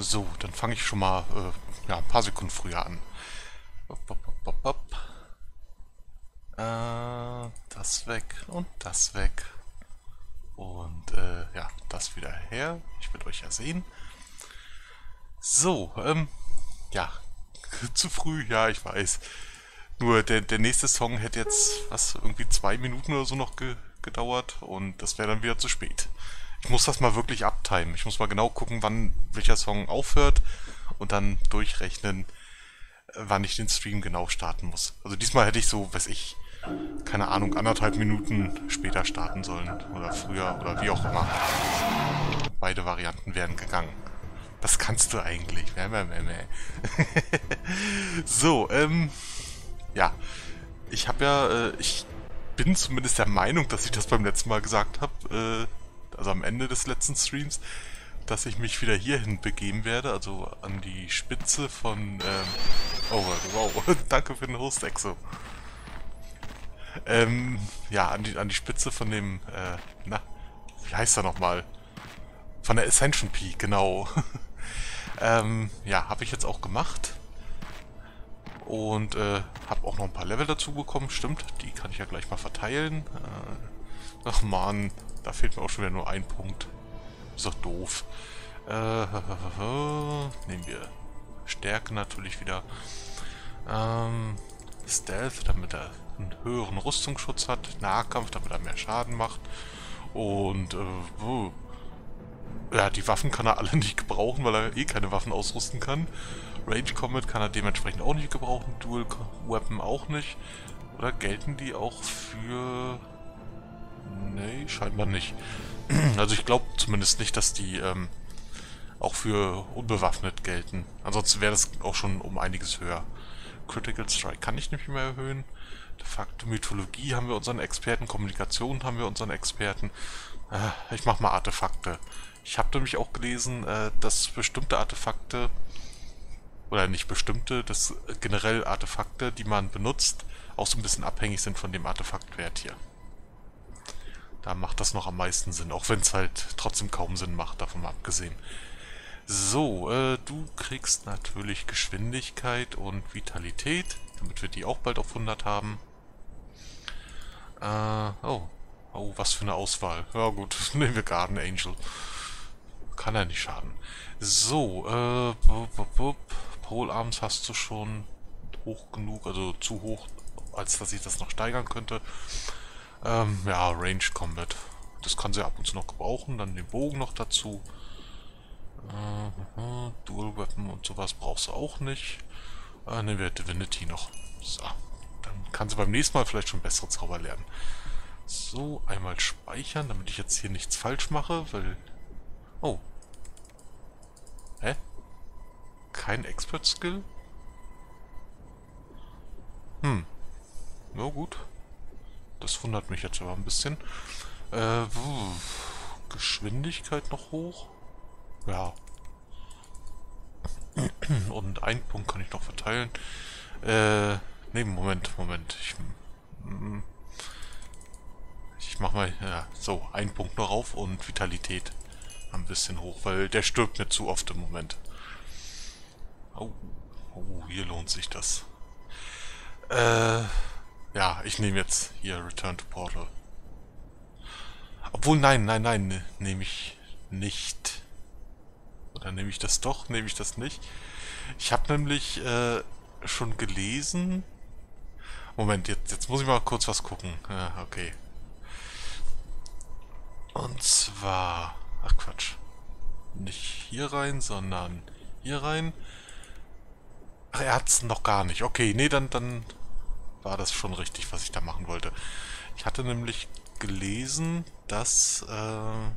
So, dann fange ich schon mal äh, ja, ein paar Sekunden früher an. Bop, bop, bop. Äh, das weg und das weg. Und äh, ja, das wieder her. Ich will euch ja sehen. So, ähm, ja, zu früh, ja, ich weiß. Nur der, der nächste Song hätte jetzt, was, irgendwie zwei Minuten oder so noch ge gedauert und das wäre dann wieder zu spät. Ich muss das mal wirklich abtimen. Ich muss mal genau gucken, wann welcher Song aufhört und dann durchrechnen, wann ich den Stream genau starten muss. Also diesmal hätte ich so, weiß ich, keine Ahnung, anderthalb Minuten später starten sollen oder früher oder wie auch immer. Beide Varianten wären gegangen. Was kannst du eigentlich? so, ähm, ja. Ich habe ja, äh, ich bin zumindest der Meinung, dass ich das beim letzten Mal gesagt habe, äh, also am Ende des letzten Streams, dass ich mich wieder hierhin begeben werde, also an die Spitze von, ähm, oh wow, danke für den Host, Exo. Ähm, ja, an die, an die Spitze von dem, äh, na, wie heißt er nochmal? Von der Ascension Peak, genau. ähm, ja, habe ich jetzt auch gemacht. Und äh, habe auch noch ein paar Level dazu bekommen, stimmt. Die kann ich ja gleich mal verteilen. Äh, ach man, da fehlt mir auch schon wieder nur ein Punkt. Ist doch doof. Äh, nehmen wir Stärke natürlich wieder. Ähm, Stealth, damit er einen höheren Rüstungsschutz hat. Nahkampf, damit er mehr Schaden macht. Und, äh, ja, die Waffen kann er alle nicht gebrauchen, weil er eh keine Waffen ausrüsten kann. Range Combat kann er dementsprechend auch nicht gebrauchen, Dual Weapon auch nicht. Oder gelten die auch für... Nee, scheinbar nicht. Also ich glaube zumindest nicht, dass die ähm, auch für unbewaffnet gelten. Ansonsten wäre das auch schon um einiges höher. Critical Strike kann ich nicht mehr erhöhen. De facto Mythologie haben wir unseren Experten, Kommunikation haben wir unseren Experten. Äh, ich mach mal Artefakte. Ich habe nämlich auch gelesen, äh, dass bestimmte Artefakte oder nicht bestimmte, dass generell Artefakte, die man benutzt, auch so ein bisschen abhängig sind von dem Artefaktwert hier. Da macht das noch am meisten Sinn, auch wenn es halt trotzdem kaum Sinn macht, davon mal abgesehen. So, äh, du kriegst natürlich Geschwindigkeit und Vitalität, damit wir die auch bald auf 100 haben. Äh, oh. Oh, was für eine Auswahl. Ja gut, nehmen wir Garden Angel. Kann ja nicht schaden. So, äh, bup, bup, bup. Polearms hast du schon hoch genug, also zu hoch, als dass ich das noch steigern könnte. Ähm, ja, Range Combat. Das kann sie ab und zu noch gebrauchen. Dann den Bogen noch dazu. Äh, Dual Weapon und sowas brauchst du auch nicht. Äh, nehmen wir Divinity noch. So. Dann kann sie beim nächsten Mal vielleicht schon bessere Zauber lernen. So, einmal speichern, damit ich jetzt hier nichts falsch mache, weil... Oh. Hä? kein Expert-Skill? Hm. Na gut. Das wundert mich jetzt aber ein bisschen. Äh, Geschwindigkeit noch hoch? Ja. Und einen Punkt kann ich noch verteilen. Äh, ne, Moment, Moment. Ich, hm. ich mach mal, ja, so, einen Punkt noch auf und Vitalität ein bisschen hoch, weil der stirbt mir zu oft im Moment. Oh, oh, hier lohnt sich das. Äh, ja, ich nehme jetzt hier Return to Portal. Obwohl, nein, nein, nein, ne, nehme ich nicht. Oder nehme ich das doch? Nehme ich das nicht? Ich habe nämlich äh, schon gelesen... Moment, jetzt, jetzt muss ich mal kurz was gucken. Ja, okay. Und zwar... Ach Quatsch. Nicht hier rein, sondern hier rein. Ach, er hat's noch gar nicht. Okay, nee, dann, dann war das schon richtig, was ich da machen wollte. Ich hatte nämlich gelesen, dass... Äh,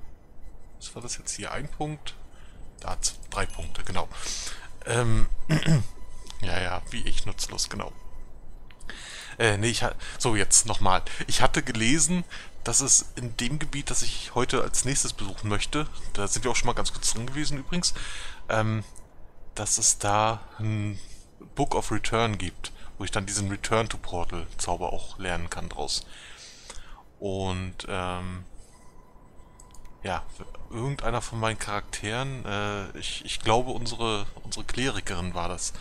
was war das jetzt hier? Ein Punkt? Da drei Punkte, genau. Ähm, ja, ja, wie ich nutzlos, genau. Äh, nee, ich so jetzt nochmal. Ich hatte gelesen, dass es in dem Gebiet, das ich heute als nächstes besuchen möchte, da sind wir auch schon mal ganz kurz drin gewesen übrigens, ähm, dass es da ein Book of Return gibt, wo ich dann diesen Return to Portal Zauber auch lernen kann draus. Und ähm, ja, irgendeiner von meinen Charakteren, äh, ich, ich glaube unsere, unsere Klerikerin war das.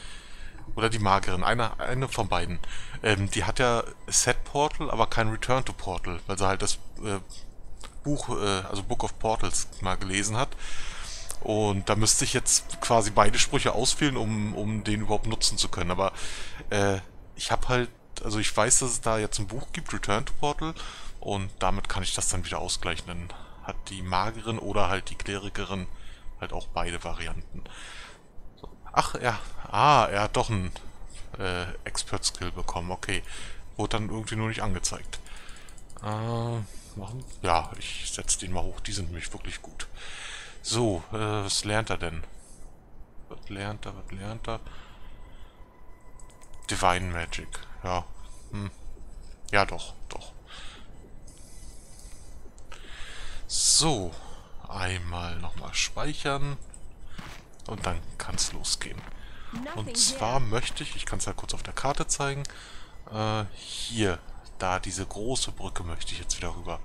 Oder die Magerin, eine, eine von beiden. Ähm, die hat ja Set Portal, aber kein Return to Portal, weil sie halt das äh, Buch, äh, also Book of Portals mal gelesen hat. Und da müsste ich jetzt quasi beide Sprüche auswählen, um, um den überhaupt nutzen zu können. Aber äh, ich habe halt, also ich weiß, dass es da jetzt ein Buch gibt, Return to Portal, und damit kann ich das dann wieder ausgleichen. Dann hat die Magerin oder halt die Klerikerin halt auch beide Varianten. Ach, ja. Ah, er hat doch einen äh, Expert-Skill bekommen. Okay. Wurde dann irgendwie nur nicht angezeigt. Äh, machen? Ja, ich setze den mal hoch. Die sind nämlich wirklich gut. So, äh, was lernt er denn? Was lernt er, was lernt er? Divine Magic. Ja. Hm. Ja, doch, doch. So, einmal nochmal speichern und dann kann es losgehen. Und zwar möchte ich, ich kann es ja kurz auf der Karte zeigen, äh, hier, da diese große Brücke möchte ich jetzt wieder rüber.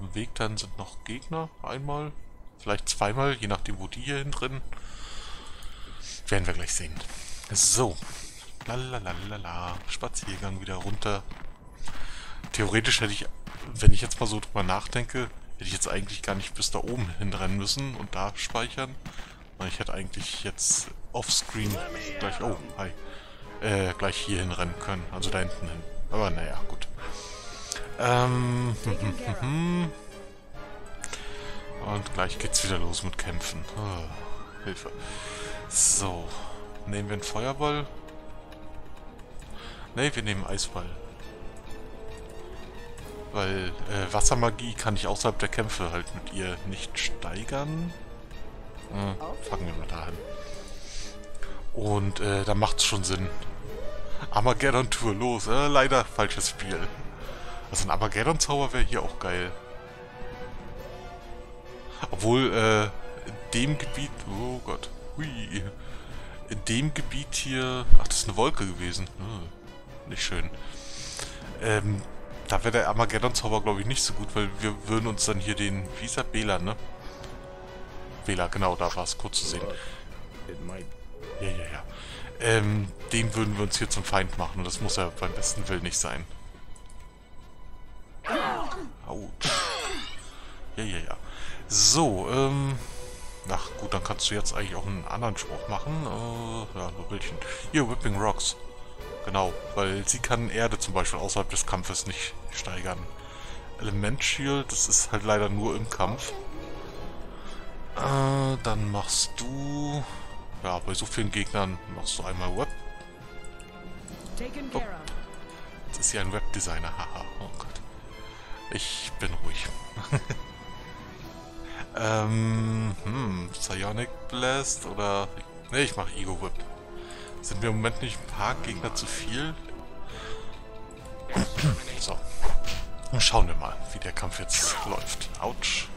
Im Weg dann sind noch Gegner, einmal, vielleicht zweimal, je nachdem wo die hier drin. Werden wir gleich sehen. So, lalalala, Spaziergang wieder runter. Theoretisch hätte ich, wenn ich jetzt mal so drüber nachdenke, Hätte ich jetzt eigentlich gar nicht bis da oben hinrennen müssen und da speichern. Ich hätte eigentlich jetzt offscreen gleich... Oh, hi. Äh, gleich hier hinrennen können. Also da hinten hin. Aber naja, gut. Ähm... Und gleich geht's wieder los mit Kämpfen. Oh, Hilfe. So. Nehmen wir einen Feuerball? Ne, wir nehmen Eisball. Weil äh, Wassermagie kann ich außerhalb der Kämpfe halt mit ihr nicht steigern. Äh, fangen wir mal dahin. Und äh, da macht's schon Sinn. Armageddon Tour, los. Äh, leider falsches Spiel. Also ein Armageddon-Zauber wäre hier auch geil. Obwohl, äh, in dem Gebiet... Oh Gott. Hui. In dem Gebiet hier... Ach, das ist eine Wolke gewesen. Hm, nicht schön. Ähm, da wäre der Armageddon-Zauber, glaube ich, nicht so gut, weil wir würden uns dann hier den... Wie ist er? Bela, ne? Bela, genau, da war es kurz zu sehen. Ja, ja, ja. Ähm, den würden wir uns hier zum Feind machen und das muss ja beim besten Willen nicht sein. Autsch. Ja, ja, ja. So, ähm... Ach gut, dann kannst du jetzt eigentlich auch einen anderen Spruch machen. Äh, ja, nur Bildchen. Hier, Whipping Rocks. Genau, weil sie kann Erde zum Beispiel außerhalb des Kampfes nicht steigern. Element Shield, das ist halt leider nur im Kampf. Äh, dann machst du... Ja, bei so vielen Gegnern machst du einmal Web. Oh. Jetzt ist hier ein Webdesigner, haha. Oh Gott. Ich bin ruhig. ähm, hm, Psionic Blast oder... Ne, ich mache Ego Whip. Sind wir im Moment nicht ein paar Gegner zu viel? so. Dann schauen wir mal, wie der Kampf jetzt läuft. Autsch.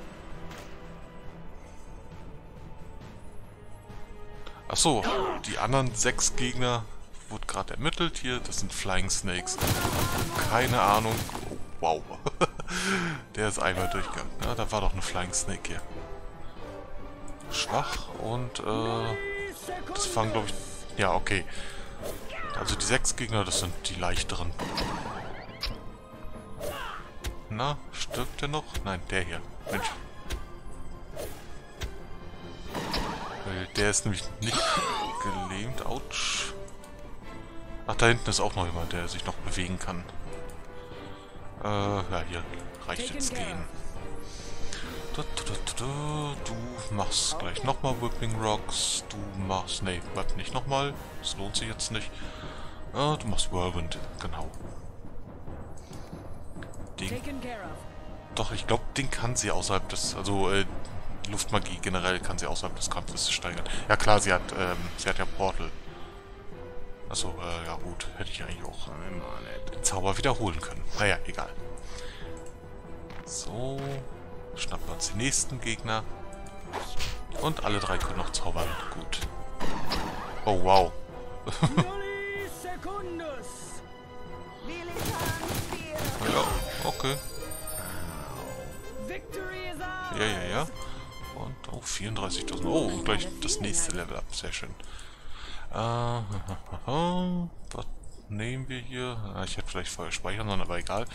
Achso, die anderen sechs Gegner wurden gerade ermittelt hier. Das sind Flying Snakes. Keine Ahnung. Oh, wow. der ist einmal durchgegangen. Ja, da war doch eine Flying Snake hier. Schwach und äh, das fangen glaube ich ja, okay. Also die sechs Gegner, das sind die leichteren. Na, stirbt der noch? Nein, der hier. Mensch. Der ist nämlich nicht gelähmt. Autsch. Ach, da hinten ist auch noch jemand, der sich noch bewegen kann. Äh, ja, hier reicht jetzt gehen. Du machst gleich nochmal Whipping Rocks. Du machst... Nee, warte nicht nochmal. Das lohnt sich jetzt nicht. Ah, du machst Whirlwind, genau. Den, doch, ich glaube, den kann sie außerhalb des... Also, äh, Luftmagie generell kann sie außerhalb des Kampfes steigern. Ja klar, sie hat, ähm, sie hat ja Portal. Achso, äh, ja gut. Hätte ich eigentlich auch den Zauber wiederholen können. Naja, egal. So, Schnappen wir uns die nächsten Gegner. Und alle drei können noch zaubern. Gut. Oh, wow. ja, okay. Ja, ja, ja. Und, oh, 34.000. Oh, und gleich das nächste Level ab. Sehr schön. Äh, was nehmen wir hier? Ich hätte vielleicht vorher speichern sollen, aber egal.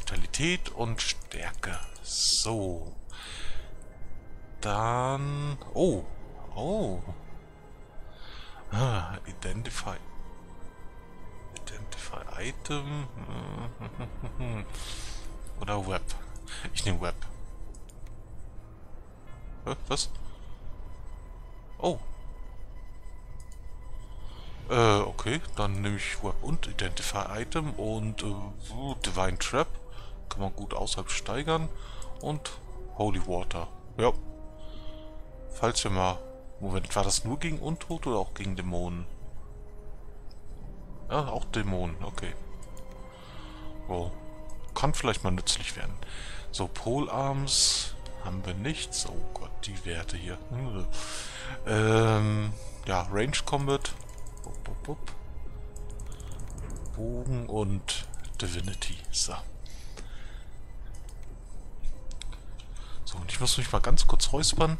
Vitalität und Stärke. So. Dann... Oh. Oh. Ah, Identify. Identify Item. Oder Web. Ich nehme Web. Was? Oh. Äh, okay. Dann nehme ich Web und Identify Item und äh, Divine Trap. Kann man gut außerhalb steigern. Und Holy Water. Ja. Falls wir mal... Moment, war das nur gegen Untote oder auch gegen Dämonen? Ja, auch Dämonen, okay. Oh. Kann vielleicht mal nützlich werden. So, Polearms haben wir nichts. Oh Gott, die Werte hier. Ähm, ja, Range Combat. Bogen und Divinity. So. So, und ich muss mich mal ganz kurz räuspern.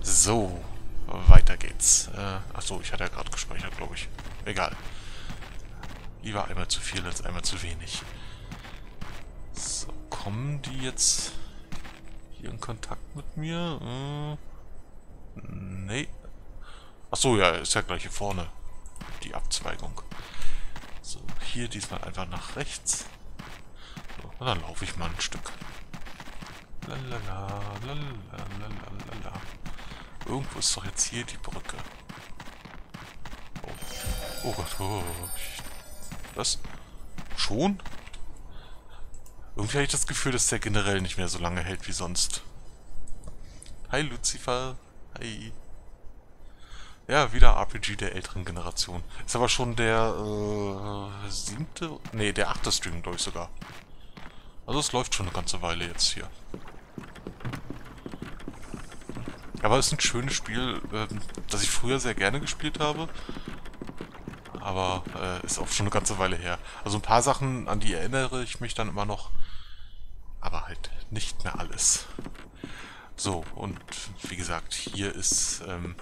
So, weiter geht's. Äh, achso, ich hatte ja gerade gespeichert, glaube ich. Egal. Lieber einmal zu viel als einmal zu wenig. So, kommen die jetzt hier in Kontakt mit mir? Äh, nee. Achso, ja, ist ja gleich hier vorne. Die Abzweigung. So, hier diesmal einfach nach rechts. Und dann laufe ich mal ein Stück. Lalala, lalala, Irgendwo ist doch jetzt hier die Brücke. Oh, oh Gott, oh. Was? Schon? Irgendwie habe ich das Gefühl, dass der generell nicht mehr so lange hält wie sonst. Hi Lucifer. Hi. Ja, wieder RPG der älteren Generation. Ist aber schon der äh, siebte, nee, der achte Stream, glaube ich sogar. Also es läuft schon eine ganze Weile jetzt hier. Aber es ist ein schönes Spiel, ähm, das ich früher sehr gerne gespielt habe. Aber äh, ist auch schon eine ganze Weile her. Also ein paar Sachen, an die erinnere ich mich dann immer noch. Aber halt nicht mehr alles. So, und wie gesagt, hier ist ähm,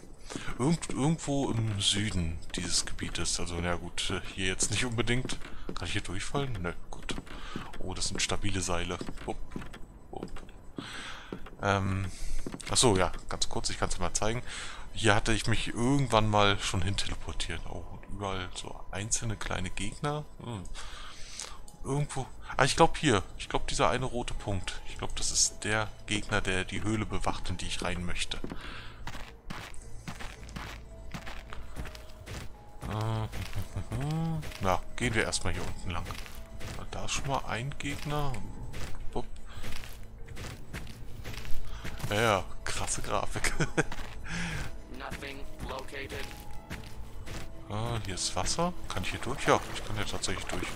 irgend, irgendwo im Süden dieses Gebietes. Also, na gut, hier jetzt nicht unbedingt. Kann ich hier durchfallen? Ne, gut. Oh, das sind stabile Seile. Upp, upp. Ähm, achso, ja, ganz kurz, ich kann es mal zeigen. Hier hatte ich mich irgendwann mal schon hin teleportiert. Oh, und überall so einzelne kleine Gegner. Hm. Irgendwo... Ah, ich glaube hier. Ich glaube, dieser eine rote Punkt. Ich glaube, das ist der Gegner, der die Höhle bewacht, in die ich rein möchte. Na, gehen wir erstmal hier unten lang. Da ist schon mal ein Gegner. Ja, ja, krasse Grafik. ah, hier ist Wasser. Kann ich hier durch? Ja, ich kann hier tatsächlich durch.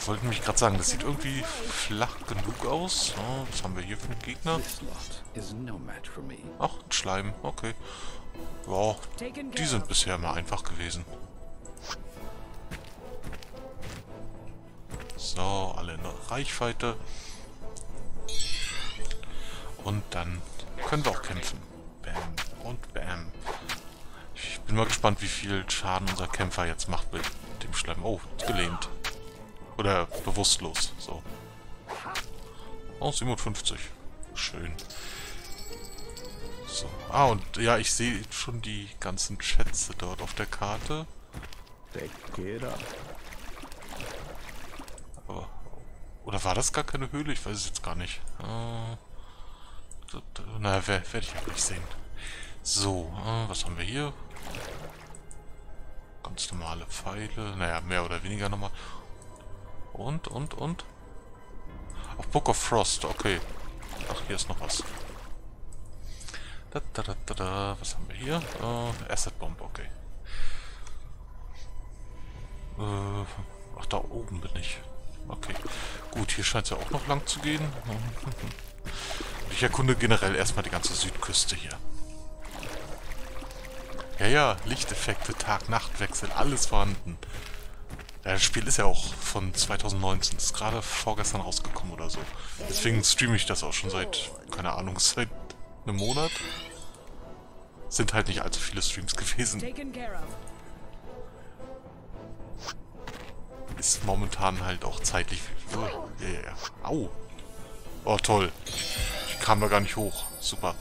Ich wollte nämlich gerade sagen, das sieht irgendwie flach genug aus. Oh, was haben wir hier für einen Gegner? Ach, ein Schleim. Okay. Ja, die sind bisher immer einfach gewesen. So, alle in Reichweite. Und dann können wir auch kämpfen. Bam und bam. Ich bin mal gespannt, wie viel Schaden unser Kämpfer jetzt macht mit dem Schleim. Oh, gelähmt. Oder bewusstlos. So. Oh, 57. Schön. So. Ah, und ja, ich sehe schon die ganzen Schätze dort auf der Karte. Aber, oder war das gar keine Höhle? Ich weiß es jetzt gar nicht. Äh, na, werde ich ja nicht sehen. So, äh, was haben wir hier? Ganz normale Pfeile. Naja, mehr oder weniger nochmal. Und, und, und? Ach, Book of Frost, okay. Ach, hier ist noch was. Da, da, da, da. Was haben wir hier? Äh, Asset Bomb, okay. Äh, ach, da oben bin ich. Okay. Gut, hier scheint es ja auch noch lang zu gehen. Ich erkunde generell erstmal die ganze Südküste hier. Ja, ja, Lichteffekte, Tag-Nacht-Wechsel, alles vorhanden. Ja, das Spiel ist ja auch von 2019. Ist gerade vorgestern rausgekommen oder so. Deswegen streame ich das auch schon seit, keine Ahnung, seit einem Monat. Sind halt nicht allzu viele Streams gewesen. Ist momentan halt auch zeitlich... Oh, ja. Au. Oh, toll. Ich kam da gar nicht hoch. Super.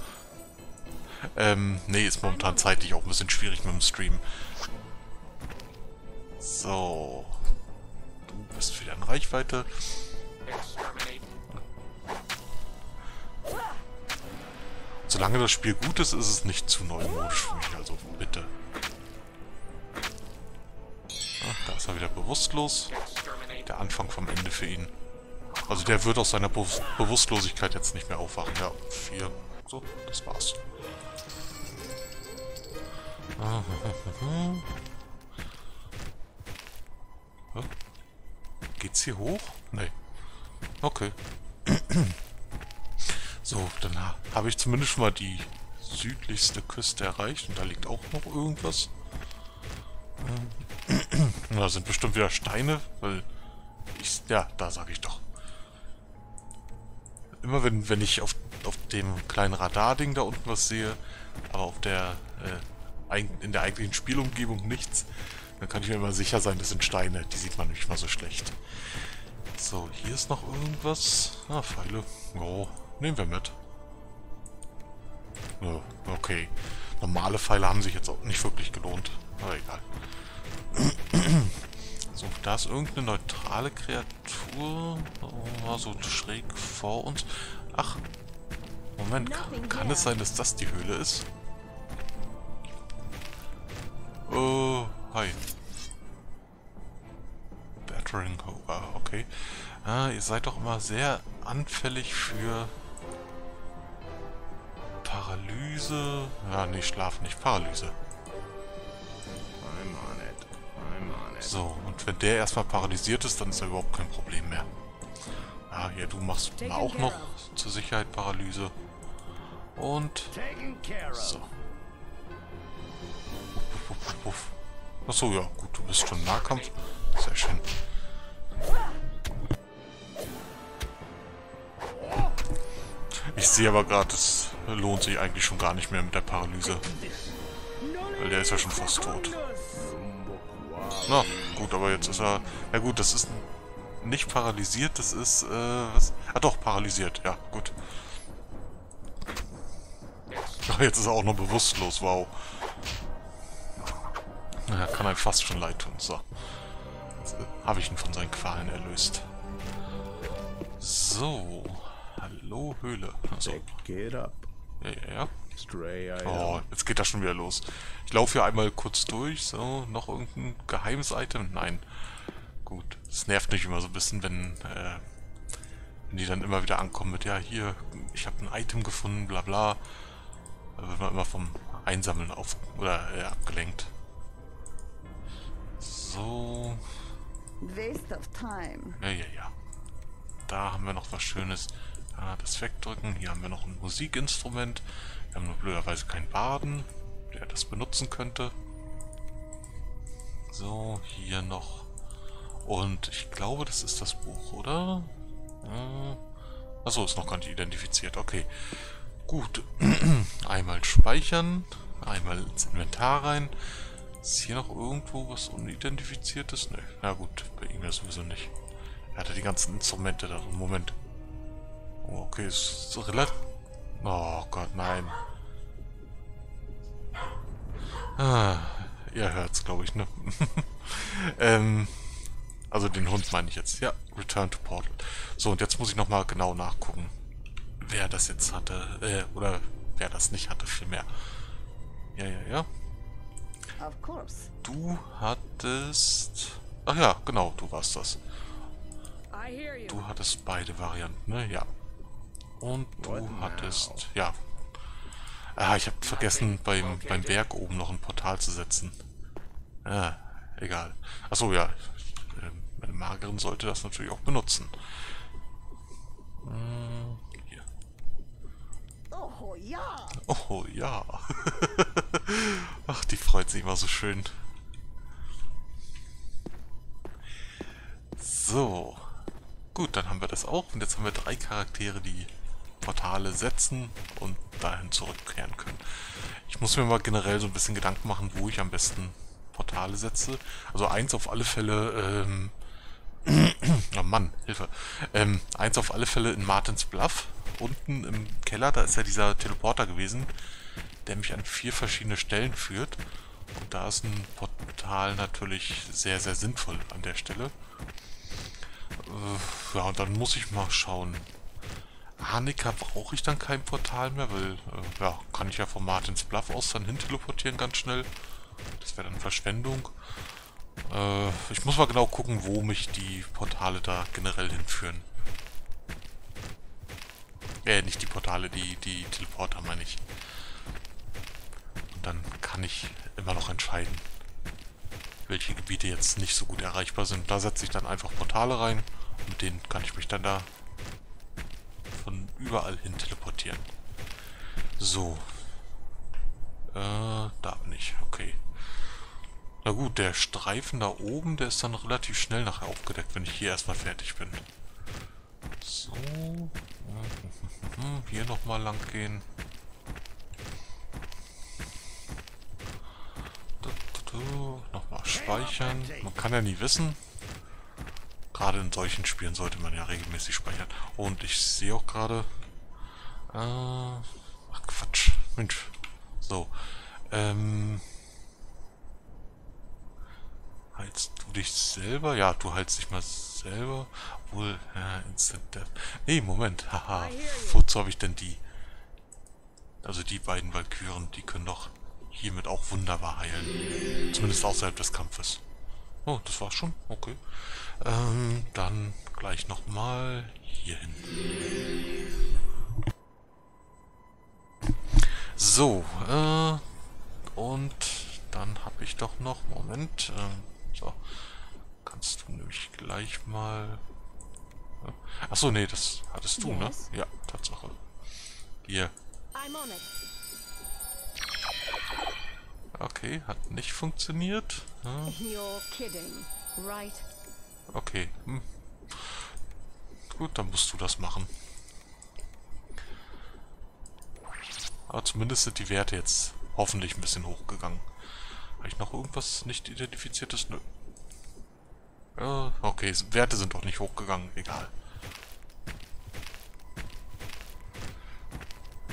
Ähm, nee, ist momentan zeitlich auch ein bisschen schwierig mit dem Stream. So. Du bist wieder in Reichweite. Solange das Spiel gut ist, ist es nicht zu neumodisch für mich, also bitte. Ach, da ist er wieder bewusstlos. Der Anfang vom Ende für ihn. Also der wird aus seiner Be Bewusstlosigkeit jetzt nicht mehr aufwachen. Ja, vier. So, das war's. Geht's hier hoch? Nee. Okay. So, dann habe ich zumindest schon mal die südlichste Küste erreicht. Und da liegt auch noch irgendwas. Da sind bestimmt wieder Steine, weil ich... Ja, da sage ich doch. Immer wenn, wenn ich auf, auf dem kleinen Radarding da unten was sehe, aber auf der... Äh, in der eigentlichen Spielumgebung nichts, dann kann ich mir immer sicher sein, das sind Steine. Die sieht man nicht mal so schlecht. So, hier ist noch irgendwas. Ah, Pfeile. Oh, Nehmen wir mit. Ja, okay. Normale Pfeile haben sich jetzt auch nicht wirklich gelohnt. Aber egal. So, da ist irgendeine neutrale Kreatur. Oh, so schräg vor uns. Ach. Moment, kann, kann es sein, dass das die Höhle ist? Oh, hi. Battering, oh, okay. Ah, ihr seid doch immer sehr anfällig für Paralyse. Ja, nee, Schlaf nicht. Paralyse. So, und wenn der erstmal paralysiert ist, dann ist er überhaupt kein Problem mehr. Ah, hier, du machst auch noch zur Sicherheit Paralyse. Und... So. Achso, ja, gut, du bist schon Nahkampf. Sehr schön. Ich sehe aber gerade, es lohnt sich eigentlich schon gar nicht mehr mit der Paralyse. Weil der ist ja schon fast tot. Na, gut, aber jetzt ist er... Ja gut, das ist nicht paralysiert, das ist... Äh, was? Ah doch, paralysiert, ja, gut. Ach, jetzt ist er auch noch bewusstlos, wow. Ja, kann einem fast schon leid tun, so. Habe ich ihn von seinen Qualen erlöst. So. Hallo, Höhle. Also. Ja, ja, ja. Oh, jetzt geht das schon wieder los. Ich laufe hier einmal kurz durch. So, noch irgendein geheimes Item? Nein. Gut. Es nervt mich immer so ein bisschen, wenn, äh, wenn die dann immer wieder ankommen mit, ja, hier, ich habe ein Item gefunden, bla bla. Da wird man immer vom Einsammeln auf oder äh, abgelenkt. So. Waste of time. Ja, ja, ja. Da haben wir noch was Schönes. Ah, das wegdrücken. Hier haben wir noch ein Musikinstrument. Wir haben nur blöderweise keinen Baden, der das benutzen könnte. So, hier noch. Und ich glaube, das ist das Buch, oder? Achso, ist noch gar nicht identifiziert. Okay. Gut. einmal speichern. Einmal ins Inventar rein. Ist hier noch irgendwo was Unidentifiziertes? Ne, na gut, bei ihm ja sowieso nicht. Er hatte die ganzen Instrumente da. Moment. Okay, ist relativ... Oh Gott, nein. Ah, ihr hört's, glaube ich, ne? ähm, also den Hund meine ich jetzt. Ja, Return to Portal. So, und jetzt muss ich nochmal genau nachgucken, wer das jetzt hatte. Äh, oder wer das nicht hatte, vielmehr. Ja, ja, ja. Du hattest... Ach ja, genau, du warst das. Du hattest beide Varianten, ne? Ja. Und du hattest... Ja. Ah, ich habe vergessen, beim, beim Berg oben noch ein Portal zu setzen. Ah, egal. Achso, ja. Ähm, meine Magerin sollte das natürlich auch benutzen. Hm, hier. Oh ja. Oh ja. Ach, die freut sich immer so schön. So. Gut, dann haben wir das auch. Und jetzt haben wir drei Charaktere, die Portale setzen und dahin zurückkehren können. Ich muss mir mal generell so ein bisschen Gedanken machen, wo ich am besten Portale setze. Also eins auf alle Fälle, ähm... oh Mann, Hilfe. Ähm, eins auf alle Fälle in Martins Bluff. Unten im Keller, da ist ja dieser Teleporter gewesen, der mich an vier verschiedene Stellen führt. Und da ist ein Portal natürlich sehr, sehr sinnvoll an der Stelle. Äh, ja, und dann muss ich mal schauen. Arnika brauche ich dann kein Portal mehr, weil, äh, ja, kann ich ja von Martins Bluff aus dann hin teleportieren ganz schnell. Das wäre dann Verschwendung. Äh, ich muss mal genau gucken, wo mich die Portale da generell hinführen. Äh, nicht die Portale, die, die Teleporter meine ich. Und dann kann ich immer noch entscheiden, welche Gebiete jetzt nicht so gut erreichbar sind. Da setze ich dann einfach Portale rein. Mit denen kann ich mich dann da von überall hin teleportieren. So. Äh, da bin ich. Okay. Na gut, der Streifen da oben, der ist dann relativ schnell nachher aufgedeckt, wenn ich hier erstmal fertig bin. So. Hier nochmal lang gehen. Nochmal speichern. Man kann ja nie wissen. Gerade in solchen Spielen sollte man ja regelmäßig speichern. Und ich sehe auch gerade... Äh, ach Quatsch. Mensch. So. Ähm... Heilst du dich selber? Ja, du heilst dich mal selber. Obwohl, äh, Instant Death. Nee, Moment. Haha. Wozu habe ich denn die? Also die beiden Valkyren, die können doch hiermit auch wunderbar heilen. Zumindest außerhalb des Kampfes. Oh, das war's schon? Okay. Ähm, dann gleich nochmal hier hin. So, äh, und dann habe ich doch noch, Moment, ähm, so, kannst du nämlich gleich mal... Achso, nee, das hattest du, ne? Ja, Tatsache. Hier. Okay, hat nicht funktioniert. Okay. Hm. Gut, dann musst du das machen. Aber zumindest sind die Werte jetzt hoffentlich ein bisschen hochgegangen. Habe ich noch irgendwas nicht identifiziertes? Nö. Ja, okay, Werte sind doch nicht hochgegangen. Egal.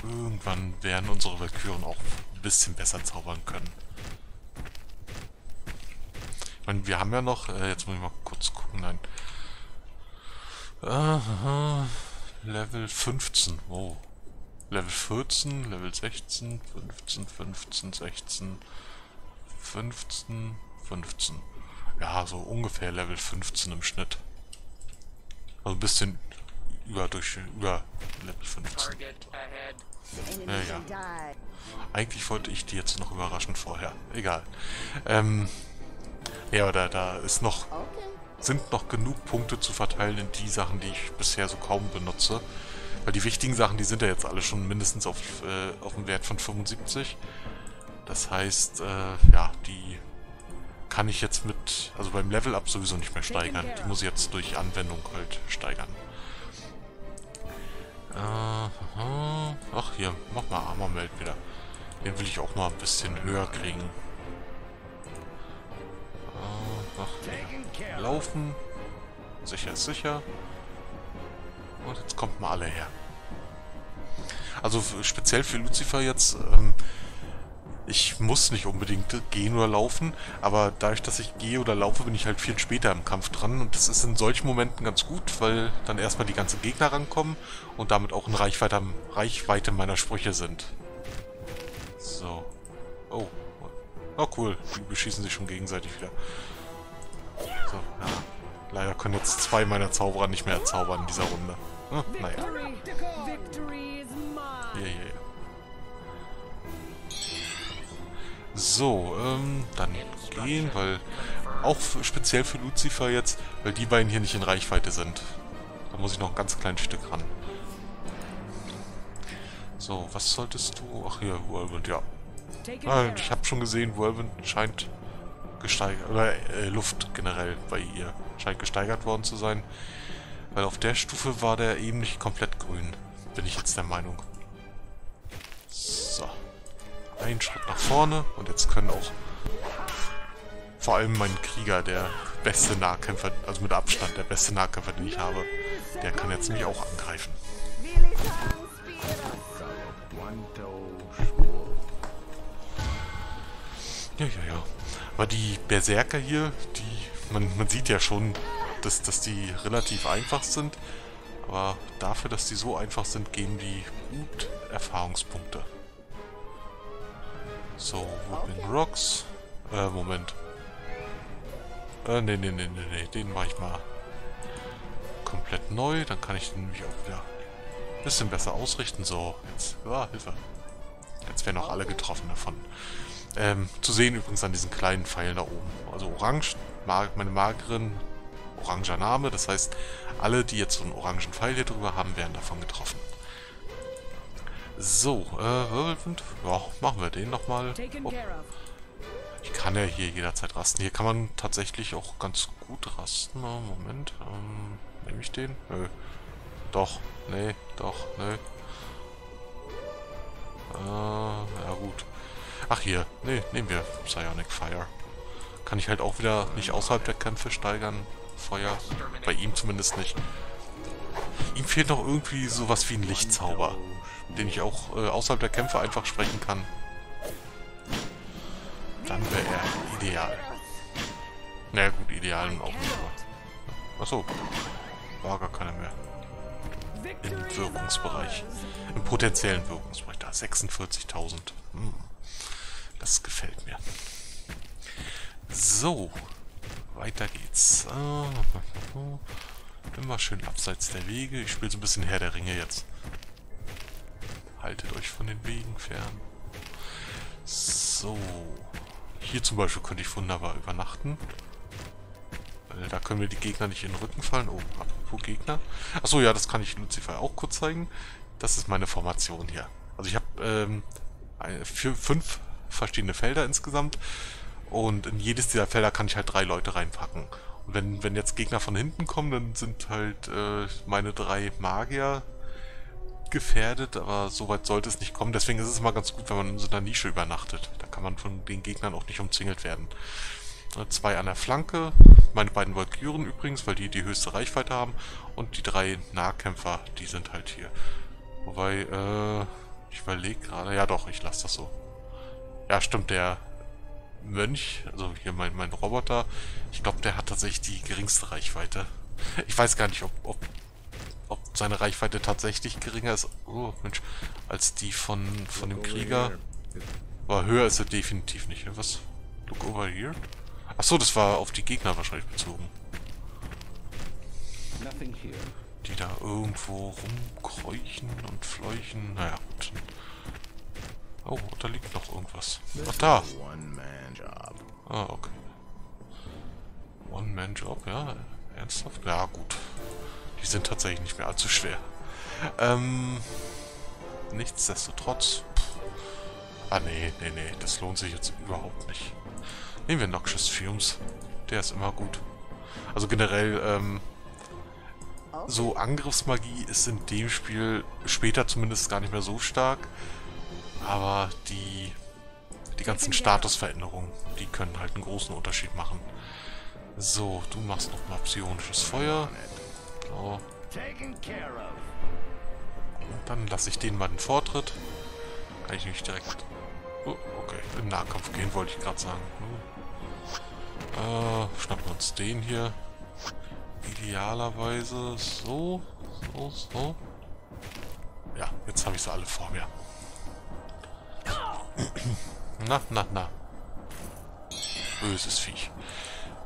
Irgendwann werden unsere Valkyren auch bisschen besser zaubern können. Ich meine, wir haben ja noch... Äh, jetzt muss ich mal kurz gucken. Nein. Aha, Level 15. Oh. Level 14, Level 16, 15, 15, 16, 15, 15. Ja, so ungefähr Level 15 im Schnitt. Also ein bisschen über, durch, über Level 15. Ja, ja. Eigentlich wollte ich die jetzt noch überraschen vorher. Egal. Ähm, ja, aber da, da ist noch, sind noch genug Punkte zu verteilen in die Sachen, die ich bisher so kaum benutze. Weil die wichtigen Sachen, die sind ja jetzt alle schon mindestens auf, äh, auf einem Wert von 75. Das heißt, äh, ja, die kann ich jetzt mit, also beim Level-Up sowieso nicht mehr steigern. Die muss ich jetzt durch Anwendung halt steigern. Äh, ach hier, mach mal Armor-Meld wieder. Den will ich auch mal ein bisschen höher kriegen. Äh, ach, hier. Laufen. Sicher ist sicher. Und jetzt kommt mal alle her. Also speziell für Lucifer jetzt, ähm, ich muss nicht unbedingt gehen oder laufen, aber dadurch, dass ich gehe oder laufe, bin ich halt viel später im Kampf dran und das ist in solchen Momenten ganz gut, weil dann erstmal die ganzen Gegner rankommen und damit auch in Reichweite, Reichweite meiner Sprüche sind. So. Oh. Oh cool, die beschießen sich schon gegenseitig wieder. So, ja. Leider können jetzt zwei meiner Zauberer nicht mehr zaubern in dieser Runde. Hm, naja. So, ähm, dann gehen, weil auch speziell für Lucifer jetzt, weil die beiden hier nicht in Reichweite sind. Da muss ich noch ein ganz kleines Stück ran. So, was solltest du... Ach hier, Whirlwind, ja. Ah, ich habe schon gesehen, Whirlwind scheint gesteigert, oder äh, Luft generell bei ihr scheint gesteigert worden zu sein. Weil auf der Stufe war der eben nicht komplett grün, bin ich jetzt der Meinung. So. Ein Schritt nach vorne und jetzt können auch vor allem mein Krieger, der beste Nahkämpfer, also mit Abstand der beste Nahkämpfer, den ich habe, der kann jetzt mich auch angreifen. Ja, ja, ja. Aber die Berserker hier, die, man, man sieht ja schon, dass, dass die relativ einfach sind. Aber dafür, dass die so einfach sind, geben die gut Erfahrungspunkte. So, Whooping Rocks. Äh, Moment. Äh, nee, nee, nee, nee, nee. Den mache ich mal komplett neu. Dann kann ich den nämlich auch wieder ein bisschen besser ausrichten. So, jetzt, ah, Hilfe. Jetzt werden auch alle getroffen davon. Ähm, zu sehen übrigens an diesen kleinen Pfeilen da oben. Also orange, mag, meine mageren, oranger Name. Das heißt, alle, die jetzt so einen orangen Pfeil hier drüber haben, werden davon getroffen. So, äh, Wirbelwind. Ja, machen wir den nochmal. Oh. Ich kann ja hier jederzeit rasten. Hier kann man tatsächlich auch ganz gut rasten. Moment, ähm, nehme ich den? Nö. Doch, nee, doch, nö. Äh, ja gut. Ach hier, nee, nehmen wir Psionic Fire. Kann ich halt auch wieder nicht außerhalb der Kämpfe steigern. Feuer. Bei ihm zumindest nicht. Ihm fehlt noch irgendwie sowas wie ein Lichtzauber, den ich auch äh, außerhalb der Kämpfe einfach sprechen kann. Dann wäre er ideal. naja, gut, ideal auch nicht, aber... Achso, war gar keiner mehr. Im Wirkungsbereich. Im potenziellen Wirkungsbereich. Da 46.000. Hm. Das gefällt mir. So. Weiter geht's. Immer schön abseits der Wege. Ich spiele so ein bisschen Herr der Ringe jetzt. Haltet euch von den Wegen fern. So. Hier zum Beispiel könnte ich wunderbar übernachten. Da können wir die Gegner nicht in den Rücken fallen. Oh, apropos Gegner. Achso, ja, das kann ich Lucifer auch kurz zeigen. Das ist meine Formation hier. Also ich habe ähm, fünf verschiedene Felder insgesamt. Und in jedes dieser Felder kann ich halt drei Leute reinpacken. Und wenn, wenn jetzt Gegner von hinten kommen, dann sind halt äh, meine drei Magier gefährdet, aber so weit sollte es nicht kommen. Deswegen ist es immer ganz gut, wenn man in so einer Nische übernachtet. Da kann man von den Gegnern auch nicht umzingelt werden. Äh, zwei an der Flanke, meine beiden Valkyren übrigens, weil die die höchste Reichweite haben. Und die drei Nahkämpfer, die sind halt hier. Wobei, äh, ich überlege gerade, ja doch, ich lasse das so. Ja, stimmt, der Mönch, also hier mein, mein Roboter, ich glaube, der hat tatsächlich die geringste Reichweite. Ich weiß gar nicht, ob, ob, ob seine Reichweite tatsächlich geringer ist, oh Mensch, als die von, von dem Krieger. Aber höher ist er definitiv nicht. Was? Look over here? Achso, das war auf die Gegner wahrscheinlich bezogen. Die da irgendwo rumkreuchen und fleuchen. Naja, gut. Oh, da liegt noch irgendwas. Ach, da. Ah, okay. One-Man-Job, ja. Ernsthaft? Ja, gut. Die sind tatsächlich nicht mehr allzu schwer. Ähm, nichtsdestotrotz. Pff. Ah, nee, nee, nee. Das lohnt sich jetzt überhaupt nicht. Nehmen wir Noxious Fumes. Der ist immer gut. Also generell, ähm, so Angriffsmagie ist in dem Spiel später zumindest gar nicht mehr so stark. Aber die, die ganzen Statusveränderungen, die können halt einen großen Unterschied machen. So, du machst nochmal psionisches Feuer. Genau. Und dann lasse ich den mal den Vortritt. Kann ich nicht direkt... Oh, okay, in Nahkampf gehen, wollte ich gerade sagen. Äh, schnappen wir uns den hier. Idealerweise so, so, so. Ja, jetzt habe ich sie alle vor mir. Na, na, na. Böses Viech.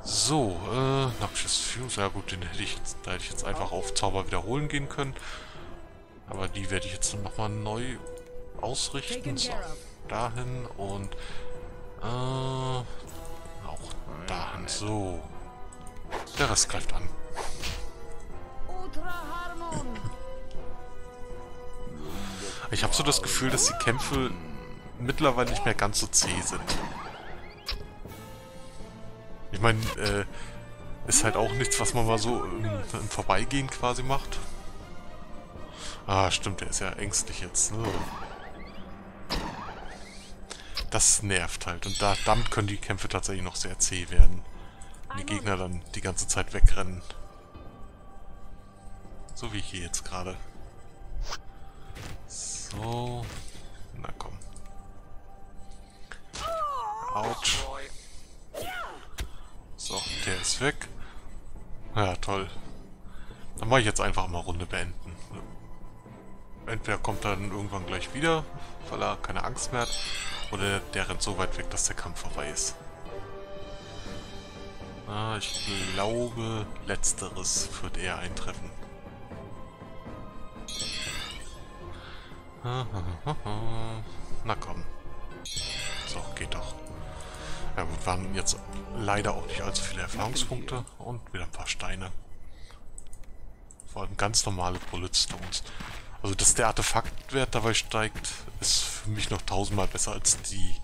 So, äh, Noxious Fuse. Ja gut, den hätte ich jetzt, da hätte ich jetzt einfach auf Zauber wiederholen gehen können. Aber die werde ich jetzt nochmal neu ausrichten. So, dahin und äh, auch dahin. So. Der Rest greift an. Ich habe so das Gefühl, dass die Kämpfe mittlerweile nicht mehr ganz so zäh sind. Ich meine, äh, ist halt auch nichts, was man mal so im, im Vorbeigehen quasi macht. Ah, stimmt, der ist ja ängstlich jetzt. Ne? Das nervt halt. Und da, damit können die Kämpfe tatsächlich noch sehr zäh werden. Wenn die Gegner dann die ganze Zeit wegrennen. So wie hier jetzt gerade. So. Na komm. Autsch. So, der ist weg. Ja, toll. Dann mache ich jetzt einfach mal Runde beenden. Entweder kommt er dann irgendwann gleich wieder, weil er keine Angst mehr hat, oder der rennt so weit weg, dass der Kampf vorbei ist. Ah, ich glaube, letzteres wird eher eintreffen. Na komm. So, geht doch. Ja gut, waren jetzt leider auch nicht allzu viele Erfahrungspunkte und wieder ein paar Steine. Vor allem ganz normale Bullet Stones. Also, dass der Artefaktwert dabei steigt, ist für mich noch tausendmal besser als die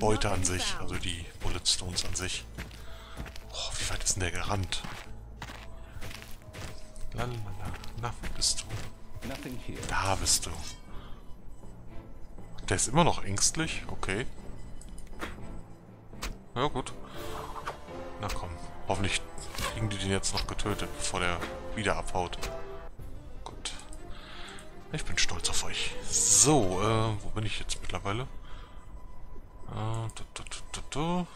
Beute an sich, also die Bullet Stones an sich. Oh, wie weit ist denn der gerannt? Lalalala. Na, wo bist du? Da bist du. Der ist immer noch ängstlich? Okay. Ja, gut. Na komm. Hoffentlich kriegen die den jetzt noch getötet, bevor der wieder abhaut. Gut. Ich bin stolz auf euch. So, äh, wo bin ich jetzt mittlerweile? Äh, du, du, du,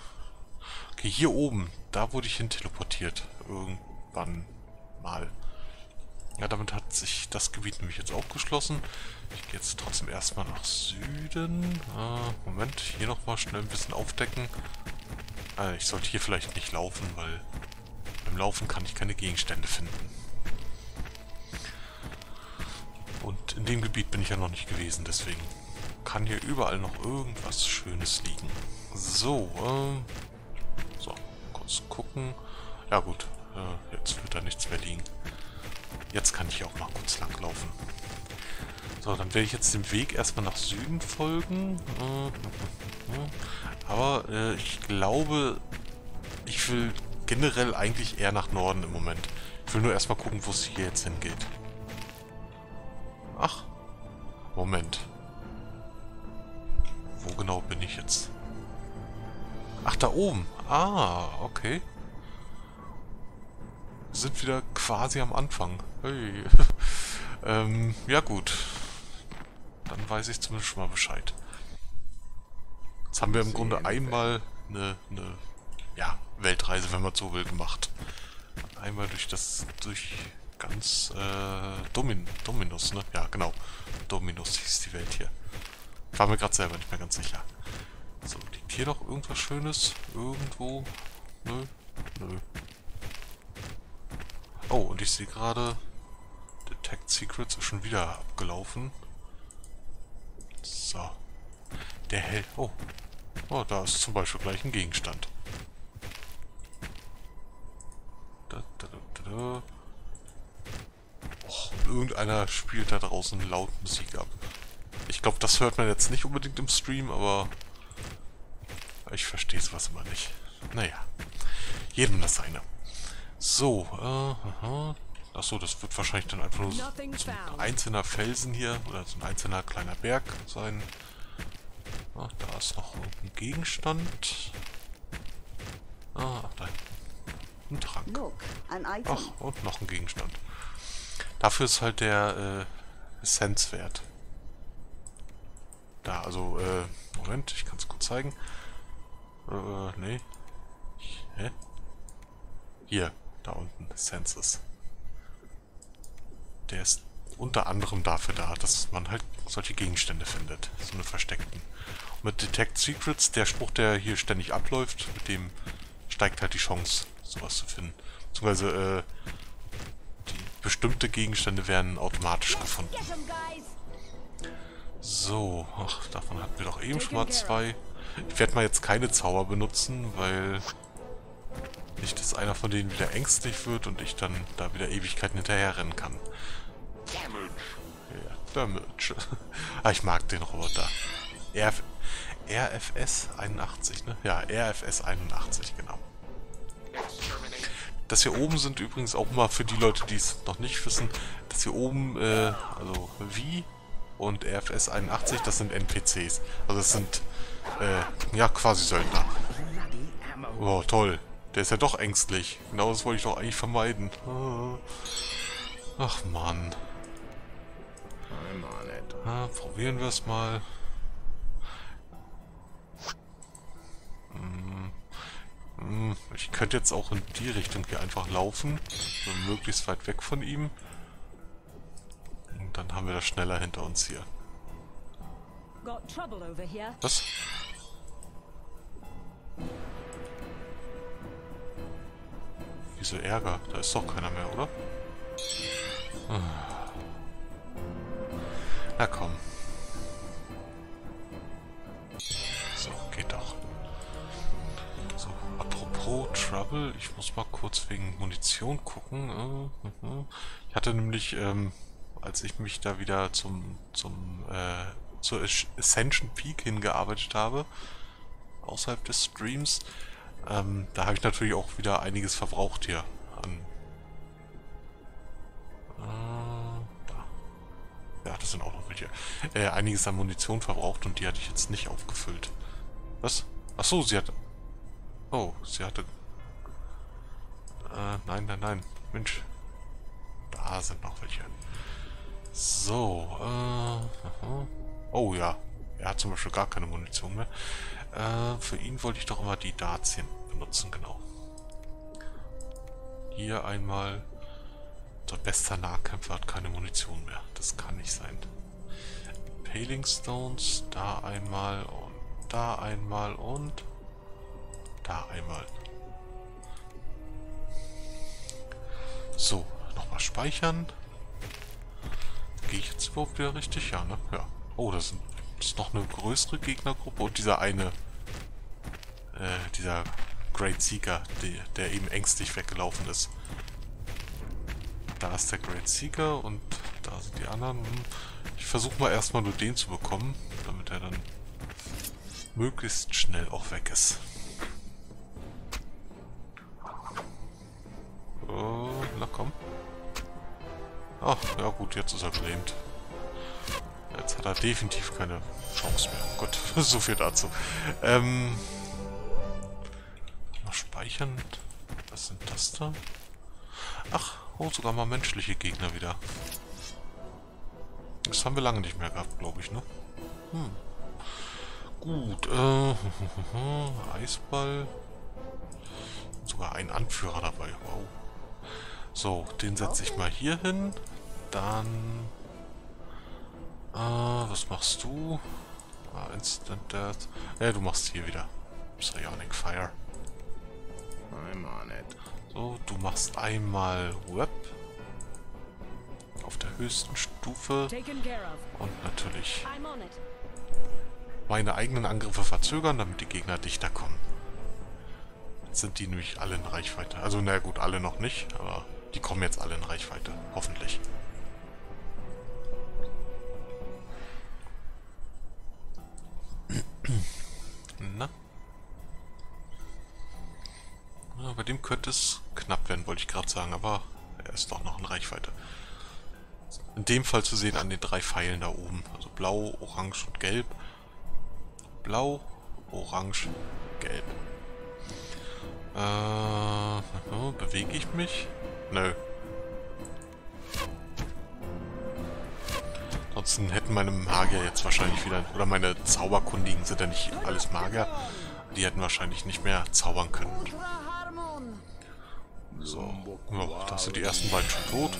Okay, hier oben. Da wurde ich hin teleportiert. Irgendwann mal. Ja, damit hat sich das Gebiet nämlich jetzt auch geschlossen. Ich gehe jetzt trotzdem erstmal nach Süden. Äh, Moment, hier nochmal schnell ein bisschen aufdecken. Äh, ich sollte hier vielleicht nicht laufen, weil beim Laufen kann ich keine Gegenstände finden. Und in dem Gebiet bin ich ja noch nicht gewesen, deswegen kann hier überall noch irgendwas Schönes liegen. So, ähm, so, kurz gucken. Ja gut, äh, jetzt wird da nichts mehr liegen. Jetzt kann ich auch mal kurz langlaufen. So, dann werde ich jetzt dem Weg erstmal nach Süden folgen. Aber äh, ich glaube, ich will generell eigentlich eher nach Norden im Moment. Ich will nur erstmal gucken, wo es hier jetzt hingeht. Ach, Moment. Wo genau bin ich jetzt? Ach, da oben. Ah, okay. Wir sind wieder quasi am Anfang. Hey. ähm, ja gut. Dann weiß ich zumindest schon mal Bescheid. Jetzt haben wir im Grunde einmal eine, eine ja, Weltreise, wenn man so will, gemacht. Einmal durch das, durch ganz, äh, Domin, Dominus, ne? Ja, genau. Dominus hieß die Welt hier. War mir gerade selber nicht mehr ganz sicher. So, liegt hier noch irgendwas Schönes? Irgendwo? Nö? Nö. Oh, und ich sehe gerade, Detect Secrets ist schon wieder abgelaufen. So. Der hält... Oh. Oh, da ist zum Beispiel gleich ein Gegenstand. Da, da, da, da. Oh, irgendeiner spielt da draußen laut Musik ab. Ich glaube, das hört man jetzt nicht unbedingt im Stream, aber ich verstehe sowas immer nicht. Naja, jedem das seine. So, äh, aha. Achso, das wird wahrscheinlich dann einfach nur so ein einzelner Felsen hier oder so ein einzelner kleiner Berg sein. Ach, da ist noch ein Gegenstand. Ah, da ein Trank. Ach, und noch ein Gegenstand. Dafür ist halt der äh, Essenz-Wert. Da, also, äh, Moment, ich kann es kurz zeigen. Äh, nee. Hä? Hier, da unten, Senses. Der ist unter anderem dafür da, dass man halt solche Gegenstände findet. So eine versteckten. Und mit Detect Secrets, der Spruch, der hier ständig abläuft, mit dem steigt halt die Chance, sowas zu finden. Beziehungsweise, äh, die bestimmte Gegenstände werden automatisch gefunden. So, ach, davon hatten wir doch eben schon mal zwei. Ich werde mal jetzt keine Zauber benutzen, weil nicht, dass einer von denen wieder ängstlich wird und ich dann da wieder Ewigkeiten hinterher rennen kann. Ja, Damage. ah, ich mag den Roboter. RF RFS 81, ne? Ja, RFS 81, genau. Das hier oben sind übrigens auch mal für die Leute, die es noch nicht wissen, das hier oben, äh, also wie und RFS 81, das sind NPCs. Also das sind, äh, ja, quasi Söldner. Oh, toll. Der ist ja doch ängstlich. Genau das wollte ich doch eigentlich vermeiden. Ach, Mann. Ja, probieren wir es mal. Hm. Hm, ich könnte jetzt auch in die Richtung hier einfach laufen. So möglichst weit weg von ihm. Und dann haben wir das schneller hinter uns hier. Was? Wieso Ärger? Da ist doch keiner mehr, oder? Na komm. So, geht doch. So, apropos Trouble, ich muss mal kurz wegen Munition gucken. Äh, mhm. Ich hatte nämlich, ähm, als ich mich da wieder zum, zum, äh, zur Ascension Peak hingearbeitet habe, außerhalb des Streams, ähm, da habe ich natürlich auch wieder einiges verbraucht hier an... Äh, da. Das sind auch noch welche. Äh, einiges an Munition verbraucht und die hatte ich jetzt nicht aufgefüllt. Was? Ach so, sie hat... Oh, sie hatte... Äh, nein, nein, nein. Mensch. Da sind noch welche. So, äh... Oh ja. Er hat zum Beispiel gar keine Munition mehr. Äh, für ihn wollte ich doch immer die Dazien benutzen, genau. Hier einmal... Der beste Nahkämpfer hat keine Munition mehr. Das kann nicht sein. Paling Stones, da einmal und da einmal und da einmal. So, nochmal speichern. Gehe ich jetzt überhaupt wieder richtig? Ja, ne? Ja. Oh, das ist noch eine größere Gegnergruppe und dieser eine, äh, dieser Great Seeker, die, der eben ängstlich weggelaufen ist. Da ist der Great Seeker und da sind die anderen. Hm. Ich versuche mal erstmal nur den zu bekommen, damit er dann möglichst schnell auch weg ist. Oh, na komm. Ach, ja gut, jetzt ist er gelähmt. Jetzt hat er definitiv keine Chance mehr. Gut, so viel dazu. Ähm, mal speichern. Was sind das da? Ach, oh, sogar mal menschliche Gegner wieder. Das haben wir lange nicht mehr gehabt, glaube ich, ne? Hm. Gut, äh, Eisball. Sogar ein Anführer dabei, wow. So, den setze ich mal hier hin. Dann Ah, was machst du? Ah, Instant Death. Ja, du machst hier wieder Psionic Fire. I'm on it. So, du machst einmal Web. Auf der höchsten Stufe. Und natürlich meine eigenen Angriffe verzögern, damit die Gegner dichter kommen. Jetzt sind die nämlich alle in Reichweite. Also, na gut, alle noch nicht, aber die kommen jetzt alle in Reichweite. Hoffentlich. Na? Ja, bei dem könnte es knapp werden, wollte ich gerade sagen, aber er ist doch noch in Reichweite. In dem Fall zu sehen an den drei Pfeilen da oben. Also blau, orange und gelb. Blau, orange, gelb. Äh, bewege ich mich? Nö, Ansonsten hätten meine Magier jetzt wahrscheinlich wieder, oder meine Zauberkundigen sind ja nicht alles Magier, die hätten wahrscheinlich nicht mehr zaubern können. So, ja, da sind die ersten beiden schon tot.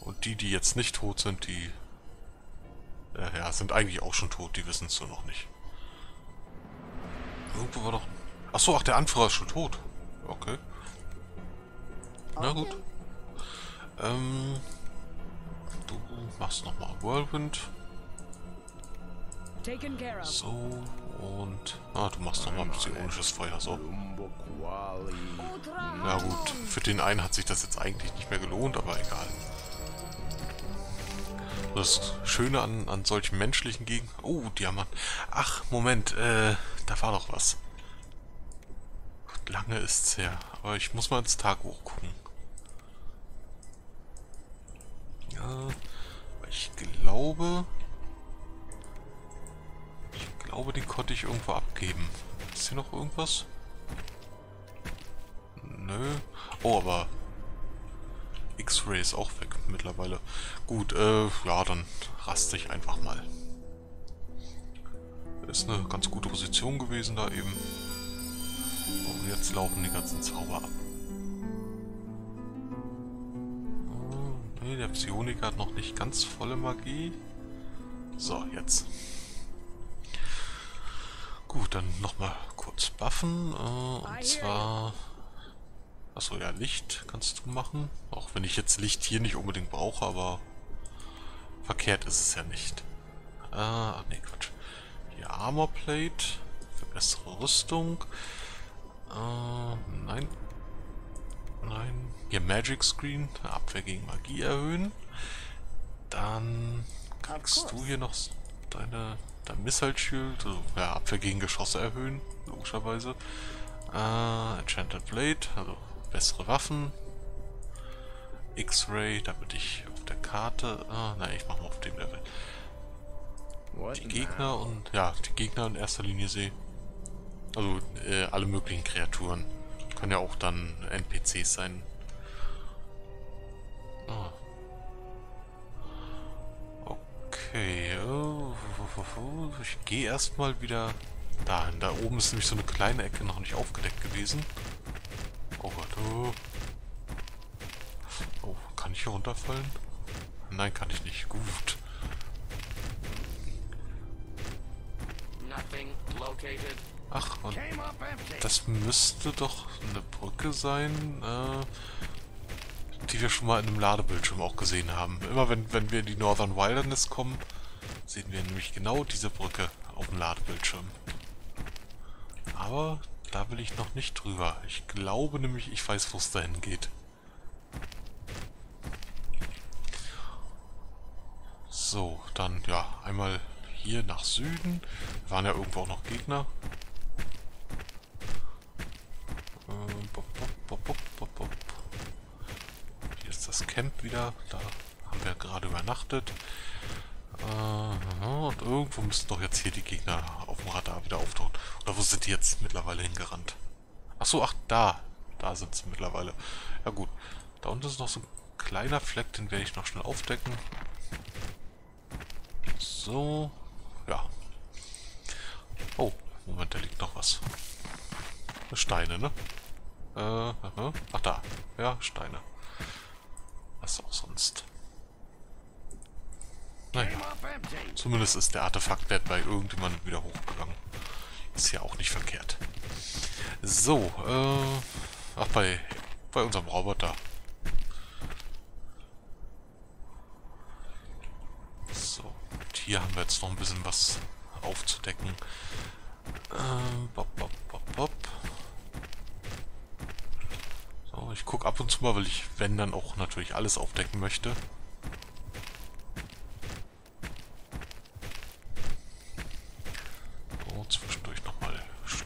Und die, die jetzt nicht tot sind, die äh, ja, sind eigentlich auch schon tot, die wissen es so noch nicht. Irgendwo war doch... Achso, ach, der Anführer ist schon tot. Okay. Na gut. Ähm, Du machst nochmal Whirlwind. So, und... Ah, du machst nochmal ein psionisches Feuer, so. Na gut, für den einen hat sich das jetzt eigentlich nicht mehr gelohnt, aber egal. Das Schöne an, an solchen menschlichen Gegenden... Oh, Diamant. Ach, Moment, äh, da war doch was. lange ist's her. Aber ich muss mal ins Tagebuch gucken. Ja, ich glaube... Ich glaube, den konnte ich irgendwo abgeben. Ist hier noch irgendwas? Nö. Oh, aber... X-Ray ist auch weg mittlerweile. Gut, äh, ja, dann raste ich einfach mal. Ist eine ganz gute Position gewesen da eben. Und jetzt laufen die ganzen Zauber ab. Oh, nee, der Psioniker hat noch nicht ganz volle Magie. So, jetzt. Gut, dann nochmal kurz buffen. Äh, und zwar... Achso, ja, Licht kannst du machen. Auch wenn ich jetzt Licht hier nicht unbedingt brauche, aber verkehrt ist es ja nicht. Ah, nee, Quatsch. Hier Armor Plate für bessere Rüstung. Äh, nein. Nein. Hier Magic Screen, Abwehr gegen Magie erhöhen. Dann kriegst du hier noch deine dein Missile Shield, also ja, Abwehr gegen Geschosse erhöhen, logischerweise. Äh, Enchanted Blade, also bessere Waffen. X-Ray, damit ich auf der Karte... Ah, nein, ich mach mal auf dem Level. Die Gegner und... Ja, die Gegner in erster Linie sehe. Also, äh, alle möglichen Kreaturen. Können ja auch dann NPCs sein. Ah. Okay. Oh, ich gehe erstmal wieder dahin. Da oben ist nämlich so eine kleine Ecke noch nicht aufgedeckt gewesen. Oh Gott. Oh. oh, kann ich hier runterfallen? Nein, kann ich nicht. Gut. Ach, und das müsste doch eine Brücke sein, äh, die wir schon mal in einem Ladebildschirm auch gesehen haben. Immer wenn, wenn wir in die Northern Wilderness kommen, sehen wir nämlich genau diese Brücke auf dem Ladebildschirm. Aber da will ich noch nicht drüber. Ich glaube nämlich, ich weiß, wo es dahin geht. So, dann ja, einmal hier nach Süden. Da waren ja irgendwo auch noch Gegner. Hier ist das Camp wieder. Da haben wir gerade übernachtet. Und irgendwo müssten doch jetzt hier die Gegner auf dem Radar wieder auftauchen. Oder wo sind die jetzt mittlerweile hingerannt? Achso, ach, da. Da sind sie mittlerweile. Ja gut. Da unten ist noch so ein kleiner Fleck, den werde ich noch schnell aufdecken. So. Ja. Oh, Moment, da liegt noch was. Steine, ne? Äh, ach da. Ja, Steine. Was auch sonst. Naja. Zumindest ist der Artefaktwert bei irgendjemandem wieder hochgegangen. Ist ja auch nicht verkehrt. So, äh... Ach, bei, bei unserem Roboter. So, und hier haben wir jetzt noch ein bisschen was aufzudecken. Äh, bop, bop, bop, bop. So, ich gucke ab und zu mal, weil ich, wenn, dann auch natürlich alles aufdecken möchte.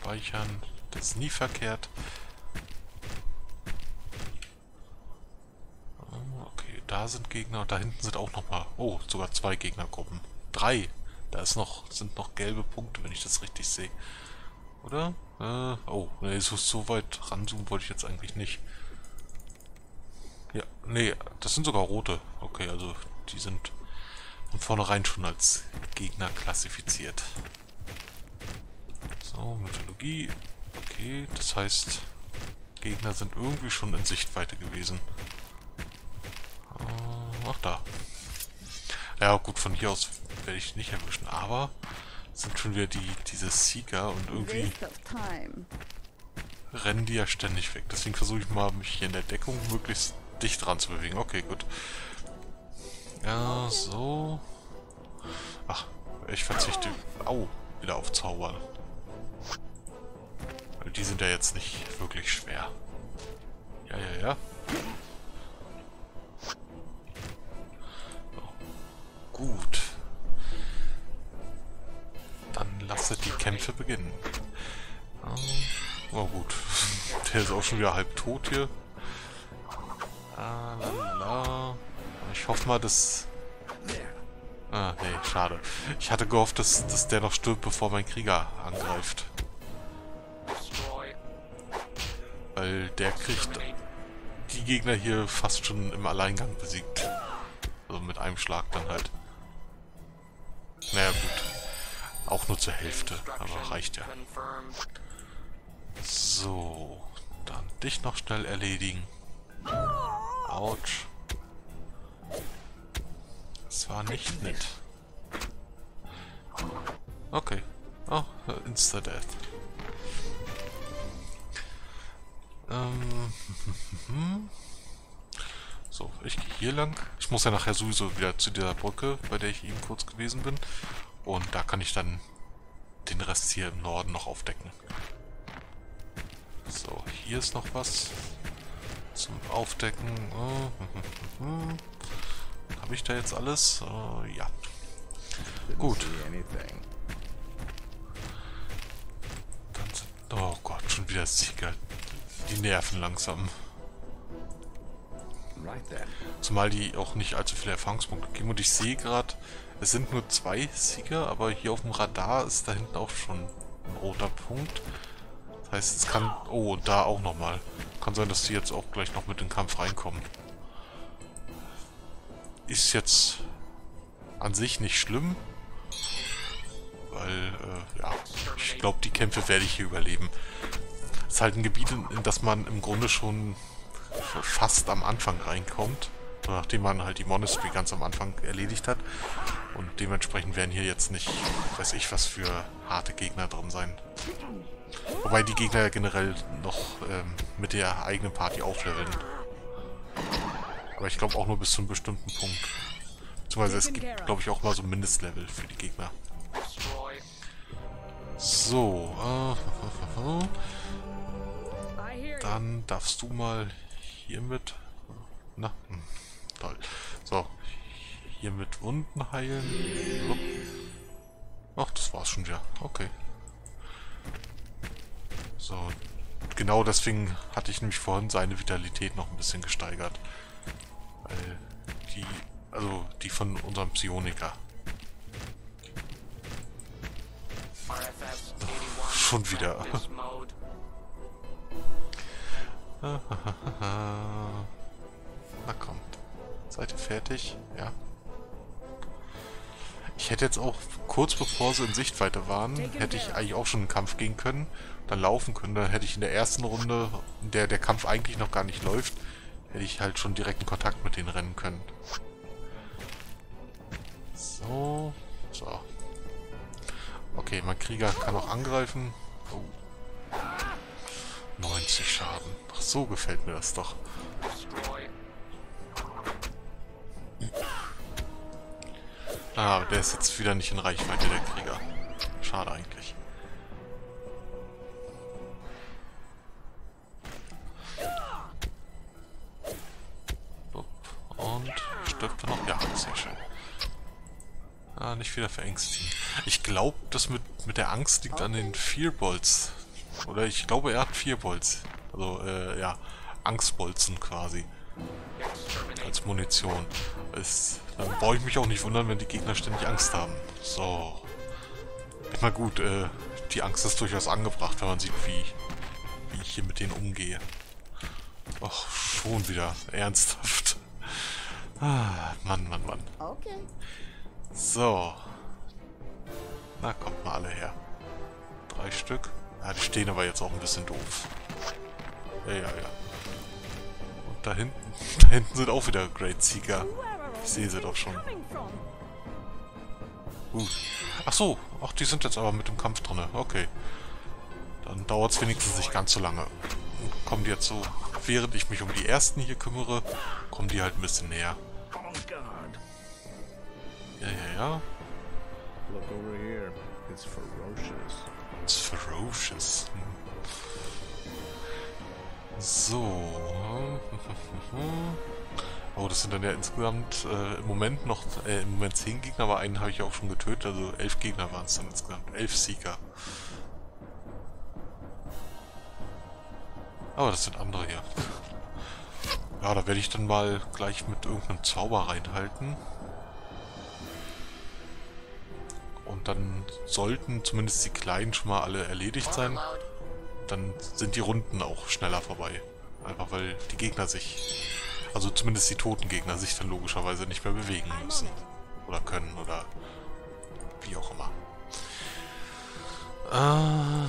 Speichern. Das ist nie verkehrt. Oh, okay, da sind Gegner da hinten sind auch nochmal... Oh, sogar zwei Gegnergruppen. Drei. Da ist noch, sind noch gelbe Punkte, wenn ich das richtig sehe. Oder? Äh, oh, nee, so, so weit ranzoomen wollte ich jetzt eigentlich nicht. Ja, nee, das sind sogar rote. Okay, also die sind von vornherein schon als Gegner klassifiziert. So, Mythologie. Okay, das heißt, Gegner sind irgendwie schon in Sichtweite gewesen. Äh, ach, da. Ja, gut, von hier aus werde ich nicht erwischen, aber sind schon wieder die diese Seeker und irgendwie rennen die ja ständig weg. Deswegen versuche ich mal, mich hier in der Deckung möglichst dicht dran zu bewegen. Okay, gut. Ja, so. Ach, ich verzichte. Au, wieder auf Zaubern. Die sind ja jetzt nicht wirklich schwer. Ja, ja, ja. So. Gut. Dann lasst die Kämpfe beginnen. Ähm, Oh gut. Der ist auch schon wieder halb tot hier. Ah. Ich hoffe mal, dass... Ah, nee, schade. Ich hatte gehofft, dass, dass der noch stirbt, bevor mein Krieger angreift. Weil der kriegt die Gegner hier fast schon im Alleingang besiegt. Also mit einem Schlag dann halt. Naja, gut. Auch nur zur Hälfte, aber reicht ja. So, dann dich noch schnell erledigen. Autsch. Das war nicht nett. Okay. Oh, Insta-Death. Ähm. so, ich gehe hier lang. Ich muss ja nachher sowieso wieder zu dieser Brücke, bei der ich eben kurz gewesen bin. Und da kann ich dann den Rest hier im Norden noch aufdecken. So, hier ist noch was zum Aufdecken. Oh, Habe ich da jetzt alles? Uh, ja. Gut. Dann sind, oh Gott, schon wieder Sieger. Die nerven langsam. Zumal die auch nicht allzu viele Erfahrungspunkte geben. Und ich sehe gerade, es sind nur zwei Sieger, aber hier auf dem Radar ist da hinten auch schon ein roter Punkt. Das heißt, es kann... Oh, und da auch nochmal. Kann sein, dass die jetzt auch gleich noch mit in den Kampf reinkommen. Ist jetzt an sich nicht schlimm. Weil, äh, ja, ich glaube, die Kämpfe werde ich hier überleben. Ist halt ein Gebiet, in das man im Grunde schon fast am Anfang reinkommt. Nachdem man halt die Monastery ganz am Anfang erledigt hat. Und dementsprechend werden hier jetzt nicht, weiß ich was für harte Gegner drin sein. Wobei die Gegner ja generell noch ähm, mit der eigenen Party aufleveln. Aber ich glaube auch nur bis zu einem bestimmten Punkt. Beziehungsweise es gibt, glaube ich, auch mal so ein Mindestlevel für die Gegner. So, äh, dann darfst du mal hier mit... Na, hm, toll. So, hier mit Wunden heilen. Ach, das war's schon wieder. Okay. So, genau deswegen hatte ich nämlich vorhin seine Vitalität noch ein bisschen gesteigert. Weil die, also die von unserem Psioniker. schon wieder. Na kommt. Seid ihr fertig? Ja. Ich hätte jetzt auch, kurz bevor sie in Sichtweite waren, hätte ich eigentlich auch schon einen Kampf gehen können dann laufen können. Dann hätte ich in der ersten Runde, in der der Kampf eigentlich noch gar nicht läuft, hätte ich halt schon direkten Kontakt mit denen rennen können. So. So. Okay, mein Krieger kann auch angreifen. Oh. 90 Schaden. Ach, so gefällt mir das doch. Ah, der ist jetzt wieder nicht in Reichweite, der Krieger. Schade eigentlich. nicht wieder verängstigen. Ich glaube, das mit, mit der Angst liegt an den Fearbolts. Oder ich glaube, er hat Fearbolts. Also, äh, ja, Angstbolzen quasi. Als Munition. Es, dann brauche ich mich auch nicht wundern, wenn die Gegner ständig Angst haben. So. Na gut, äh, die Angst ist durchaus angebracht, wenn man sieht, wie, wie ich hier mit denen umgehe. Ach, schon wieder. Ernsthaft. Ah, Mann, Mann, Mann. Okay. So. Na, kommt mal alle her. Drei Stück. Ja, die stehen aber jetzt auch ein bisschen doof. Ja, ja, ja. Und da hinten, da hinten sind auch wieder Great Seeker. Ich sehe sie doch schon. Gut. Ach so, ach, die sind jetzt aber mit dem Kampf drin. Okay. Dann dauert es wenigstens nicht ganz so lange. Und kommen die jetzt so, während ich mich um die ersten hier kümmere, kommen die halt ein bisschen näher. Ja, ja, ja. Look over here. It's ferocious. It's ferocious. So. Oh, das sind dann ja insgesamt äh, im Moment noch, äh, im Moment 10 Gegner, aber einen habe ich auch schon getötet, also 11 Gegner waren es dann insgesamt, 11 Sieger. Aber das sind andere hier. Ja, da werde ich dann mal gleich mit irgendeinem Zauber reinhalten. Und dann sollten zumindest die Kleinen schon mal alle erledigt sein. Dann sind die Runden auch schneller vorbei. Einfach weil die Gegner sich, also zumindest die toten Gegner, sich dann logischerweise nicht mehr bewegen müssen. Oder können oder wie auch immer. Ah,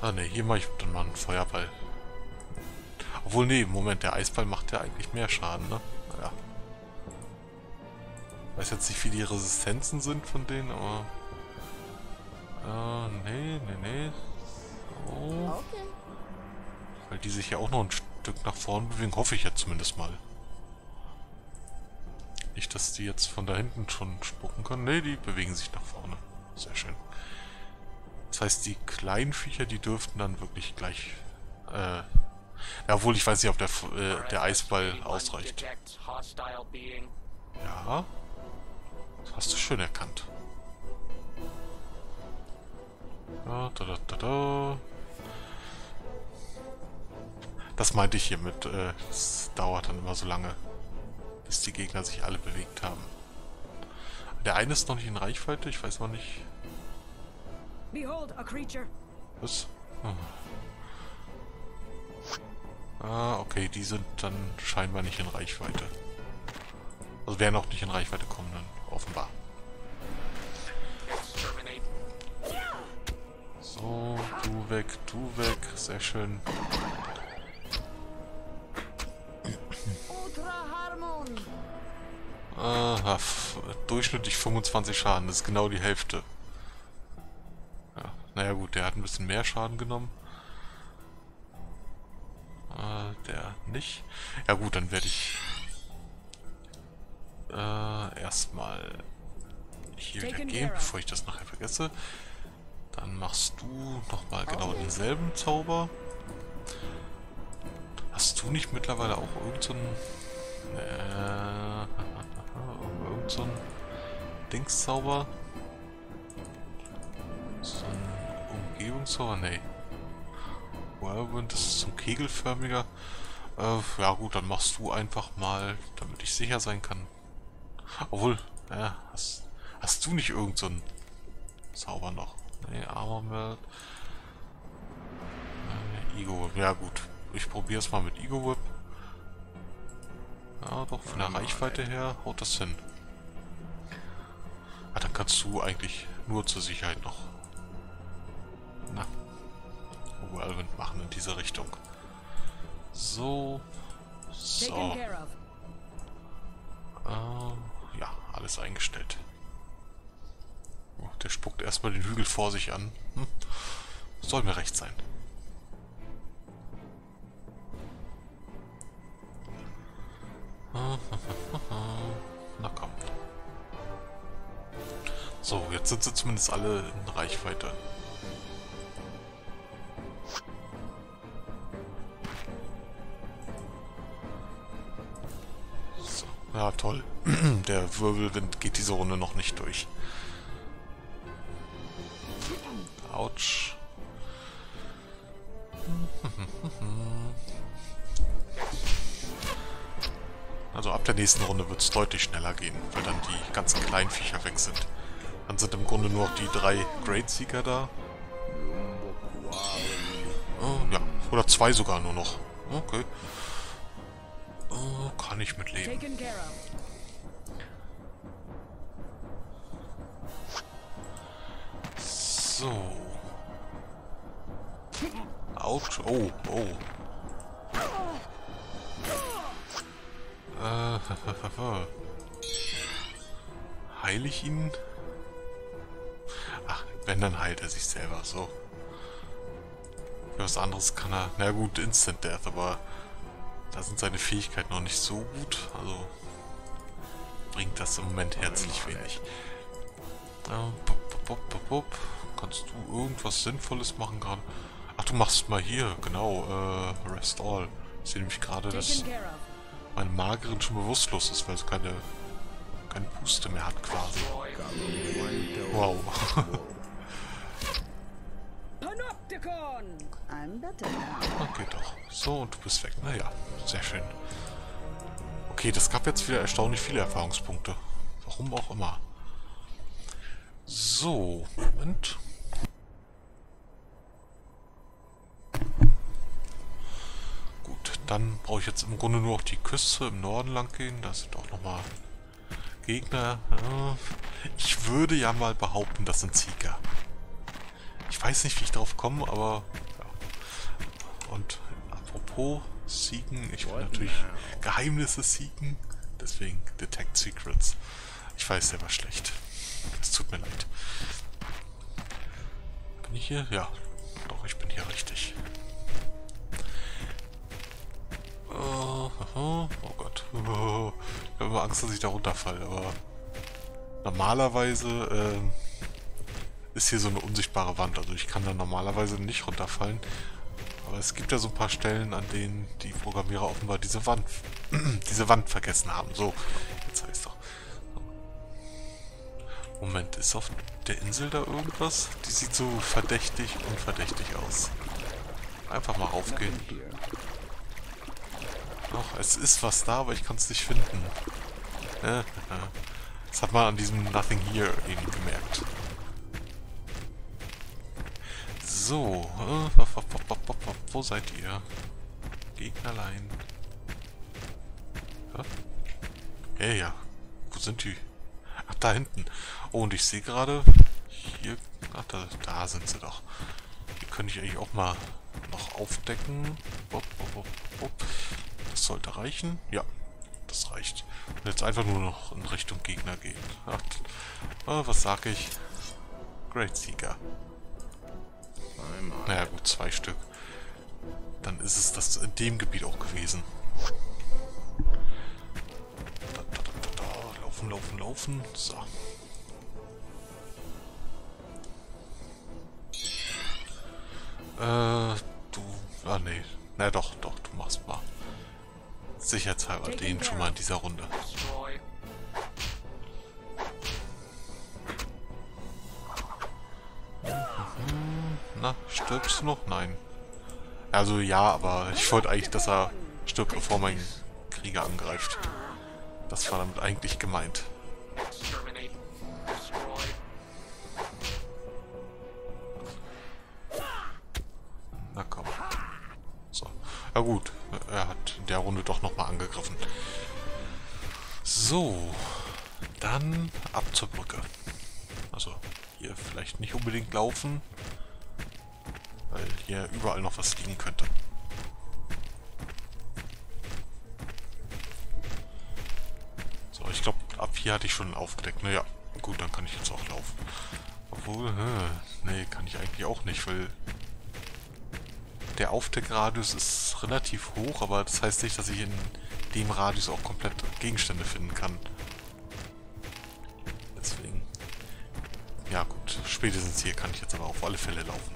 ah ne, hier mache ich dann mal einen Feuerball. Obwohl, nee, Moment, der Eisball macht ja eigentlich mehr Schaden, ne? Ja. Weiß jetzt nicht, wie die Resistenzen sind von denen, aber... Äh, nee, nee, nee. So. Weil die sich ja auch noch ein Stück nach vorn bewegen, hoffe ich jetzt zumindest mal. Nicht, dass die jetzt von da hinten schon spucken können. Ne, die bewegen sich nach vorne. Sehr schön. Das heißt, die kleinen Viecher, die dürften dann wirklich gleich... Äh, ja, obwohl ich weiß nicht, ob der, äh, der Eisball ausreicht. Ja. Hast du schön erkannt. Da, da, da, da. Das meinte ich hiermit. Äh, das dauert dann immer so lange, bis die Gegner sich alle bewegt haben. Der eine ist noch nicht in Reichweite, ich weiß noch nicht. Was? Hm. Ah, okay, die sind dann scheinbar nicht in Reichweite. Also werden auch nicht in Reichweite kommen dann, offenbar. So, du weg, du weg, sehr schön. Aha, durchschnittlich 25 Schaden, das ist genau die Hälfte. Ja, naja gut, der hat ein bisschen mehr Schaden genommen. Äh, der nicht. Ja gut, dann werde ich äh, erstmal hier wieder gehen, bevor ich das nachher vergesse. Dann machst du nochmal genau denselben Zauber. Hast du nicht mittlerweile auch irgendeinen... So äh, irgend so Dingszauber? So ein Umgebungszauber? Nee. Whirlwind, das ist so ein kegelförmiger. Äh, ja gut, dann machst du einfach mal, damit ich sicher sein kann. Obwohl, ja, hast, hast du nicht irgendeinen so Zauber noch? Nee, Armor Melt. Äh, Ego Whip, ja gut. Ich probiere es mal mit Ego Whip. Ja, doch, von der Reichweite her haut das hin. Ah, dann kannst du eigentlich nur zur Sicherheit noch. Na, Whirlwind machen in diese Richtung. So. So. Äh, ja, alles eingestellt. Oh, der spuckt erstmal den Hügel vor sich an. Hm? Soll mir recht sein. Na komm. So, jetzt sind sie zumindest alle in Reichweite. Ja, toll. Der Wirbelwind geht diese Runde noch nicht durch. Autsch. Also ab der nächsten Runde wird es deutlich schneller gehen, weil dann die ganzen kleinen Viecher weg sind. Dann sind im Grunde nur noch die drei Great Seeker da. Oh, ja, oder zwei sogar nur noch. Okay. Kann ich mitleben. So. Autsch. Oh, oh. Äh, Heile ich ihn? Ach, wenn, dann heilt er sich selber, so. Für was anderes kann er... Na gut, Instant Death, aber... Da sind seine Fähigkeiten noch nicht so gut, also bringt das im Moment herzlich wenig. Ja, pop, pop, pop, pop. Kannst du irgendwas Sinnvolles machen gerade? Ach, du machst mal hier, genau, äh, Rest All. Ich sehe nämlich gerade, dass mein Magerin schon bewusstlos ist, weil es keine, keine Puste mehr hat quasi. Wow. Okay, doch. So, und du bist weg. Naja, sehr schön. Okay, das gab jetzt wieder erstaunlich viele Erfahrungspunkte. Warum auch immer. So, Moment. Gut, dann brauche ich jetzt im Grunde nur auf die Küste im Norden lang gehen. Da sind auch nochmal Gegner. Ich würde ja mal behaupten, das sind Sieger. Ich weiß nicht, wie ich drauf komme, aber... Und apropos Siegen, ich will natürlich Geheimnisse siegen. Deswegen Detect Secrets. Ich weiß, der war schlecht. Es tut mir leid. Bin ich hier? Ja. Doch, ich bin hier richtig. Oh, oh, oh Gott. Oh, ich habe immer Angst, dass ich da runterfalle, aber normalerweise äh, ist hier so eine unsichtbare Wand. Also ich kann da normalerweise nicht runterfallen. Aber es gibt ja so ein paar Stellen, an denen die Programmierer offenbar diese Wand, diese Wand vergessen haben. So, jetzt heißt doch. Moment, ist auf der Insel da irgendwas? Die sieht so verdächtig und verdächtig aus. Einfach mal raufgehen. Doch, es ist was da, aber ich kann es nicht finden. Das hat man an diesem Nothing Here eben gemerkt. So, äh, wo seid ihr? Gegnerlein. Ja, ja, ja. Wo sind die? Ach, da hinten. Oh, und ich sehe gerade, hier, ach, da, da sind sie doch. Die könnte ich eigentlich auch mal noch aufdecken. Das sollte reichen. Ja, das reicht. Und jetzt einfach nur noch in Richtung Gegner gehen. Ach, oh, was sag ich? Great Seeker. Naja gut, zwei Stück. Dann ist es das in dem Gebiet auch gewesen. Da, da, da, laufen, laufen, laufen. So. Äh, du... Ah, nee. Na doch, doch, du machst mal. Sicherheitshalber den schon mal in dieser Runde. Na, stirbst du noch? Nein. Also ja, aber ich wollte eigentlich, dass er stirbt, bevor mein Krieger angreift. Das war damit eigentlich gemeint. Na komm. So. Ja gut, er hat in der Runde doch nochmal angegriffen. So. Dann ab zur Brücke. Also hier vielleicht nicht unbedingt laufen. Weil hier überall noch was liegen könnte. So, ich glaube, ab hier hatte ich schon aufgedeckt. Naja, gut, dann kann ich jetzt auch laufen. Obwohl, hä, nee, kann ich eigentlich auch nicht, weil der Aufdeckradius ist relativ hoch, aber das heißt nicht, dass ich in dem Radius auch komplett Gegenstände finden kann. Deswegen. Ja gut, spätestens hier kann ich jetzt aber auf alle Fälle laufen.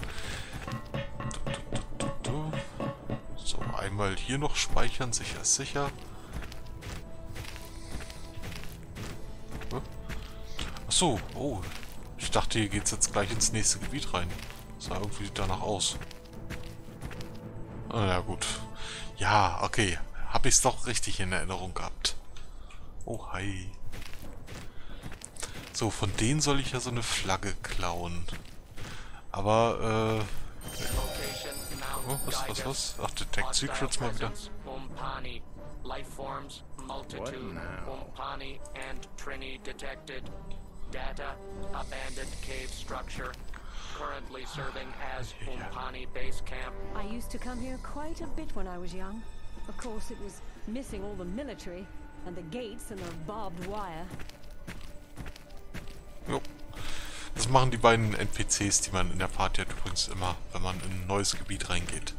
So, einmal hier noch speichern, sicher sicher. Achso, oh. Ich dachte, hier geht's jetzt gleich ins nächste Gebiet rein. Sah irgendwie danach aus. Na ah, ja, gut. Ja, okay. Hab ich's doch richtig in Erinnerung gehabt. Oh, hi. So, von denen soll ich ja so eine Flagge klauen. Aber, äh... Oh, was, was, was? Ach, Detect Secrets mal wieder. Lifeforms, multitude, Umpani and Trini detected. Data, abandoned cave structure. Currently serving as Umpani base camp. I used to come here quite a bit when I was young. Of course, it was missing all the military and the gates and the barbed wire. Jo. Das machen die beiden NPCs, die man in der Party hat übrigens immer, wenn man in ein neues Gebiet reingeht.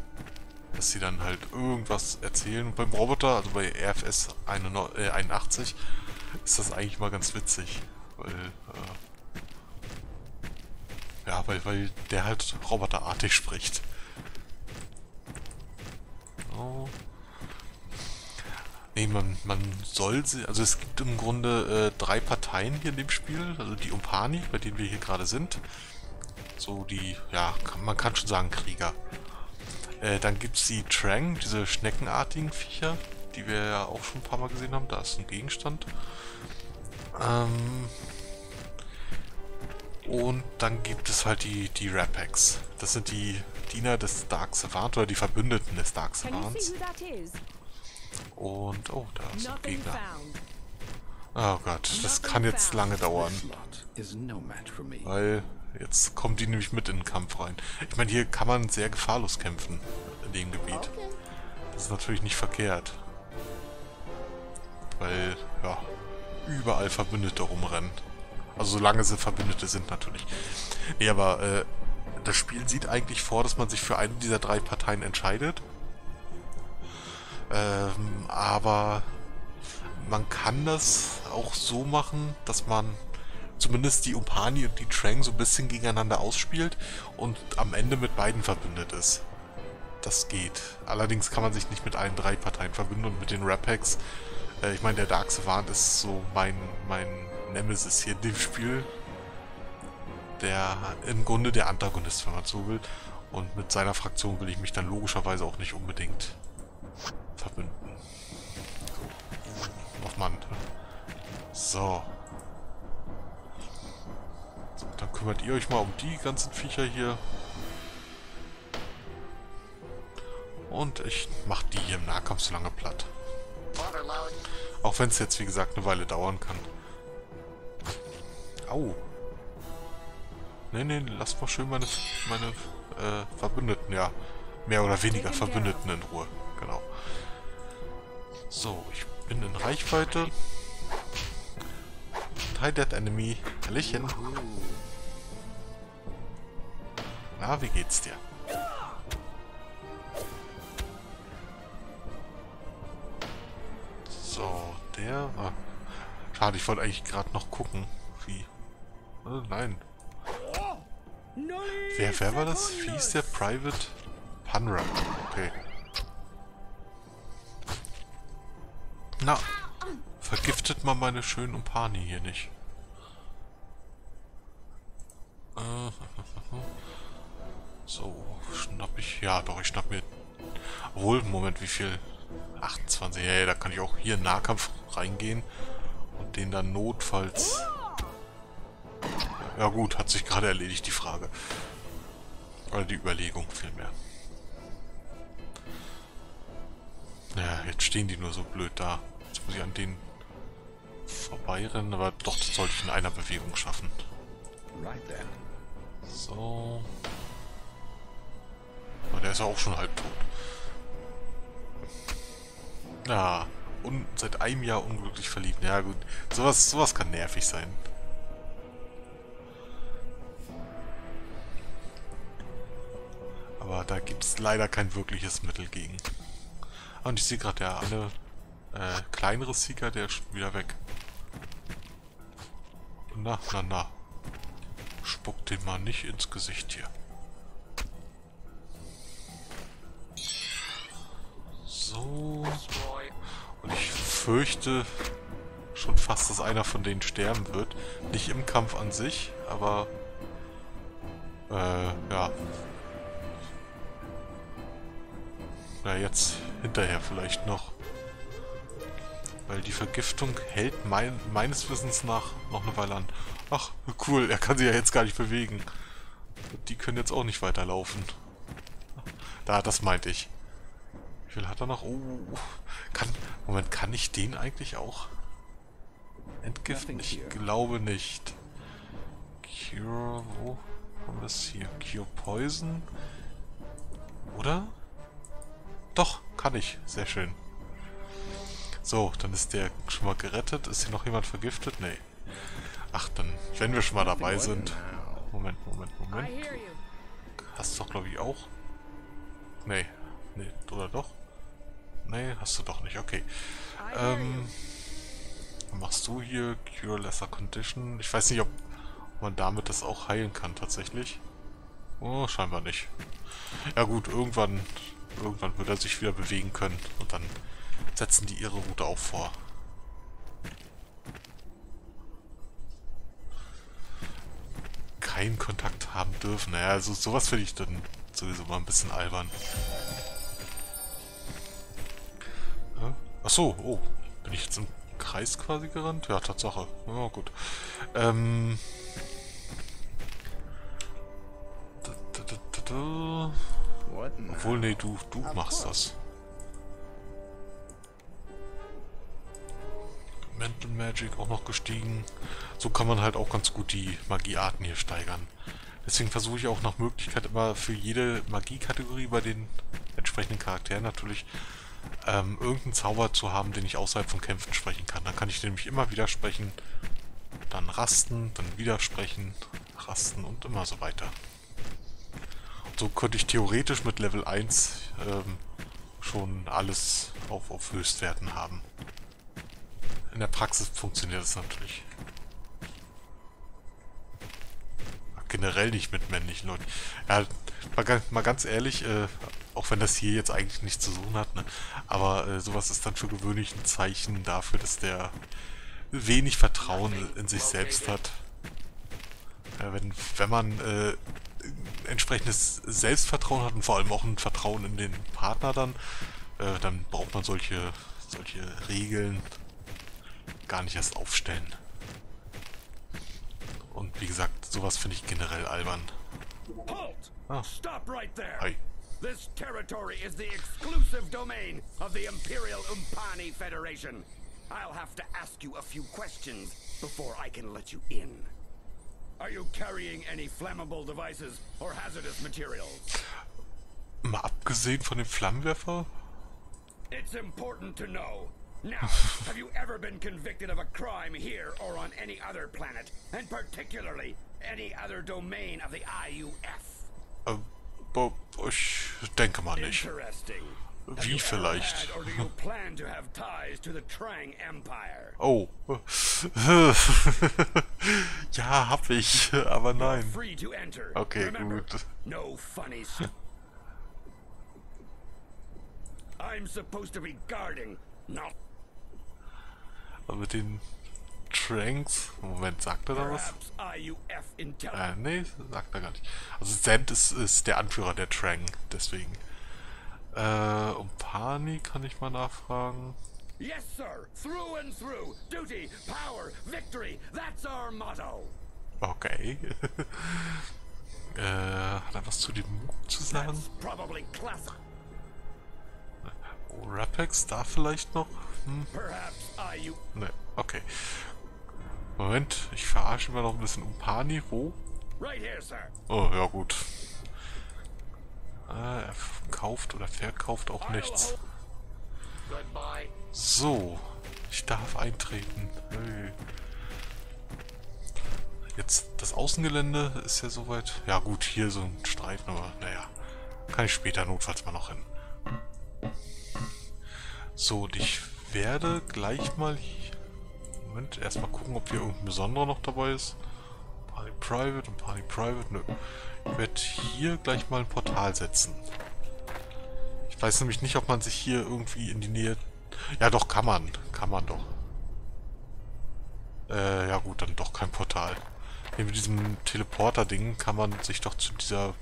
Dass sie dann halt irgendwas erzählen. Und beim Roboter, also bei RFS 81, ist das eigentlich mal ganz witzig. Weil, äh, ja, weil, weil der halt roboterartig spricht. Oh. Nee, man, man soll sie, also es gibt im Grunde äh, drei Parteien hier in dem Spiel, also die Umpani, bei denen wir hier gerade sind. So die, ja, kann, man kann schon sagen Krieger. Äh, dann gibt es die Trang, diese schneckenartigen Viecher, die wir ja auch schon ein paar Mal gesehen haben. Da ist ein Gegenstand. Ähm und dann gibt es halt die, die Rapex. Das sind die Diener des Dark Savant oder die Verbündeten des Dark Savants. Und, oh, da ist ein Gegner. Oh Gott, das kann jetzt lange dauern. Weil jetzt kommt die nämlich mit in den Kampf rein. Ich meine, hier kann man sehr gefahrlos kämpfen in dem Gebiet. Das ist natürlich nicht verkehrt. Weil, ja, überall Verbündete rumrennen. Also solange sie Verbündete sind natürlich. Nee, aber äh, das Spiel sieht eigentlich vor, dass man sich für eine dieser drei Parteien entscheidet. Ähm, aber man kann das auch so machen, dass man zumindest die Upani und die Trang so ein bisschen gegeneinander ausspielt und am Ende mit beiden verbündet ist. Das geht. Allerdings kann man sich nicht mit allen drei Parteien verbünden und mit den Rapex. Äh, ich meine, der Dark Savant ist so mein, mein Nemesis hier in dem Spiel. Der im Grunde der Antagonist, wenn man so will. Und mit seiner Fraktion will ich mich dann logischerweise auch nicht unbedingt verbünden. Auf Mann. So. Dann kümmert ihr euch mal um die ganzen Viecher hier. Und ich mach die hier im Nahkampf so lange platt. Auch wenn es jetzt, wie gesagt, eine Weile dauern kann. Au. Nee, nee, lass mal schön meine, meine äh, Verbündeten, ja. Mehr oder weniger Verbündeten in Ruhe. Genau. So, ich bin in Reichweite. Hi, Dead Enemy. Hallöchen. Na, wie geht's dir? So, der war... Schade, ich wollte eigentlich gerade noch gucken, wie... Oh, nein. Wer, wer war das? Wie ist der Private Panra? Okay. Na, vergiftet mal meine schönen Umpani hier nicht. Äh, so, schnapp ich... Ja, doch, ich schnapp mir... Obwohl, Moment, wie viel... 28, ja, ja, da kann ich auch hier in Nahkampf reingehen und den dann notfalls... Ja gut, hat sich gerade erledigt, die Frage. Oder die Überlegung vielmehr. Ja, jetzt stehen die nur so blöd da. Jetzt muss ich an denen vorbeirennen, aber doch, das sollte ich in einer Bewegung schaffen. So. Aber der ist ja auch schon halb tot. Ja, und seit einem Jahr unglücklich verliebt. Ja gut, sowas, sowas kann nervig sein. Aber da gibt es leider kein wirkliches Mittel gegen. Und ich sehe gerade, der eine äh, kleinere Seeker, der ist schon wieder weg. Na, na, na. Spuck dem mal nicht ins Gesicht hier. So. Und ich fürchte schon fast, dass einer von denen sterben wird. Nicht im Kampf an sich, aber... Äh, ja. Na, jetzt hinterher vielleicht noch. Weil die Vergiftung hält mein, meines Wissens nach noch eine Weile an. Ach, cool, er kann sich ja jetzt gar nicht bewegen. Die können jetzt auch nicht weiterlaufen. Da, das meinte ich. Wie viel hat er noch? Oh, kann... Moment, kann ich den eigentlich auch entgiften? Ich glaube nicht. Cure, wo haben wir es hier? Cure Poison? Oder? Doch, kann ich. Sehr schön. So, dann ist der schon mal gerettet. Ist hier noch jemand vergiftet? Nee. Ach, dann, wenn wir schon mal dabei sind... Moment, Moment, Moment. Hast du doch, glaube ich, auch? Nee. Nee, oder doch? Nee, hast du doch nicht. Okay. Ähm... Machst du hier Cure Lesser Condition? Ich weiß nicht, ob man damit das auch heilen kann, tatsächlich. Oh, scheinbar nicht. Ja gut, irgendwann, irgendwann wird er sich wieder bewegen können und dann setzen die ihre Route auch vor. Keinen Kontakt haben dürfen. Naja, also sowas finde ich dann sowieso mal ein bisschen albern. Ja? Achso, oh. Bin ich jetzt im Kreis quasi gerannt? Ja, Tatsache. Ja, gut. Ähm... Obwohl, nee, du, du machst das. Mental Magic auch noch gestiegen. So kann man halt auch ganz gut die Magiearten hier steigern. Deswegen versuche ich auch nach Möglichkeit immer für jede Magiekategorie bei den entsprechenden Charakteren natürlich ähm, irgendeinen Zauber zu haben, den ich außerhalb von Kämpfen sprechen kann. Dann kann ich nämlich immer wieder sprechen, dann rasten, dann widersprechen, rasten und immer so weiter. So könnte ich theoretisch mit Level 1 ähm, schon alles auf, auf Höchstwerten haben. In der Praxis funktioniert das natürlich generell nicht mit männlichen Leuten. Ja, mal, mal ganz ehrlich, äh, auch wenn das hier jetzt eigentlich nichts zu suchen hat, ne? aber äh, sowas ist dann für gewöhnlich ein Zeichen dafür, dass der wenig Vertrauen in sich selbst hat. Ja, wenn, wenn man äh, entsprechendes Selbstvertrauen hat und vor allem auch ein Vertrauen in den Partner dann, äh, dann braucht man solche, solche Regeln gar nicht erst aufstellen. Und wie gesagt, sowas finde ich generell albern. Halt! Ah. Stop right there! Hi. This territory is the exclusive domain of the Imperial Umpani Federation. I'll have to ask you a few questions before I can let you in. Are you carrying any flammable devices or hazardous materials? Mal abgesehen von dem Flammenwerfer? It's important to know now, have you ever been convicted of a crime here or on any other planet, and particularly any other domain of the IUF? Äh, ich denke mal nicht. Wie vielleicht? oh. ja, hab ich, aber nein. Okay, gut. I'm supposed to be guarding, not aber mit den Tranks... Moment, sagt er da was? Äh, nee, sagt er gar nicht. Also Zend ist, ist der Anführer der Trang, deswegen. Äh, um Pani kann ich mal nachfragen. Yes, sir. Through and through. Duty, power, victory. That's our motto. Okay. äh, hat er was zu dem Move zu sagen? Oh, Rapex da vielleicht noch? Hm? Ne, okay. Moment, ich verarsche immer noch ein bisschen Umpani. Wo? Oh, ja gut. Ah, er kauft oder verkauft auch nichts. So, ich darf eintreten. Hey. Jetzt, das Außengelände ist ja soweit... Ja gut, hier so ein Streifen, aber naja. Kann ich später notfalls mal noch hin. So, und ich werde gleich mal... Moment, erstmal gucken, ob hier irgendein besonderer noch dabei ist. Party Private und Party Private, nö. Ich werde hier gleich mal ein Portal setzen. Ich weiß nämlich nicht, ob man sich hier irgendwie in die Nähe... Ja doch, kann man. Kann man doch. Äh, ja gut, dann doch kein Portal. Neben diesem Teleporter-Ding kann man sich doch zu dieser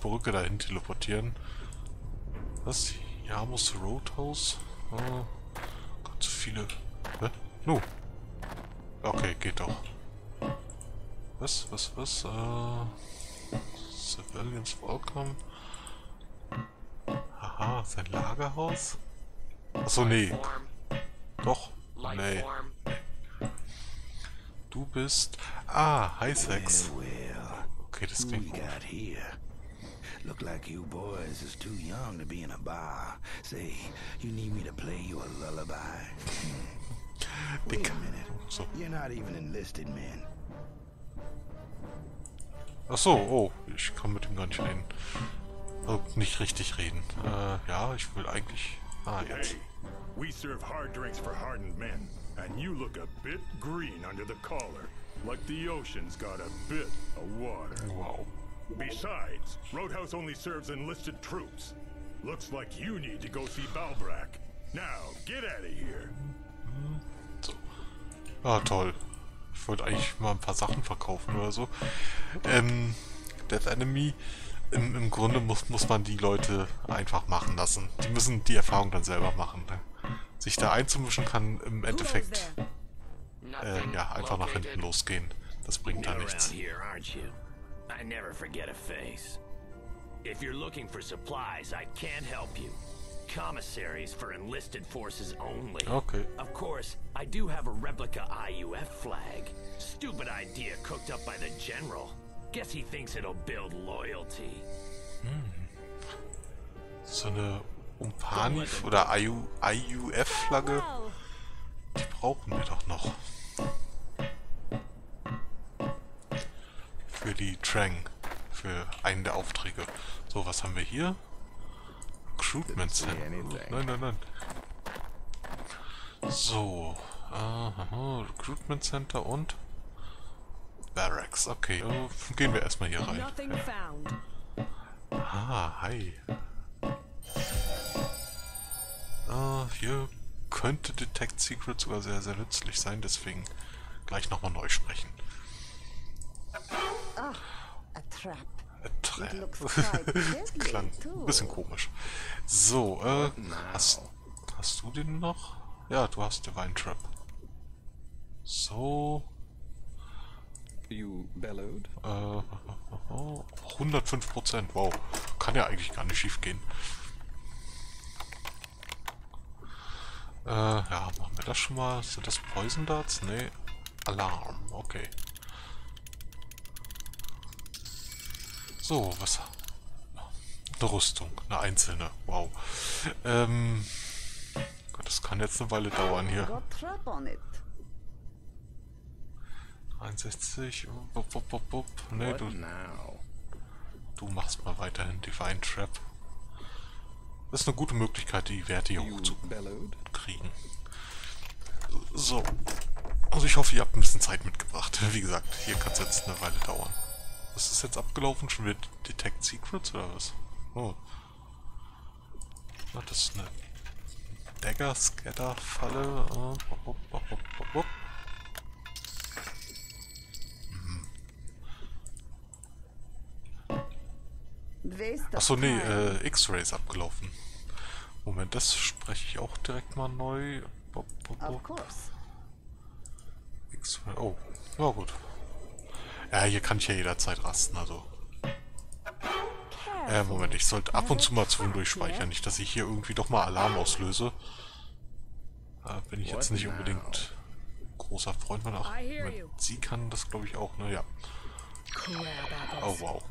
Brücke dahin teleportieren. Was? Yamos Roadhouse? Oh zu viele... Hä? Nu. Okay, geht doch. Was, was, was? Äh, Civilians Welcome. Aha, sein Lagerhaus? Achso, nee. Doch. Nee. Du bist... Ah, Highsex. Okay, das klingt gut. Look like you boys is too young to be in a bar. Say, you need me to play you a lullaby? Wait a minute. You're not even enlisted, man. Ach so, oh, ich kann mit ihm gar nicht reden. Also nicht richtig reden. Äh, ja, ich will eigentlich... Ah, jetzt. Hey, we serve hard drinks for hardened men, and you look a bit green under the collar, like the ocean's got a bit of water. Wow. Besides, Roadhouse only serves enlisted troops. Looks like you need to go see Balbrak. Now, get out of here. So. Ah, toll. Ich wollte eigentlich mal ein paar Sachen verkaufen oder so. Ähm, Death Enemy. im, im Grunde muss, muss man die Leute einfach machen lassen. Die müssen die Erfahrung dann selber machen. Ne? Sich da einzumischen kann im Endeffekt äh, ja, einfach nach hinten losgehen. Das bringt da nichts. If you're looking for supplies, I can't help you. Commissaries for enlisted forces only. Okay. Of course, I do have a replica IUF flag. Stupid idea cooked up by the general. Guess he thinks it'll build loyalty. Hm. So eine Umpani oder IU, IUF-Flagge, die brauchen wir doch noch. Für die Trang, für einen der Aufträge. So, was haben wir hier? Recruitment Center. Nein, nein, nein. So. Aha, Recruitment Center und Barracks. Okay, uh, gehen wir erstmal hier rein. Ah, hi. Uh, hier könnte Detect Secret sogar sehr, sehr nützlich sein, deswegen gleich nochmal neu sprechen. Ah, a trap. Trap. Klang ein bisschen komisch. So, äh, hast, hast du den noch? Ja, du hast Divine Trap. So. You bellowed? Äh, 105 Prozent. Wow. Kann ja eigentlich gar nicht schief gehen. Äh, ja, machen wir das schon mal. Sind das Poison Darts? Nee. Alarm. Okay. So, was... Eine Rüstung. Eine einzelne. Wow. Ähm... Gott, das kann jetzt eine Weile dauern hier. 63. Wupp, wupp, wupp, wupp. Nee, du... Du machst mal weiterhin Divine Trap. Das ist eine gute Möglichkeit, die Werte hier hochzukriegen. So. Also ich hoffe, ihr habt ein bisschen Zeit mitgebracht. Wie gesagt, hier kann es jetzt eine Weile dauern. Was ist jetzt abgelaufen? Schon wieder Detect Secrets oder was? Oh. Ach, das ist eine Dagger-Scatter-Falle. Uh, Achso, nee, äh, X-Rays abgelaufen. Moment, das spreche ich auch direkt mal neu. X-Ray, oh, ja gut. Ja, hier kann ich ja jederzeit rasten, also. Äh, Moment, ich sollte ab und zu mal zwischendurch speichern, nicht, dass ich hier irgendwie doch mal Alarm auslöse. Da bin ich jetzt nicht unbedingt großer Freund von. Ach, Moment, sie kann das glaube ich auch, ne? Ja. Oh, wow.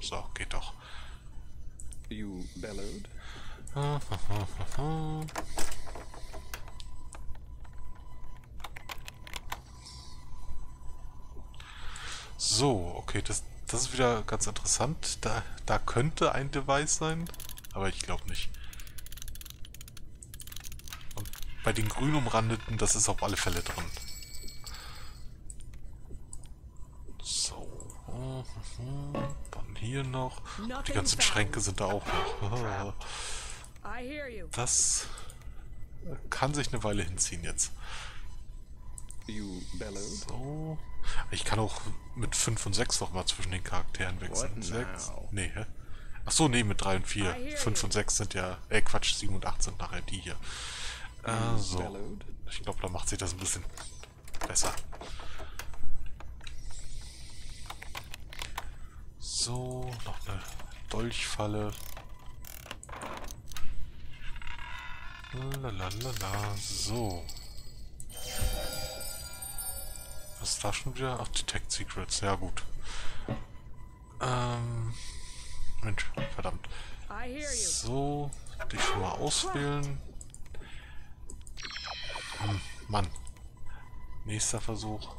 So, geht doch. You bellowed? So, okay, das, das ist wieder ganz interessant. Da, da könnte ein Device sein, aber ich glaube nicht. Und bei den grün umrandeten, das ist auf alle Fälle drin. So. Dann hier noch. Die ganzen Schränke sind da auch noch. Das kann sich eine Weile hinziehen jetzt. So. Ich kann auch mit 5 und 6 noch mal zwischen den Charakteren wechseln. 6? Nee, hä? Achso, nee, mit 3 und 4. 5 und 6 sind ja... Äh, Quatsch, 7 und 8 sind nachher die hier. Äh, so. Ich glaube, da macht sich das ein bisschen besser. So, noch eine Dolchfalle. Lalalala, so. Was ist da schon wieder? Ach, Detect Secrets. Ja, gut. Ähm. Mensch, verdammt. So, dich schon mal auswählen. Hm, Mann. Nächster Versuch.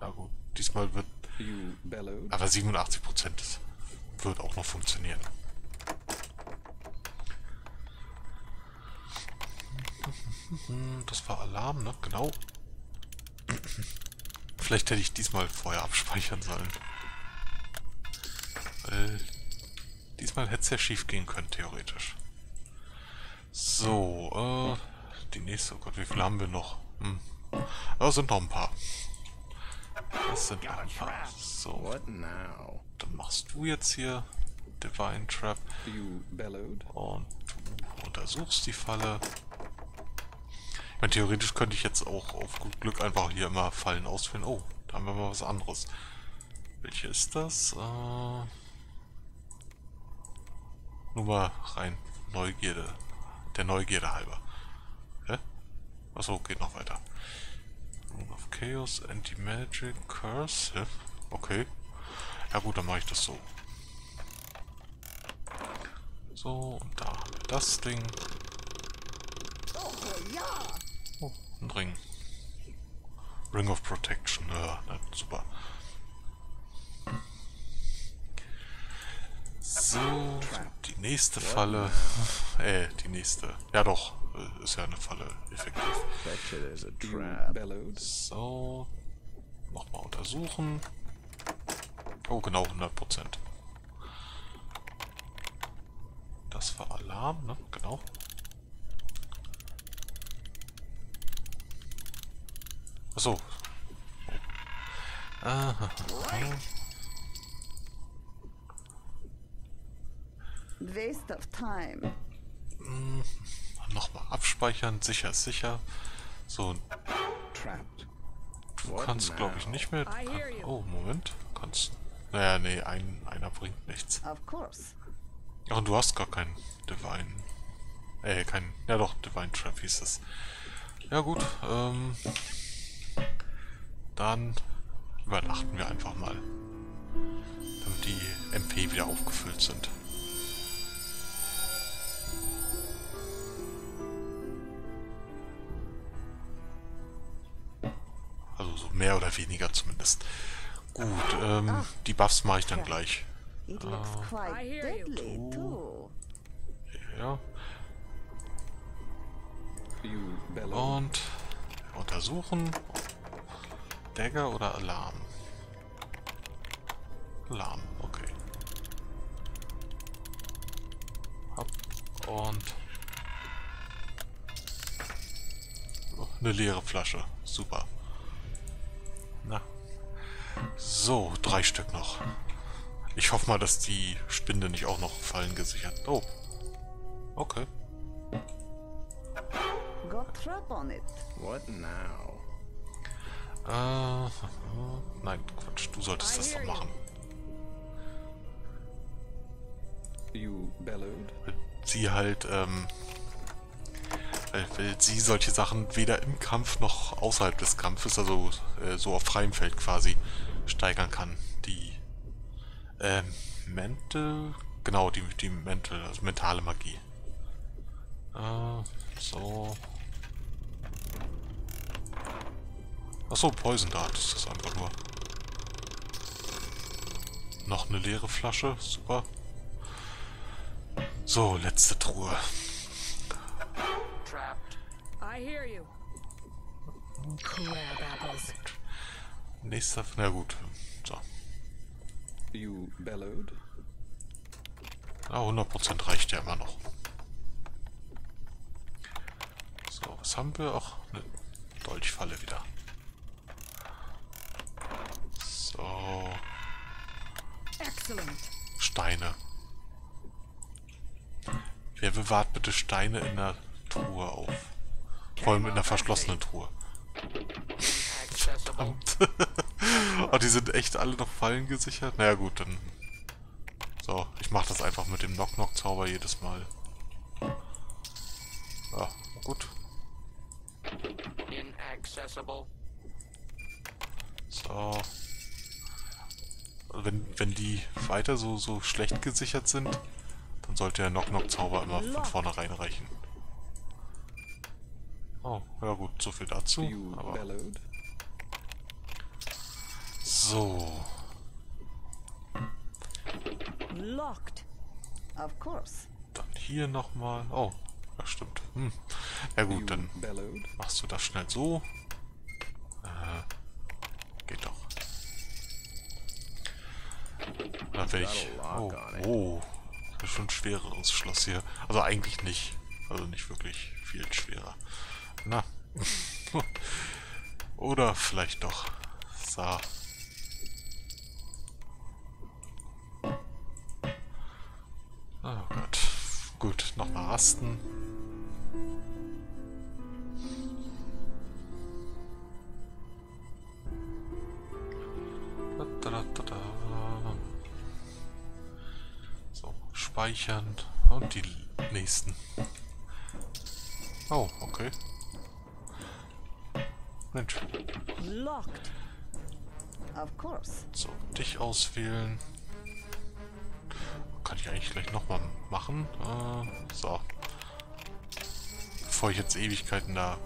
Ja gut, diesmal wird... Aber 87% wird auch noch funktionieren. Das war Alarm, ne? Genau. Vielleicht hätte ich diesmal vorher abspeichern sollen. Weil diesmal hätte es ja schief gehen können, theoretisch. So, äh, die nächste, oh Gott, wie viele haben wir noch? Hm. Ja, sind noch ein paar. Das sind ein paar. So. Dann machst du jetzt hier Divine Trap. Und du untersuchst die Falle. Ich meine, theoretisch könnte ich jetzt auch auf gut Glück einfach hier immer Fallen ausführen. Oh, da haben wir mal was anderes. Welche ist das? Äh, nur mal rein Neugierde. Der Neugierde halber. Hä? Achso, geht noch weiter. Rune of Chaos, Anti-Magic, Curse. Hä? Okay. Ja gut, dann mache ich das so. So, und da haben wir das Ding. Oh, ein Ring. Ring of Protection, ja, super. So, die nächste Falle. Äh, die nächste. Ja doch, äh, ist ja eine Falle, effektiv. So, nochmal untersuchen. Oh, genau 100%. Das war Alarm, ne? Genau. Achso. Aha. Waste of time. Nochmal abspeichern. Sicher ist sicher. So, Trapped. du kannst glaube ich nicht mehr... Oh, Moment. Kannst... Naja, nee, ein, einer bringt nichts. Of course. Ach, und du hast gar keinen Divine. Äh, kein. Ja doch, Divine Trap hieß es. Ja gut, ähm. Dann übernachten wir einfach mal. Damit die MP wieder aufgefüllt sind. Also so mehr oder weniger zumindest. Gut, ähm, die Buffs mache ich dann gleich. It looks quite deadly too. Ja. Und untersuchen. Dagger oder Alarm? Alarm, okay. Hopp. Und oh, eine leere Flasche. Super. Na. So, drei Stück noch. Ich hoffe mal, dass die Spinde nicht auch noch fallen gesichert. Oh. Okay. Got trap on it. What now? Äh, nein, Quatsch, du solltest das doch machen. Sie halt, ähm, weil, weil sie solche Sachen weder im Kampf noch außerhalb des Kampfes, also äh, so auf freiem Feld quasi, steigern kann. Die, ähm, Mental, genau, die, die Mental, also mentale Magie. Äh, so. Achso, Poison Dart ist das einfach nur. Noch eine leere Flasche, super. So, letzte Truhe. I hear you. Crab apples. Nächster, na gut. So. You bellowed. Ah, 100% reicht ja immer noch. So, was haben wir? Ach, eine Dolchfalle wieder. So, Excellent. Steine. Wer bewahrt bitte Steine in der Truhe auf? Vor allem in der verschlossenen Truhe. Verdammt. oh, die sind echt alle noch Fallen gesichert? Naja gut, dann... So, ich mach das einfach mit dem Knock-Knock-Zauber jedes Mal. Ja, gut. Inaccessible. So. Wenn, wenn die weiter so, so schlecht gesichert sind, dann sollte der Knock-Knock-Zauber immer von vornherein reichen. Oh, ja gut, so viel dazu. Aber so. Locked. Of course. Dann hier nochmal. Oh, ja stimmt. Hm. Ja gut, dann machst du das schnell so. Äh, geht doch. Dann werde ich... Oh, oh. Das ist schon ein schwereres Schloss hier. Also eigentlich nicht. Also nicht wirklich viel schwerer. Na. Oder vielleicht doch. So. Oh Gott. Gut, nochmal rasten. So, speichern und die nächsten. Oh, okay. Mensch. Locked. Of course. So, dich auswählen. Kann ich eigentlich gleich nochmal machen. Äh, so. Bevor ich jetzt Ewigkeiten da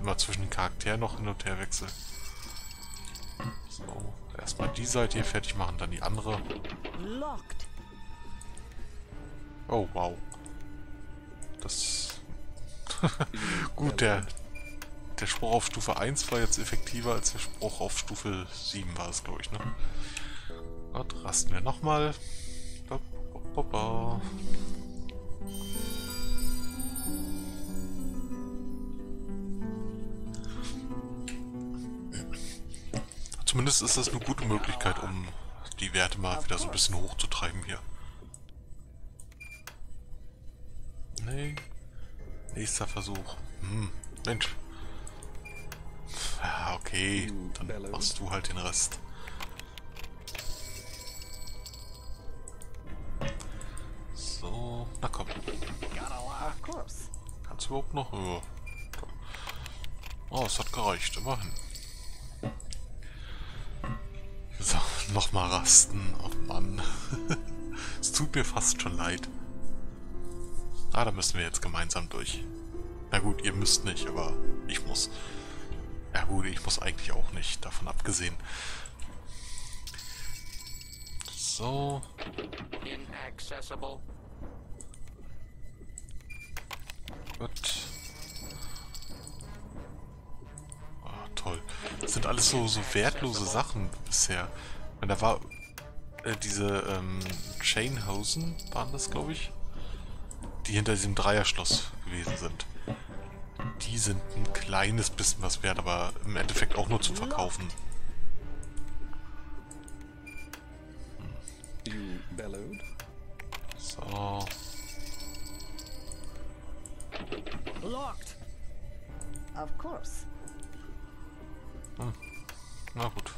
immer zwischen den Charakteren noch hin und her wechsle. So, erstmal die Seite hier fertig machen, dann die andere. Locked. Oh, wow. Das... Gut, der, der Spruch auf Stufe 1 war jetzt effektiver als der Spruch auf Stufe 7 war es, glaube ich, ne? Dort rasten wir nochmal. Zumindest ist das eine gute Möglichkeit, um die Werte mal wieder so ein bisschen hochzutreiben hier. Nee. Nächster Versuch. Hm, Mensch. Ja, okay. Dann machst du halt den Rest. So, na komm. Kannst du überhaupt noch? Ja. Oh, es hat gereicht, immerhin. So, nochmal rasten. Oh Mann. es tut mir fast schon leid. Ah, da müssen wir jetzt gemeinsam durch. Na gut, ihr müsst nicht, aber ich muss. Ja gut, ich muss eigentlich auch nicht, davon abgesehen. So. Inaccessible. Gut. Ah, toll. Das sind alles so, so wertlose Sachen bisher. Und da war äh, diese ähm, Chainhosen, waren das glaube ich, die hinter diesem Dreierschloss gewesen sind. Die sind ein kleines bisschen was wert, aber im Endeffekt auch nur zum Verkaufen. You bellowed. So. Locked. Of course. Na gut.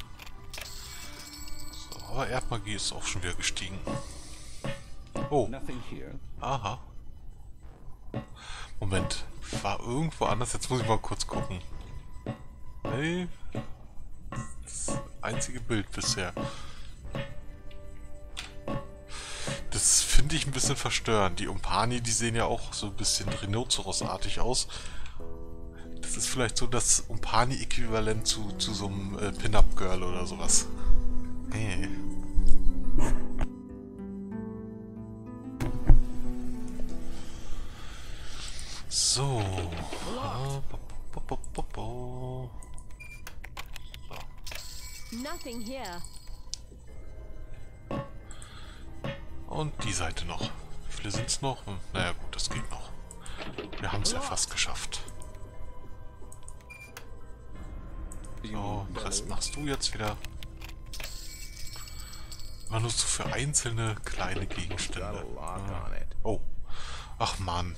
So, aber Erdmagie ist auch schon wieder gestiegen. Oh, Nothing here. aha. Moment, war irgendwo anders? Jetzt muss ich mal kurz gucken. Nee. Das einzige Bild bisher. Das finde ich ein bisschen verstörend. Die Umpani, die sehen ja auch so ein bisschen Rhinoceros-artig aus. Das ist vielleicht so das Umpani-Äquivalent zu, zu so einem äh, Pin-Up-Girl oder sowas. Nee. So. Ah, here. Und die Seite noch. Wie viele sind es noch? Hm, Naja gut, das geht noch. Wir haben es ja fast geschafft. You So, den Rest machst du jetzt wieder. Immer nur so für einzelne kleine Gegenstände. Ah. Oh. Ach Mann.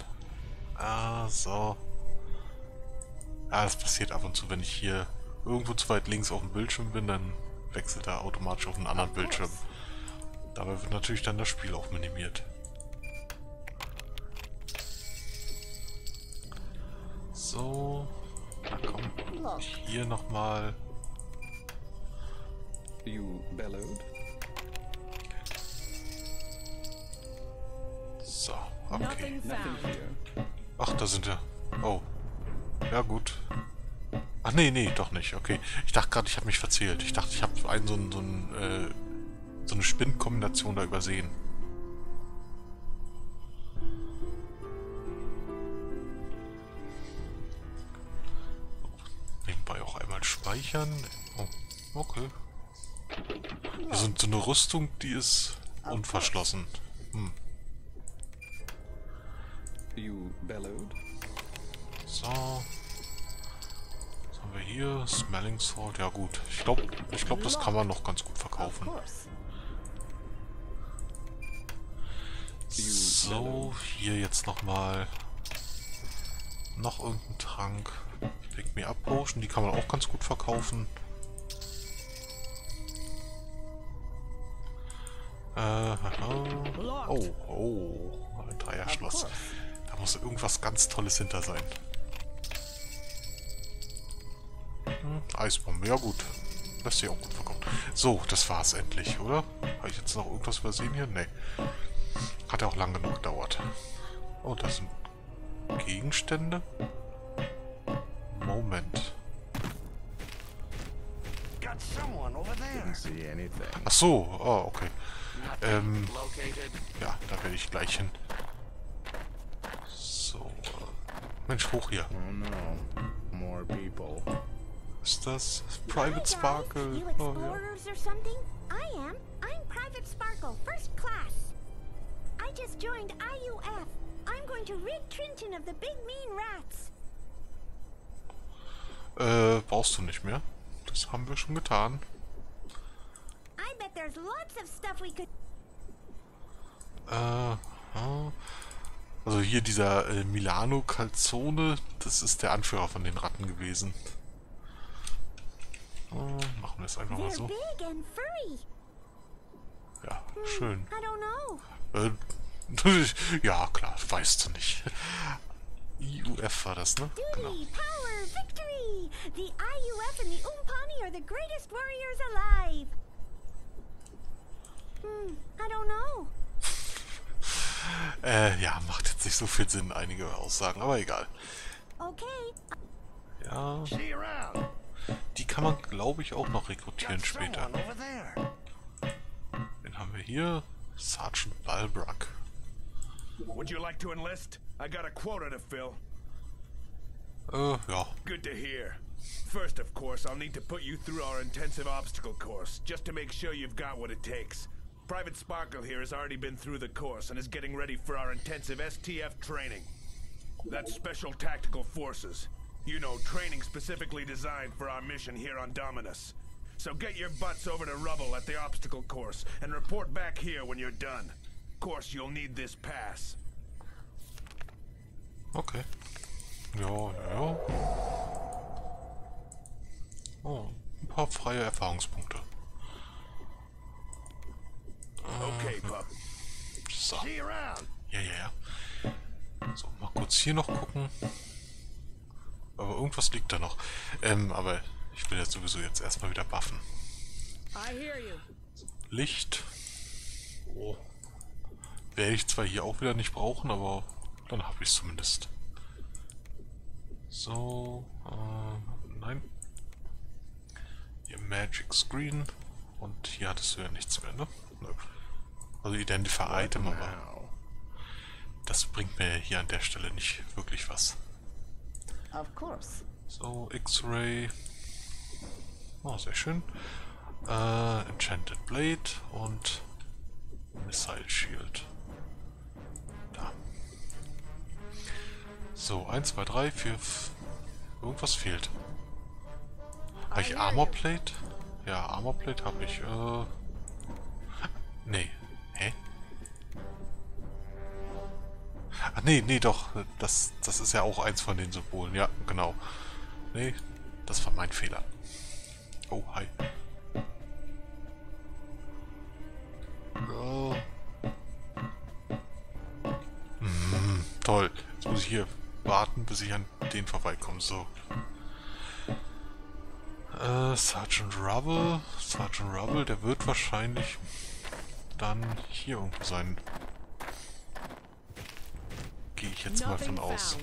Ah, so. Ja, das passiert ab und zu, wenn ich hier irgendwo zu weit links auf dem Bildschirm bin, dann wechselt er automatisch auf einen anderen Bildschirm. Dabei wird natürlich dann das Spiel auch minimiert. So. Na komm. Hier nochmal. You bellowed. So, okay. Nothing Nothing found. Ach, da sind wir. Oh. Ja, gut. Ach nee, nee, doch nicht. Okay. Ich dachte gerade, ich habe mich verzählt. Ich dachte, ich habe einen so, einen, so, einen, äh, so eine Spinnkombination da übersehen. Nebenbei auch einmal speichern. Oh, okay. Hier sind so eine Rüstung, die ist unverschlossen. Hm. You bellowed. So. Was haben wir hier? Smelling Salt. Ja gut. Ich glaube, ich glaub, das kann man noch ganz gut verkaufen. So, hier jetzt nochmal noch irgendein Trank. Pick Me Up Potion, die kann man auch ganz gut verkaufen. Äh, haha. oh, oh, ein Dreierschloss. Da muss irgendwas ganz Tolles hinter sein. Hm, Eisbombe, ja gut. Lässt sich auch gut verkaufen. So, das war's endlich, oder? Habe ich jetzt noch irgendwas übersehen hier? Nee. Hat ja auch lang genug gedauert. Oh, das sind Gegenstände? Moment. Ach so, oh, okay. Ähm, ja, da werde ich gleich hin. Mensch, hoch hier. Oh no. More people. Ist das Private. Sparkle? Oh, ja. explorers or something? I am. I'm Private Sparkle, first class. I just joined IUF. I'm going to rid Trinton of the big mean rats. Äh, brauchst du nicht mehr. Das haben wir schon getan. I bet there's lots of stuff we could. Äh, ja. Also hier dieser äh, Milano Calzone, das ist der Anführer von den Ratten gewesen. Äh, machen wir es einfach mal so. Ja, schön. Know. Äh, ja, klar, weißt du nicht. IUF war das, ne? Genau. Power, victory! The IUF and the Umpani are the greatest warriors alive. Hmm, I don't know. Äh, ja, macht jetzt nicht so viel Sinn, einige Aussagen, aber egal. Okay, Ja, die kann man, glaube ich, auch noch rekrutieren später. Den haben wir hier. Sergeant Balbrook. Would you like to enlist? I got a quota to fill. Äh, ja. Good to hear. First, of course, I'll need to put you through our intensive obstacle course, just to make sure you've got what it takes. Private Sparkle here has already been through the course and is getting ready for our intensive STF training. That's Special Tactical Forces. You know, training specifically designed for our mission here on Dominus. So get your butts over to Rubble at the obstacle course and report back here when you're done. Of course, you'll need this pass. Okay. Ja, ja. Oh, ein paar freie Erfahrungspunkte. Okay, pup. So. See you around. Ja, ja, ja. So, mal kurz hier noch gucken. Aber irgendwas liegt da noch. Ähm, aber ich will jetzt sowieso jetzt erstmal wieder buffen. I hear you. Licht. Oh. Werde ich zwar hier auch wieder nicht brauchen, aber dann habe ich es zumindest. So, äh, nein. Hier Magic Screen. Und hier hattest du ja nichts mehr, ne? Nö. Also Identify Item, aber das bringt mir hier an der Stelle nicht wirklich was. Of course. So, X-Ray. Oh, sehr schön. Äh, Enchanted Blade und Missile Shield. Da. So, 1, 2, 3, 4. Irgendwas fehlt. Habe ich Armor Plate? Ja, Armor Plate habe ich. Äh. Nee. Ach nee, nee, doch. Das, das ist ja auch eins von den Symbolen. Ja, genau. Nee, das war mein Fehler. Oh, hi. Oh. Mm, toll. Jetzt muss ich hier warten, bis ich an den vorbeikomme. So. Äh, Sergeant Rubble. Sergeant Rubble, der wird wahrscheinlich dann hier irgendwo sein. Gehe ich jetzt mal von aus.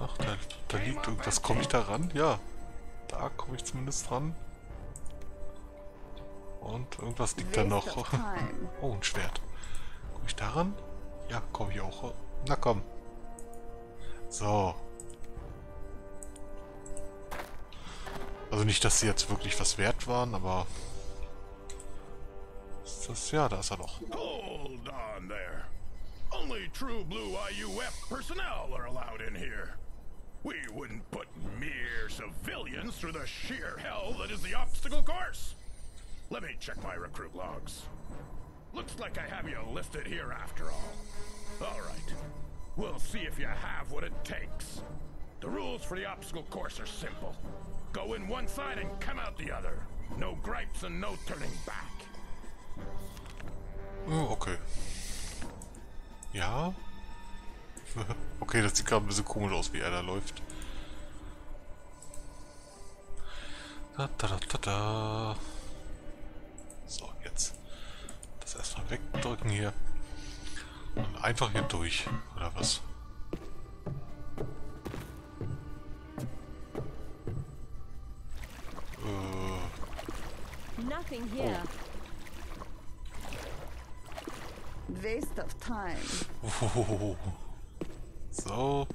Ach, da, da liegt irgendwas. Komme ich da ran? Ja. Da komme ich zumindest ran. Und irgendwas liegt da noch. Oh, ein Schwert. Komme ich da ran? Ja, komme ich auch. Na komm. So. Also nicht, dass sie jetzt wirklich was wert waren, aber... Ja, da ist er doch. Hold on there. Only true blue IUF personnel are allowed in here. We wouldn't put mere civilians through the sheer hell that is the obstacle course. Let me check my recruit logs. Looks like I have you listed here after all. All right. We'll see if you have what it takes. The rules for the obstacle course are simple. Go in one side and come out the other. No gripes and no turning back. Oh, okay. Ja. Okay, das sieht gerade ein bisschen komisch aus, wie er da läuft. Da, da, da, da. So, jetzt. Das erstmal wegdrücken hier. Und einfach hier durch. Oder was? Äh, Nothing here. Waste of time. Oh. So.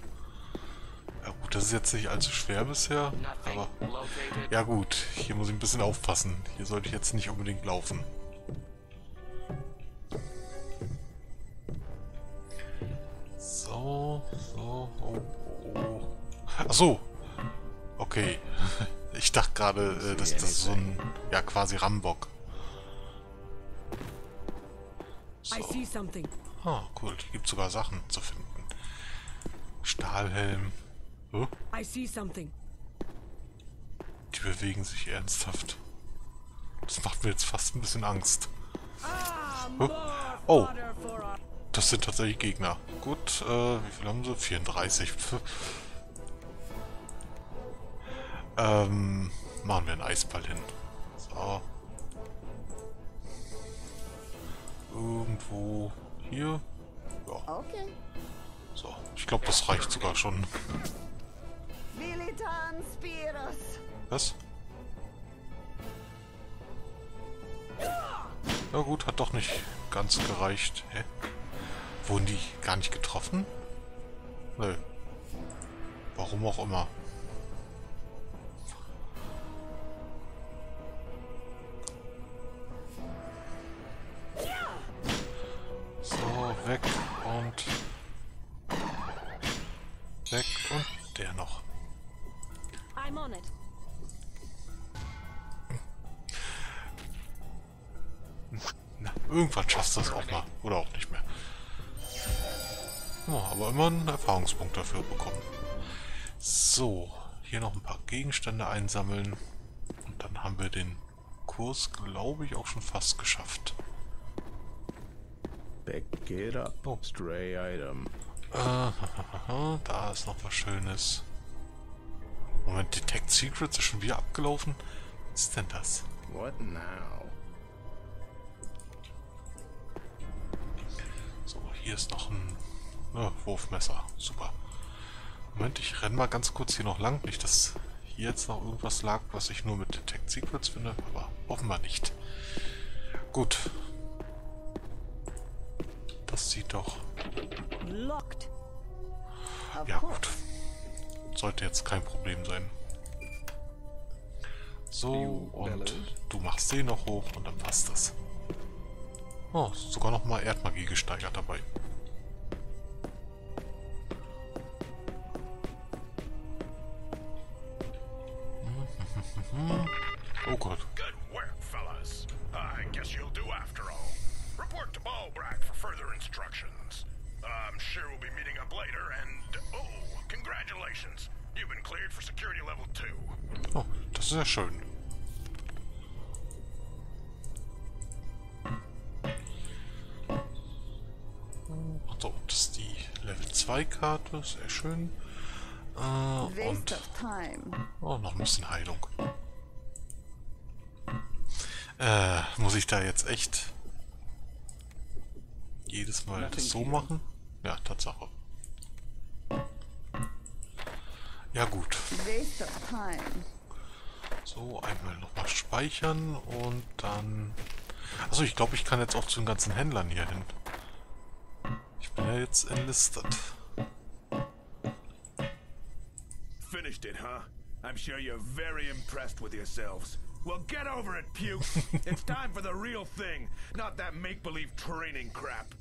Ja gut, das ist jetzt nicht allzu schwer bisher, aber... Ja gut, hier muss ich ein bisschen aufpassen. Hier sollte ich jetzt nicht unbedingt laufen. So, so, oh, oh. Ach so. Okay. Ich dachte gerade, äh, das, das ist so ein, ja quasi Rambock. I see something. Ah, cool. Hier gibt sogar Sachen zu finden. Stahlhelm. Oh, die bewegen sich ernsthaft. Das macht mir jetzt fast ein bisschen Angst. Oh, oh. das sind tatsächlich Gegner. Gut, äh, wie viel haben sie? 34. Pff. Ähm, machen wir einen Eisball hin. So. Irgendwo hier. Ja, Okay. so. Ich glaube, das reicht sogar schon. Was? Ja gut, hat doch nicht ganz gereicht. Hä? Wurden die gar nicht getroffen? Nö. Warum auch immer. So, weg und... Weg und der noch. I'm on it. Na, irgendwann schaffst du das auch mal. Oder auch nicht mehr. Ja, aber immer einen Erfahrungspunkt dafür bekommen. So, hier noch ein paar Gegenstände einsammeln. Und dann haben wir den Kurs, glaube ich, auch schon fast geschafft. Pick it up. Oh. Stray item. Äh, da ist noch was Schönes. Moment, Detect Secrets ist schon wieder abgelaufen? Was ist denn das? What now? So, hier ist noch ein äh, Wurfmesser. Super. Moment, ich renne mal ganz kurz hier noch lang. Nicht, dass hier jetzt noch irgendwas lag, was ich nur mit Detect Secrets finde, aber offenbar nicht. Gut. Das sieht doch... Ja, gut. Sollte jetzt kein Problem sein. So, You und du machst den noch hoch und dann passt das. Oh, sogar noch mal Erdmagie gesteigert dabei. Oh Gott. Good work, fellas. I guess you'll do after all. Report to Ballbrack further instructions. I'm sure we'll be meeting up later, and oh, congratulations. You've been cleared for security level 2. Oh, das ist ja schön. So, das ist die Level 2 Karte, sehr schön. Äh, und oh, noch ein bisschen Heilung. Äh, muss ich da jetzt echt jedes Mal das so machen? Ja, Tatsache. Ja gut. So, einmal nochmal speichern und dann... Also ich glaube, ich kann jetzt auch zu den ganzen Händlern hier hin. Ich bin ja jetzt enlistet. Finished it, huh? I'm sure you're very impressed with yourselves. Well, get over it, puke. it's time for the real thing, not that make-believe training crap.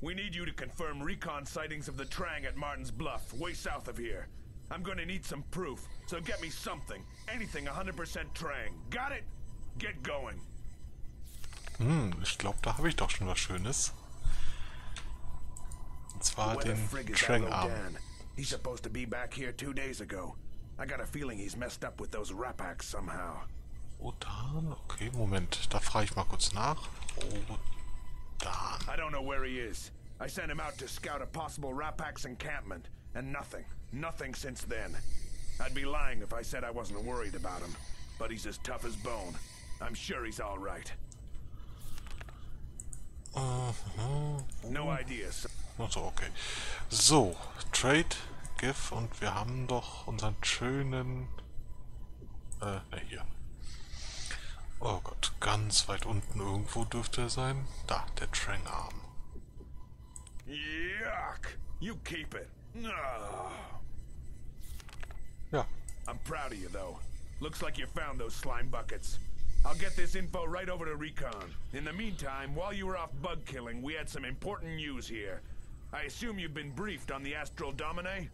We need you to confirm recon sightings of the Trang at Martin's Bluff, way south of here. I'm gonna need some proof, so get me something. Anything 100% Trang. Got it? Get going. Hm, ich glaube, da habe ich doch schon was Schönes. Und zwar the den frig is that Trang-Arm. He's supposed to be back here two days ago. I got a feeling he's messed up with those Rapaks somehow. Odan? Okay, Moment. Da frage ich mal kurz nach. Odan. I don't know where he is. I sent him out to scout a possible Rapak's encampment, and nothing. Nothing since then. I'd be lying if I said I wasn't worried about him. But he's as tough as bone. I'm sure he's all right. No idea, sir. Achso, okay. So, Trade, GIF und wir haben doch unseren schönen... Äh, ne, hier. Oh Gott, ganz weit unten irgendwo dürfte er sein. Da, der Trangarm. Yuck! You keep it. No. Ja, I'm proud of you, though. Looks like you found those slime buckets. I'll get this info right over to Recon. In the meantime, while you were off bug killing, we had some important news here. I assume you've been briefed on the Astral Domine?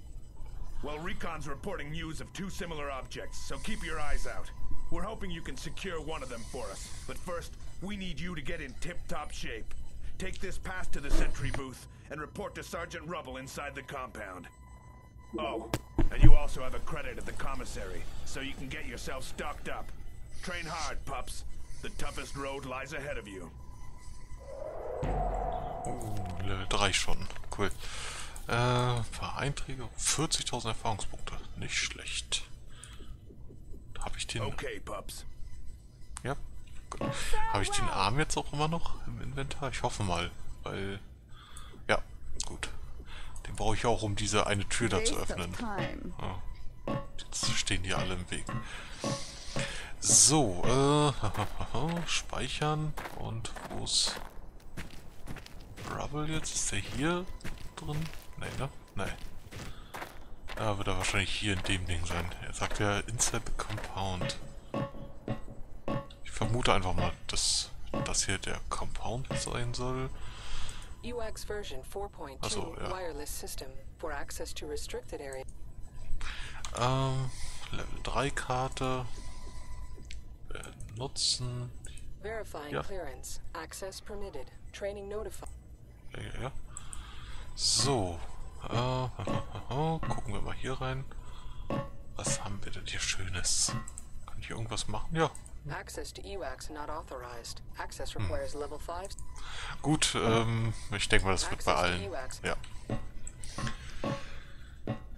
Well, Recon's reporting news of two similar objects, so keep your eyes out. We're hoping you can secure one of them for us. But first, we need you to get in tip-top shape. Take this pass to the sentry booth and report to Sergeant Rubble inside the compound. Oh, and you also have a credit at the commissary, so you can get yourself stocked up. Train hard, pups. The toughest road lies ahead of you. uh, Level 3 schon. Cool. Äh, paar Einträge, 40.000 Erfahrungspunkte. Nicht schlecht. Habe ich den... Okay, pups. Ja. Habe ich den Arm jetzt auch immer noch im Inventar? Ich hoffe mal, weil... Ja, gut. Den brauche ich auch, um diese eine Tür da zu öffnen. Ah, jetzt stehen die alle im Weg. So, äh, speichern. Und wo ist Rubble jetzt? Ist der hier drin? Nee, ne? Nee. Ja, wird er wahrscheinlich hier in dem Ding sein. Er sagt ja Inside the Compound. Ich vermute einfach mal, dass das hier der Compound sein soll. UX version 4.2 Also, ja. wireless system for access to restricted area. Ähm, Level 3 Karte. Äh, nutzen. Verifying Ja. clearance. Access permitted. Training notified. Ja, ja, ja. So. Äh, gucken wir mal hier rein. Was haben wir denn hier Schönes? Kann ich hier irgendwas machen? Ja. Hm. requires level 5. Gut, ähm, ich denke mal, das wird bei allen. Ja.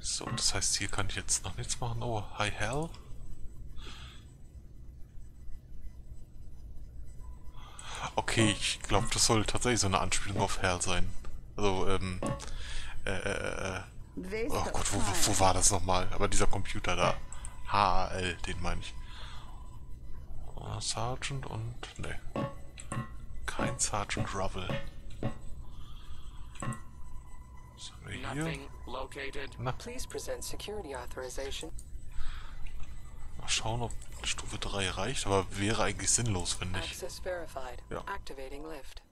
So, das heißt, hier kann ich jetzt noch nichts machen. Oh, hi hell. Okay, ich glaube, das soll tatsächlich so eine Anspielung auf Hell sein. Also, ähm, äh, äh, äh, Waste Oh Gott, wo, time. wo war das nochmal? Aber dieser Computer da. HAL, den meine ich. Äh, Sergeant und... Ne. Kein Sergeant Rubble. Was haben wir hier? Nothing located. Na, Please present security authorization. mal schauen, ob Stufe 3 reicht. Aber wäre eigentlich sinnlos, finde ich. Access verified. Ja. Activating lift.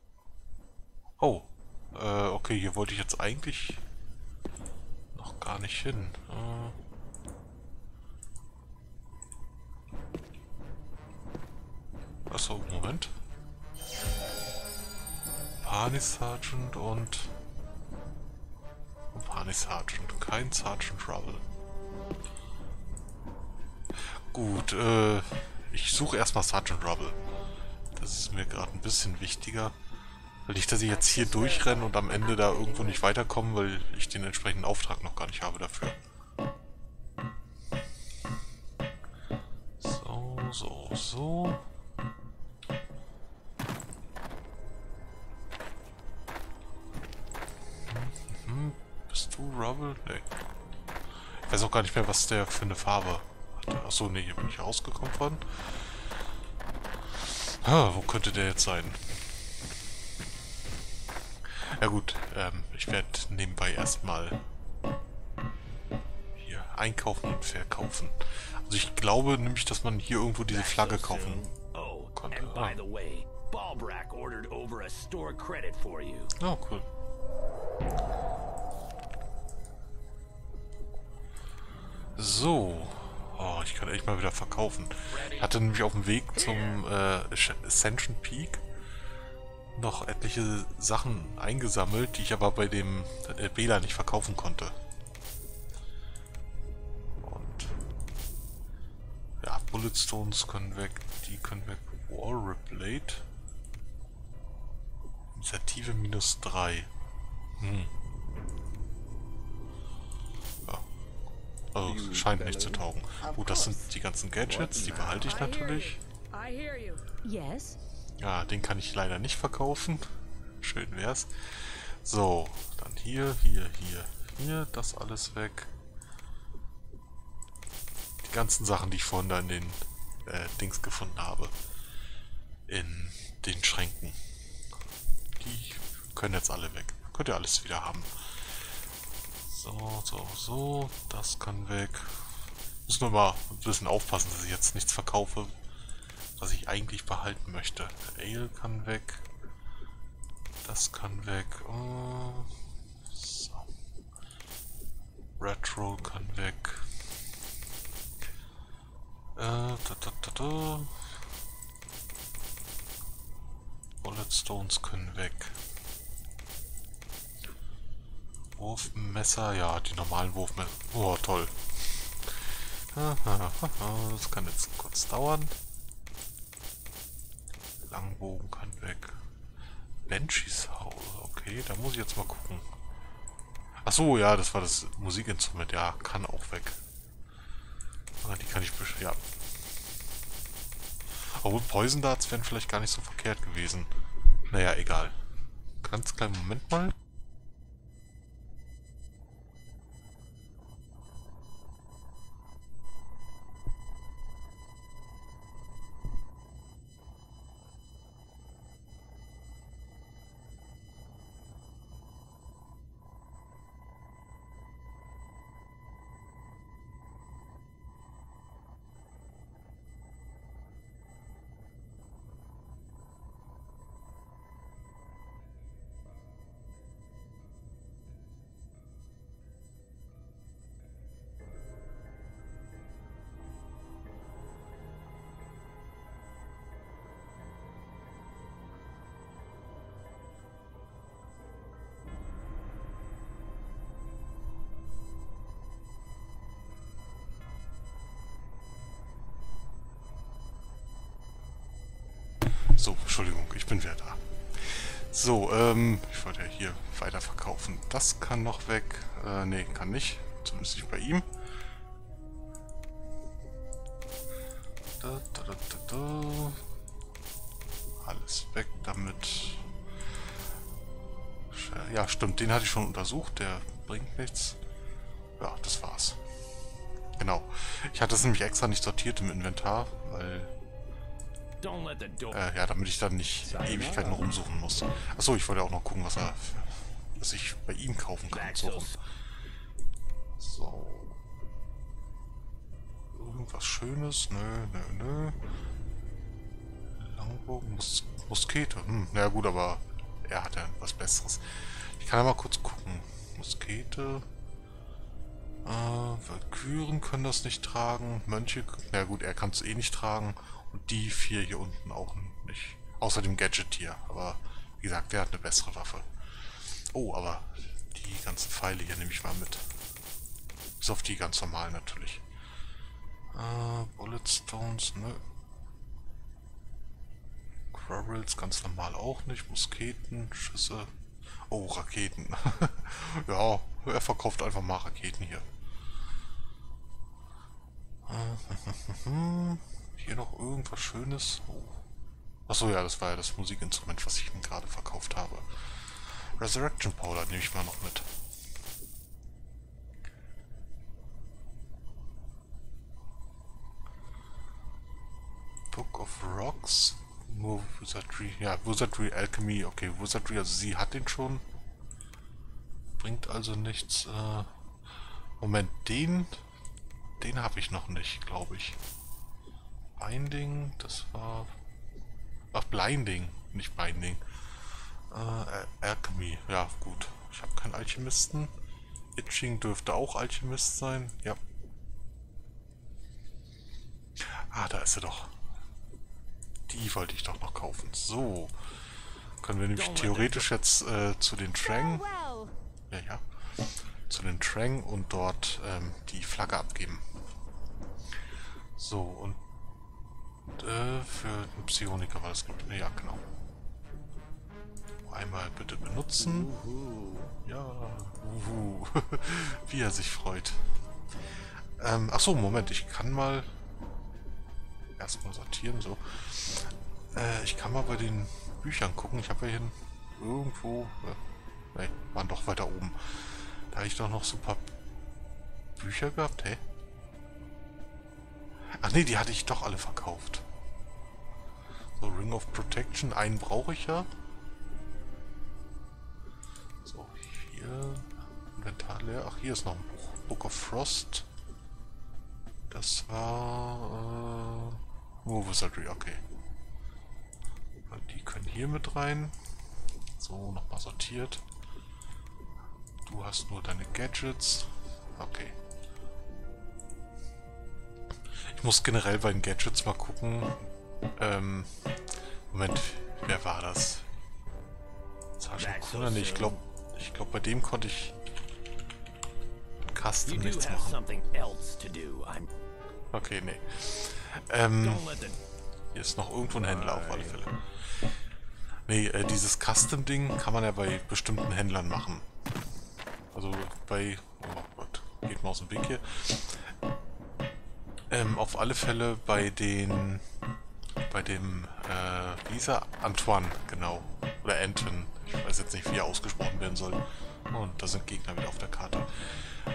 Oh. Äh, okay, hier wollte ich jetzt eigentlich noch gar nicht hin. Äh. Achso, Moment. Pani Sergeant und... Pani Sergeant, kein Sergeant Rubble. Gut, äh, ich suche erstmal Sergeant Rubble. Das ist mir gerade ein bisschen wichtiger. Weil nicht, dass ich jetzt hier durchrenne und am Ende da irgendwo nicht weiterkomme, weil ich den entsprechenden Auftrag noch gar nicht habe dafür. So, so, so. Hm, hm, Bist du Rubble? Nee. Ich weiß auch gar nicht mehr, was der für eine Farbe hatte. Achso, nee, hier bin ich rausgekommen von. Ah, wo könnte der jetzt sein? Ja gut, ähm, ich werde nebenbei erstmal hier einkaufen und verkaufen. Also ich glaube nämlich, dass man hier irgendwo diese Flagge kaufen Oh, konnte. Ah. Oh, cool. So. Oh, ich kann echt mal wieder verkaufen. Ich hatte nämlich auf dem Weg zum äh, Ascension Peak noch etliche Sachen eingesammelt, die ich aber bei dem äh, Bela nicht verkaufen konnte. Und ja, Bulletstones können weg, die können weg. War Replate. Initiative minus 3. Hm. Ja. Also scheint nicht zu taugen. Gut, das sind die ganzen Gadgets, die behalte ich natürlich. Yes. Ja, den kann ich leider nicht verkaufen. Schön wär's. So, dann hier, hier, hier, hier, das alles weg. Die ganzen Sachen, die ich vorhin da in den äh, Dings gefunden habe. In den Schränken. Die können jetzt alle weg. Könnt ihr alles wieder haben. So, so, so. Das kann weg. Muss nur mal ein bisschen aufpassen, dass ich jetzt nichts verkaufe, was ich eigentlich behalten möchte. Ale kann weg. Das kann weg. Oh. So. Retro kann weg. Äh, da, da, da, da. Bullet können weg. Wurfmesser, ja, die normalen Wurfmesser. Oh, toll. Das kann jetzt kurz dauern. Langbogen kann weg. Banshees Haus, okay, da muss ich jetzt mal gucken. Ach so, ja, das war das Musikinstrument. Ja, kann auch weg. Ah, die kann ich... Ja. Obwohl Poison Darts wären vielleicht gar nicht so verkehrt gewesen. Naja, egal. Ganz kleinen Moment mal. So, ähm, ich wollte ja hier weiterverkaufen. Das kann noch weg. Äh, nee, kann nicht. Zumindest nicht bei ihm. Da, da, da. Alles weg damit. Ja, stimmt, den hatte ich schon untersucht. Der bringt nichts. Ja, das war's. Genau. Ich hatte es nämlich extra nicht sortiert im Inventar, weil äh, ja, damit ich dann nicht Ewigkeiten rumsuchen muss. Achso, ich wollte auch noch gucken, was er, was ich bei ihm kaufen kann. So, rum. so. Irgendwas Schönes? Nö, nö, nö. Langbogen, Mus Muskete. Hm, na gut, aber er hat ja was Besseres. Ich kann ja mal kurz gucken. Muskete. Äh, Valkyren können das nicht tragen. Mönche, na gut, er kann es eh nicht tragen. Und die vier hier unten auch nicht. Außer dem Gadget hier. Aber wie gesagt, der hat eine bessere Waffe. Oh, aber die ganzen Pfeile hier nehme ich mal mit. Bis auf die ganz normal natürlich. Äh, Bullet Stones, ne. Quarrels ganz normal auch nicht. Musketen, Schüsse. Oh, Raketen. ja, er verkauft einfach mal Raketen hier. Hier noch irgendwas Schönes. Oh. Achso, ja, das war ja das Musikinstrument, was ich ihm gerade verkauft habe. Resurrection Powder nehme ich mal noch mit. Book of Rocks. Nur Wizardry. Ja, Wizardry Alchemy. Okay, Wizardry, also sie hat den schon. Bringt also nichts. Äh Moment, den... Den habe ich noch nicht, glaube ich. Binding, das war... Ach, Blinding, nicht Binding. Äh, Alchemy, ja gut. Ich habe keinen Alchemisten. Itching dürfte auch Alchemist sein, ja. Ah, da ist sie doch. Die wollte ich doch noch kaufen. So. Können wir nämlich theoretisch jetzt äh, zu den Trang... Ja, ja. Zu den Trang und dort ähm, die Flagge abgeben. So, und äh, für den Psioniker war das gut. Ja, genau. Einmal bitte benutzen. Ja, uhu. wie er sich freut. Ähm, ach so, Moment, ich kann mal erstmal sortieren, so. Äh, ich kann mal bei den Büchern gucken. Ich habe ja hier irgendwo... Äh, ne, waren doch weiter oben. Da habe ich doch noch so ein paar Bücher gehabt, hä? Ach nee, die hatte ich doch alle verkauft. So, Ring of Protection, einen brauche ich ja. So, hier... Inventar leer. Ach, hier ist noch ein Buch. Book of Frost. Das war... Äh, oh, Wizardry, okay. Die können hier mit rein. So, nochmal sortiert. Du hast nur deine Gadgets. Okay. Ich muss generell bei den Gadgets mal gucken. Ähm, Moment, wer war das? Connor? Nee, ich glaube, ich glaube, bei dem konnte ich Custom nichts machen. Okay, nee. Ähm, hier ist noch irgendwo ein Händler auf alle Fälle. Nee, äh, dieses Custom-Ding kann man ja bei bestimmten Händlern machen. Also bei... Oh Gott, geht mal aus dem Weg hier. Ähm, auf alle Fälle bei den... Bei dem... Äh, wie hieß er? Antoine, genau. Oder Anton. Ich weiß jetzt nicht, wie er ausgesprochen werden soll. Und da sind Gegner wieder auf der Karte.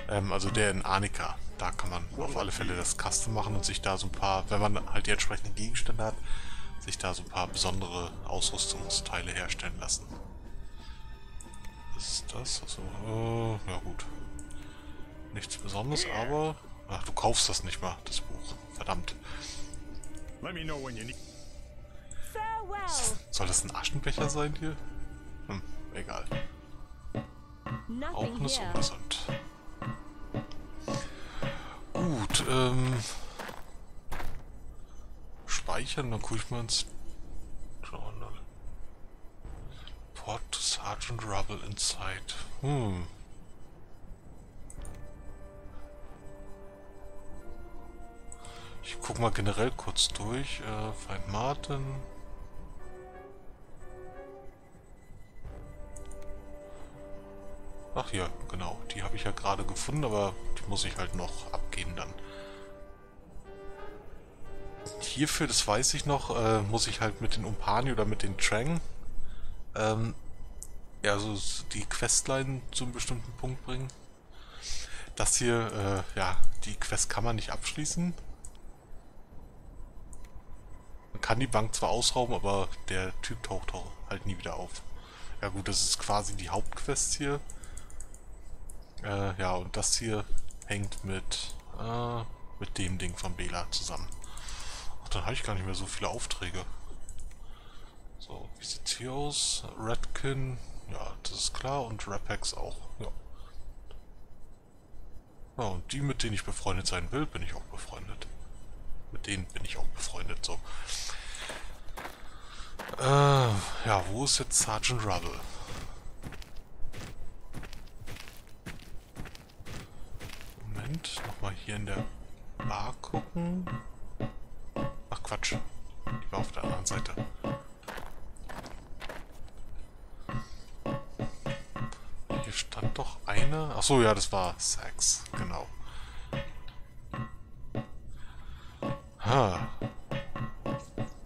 Ähm, also der in Arnika. Da kann man auf alle Fälle das Custom machen und sich da so ein paar, wenn man halt die entsprechenden Gegenstände hat, sich da so ein paar besondere Ausrüstungsteile herstellen lassen. Was ist das? Also, äh, ja gut. Nichts Besonderes, aber... Ach, du kaufst das nicht mal, das Buch. Verdammt. Soll das ein Aschenbecher sein hier? Hm, egal. Auch nicht ungesund. Gut, ähm... Speichern, dann gucke ich mal ins Journal. Port to Sergeant Rubble inside. Hm. Ich guck mal generell kurz durch. Äh, Feind Martin. Ach ja, genau. Die habe ich ja gerade gefunden, aber die muss ich halt noch abgeben dann. Hierfür, das weiß ich noch, äh, muss ich halt mit den Umpani oder mit den Trang ähm, ja, so die Questline zu einem bestimmten Punkt bringen. Das hier, äh, ja, die Quest kann man nicht abschließen. Kann die Bank zwar ausrauben, aber der Typ taucht halt nie wieder auf. Ja gut, das ist quasi die Hauptquest hier. Äh, ja, und das hier hängt mit, äh, mit dem Ding von Bela zusammen. Ach, dann habe ich gar nicht mehr so viele Aufträge. So, wie sieht's hier aus? Redkin, ja, das ist klar. Und Rapex auch, ja. Ja, und die, mit denen ich befreundet sein will, bin ich auch befreundet. Mit denen bin ich auch befreundet, so. Äh, ja, wo ist jetzt Sergeant Rubble? Moment, nochmal hier in der Bar gucken. Ach Quatsch, die war auf der anderen Seite. Hier stand doch eine... Ach so, ja, das war Sax, genau. Ha.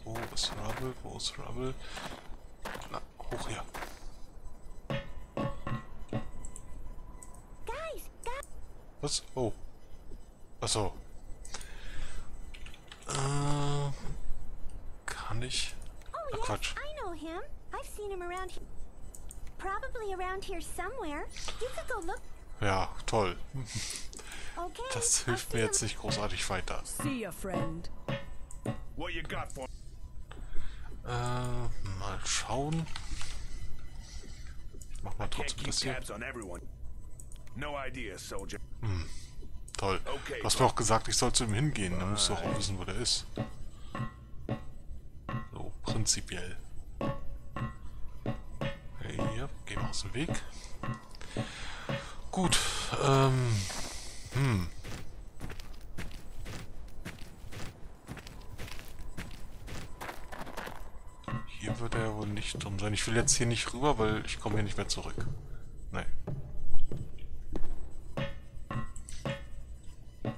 Wo ist Rubble? Wo ist Rubble? Na, hoch hier. Was? Oh. Achso. Äh, kann ich? Oh, yes, Quatsch. I know him. I've seen him around here. Probably around here somewhere. You could go look. Ja, toll. Okay, das hilft mir jetzt nicht großartig weiter. Äh, mal schauen. Ich mach mal trotzdem das hier. No idea, soldier. Hm. toll. Du hast mir auch gesagt, ich soll zu ihm hingehen. Dann musst du auch wissen, wo der ist. So, prinzipiell. Hier, gehen wir aus dem Weg. Gut, ähm... Hm. Hier wird er wohl nicht drin sein. Ich will jetzt hier nicht rüber, weil ich komme hier nicht mehr zurück. Nee.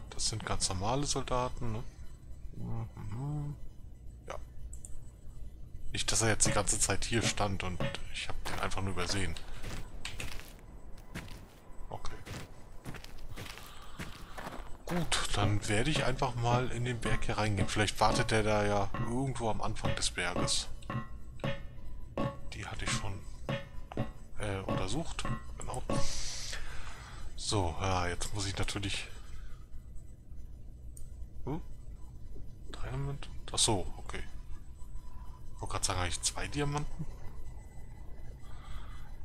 Das sind ganz normale Soldaten, ne? Mhm. Ja. Nicht, dass er jetzt die ganze Zeit hier stand und ich habe den einfach nur übersehen. Okay. Gut, dann werde ich einfach mal in den Berg hier reingehen. Vielleicht wartet der da ja irgendwo am Anfang des Berges. Die hatte ich schon äh, untersucht. Genau. So, ja, jetzt muss ich natürlich... Huh? Diamond? Ach so, okay. Ich wollte gerade sagen, habe ich zwei Diamanten?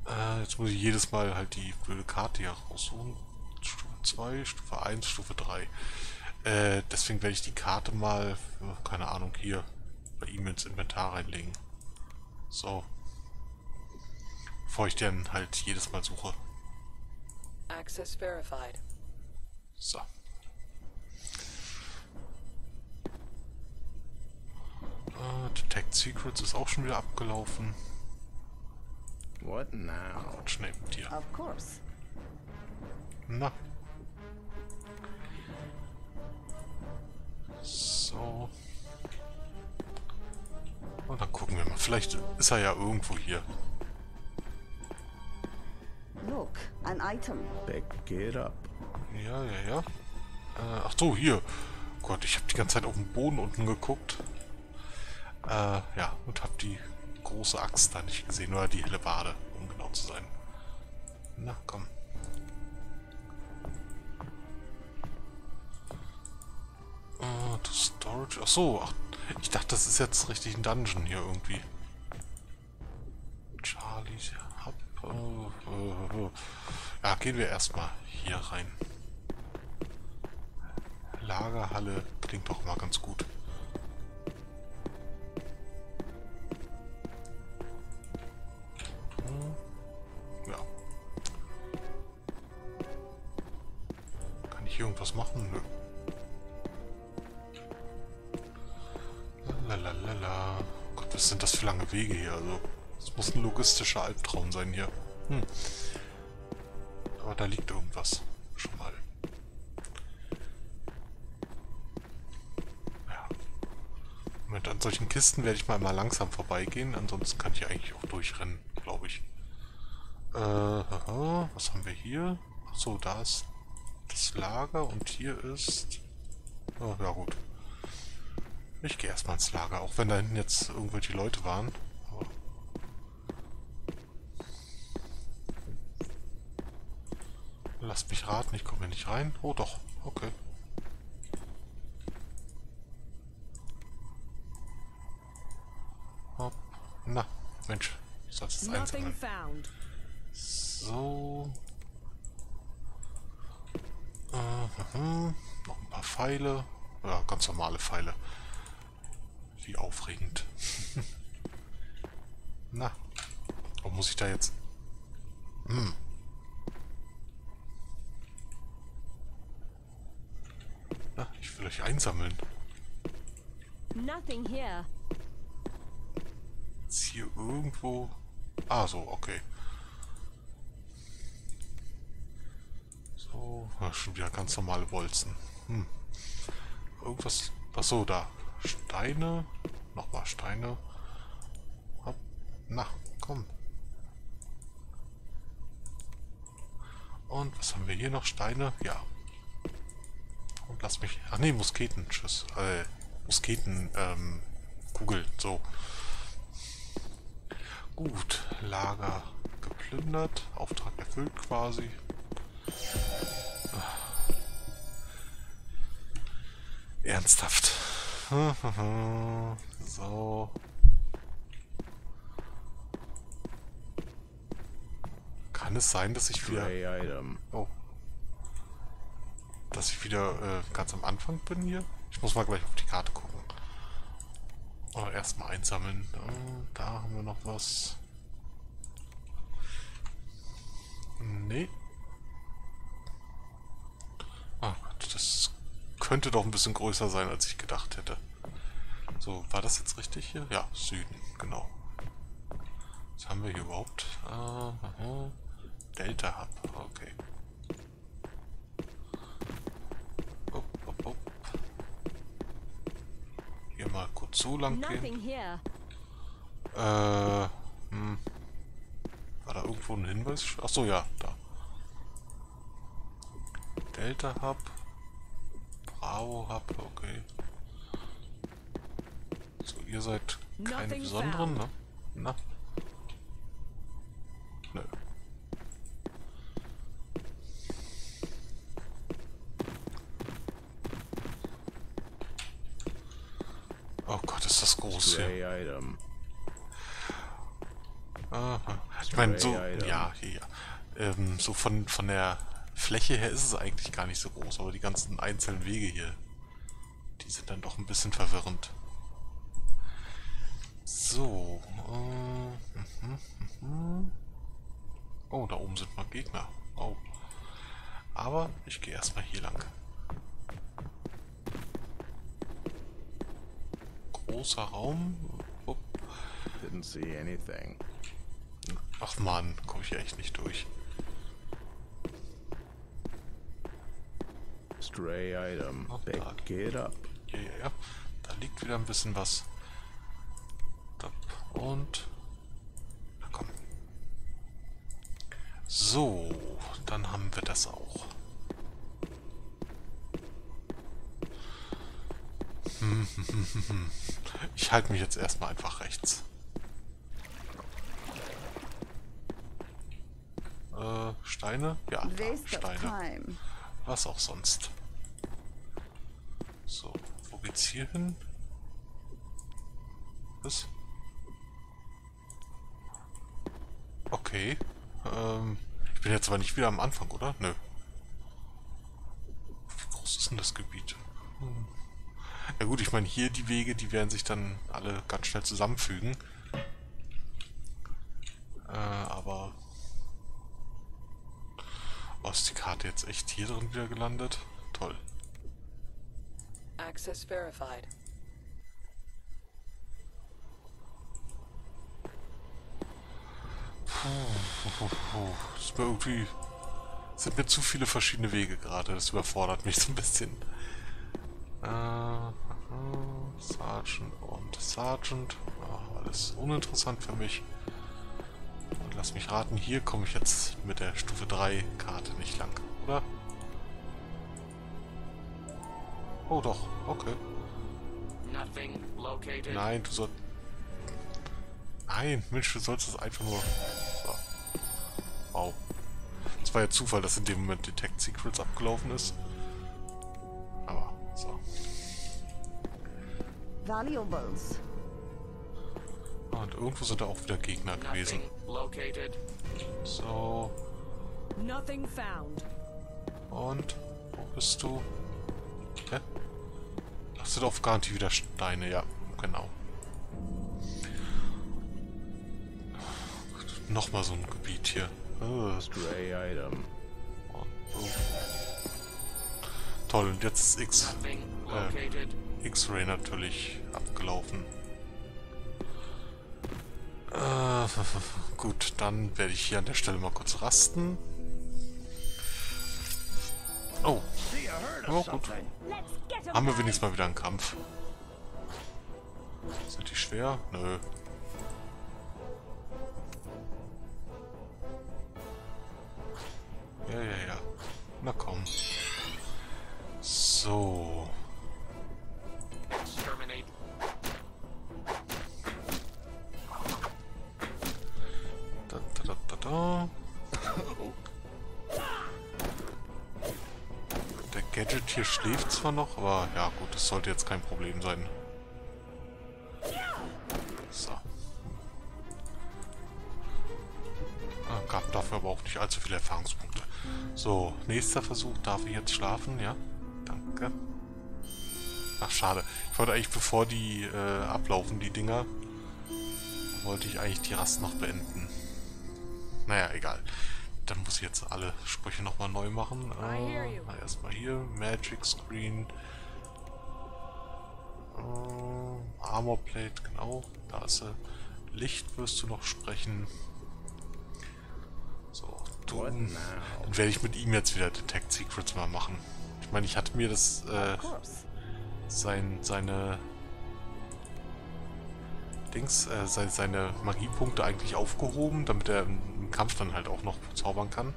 Äh, jetzt muss ich jedes Mal halt die blöde Karte hier raussuchen. Stufe 2, Stufe 1, Stufe 3. Äh, deswegen werde ich die Karte mal, keine Ahnung, hier bei ihm ins Inventar reinlegen. So. Bevor ich den halt jedes Mal suche. Access verified. So. Äh, Detect Secrets ist auch schon wieder abgelaufen. What now? Quatsch, neben dir. Of course. Na. So. Und dann gucken wir mal. Vielleicht ist er ja irgendwo hier. Look, an item. Pick it up. Ja, ja, ja. Äh, ach so, hier. Gott, ich habe die ganze Zeit auf den Boden unten geguckt. Äh, ja, und habe die große Axt da nicht gesehen. Oder die helle Bade, um genau zu sein. Na, komm. To Storage. Ach so, ach, ich dachte, das ist jetzt richtig ein Dungeon hier irgendwie. Charlie Hub. Äh, äh, ja, gehen wir erstmal hier rein. Lagerhalle klingt doch mal ganz gut. Ja. Kann ich hier irgendwas machen? Nö. Lalalala. Gott, was sind das für lange Wege hier? Also, es muss ein logistischer Albtraum sein hier. Hm. Aber da liegt irgendwas. Schon mal. Ja. Moment, an solchen Kisten werde ich mal, mal langsam vorbeigehen. Ansonsten kann ich eigentlich auch durchrennen, glaube ich. Äh, aha, was haben wir hier? Achso, da ist das Lager und hier ist... Oh, ja gut. Ich gehe erstmal ins Lager, auch wenn da hinten jetzt irgendwelche Leute waren. Aber Lasst mich raten, ich komme hier nicht rein. Oh doch, okay. Hopp. Na, Mensch, ich soll es einsammeln. So. Äh, mhm. Noch ein paar Pfeile. Ja, ganz normale Pfeile. Wie aufregend. Na. Wo muss ich da jetzt? Hm. Na, ich will euch einsammeln. Nothing here. Ist hier irgendwo... Ah, so, okay. So, ja, schon wieder ganz normale Bolzen. Hm. Irgendwas... Achso, da. Steine. Nochmal Steine. Hopp. Na, komm. Und was haben wir hier noch? Steine? Ja. Und lass mich... Ach nee, Musketen. Tschüss. Äh, Musketen, ähm, Kugeln. So. Gut. Lager geplündert. Auftrag erfüllt quasi. Ernsthaft. so. Kann es sein, dass ich wieder... Oh. dass ich wieder äh, ganz am Anfang bin hier. Ich muss mal gleich auf die Karte gucken. Oder erstmal einsammeln. Äh, da haben wir noch was. Nee. Ah Gott, das könnte doch ein bisschen größer sein, als ich gedacht hätte. So, war das jetzt richtig hier? Ja, Süden, genau. Was haben wir hier überhaupt? Uh, Delta Hub, okay. Upp, upp, upp. Hier mal kurz so lang gehen. Äh, hm. War da irgendwo ein Hinweis? Achso, ja, da. Delta Hub. Bravo Hub, okay. So, ihr seid keine besonderen, ne? Na? Nö. Oh Gott, ist das groß hier. Aha. Ich meine, so, ja, hier, ähm, so von, von der Fläche her ist es eigentlich gar nicht so groß, aber die ganzen einzelnen Wege hier, die sind dann doch ein bisschen verwirrend. So, äh, mhm, mhm. Oh, da oben sind mal Gegner. Oh. Aber ich gehe erstmal hier lang. Großer Raum. Didn't see anything. Ach man, komme ich hier echt nicht durch. Stray item. Pick it up. Ja, ja, ja. Da liegt wieder ein bisschen was. Und... Na komm. So, dann haben wir das auch. Ich halte mich jetzt erstmal einfach rechts. Äh, Steine? Ja, da, Steine. Was auch sonst. So, wo geht's hier hin? Was? Okay. Ähm, ich bin jetzt aber nicht wieder am Anfang, oder? Nö. Wie groß ist denn das Gebiet? Hm. Ja gut, ich meine, hier die Wege, die werden sich dann alle ganz schnell zusammenfügen. Äh, aber... Oh, ist die Karte jetzt echt hier drin wieder gelandet? Toll. Access verified. Das ist mir irgendwie... Es sind mir zu viele verschiedene Wege gerade. Das überfordert mich so ein bisschen. Äh, Sergeant und Sergeant. Oh, alles uninteressant für mich. Lass mich raten, hier komme ich jetzt mit der Stufe 3 Karte nicht lang, oder? Oh doch, okay. Nein, du sollst... Nein, Mensch, du sollst es einfach nur... So. Wow. Das war ja Zufall, dass in dem Moment Detect Secrets abgelaufen ist. Aber, so. Valuables. Und irgendwo sind da auch wieder Gegner gewesen. So. Nothing found. Und, wo bist du? Hä? Das sind auf Garantie wieder Steine, ja, genau. Nochmal so ein Gebiet hier. Oh. Stray item. Oh. Toll, und jetzt ist X. Äh, X-Ray natürlich abgelaufen. Äh, gut, dann werde ich hier an der Stelle mal kurz rasten. Oh. Oh, gut. Haben wir wenigstens mal wieder einen Kampf. Sind die schwer? Nö. Ja, ja, ja. Na komm. So. Zwar noch, aber ja gut, das sollte jetzt kein Problem sein. So. Ah, gab dafür aber auch nicht allzu viele Erfahrungspunkte. So, nächster Versuch. Darf ich jetzt schlafen? Ja, danke. Ach, schade. Ich wollte eigentlich, bevor die äh, ablaufen, die Dinger, wollte ich eigentlich die Rast noch beenden. Naja, egal. Dann muss ich jetzt alle Sprüche nochmal neu machen. Äh, erstmal hier, Magic Screen. Äh, Armor Plate, genau. Da ist sie. Licht wirst du noch sprechen. So, du. Dann werde ich mit ihm jetzt wieder Detect Secrets mal machen. Ich meine, ich hatte mir das, äh, sein, seine Dings, äh, seine, seine Magiepunkte eigentlich aufgehoben, damit er im Kampf dann halt auch noch zaubern kann.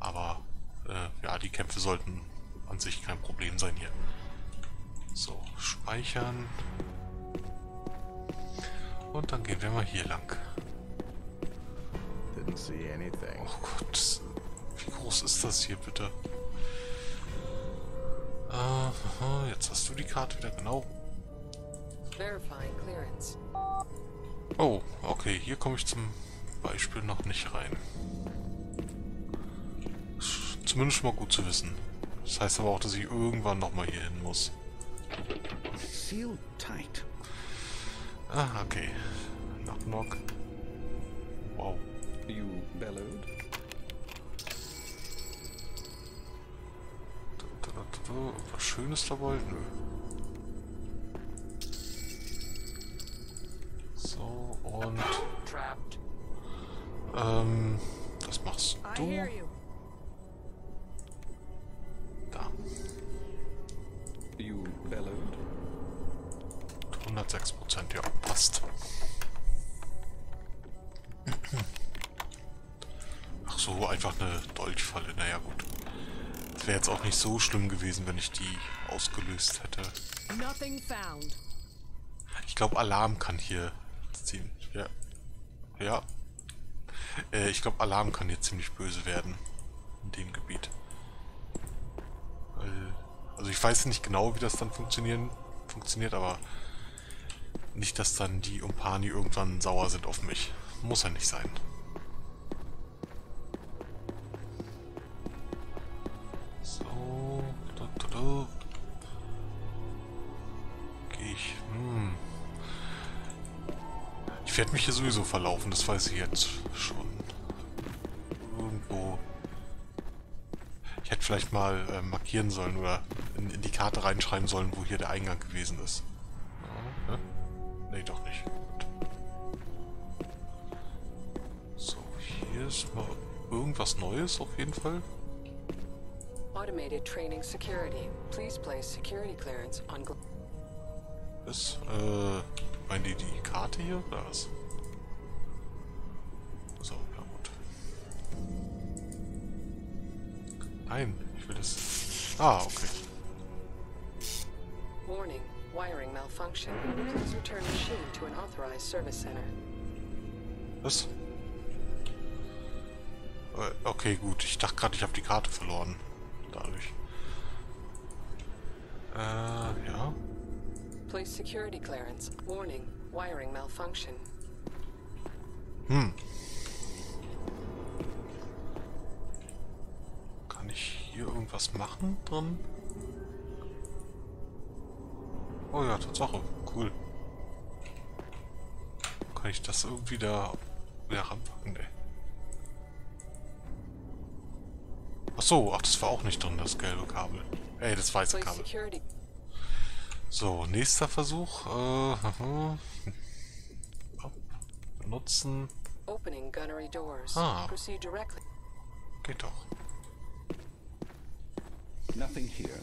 Aber, äh, ja, die Kämpfe sollten an sich kein Problem sein hier. So, speichern. Und dann gehen wir mal hier lang. Oh Gott, wie groß ist das hier bitte? Uh, jetzt hast du die Karte wieder, genau. Oh, okay, hier komme ich zum Beispiel noch nicht rein. Zumindest schon mal gut zu wissen. Das heißt aber auch, dass ich irgendwann nochmal hier hin muss. Seal tight. Ah, okay. Knock knock. Wow. You bellowed? Was Schönes dabei? Nö. So, und... Ähm, das machst du. Da. You bellowed? 106 Prozent, ja, passt. Ach so, einfach eine Dolchfalle, naja gut. Es wäre jetzt auch nicht so schlimm gewesen, wenn ich die ausgelöst hätte. Ich glaube, Alarm kann hier ziehen. Ja. Ja. Äh, ich glaube, Alarm kann hier ziemlich böse werden. In dem Gebiet. Weil, also ich weiß nicht genau, wie das dann funktionieren, funktioniert, aber nicht, dass dann die Umpani irgendwann sauer sind auf mich. Muss ja nicht sein. So. Da, da, da. Werde mich hier sowieso verlaufen, das weiß ich jetzt schon. Irgendwo. Ich hätte vielleicht mal äh, markieren sollen oder in, in, die Karte reinschreiben sollen, wo hier der Eingang gewesen ist. Ja, ne? Nee, doch nicht. Gut. So, hier ist mal irgendwas Neues auf jeden Fall. Automated Training Security. Please place security clearance on... Was? Äh, meinen die die Karte hier oder was? So, ja gut. Nein, ich will das... Ah, okay. Warning. Wiring malfunction. Please return machine to an authorized service center. Was? Äh, okay, gut. Ich dachte gerade, ich habe die Karte verloren. Dadurch. Äh, ja. Place security clearance. Warning. Wiring malfunction. Hm. Kann ich hier irgendwas machen drin? Oh ja, Tatsache. Cool. Kann ich das irgendwie da wieder ranpacken, ey? Ach so, ach, das war auch nicht drin, das gelbe Kabel. Ey, das weiße Kabel. So, nächster Versuch. Äh, benutzen. Ah. Geht doch. Nothing here.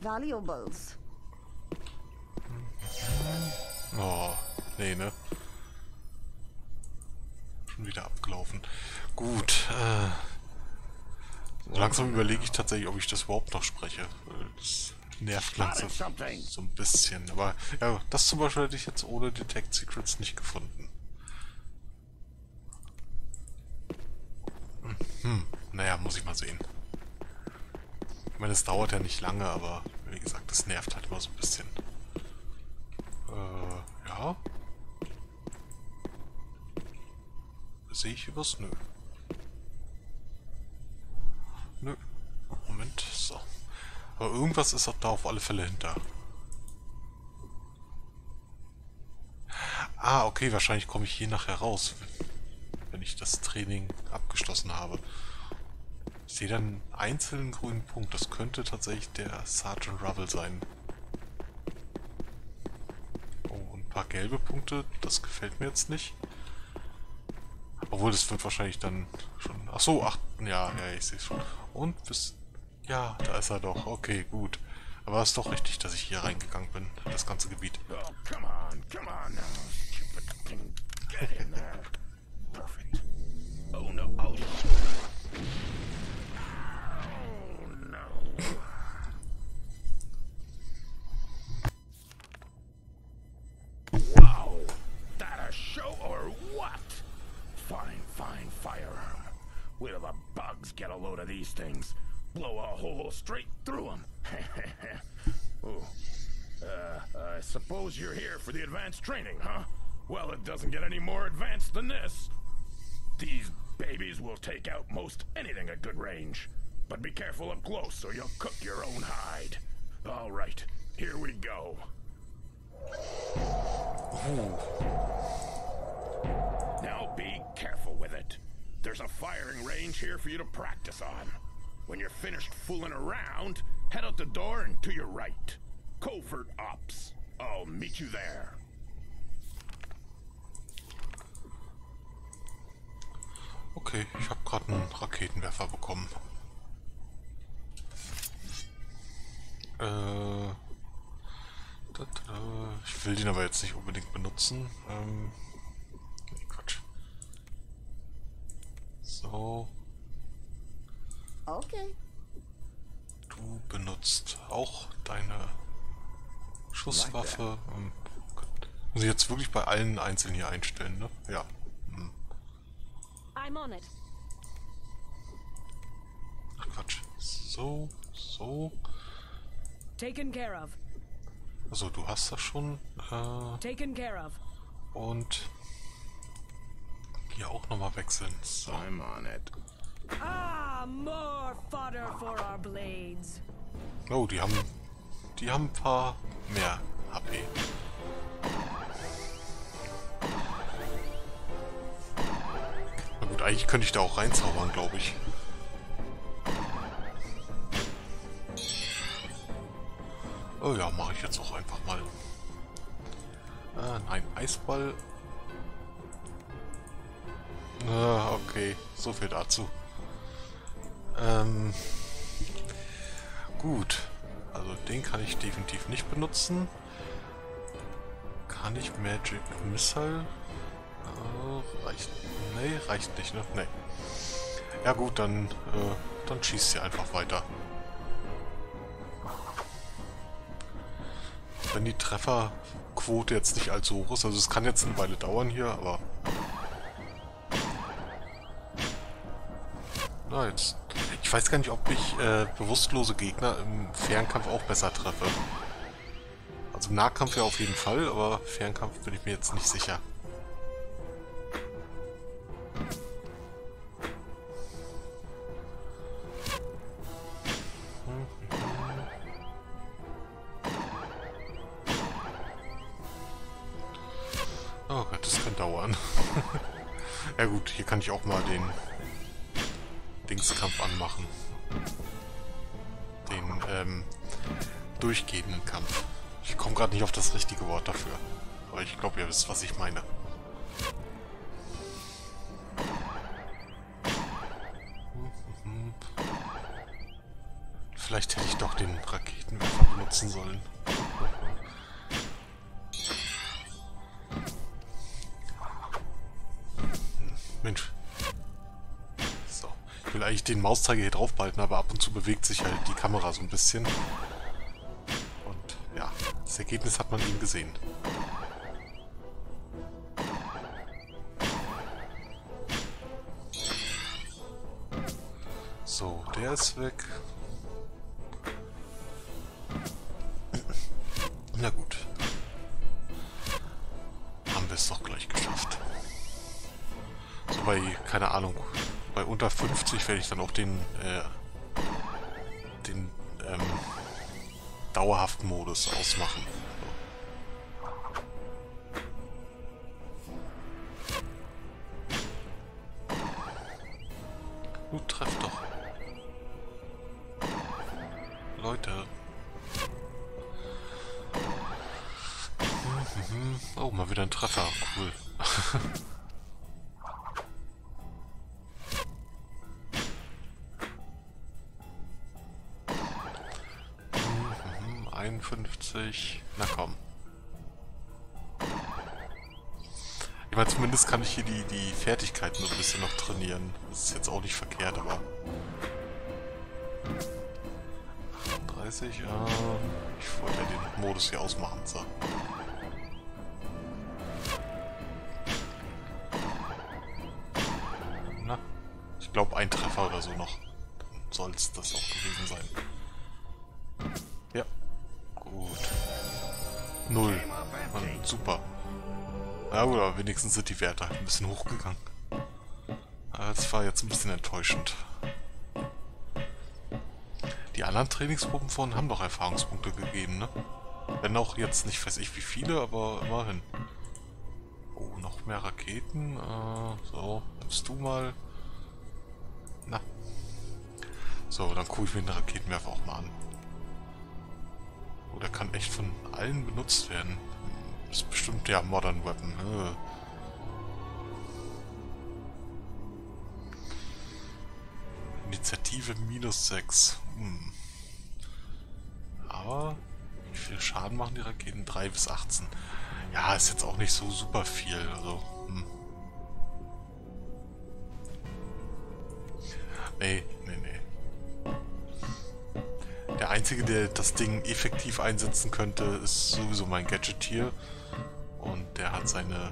Valuables. Oh, nee, ne? Schon wieder abgelaufen. Gut, äh... Langsam überlege ich tatsächlich, ob ich das überhaupt noch spreche. Das nervt langsam so ein bisschen. Aber ja, das zum Beispiel hätte ich jetzt ohne Detect Secrets nicht gefunden. Hm, naja, muss ich mal sehen. Ich meine, es dauert ja nicht lange, aber wie gesagt, das nervt halt immer so ein bisschen. Äh, ja. hier was? Nö. Nö. Moment, so. Aber irgendwas ist da auf alle Fälle hinter. Ah, okay, wahrscheinlich komme ich hier nachher raus, wenn ich das Training abgeschlossen habe. Ich sehe dann einen einzelnen grünen Punkt. Das könnte tatsächlich der Sergeant Rubble sein. Oh, ein paar gelbe Punkte. Das gefällt mir jetzt nicht. Obwohl, das wird wahrscheinlich dann schon... Ach so, ach, ja, ja, ich sehe es schon. Und bis... Ja, da ist er doch. Okay, gut. Aber es ist doch richtig, dass ich hier reingegangen bin, das ganze Gebiet. Oh, come on, come on now. Get in there. Perfekt. Oh no, oh get a load of these things. Blow a hole straight through them. oh. Uh, I suppose you're here for the advanced training, huh? Well, it doesn't get any more advanced than this. These babies will take out most anything at good range. But be careful up close or you'll cook your own hide. All right, here we go. Now be careful with it. There's a firing range here for you to practice on. When you're finished fooling around, head out the door and to your right. Covert Ops. I'll meet you there. Okay, ich habe gerade einen Raketenwerfer bekommen. Äh, ich will den aber jetzt nicht unbedingt benutzen. Ähm, So. Okay. Du benutzt auch deine Schusswaffe. Ähm, muss ich jetzt wirklich bei allen einzeln hier einstellen, ne? Ja. Hm. I'm on it. Ach Quatsch. So, so. Taken care of. Also du hast das schon. Äh, Taken care of. und hier auch nochmal wechseln. So. I'm on it. Ah, more fodder for our blades. Oh, die haben. Die haben ein paar mehr HP. Na gut, eigentlich könnte ich da auch reinzaubern, glaube ich. Oh ja, mache ich jetzt auch einfach mal. Äh, nein, Eisball. Ah, okay, so viel dazu. Ähm, gut. Also den kann ich definitiv nicht benutzen. Kann ich Magic Missile? Äh, reicht. Nee, reicht nicht, ne? Nee. Ja gut, dann, äh, dann schießt sie einfach weiter. Wenn die Trefferquote jetzt nicht allzu hoch ist, also es kann jetzt eine Weile dauern hier, aber... Jetzt... Ich weiß gar nicht, ob ich äh, bewusstlose Gegner im Fernkampf auch besser treffe. Also im Nahkampf ja auf jeden Fall, aber Fernkampf bin ich mir jetzt nicht sicher. Oh Gott, das kann dauern. ja gut, hier kann ich auch mal den Dingskampf anmachen. Den, ähm, durchgehenden Kampf. Ich komme gerade nicht auf das richtige Wort dafür. Aber ich glaube, ihr wisst, was ich meine. Vielleicht hätte ich doch den Raketenwerfer benutzen sollen. Mensch. Will eigentlich den Mauszeiger hier drauf behalten, aber ab und zu bewegt sich halt die Kamera so ein bisschen. Und ja, das Ergebnis hat man eben gesehen. So, der ist weg. Na gut. Unter 50 werde ich dann auch den, äh, den, ähm, dauerhaften Modus ausmachen. Hier die, die Fertigkeiten so ein bisschen noch trainieren. Das ist jetzt auch nicht verkehrt, aber... 30, ja... Ich wollte ja den Modus hier ausmachen, so. Ja aber wenigstens sind die Werte ein bisschen hochgegangen. Das war jetzt ein bisschen enttäuschend. Die anderen Trainingsgruppen von haben doch Erfahrungspunkte gegeben, ne? Wenn auch jetzt nicht weiß ich wie viele, aber immerhin. Oh, noch mehr Raketen. Äh, so, nimmst du mal. Na. So, dann gucke ich mir den Raketenwerfer auch mal an. Oh, der kann echt von allen benutzt werden. Das ist bestimmt ja Modern Weapon. Äh. Initiative minus 6. Hm. Aber wie viel Schaden machen die Raketen? 3 bis 18. Ja, ist jetzt auch nicht so super viel. Also, hm. Nee, nee, nee. Der Einzige, der das Ding effektiv einsetzen könnte, ist sowieso mein Gadget hier. Hat seine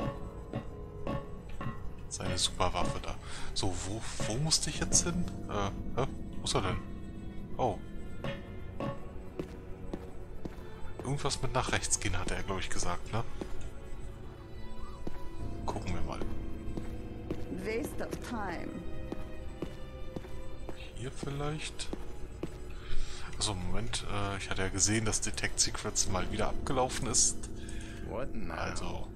seine Superwaffe da. So, wo, wo musste ich jetzt hin? Äh, hä? Wo ist er denn? Oh. Irgendwas mit nach rechts gehen, hat er, glaube ich, gesagt, ne? Gucken wir mal. Waste of time. Hier vielleicht? Also, Moment, äh, ich hatte ja gesehen, dass Detect Secrets mal wieder abgelaufen ist. Also.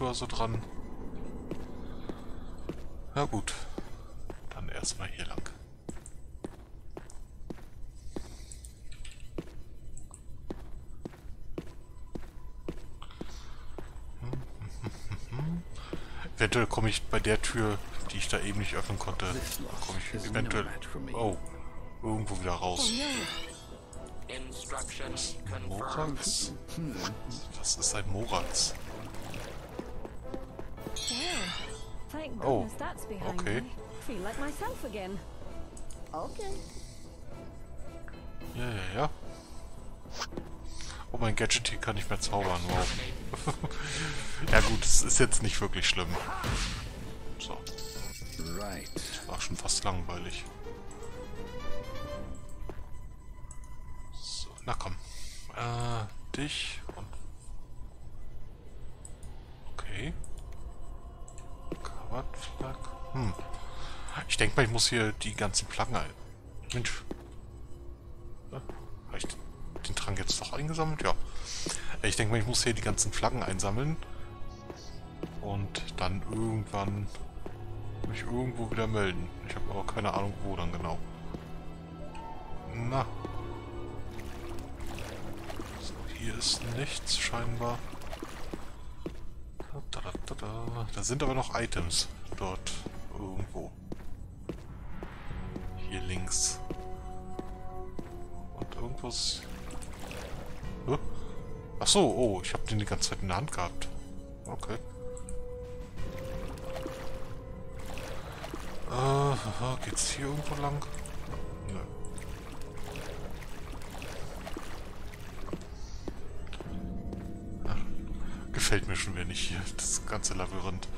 Oder so dran. Na gut. Dann erstmal hier lang. Eventuell komme ich bei der Tür, die ich da eben nicht öffnen konnte, komme ich eventuell... Oh, irgendwo wieder raus. Morax? Was ist ein Morax? Oh, okay. Okay. Ja, ja, ja. Oh, mein Gadget hier kann nicht mehr zaubern. Wow. ja gut, es ist jetzt nicht wirklich schlimm. So. War schon fast langweilig. So, na komm. Äh, dich mal, ich muss hier die ganzen Flaggen ein... Mensch. Ja, reicht den Trank jetzt doch eingesammelt? Ja. Ich denke mal, ich muss hier die ganzen Flaggen einsammeln. Und dann irgendwann mich irgendwo wieder melden. Ich habe aber keine Ahnung, wo dann genau. Na. So, hier ist nichts scheinbar. Da sind aber noch Items dort Und irgendwas Ach so, oh, ich habe den die ganze Zeit in der Hand gehabt. Okay. Äh, geht's hier irgendwo lang? Nö. gefällt mir schon wieder nicht hier, das ganze Labyrinth.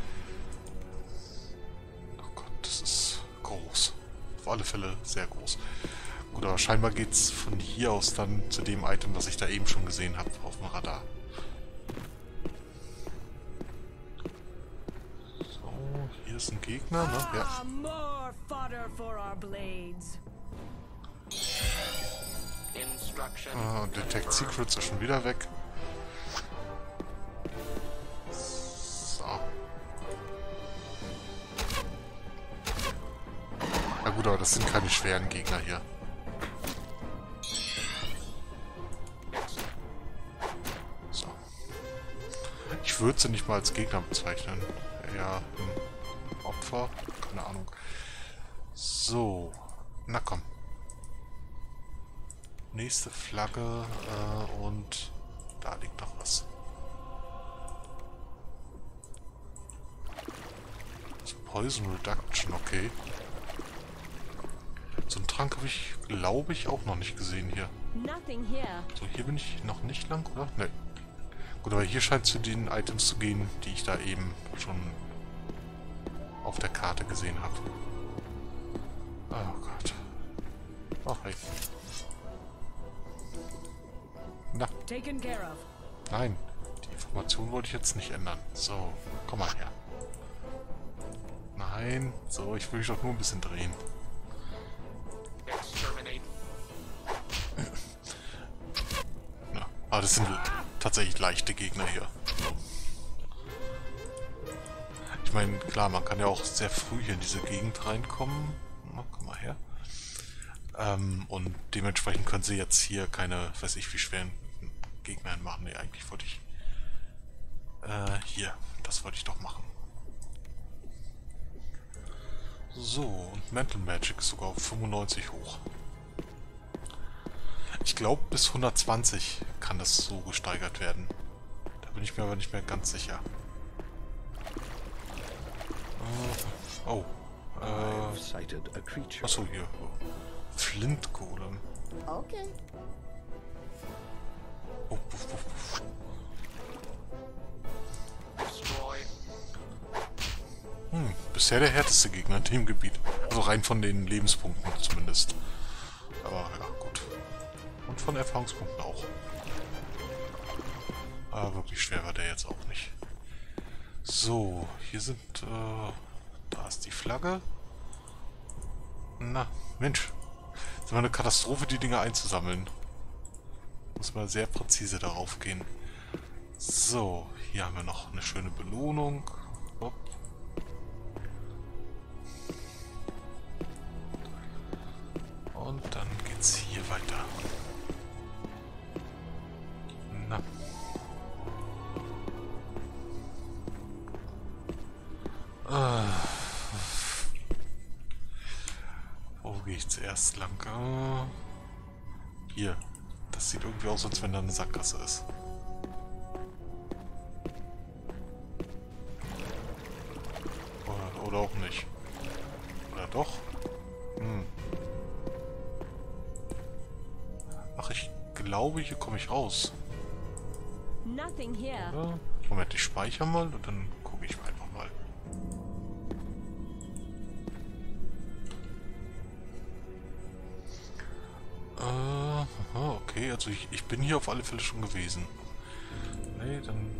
Oh Gott, das ist groß. Auf alle Fälle sehr groß. Aber scheinbar geht es von hier aus dann zu dem Item, was ich da eben schon gesehen habe auf dem Radar. So, hier ist ein Gegner, ne? Ja. Ah, more fodder for our blades. Ah, Detect Secrets ist schon wieder weg. So. Na gut, aber das sind keine schweren Gegner hier. Ich würde sie nicht mal als Gegner bezeichnen. Ja, ein Opfer. Keine Ahnung. So. Na komm. Nächste Flagge äh, und da liegt noch was. Poison Reduction, okay. So einen Trank habe ich, glaube ich, auch noch nicht gesehen hier. So, hier bin ich noch nicht lang, oder? Ne. Gut, aber hier scheint es zu den Items zu gehen, die ich da eben schon auf der Karte gesehen habe. Oh Gott. Ach, hey. Na. Nein, die Information wollte ich jetzt nicht ändern. So, komm mal her. Nein, so, ich will mich doch nur ein bisschen drehen. Ja, aber das sind tatsächlich leichte Gegner hier. Ich meine, klar, man kann ja auch sehr früh hier in diese Gegend reinkommen. Na, komm mal her. Ähm, und dementsprechend können sie jetzt hier keine, weiß ich wie schweren Gegner machen. Ne, eigentlich wollte ich... Äh, hier. Das wollte ich doch machen. So, und Mental Magic ist sogar auf 95 hoch. Ich glaube, bis 120 kann das so gesteigert werden. Da bin ich mir aber nicht mehr ganz sicher. Uh, oh. Äh, achso, hier. Flint Golem. Okay. Oh, puff, puff, puff. Hm, bisher der härteste Gegner in dem Gebiet. Also rein von den Lebenspunkten zumindest. Aber ja. Und von Erfahrungspunkten auch. Aber wirklich schwer war der jetzt auch nicht. So, hier sind... Äh, da ist die Flagge. Na, Mensch. Das ist immer eine Katastrophe, die Dinge einzusammeln. Muss man sehr präzise darauf gehen. So, hier haben wir noch eine schöne Belohnung. Hopp. Und dann geht's hier weiter. Wo gehe ich zuerst lang? Ah. Hier. Das sieht irgendwie aus, als wenn da eine Sackgasse ist. Oder, oder auch nicht. Oder doch? Hm. Ach, ich glaube, hier komme ich raus. Ja, Moment, ich speichere mal und dann Äh, okay, also ich, ich bin hier auf alle Fälle schon gewesen. Nee, dann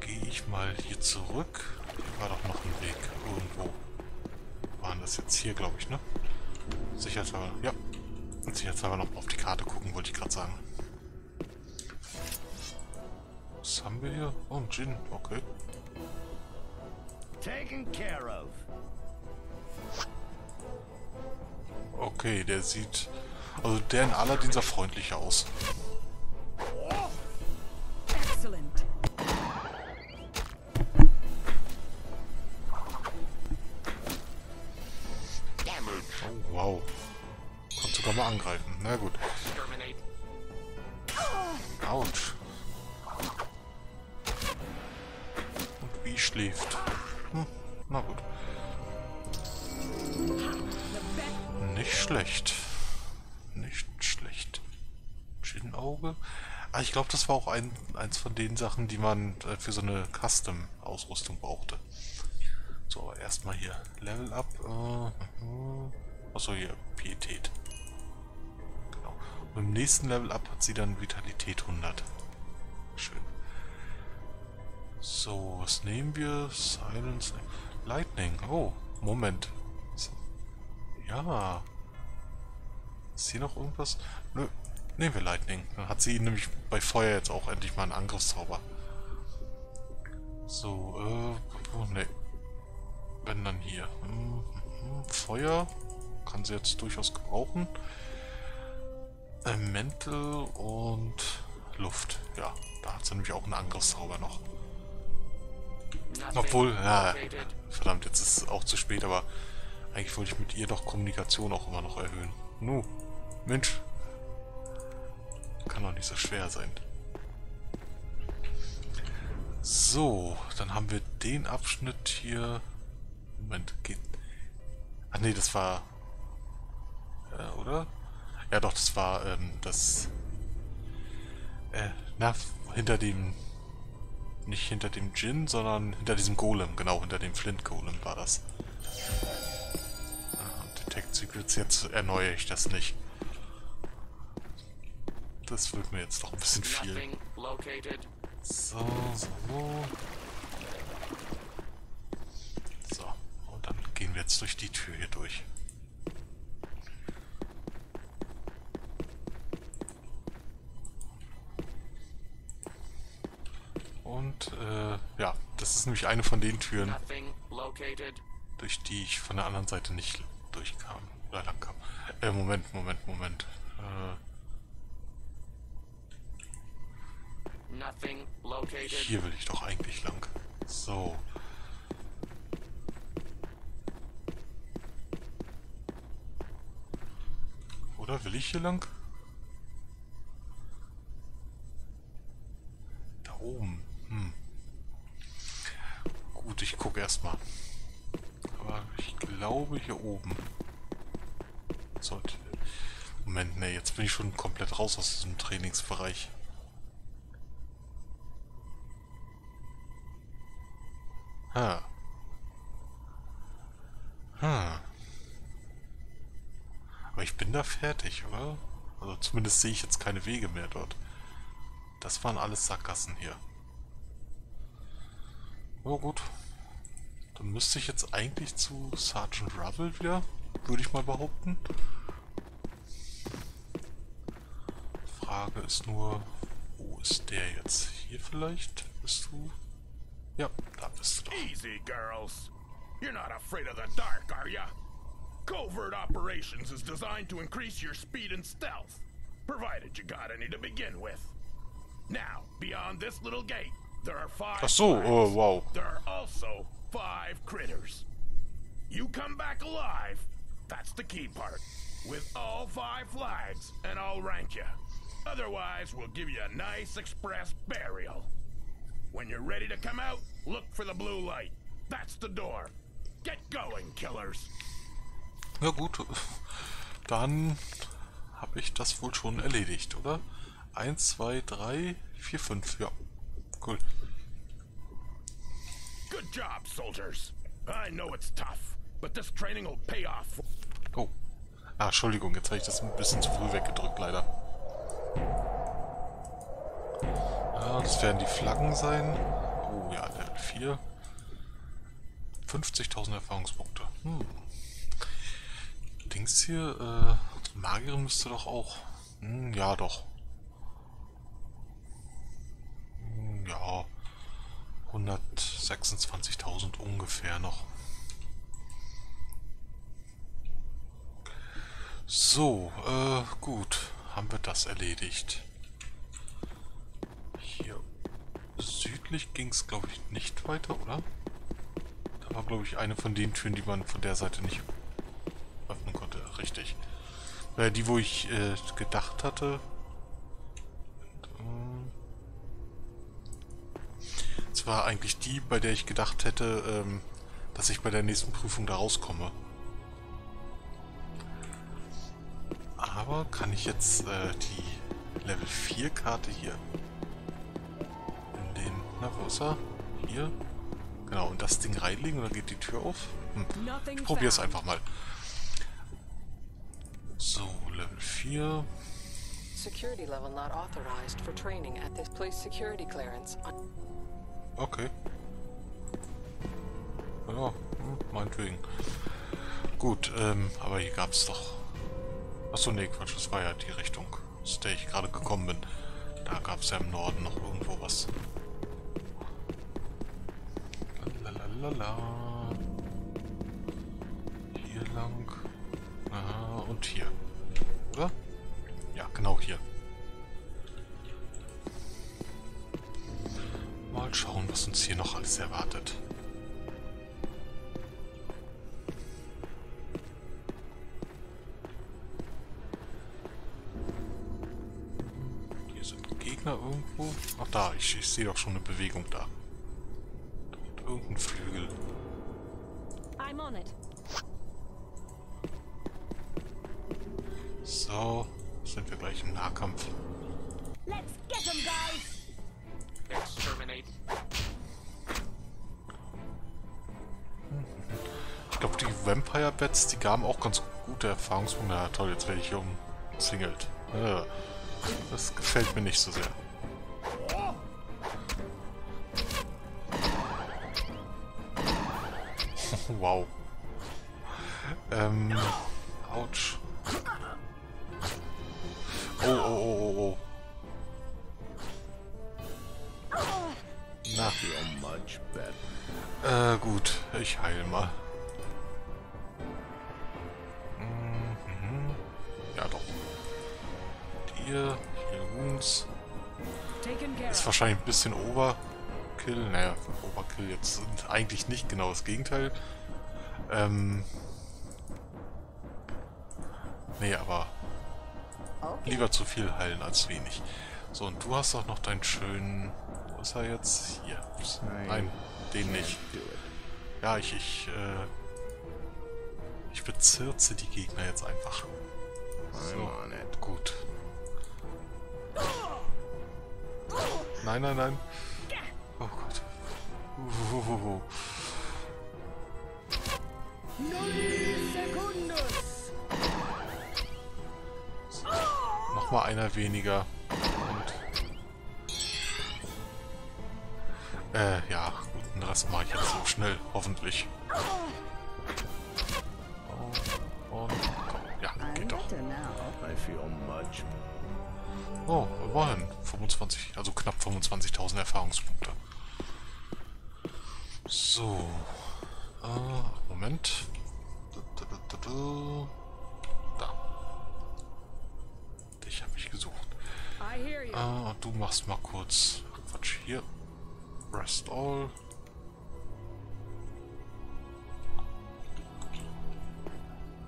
gehe ich mal hier zurück. Hier war doch noch ein Weg irgendwo. Waren das jetzt hier, glaube ich, ne? Sicherheitshalber, ja. Sicherheitshalber noch auf die Karte gucken, wollte ich gerade sagen. Was haben wir hier? Oh, ein Gin, okay. Taken care of. Okay, der sieht... Also der in Aladdin sah freundlicher aus. Oh, wow. Kommt sogar mal angreifen. Na gut. Autsch. Und wie schläft? Hm, na gut. Nicht schlecht. Nicht schlecht. Gin-Auge. Ah, ich glaube, das war auch ein, eins von den Sachen, die man äh, für so eine Custom-Ausrüstung brauchte. So, erstmal hier Level Up. Äh, äh, achso, hier Pietät. Genau. Und im nächsten Level Up hat sie dann Vitalität 100. Schön. So, was nehmen wir? Silence. Lightning. Oh, Moment. Ja. Ist hier noch irgendwas? Nö. Nehmen wir Lightning. Dann hat sie nämlich bei Feuer jetzt auch endlich mal einen Angriffszauber. So, äh... Oh, ne. Wenn dann hier. Hm, hm, Feuer. Kann sie jetzt durchaus gebrauchen. Elemental und Luft. Ja, da hat sie nämlich auch einen Angriffszauber noch. Obwohl, ja, verdammt, jetzt ist es auch zu spät, aber eigentlich wollte ich mit ihr doch Kommunikation auch immer noch erhöhen. Nu, Mensch. Kann doch nicht so schwer sein. So, dann haben wir den Abschnitt hier. Moment, geht. Ach nee, das war. Äh, oder? Ja doch, das war ähm, das. Äh, na, hinter dem nicht hinter dem Djinn, sondern hinter diesem Golem. Genau, hinter dem Flint-Golem war das. Ah, Detect Secrets, jetzt erneuere ich das nicht. Das wird mir jetzt doch ein bisschen viel. So, so. So, und dann gehen wir jetzt durch die Tür hier durch. Und, äh, ja, das ist nämlich eine von den Türen, durch die ich von der anderen Seite nicht durchkam. Oder lang kam. Äh, Moment, Moment, Moment. Äh, hier will ich doch eigentlich lang. So. Oder will ich hier lang? Da oben. Hm. Gut, ich gucke erstmal. Aber ich glaube hier oben. Sollte. Moment, ne, jetzt bin ich schon komplett raus aus diesem Trainingsbereich. Ha. Ha. Aber ich bin da fertig, oder? Also zumindest sehe ich jetzt keine Wege mehr dort. Das waren alles Sackgassen hier. Oh gut. Dann müsste ich jetzt eigentlich zu Sergeant Rubble wieder, würde ich mal behaupten. Frage ist nur, wo ist der jetzt? Hier vielleicht? Bist du? Da bist du. Easy, girls. You're not afraid of the dark, are ya? Covert operations is designed to increase your speed and stealth, provided you got any to begin with. Now, beyond this little gate, there are five. Ach so, oh wow. There are also five critters. You come back alive, that's the key part. With all five flags, and I'll rank you. Otherwise, we'll give you a nice express burial. When you're ready to come out, look for the blue light. That's the door. Get going, killers. Ja gut, dann habe ich das wohl schon erledigt, oder? 1, 2, 3, 4, 5, ja. Cool. Good job, soldiers. I know it's tough, but this training will pay off. Oh. Ah, Entschuldigung, jetzt habe ich das ein bisschen zu früh weggedrückt, leider. Ja, das werden die Flaggen sein. Oh ja, 4. 50.000 Erfahrungspunkte. Hm. Dings hier, äh, Magierin müsste doch auch. Hm, ja, doch. Hm, ja. 126.000 ungefähr noch. So, äh, gut. Haben wir das erledigt. Hier südlich ging es, glaube ich, nicht weiter, oder? Da war, glaube ich, eine von den Türen, die man von der Seite nicht öffnen konnte. Richtig. Äh, die, wo ich äh, gedacht hatte. Es war eigentlich die, bei der ich gedacht hätte, ähm, dass ich bei der nächsten Prüfung da rauskomme. Aber kann ich jetzt äh, die Level 4 Karte hier. Na, wo ist er? Hier. Genau, und das Ding reinlegen und dann geht die Tür auf. Hm. Ich probier's einfach mal. So, Level 4. Security level not authorized for training at this place security clearance Okay. Ja, hm, meinetwegen. Gut, ähm, aber hier gab's doch... Achso, nee, Quatsch, das war ja die Richtung, aus der ich gerade gekommen bin. Da gab's ja im Norden noch irgendwo was. Lalalala. Hier lang. Aha, und hier. Oder? Ja, genau hier. Mal schauen, was uns hier noch alles erwartet. Hier sind Gegner irgendwo. Ach da, ich, ich sehe doch schon eine Bewegung da. Und irgendein Flügel. I'm on it. So, sind wir gleich im Nahkampf. Let's get them, guys! Exterminate. Ich glaube, die Vampire Bats, die gaben auch ganz gute Erfahrungspunkte. Ja, toll, jetzt werde ich hier umzingelt. Ja, das gefällt mir nicht so sehr. wow. Ähm, ouch. Oh, oh, oh, oh, oh. Na. Äh, gut. Ich heil mal. Mhm. Ja, doch. Hier, hier Wounds. Ist wahrscheinlich ein bisschen Overkill. Naja, Overkill jetzt sind eigentlich nicht genau das Gegenteil. Ähm. Nee, aber Okay. lieber zu viel heilen als wenig. So, und du hast auch noch deinen schönen... Wo ist er jetzt? Hier. Ups. Nein, den nicht. Ja, ich, ich, äh... Ich bezirze die Gegner jetzt einfach. So, gut. Nein, nein, nein. Oh Gott. Uhuhuhu. Nochmal einer weniger. Und... Äh, ja, gut, den Rest mache ich jetzt so schnell, hoffentlich. Oh, und komm, ja, geht doch. Oh, immerhin. 25, also knapp 25.000 Erfahrungspunkte. So. Äh, Moment. Da. Dich habe ich gesucht. Ah, du machst mal kurz. Quatsch, hier. Rest all.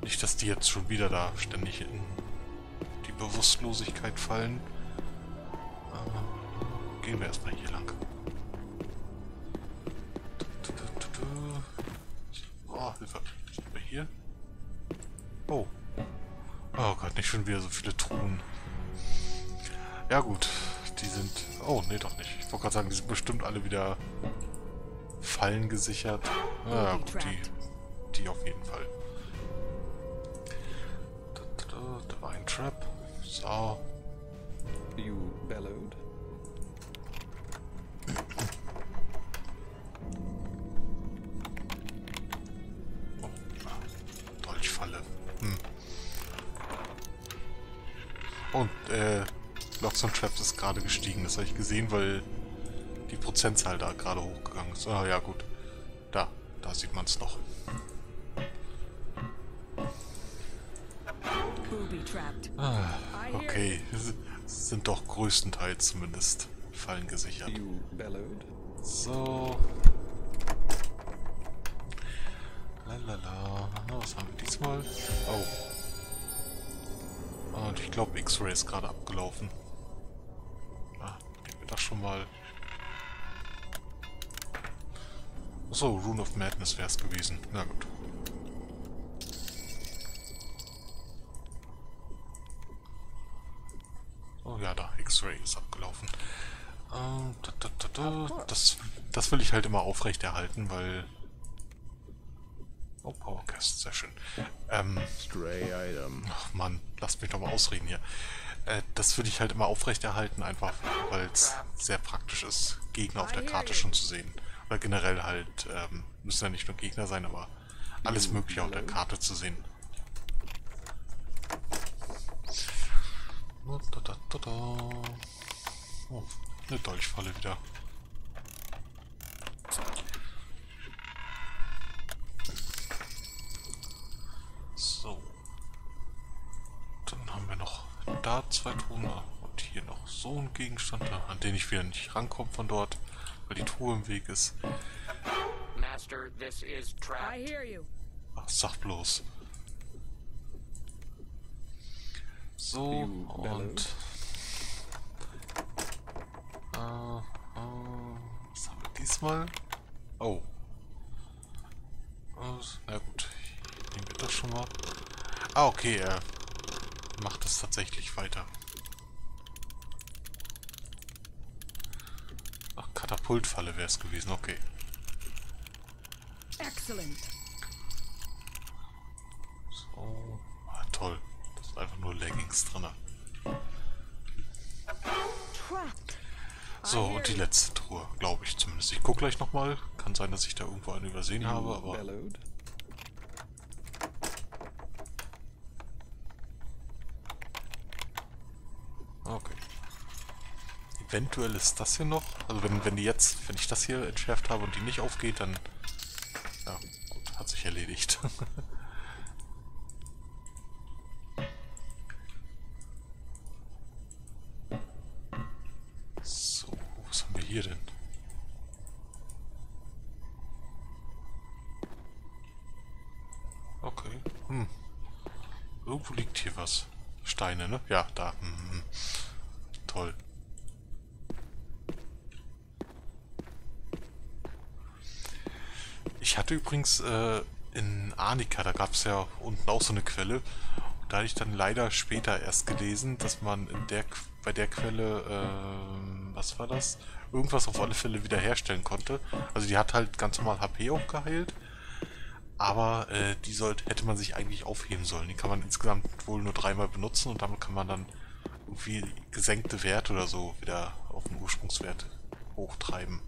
Nicht, dass die jetzt schon wieder da ständig in die Bewusstlosigkeit fallen. Äh, gehen wir erstmal hier lang. Oh, Hilfe. Sind wir hier? Oh. Oh Gott, nicht schon wieder so viele Truhen. Ja gut, die sind... Oh, nee, doch nicht. Ich wollte gerade sagen, die sind bestimmt alle wieder Fallen gesichert. Ja, gut, die, die auf jeden Fall. Ein Trap. So. You bellowed? Dolchfalle. Hm. Und, äh, Locks und Traps ist gerade gestiegen. Das habe ich gesehen, weil die Prozentzahl da gerade hochgegangen ist. Ah, ja, gut. Da, da sieht man es noch. Ah, okay. Sind doch größtenteils zumindest Fallen gesichert. You bellowed? So. Lalala. Was haben wir diesmal? Oh. Und ich glaube, X-Ray ist gerade abgelaufen. Ah, nehmen wir das schon mal. Achso, Rune of Madness wäre es gewesen. Na gut. Oh ja, da, X-Ray ist abgelaufen. Da, da, da, da. Das, das will ich halt immer aufrechterhalten, weil... Oh, Powercast, sehr schön. Ähm, Stray item. Ach Mann, lasst mich doch mal ausreden hier. Äh, das will ich halt immer aufrechterhalten, einfach weil es sehr praktisch ist, Gegner auf der Karte schon zu sehen. Oder generell halt, ähm, müssen ja nicht nur Gegner sein, aber alles mögliche auf der Karte zu sehen. Oh, eine Dolchfalle wieder. So. Dann haben wir noch da zwei Truhen und hier noch so ein Gegenstand, an den ich wieder nicht rankomme von dort, weil die Truhe im Weg ist. Master, this is trapped. I hear you. Ach, sag bloß. So, und... Äh, äh, was haben wir diesmal? Oh. Äh, na gut, nehmen wir das schon mal. Ah, okay, er macht es tatsächlich weiter. Ach, Katapultfalle wäre es gewesen, okay. Excellent. So, ah, toll. Das sind einfach nur Leggings drin. So, und die letzte Truhe, glaube ich zumindest. Ich gucke gleich nochmal. Kann sein, dass ich da irgendwo eine übersehen habe, aber... Bellowed. Okay. Eventuell ist das hier noch. Also wenn, wenn die jetzt, wenn ich das hier entschärft habe und die nicht aufgeht, dann... Ja, gut, hat sich erledigt. so, was haben wir hier denn? Okay, hm. Irgendwo liegt hier was. Steine, ne? Ja, da. Hatte übrigens äh, in Arnika, da gab es ja unten auch so eine Quelle. Da hatte ich dann leider später erst gelesen, dass man in der bei der Quelle, ähm, was war das? Irgendwas auf alle Fälle wiederherstellen konnte. Also die hat halt ganz normal HP aufgeheilt. Aber äh, die sollte, hätte man sich eigentlich aufheben sollen. Die kann man insgesamt wohl nur dreimal benutzen und damit kann man dann irgendwie gesenkte Werte oder so wieder auf den Ursprungswert hochtreiben.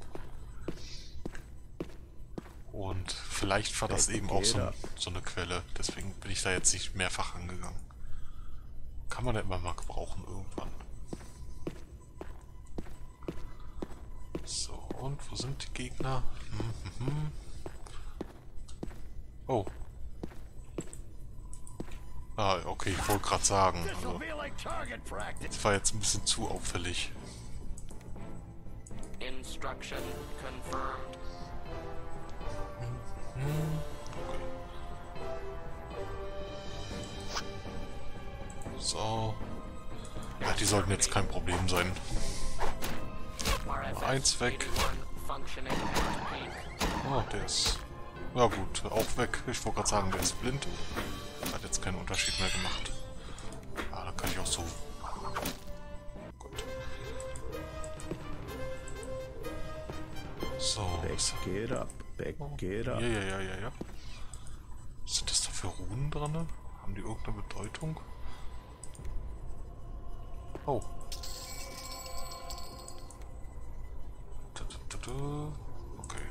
Und vielleicht war das eben auch so, so eine Quelle. Deswegen bin ich da jetzt nicht mehrfach angegangen. Kann man ja immer mal gebrauchen irgendwann. So, und wo sind die Gegner? Hm, hm, hm. Oh. Ah, okay, ich wollte gerade sagen. Also, das war jetzt ein bisschen zu auffällig. Instruction confirmed. So. Ja, die sollten jetzt kein Problem sein. Eins weg. Oh, der ist... Ja gut, auch weg. Ich wollte gerade sagen, der ist blind. Hat jetzt keinen Unterschied mehr gemacht. Ah, da kann ich auch so... Gut. So. Back it up, up. Ja, ja, ja, ja, ja. Sind das da für Runen dran? Haben die irgendeine Bedeutung? Oh. Okay.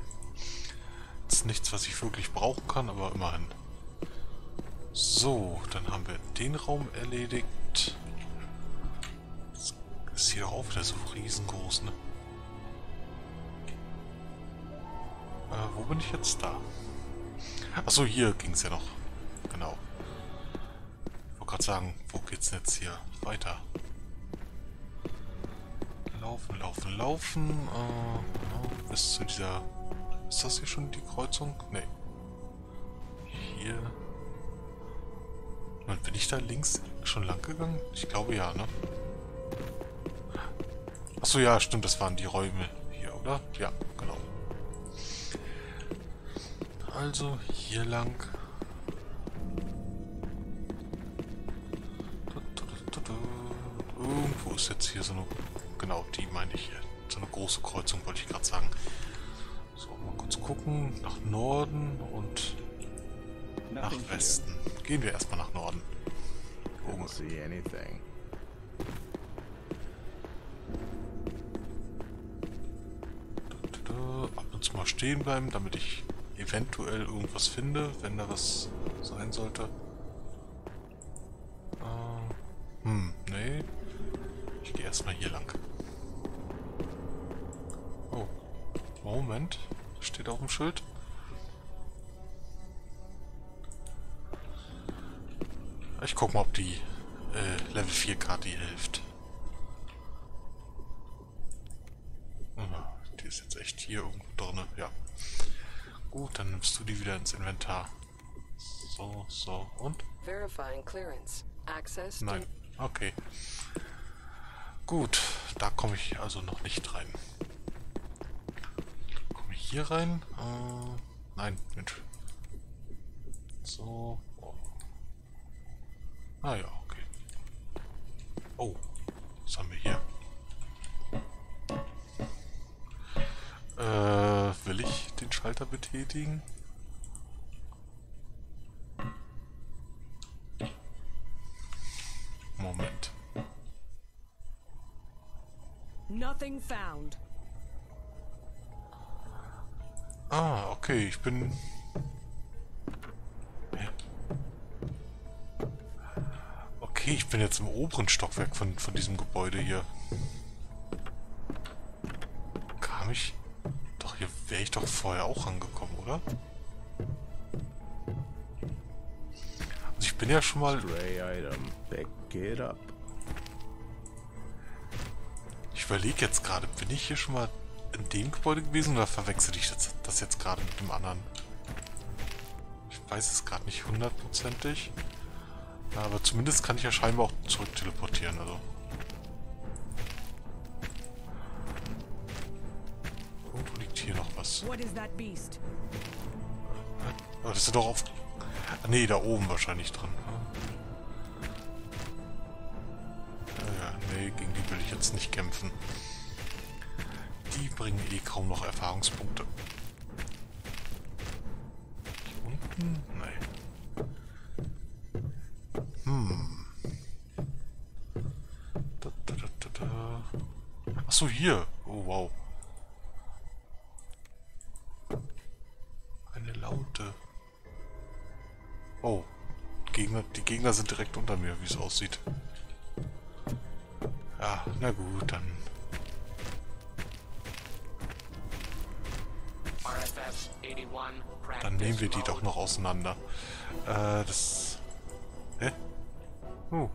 Das ist nichts, was ich wirklich brauchen kann, aber immerhin. So, dann haben wir den Raum erledigt. Das ist hier auch wieder so riesengroß, ne? Wo bin ich jetzt da? Achso, hier ging es ja noch. Genau. Ich wollte gerade sagen, wo geht's denn jetzt hier weiter? Laufen, laufen, laufen. Äh, bis zu dieser... Ist das hier schon die Kreuzung? Nee. Hier. Und bin ich da links schon lang gegangen? Ich glaube ja, ne? Achso, ja, stimmt, das waren die Räume hier, oder? Ja, genau. Also hier lang. Irgendwo wo ist jetzt hier so eine... Genau, die meine ich hier. So eine große Kreuzung, wollte ich gerade sagen. So, mal kurz gucken. Nach Norden und nach Westen. Gehen wir erstmal nach Norden. Didn't see anything. Ab und zu mal stehen bleiben, damit ich eventuell irgendwas finde, wenn da was sein sollte. Äh, hm, nee. Ich gehe erstmal hier lang. Oh, Moment. Steht auf dem Schild. Ich guck mal, ob die äh, Level 4 Karte hilft. Die ist jetzt echt hier irgendwo. Gut, dann nimmst du die wieder ins Inventar. So, so, und? Verifying clearance. Access Nein, okay. Gut, da komme ich also noch nicht rein. Komme ich hier rein? Äh, nein, Mensch. So. Oh. Ah ja, okay. Oh, was haben wir hier? Äh, will ich den Schalter betätigen? Moment. Nothing found. Ah, okay, ich bin... Okay, ich bin jetzt im oberen Stockwerk von, von diesem Gebäude hier. Kam ich... Wäre ich doch vorher auch angekommen, oder? Also ich bin ja schon mal... Ich überlege jetzt gerade, bin ich hier schon mal in dem Gebäude gewesen oder verwechsel ich das, das jetzt gerade mit dem anderen? Ich weiß es gerade nicht hundertprozentig. Aber zumindest kann ich ja scheinbar auch zurück teleportieren, also. Hier noch was. Aber das ist doch auf... Ah, nee, da oben wahrscheinlich drin. Ja, ja, nee, gegen die will ich jetzt nicht kämpfen. Die bringen eh kaum noch Erfahrungspunkte. Hier unten? Nee. Hm. Da, da, da, da, da. Achso, hier. Oh, wow. Eine Laute. Oh. Gegner, die Gegner sind direkt unter mir, wie es aussieht. Ja, na gut, dann. RFS 81 Dann nehmen wir die doch noch auseinander. Äh, das... Hä? Oh.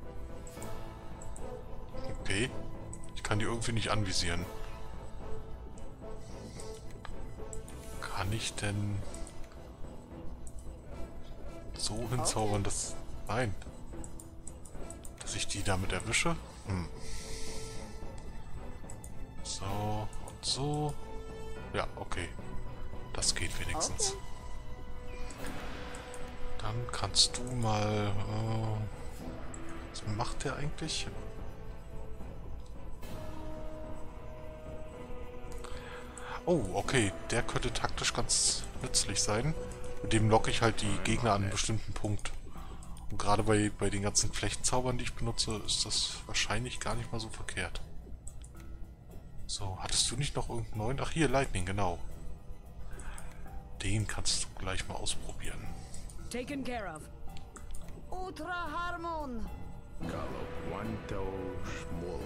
Okay. Ich kann die irgendwie nicht anvisieren. Kann ich denn... so hinzaubern, dass... Nein. Dass ich die damit erwische? Hm. So und so. Ja, okay. Das geht wenigstens. Dann kannst du mal... Äh, was macht der eigentlich? Oh, okay. Der könnte taktisch ganz nützlich sein. Mit dem locke ich halt die Gegner an einen bestimmten Punkt. Und gerade bei, bei den ganzen Flechtzaubern, die ich benutze, ist das wahrscheinlich gar nicht mal so verkehrt. So, hattest du nicht noch irgendeinen neuen? Ach, hier, Lightning, genau. Den kannst du gleich mal ausprobieren. Taken care of. Ultra Harmon. Galo Wanto Schmull.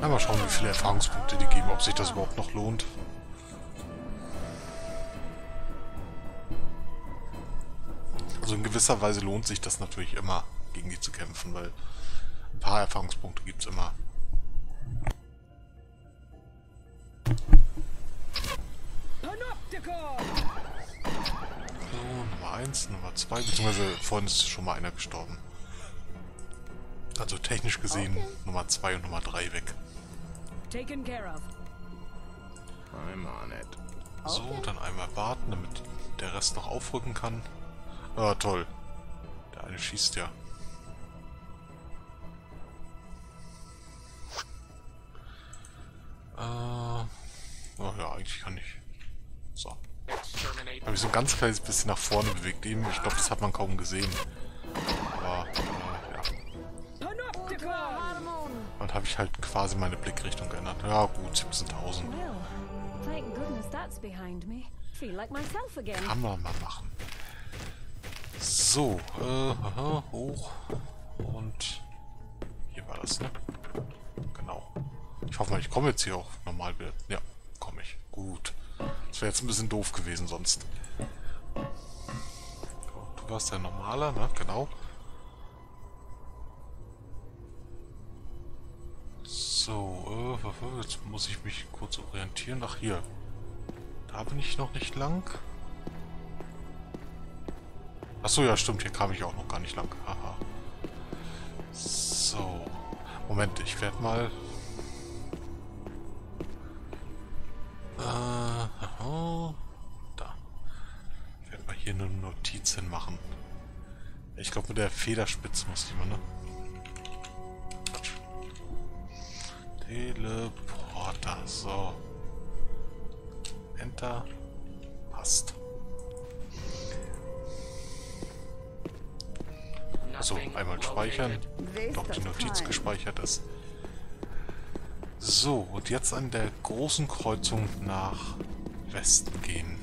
Na, mal schauen, wie viele Erfahrungspunkte die geben, ob sich das überhaupt noch lohnt. Also in gewisser Weise lohnt sich das natürlich immer, gegen die zu kämpfen, weil ein paar Erfahrungspunkte gibt es immer. So, Nummer 1, Nummer 2, beziehungsweise vorhin ist schon mal einer gestorben. Also technisch gesehen Nummer 2 und Nummer 3 weg. Taken care of. I'm on it. So, dann einmal warten, damit der Rest noch aufrücken kann. Ah, toll. Der eine schießt ja. Äh, oh ja, eigentlich kann ich. So. Habe ich so ein ganz kleines bisschen nach vorne bewegt. Eben, ich glaube, das hat man kaum gesehen. Aber, äh. Dann habe ich halt quasi meine Blickrichtung geändert. Ja, gut, 17.000. Kann man mal machen. So, äh, aha, hoch. Und hier war das, ne? Genau. Ich hoffe mal, ich komme jetzt hier auch normal wieder. Ja, komme ich. Gut. Das wäre jetzt ein bisschen doof gewesen sonst. Du warst der Normaler, ne? Genau. So, äh, jetzt muss ich mich kurz orientieren. Ach, hier. Da bin ich noch nicht lang. Achso, ja, stimmt. Hier kam ich auch noch gar nicht lang. Haha. So. Moment, ich werde mal... Äh, aha. Da. Ich werde mal hier eine Notiz hinmachen. Ich glaube, mit der Federspitze muss ich mal, ne? Teleporter. So. Enter. Passt. Achso, einmal speichern. Doch die Notiz gespeichert ist. So, und jetzt an der großen Kreuzung nach Westen gehen.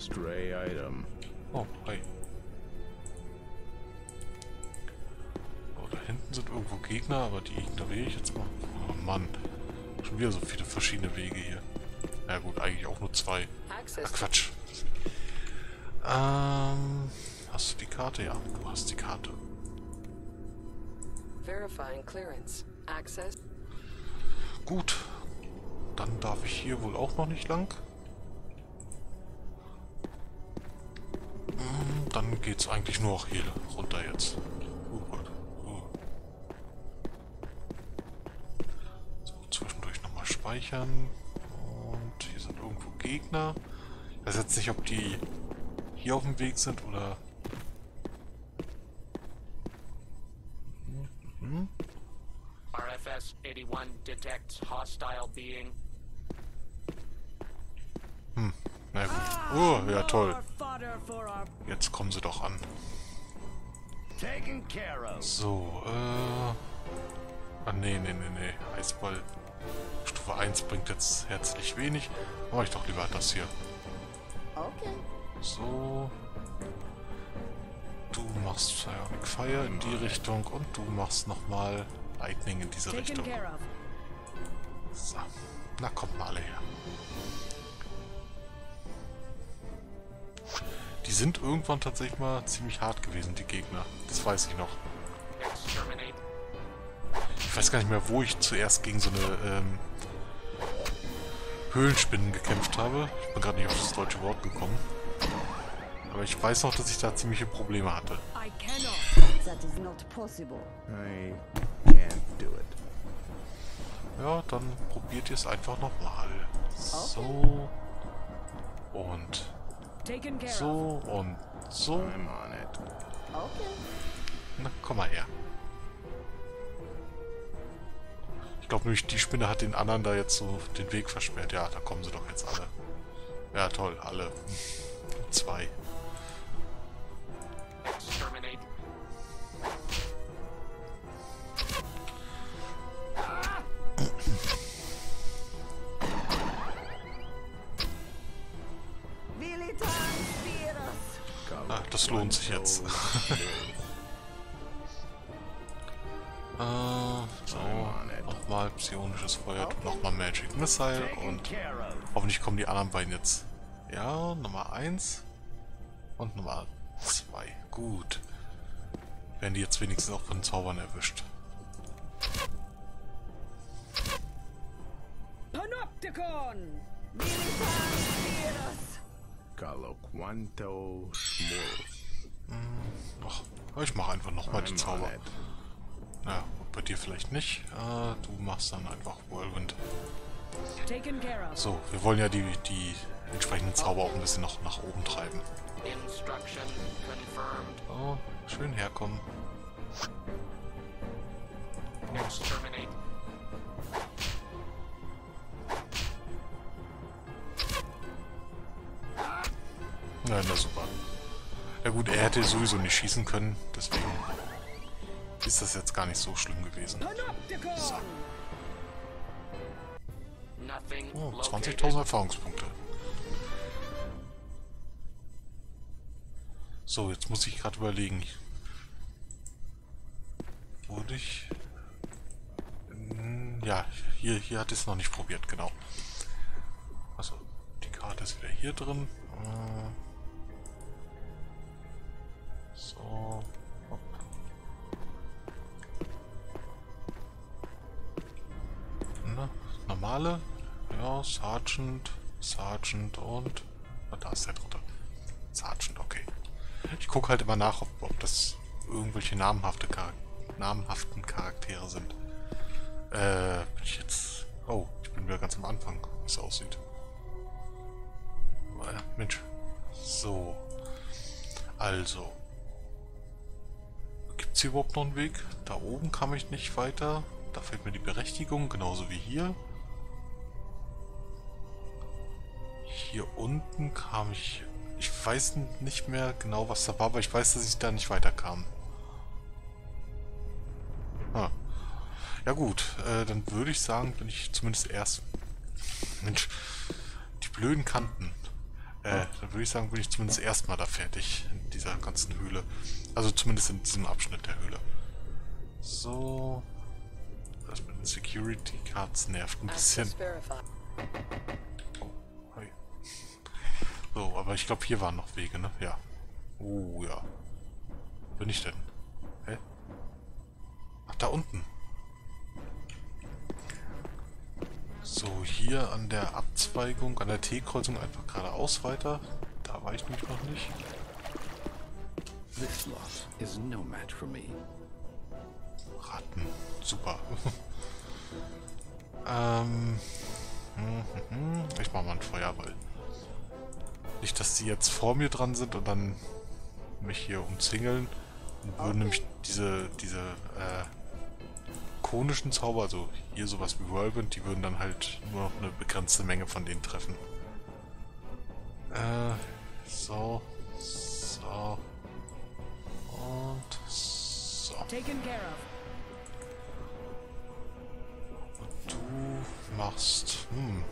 Stray item. Oh, hi. Oh, da hinten sind irgendwo Gegner, aber die ignoriere ich jetzt mal. Mann. Schon wieder so viele verschiedene Wege hier. Ja gut, eigentlich auch nur zwei. Ach Quatsch. Ähm, hast du die Karte? Ja, du hast die Karte. Verifying clearance. Access. Gut. Dann darf ich hier wohl auch noch nicht lang. Hm, Dann geht's eigentlich nur auch hier runter jetzt. Oh Gott. Oh. So, zwischendurch nochmal speichern. Und hier sind irgendwo Gegner. Ich weiß jetzt nicht, ob die hier auf dem Weg sind oder... Mhm. RFS 81 detects hostile being. Hm, na gut. Oh, ja toll. Jetzt kommen sie doch an. So, äh... Ah, nee, nee, nee, nee. Eisball. Stufe 1 bringt jetzt herzlich wenig. Mach ich doch lieber das hier. Okay. So. Du machst Psionic Fire in die Richtung und du machst nochmal Lightning in diese Richtung. So. Na, kommt mal alle her. Die sind irgendwann tatsächlich mal ziemlich hart gewesen, die Gegner. Das weiß ich noch. Ich weiß gar nicht mehr, wo ich zuerst gegen so eine ähm, Höhlenspinnen gekämpft habe. Ich bin gerade nicht auf das deutsche Wort gekommen. Aber ich weiß noch, dass ich da ziemliche Probleme hatte. I cannot. That is not possible. I can't do it. Ja, dann probiert ihr es einfach nochmal. So. Und so und so. I'm on it. Okay. Na, komm mal her. Glaube nämlich, die Spinne hat den anderen da jetzt so den Weg versperrt. Ja, da kommen sie doch jetzt alle. Ja, toll, alle. Zwei. Ah, das lohnt sich jetzt. Äh, so, nochmal psionisches Feuer, nochmal Magic Missile und hoffentlich kommen die anderen beiden jetzt. Ja, Nummer 1 und Nummer 2. Gut. Werden die jetzt wenigstens auch von Zaubern erwischt. Panopticon! Caloquanto Schmur. Ach, ich mache einfach nochmal on Zauber. Ja, bei dir vielleicht nicht. Äh, du machst dann einfach Whirlwind. So, wir wollen ja die, die entsprechenden Zauber auch ein bisschen noch nach oben treiben. Oh, schön herkommen. Na, na super. Ja gut, er hätte sowieso nicht schießen können, deswegen ist das jetzt gar nicht so schlimm gewesen. So. Oh, located. 20.000 Erfahrungspunkte. So, jetzt muss ich gerade überlegen. Wurde ich... Hm, Ja, hier, hier ich es noch nicht probiert, genau. Also, die Karte ist wieder hier drin. Äh, So. Na, normale. Ja, Sergeant, Sergeant und... Ah, da ist der dritte. Sergeant, okay. Ich gucke halt immer nach, ob, ob das irgendwelche namhafte Char namhaften Charaktere sind. Äh, bin ich jetzt... Oh, ich bin wieder ganz am Anfang, wie es aussieht. Äh, Mensch. So. Also. Gibt es hier überhaupt noch einen Weg? Da oben kam ich nicht weiter. Da fehlt mir die Berechtigung, genauso wie hier. Hier unten kam ich... Ich weiß nicht mehr genau, was da war, aber ich weiß, dass ich da nicht weiterkam. Ah. Ja gut, äh, dann würde ich sagen, bin ich zumindest erst... Mensch, die blöden Kanten. Äh, dann würde ich sagen, bin ich zumindest erstmal da fertig in dieser ganzen Höhle. Also zumindest in diesem Abschnitt der Höhle. So. Das mit den Security Cards nervt ein bisschen. Oh, hi. So, aber ich glaube, hier waren noch Wege, ne? Ja. Oh, ja. Wo bin ich denn? Hä? Ach, da unten. So, hier an der Abzweigung, an der T-Kreuzung einfach geradeaus weiter. Da war ich nämlich noch nicht. This lot is no match for me. Ratten. Super. ähm. hm, hm, hm. Ich mach mal einen Feuerball. Nicht, dass die jetzt vor mir dran sind und dann mich hier umzingeln. Und würden nämlich diese, diese, äh, konischen Zauber, also hier sowas wie Whirlwind, die würden dann halt nur noch eine begrenzte Menge von denen treffen. Äh, so, so und so. Taken care of. Du machst, hm.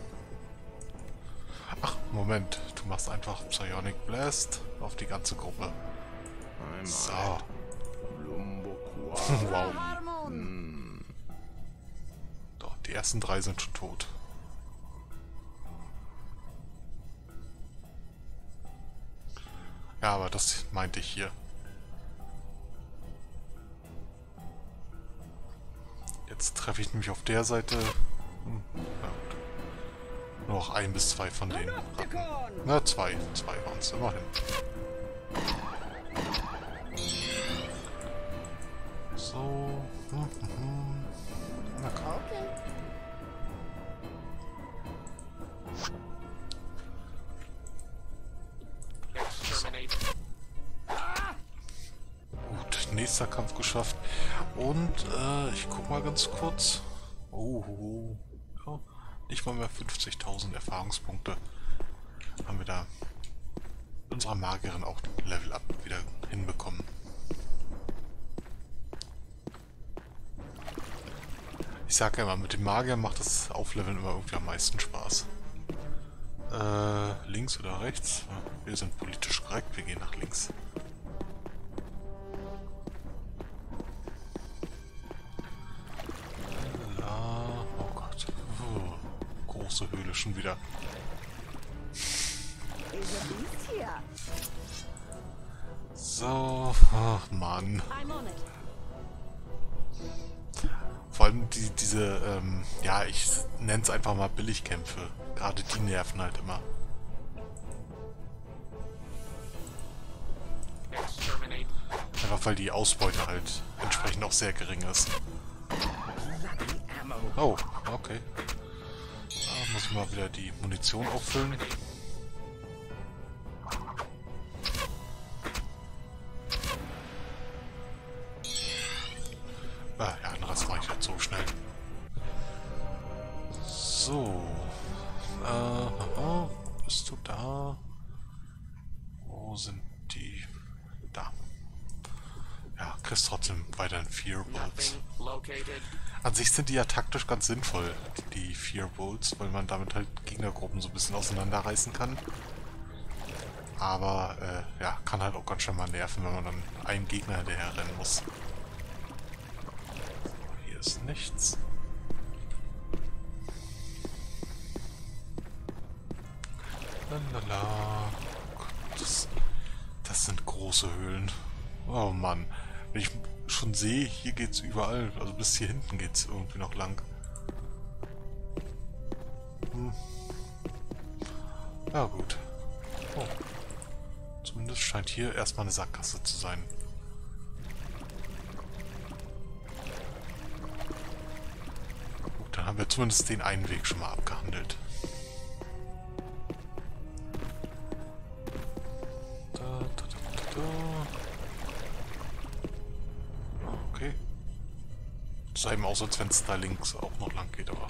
Ach, Moment, du machst einfach Psionic Blast auf die ganze Gruppe. So. wow. Doch, die ersten drei sind schon tot. Ja, aber das meinte ich hier. Jetzt treffe ich nämlich auf der Seite. Hm. Nur noch ein bis zwei von denen. Ratten. Na, zwei. Zwei waren es, immerhin. So. Hm, hm, hm. Na komm. Nächster Kampf geschafft. Und äh, ich guck mal ganz kurz. Oh, oh, oh. ja, nicht mal mehr 50.000 Erfahrungspunkte haben wir da unserer Magierin auch Level Up wieder hinbekommen. Ich sag ja immer, mit dem Magier macht das Aufleveln immer irgendwie am meisten Spaß. Äh, links oder rechts? Wir sind politisch korrekt, wir gehen nach links. Große Höhle schon wieder. So, ach Mann. Vor allem die, diese, ähm, ja, ich nenne es einfach mal Billigkämpfe. Gerade die nerven halt immer. Einfach weil die Ausbeute halt entsprechend auch sehr gering ist. Oh, okay muss ich mal wieder die Munition auffüllen. Ah, ja, ein Rast mache ich halt so schnell. So. Äh, äh, äh, bist du da? Wo sind die? Da. Ja, kriegst trotzdem weiterhin vier Bolts. An sich sind die ja taktisch ganz sinnvoll, die Fear Bolts, weil man damit halt Gegnergruppen so ein bisschen auseinanderreißen kann. Aber, äh, ja, kann halt auch ganz schön mal nerven, wenn man dann einem Gegner hinterher rennen muss. Hier ist nichts. Lalala. Das, das sind große Höhlen. Oh Mann. Wenn ich schon sehe, hier geht's überall. Also bis hier hinten geht's irgendwie noch lang. Hm. Ja gut. Oh. Zumindest scheint hier erstmal eine Sackgasse zu sein. Gut, dann haben wir zumindest den einen Weg schon mal abgehandelt. Sah eben aus, als wenn es da links auch noch lang geht, aber...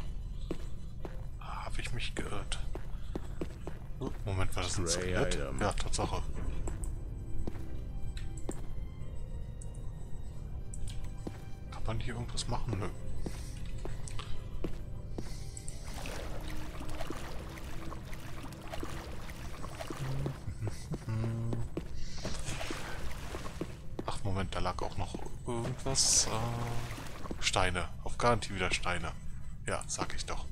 Habe ich mich geirrt. Oh, Moment, war das Skelett? Ja, Tatsache. Kann man hier irgendwas machen? Nö. Ach, Moment, da lag auch noch irgendwas. Äh Steine. Auf Garantie wieder Steine. Ja, sag ich doch.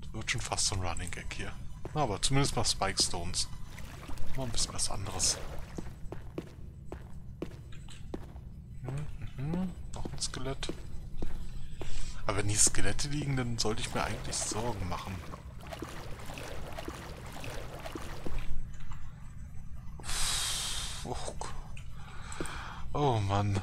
Das wird schon fast so ein Running Gag hier. Aber zumindest mal Spike Stones. Mal ein bisschen was anderes. Mhm, mhm, noch ein Skelett. Aber wenn hier Skelette liegen, dann sollte ich mir eigentlich Sorgen machen. Oh, oh Mann.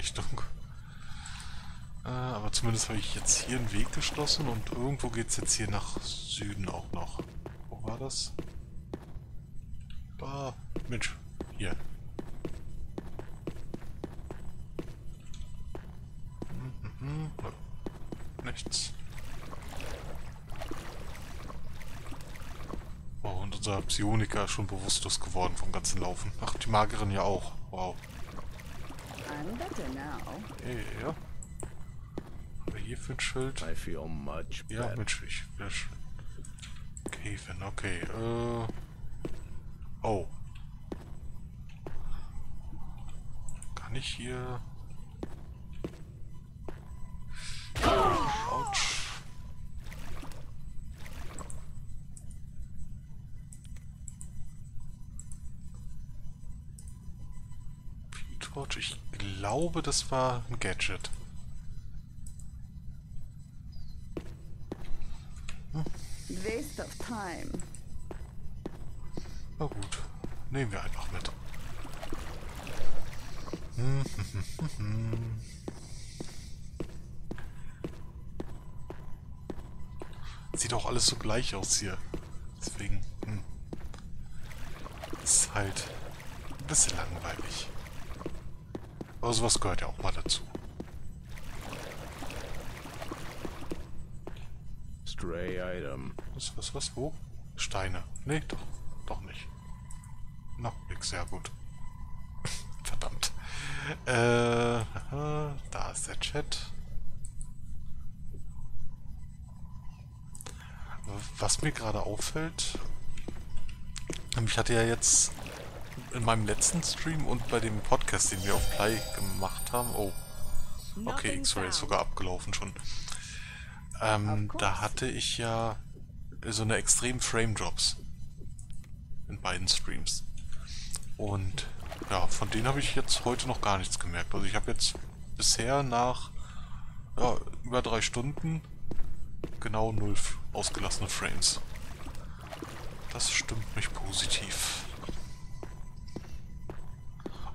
Richtung. Äh, aber zumindest habe ich jetzt hier einen Weg geschlossen und irgendwo geht es jetzt hier nach Süden auch noch. Wo war das? Ah, Mensch, hier. Mhm, mhm, nichts. Oh, ist schon bewusstlos geworden vom ganzen Laufen. Ach, die Magerin ja auch. Wow. I'm better now. Ja. Aber hier für ein Schild. I feel much better. Ja, Mensch, ich Caven, okay. Äh. Oh. Kann ich hier... glaube, das war ein Gadget. Hm. Waste of time. Na gut, nehmen wir einfach mit. Sieht auch alles so gleich aus hier. Deswegen, hm. Ist halt ein bisschen langweilig. Aber sowas gehört ja auch mal dazu. Stray Item. Was, was, was, wo? Steine. Nee, doch, doch nicht. Na, nix, sehr gut. Verdammt. Äh, da ist der Chat. Was mir gerade auffällt, ich hatte ja jetzt in meinem letzten Stream und bei dem Podcast, den wir auf Play gemacht haben. Oh. Okay, X-Ray ist sogar abgelaufen schon. Ähm, da hatte ich ja so eine extremen Frame Drops. In beiden Streams. Und ja, von denen habe ich jetzt heute noch gar nichts gemerkt. Also ich habe jetzt bisher nach ja, über drei Stunden genau null ausgelassene Frames. Das stimmt mich positiv.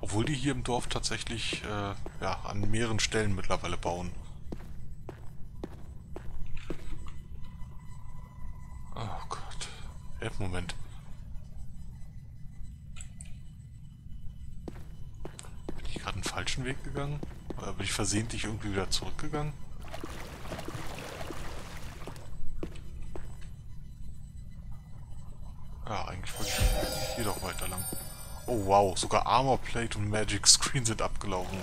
Obwohl die hier im Dorf tatsächlich äh, ja, an mehreren Stellen mittlerweile bauen. Oh Gott. Ja, Moment. Bin ich gerade einen falschen Weg gegangen? Oder bin ich versehentlich irgendwie wieder zurückgegangen? Oh wow, sogar Armor Plate und Magic Screen sind abgelaufen.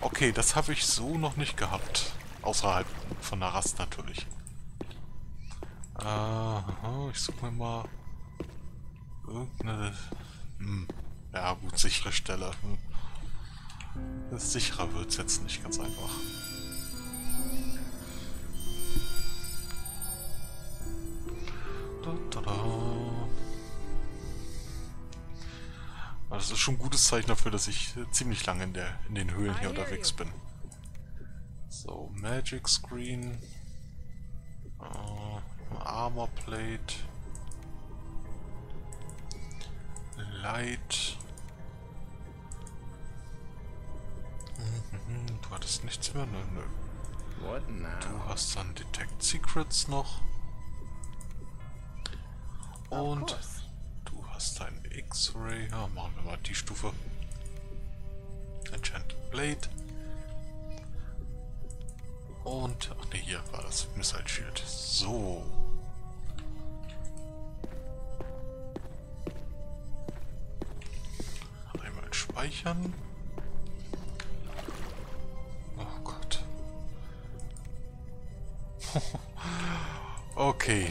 Okay, das habe ich so noch nicht gehabt. Außerhalb von der Rast natürlich. Aha, ich suche mir mal irgendeine... Hm, ja gut, sichere Stelle. Hm. Sicherer wird es jetzt nicht ganz einfach. Da, da, da. Aber das ist schon ein gutes Zeichen dafür, dass ich ziemlich lange in, der, in den Höhlen hier unterwegs bin. So, Magic Screen. Uh, Armor Plate. Light. Mhm, du hattest nichts mehr? Nö, nö. Du hast dann Detect Secrets noch. Und du hast ein X-Ray. Ja, machen wir mal die Stufe. Enchanted Blade. Und, ach ne, hier war das Missile Shield. So. Einmal speichern. Oh Gott. okay.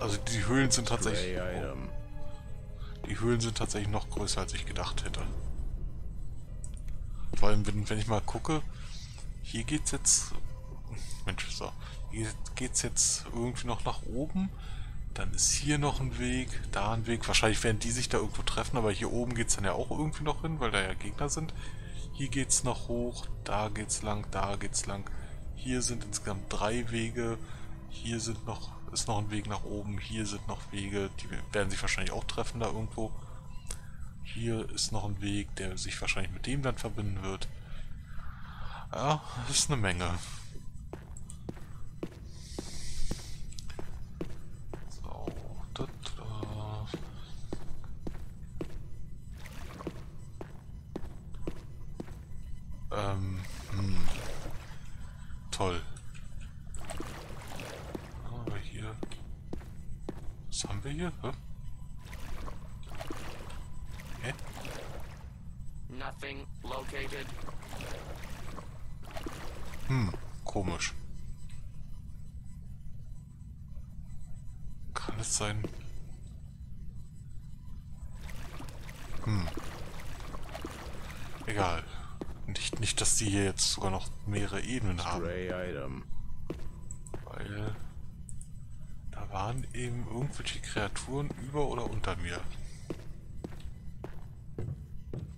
Also die Höhlen sind tatsächlich... Die Höhlen sind tatsächlich noch größer, als ich gedacht hätte. Vor allem, wenn, wenn ich mal gucke, hier geht's jetzt... Mensch, so. Hier geht's jetzt irgendwie noch nach oben. Dann ist hier noch ein Weg, da ein Weg. Wahrscheinlich werden die sich da irgendwo treffen, aber hier oben geht's dann ja auch irgendwie noch hin, weil da ja Gegner sind. Hier geht's noch hoch, da geht's lang, da geht's lang. Hier sind insgesamt drei Wege. Hier sind noch, ist noch ein Weg nach oben. Hier sind noch Wege, die werden sich wahrscheinlich auch treffen da irgendwo. Hier ist noch ein Weg, der sich wahrscheinlich mit dem dann verbinden wird. Ja, ist eine Menge. So, da, da. Ähm, hm. Toll. Aber hier... Was haben wir hier? Hä? Hä? Nothing located. Hm, komisch. Kann es sein? Hm. Egal. Nicht, nicht, dass die hier jetzt sogar noch mehrere Ebenen haben. Weil waren eben irgendwelche Kreaturen über oder unter mir.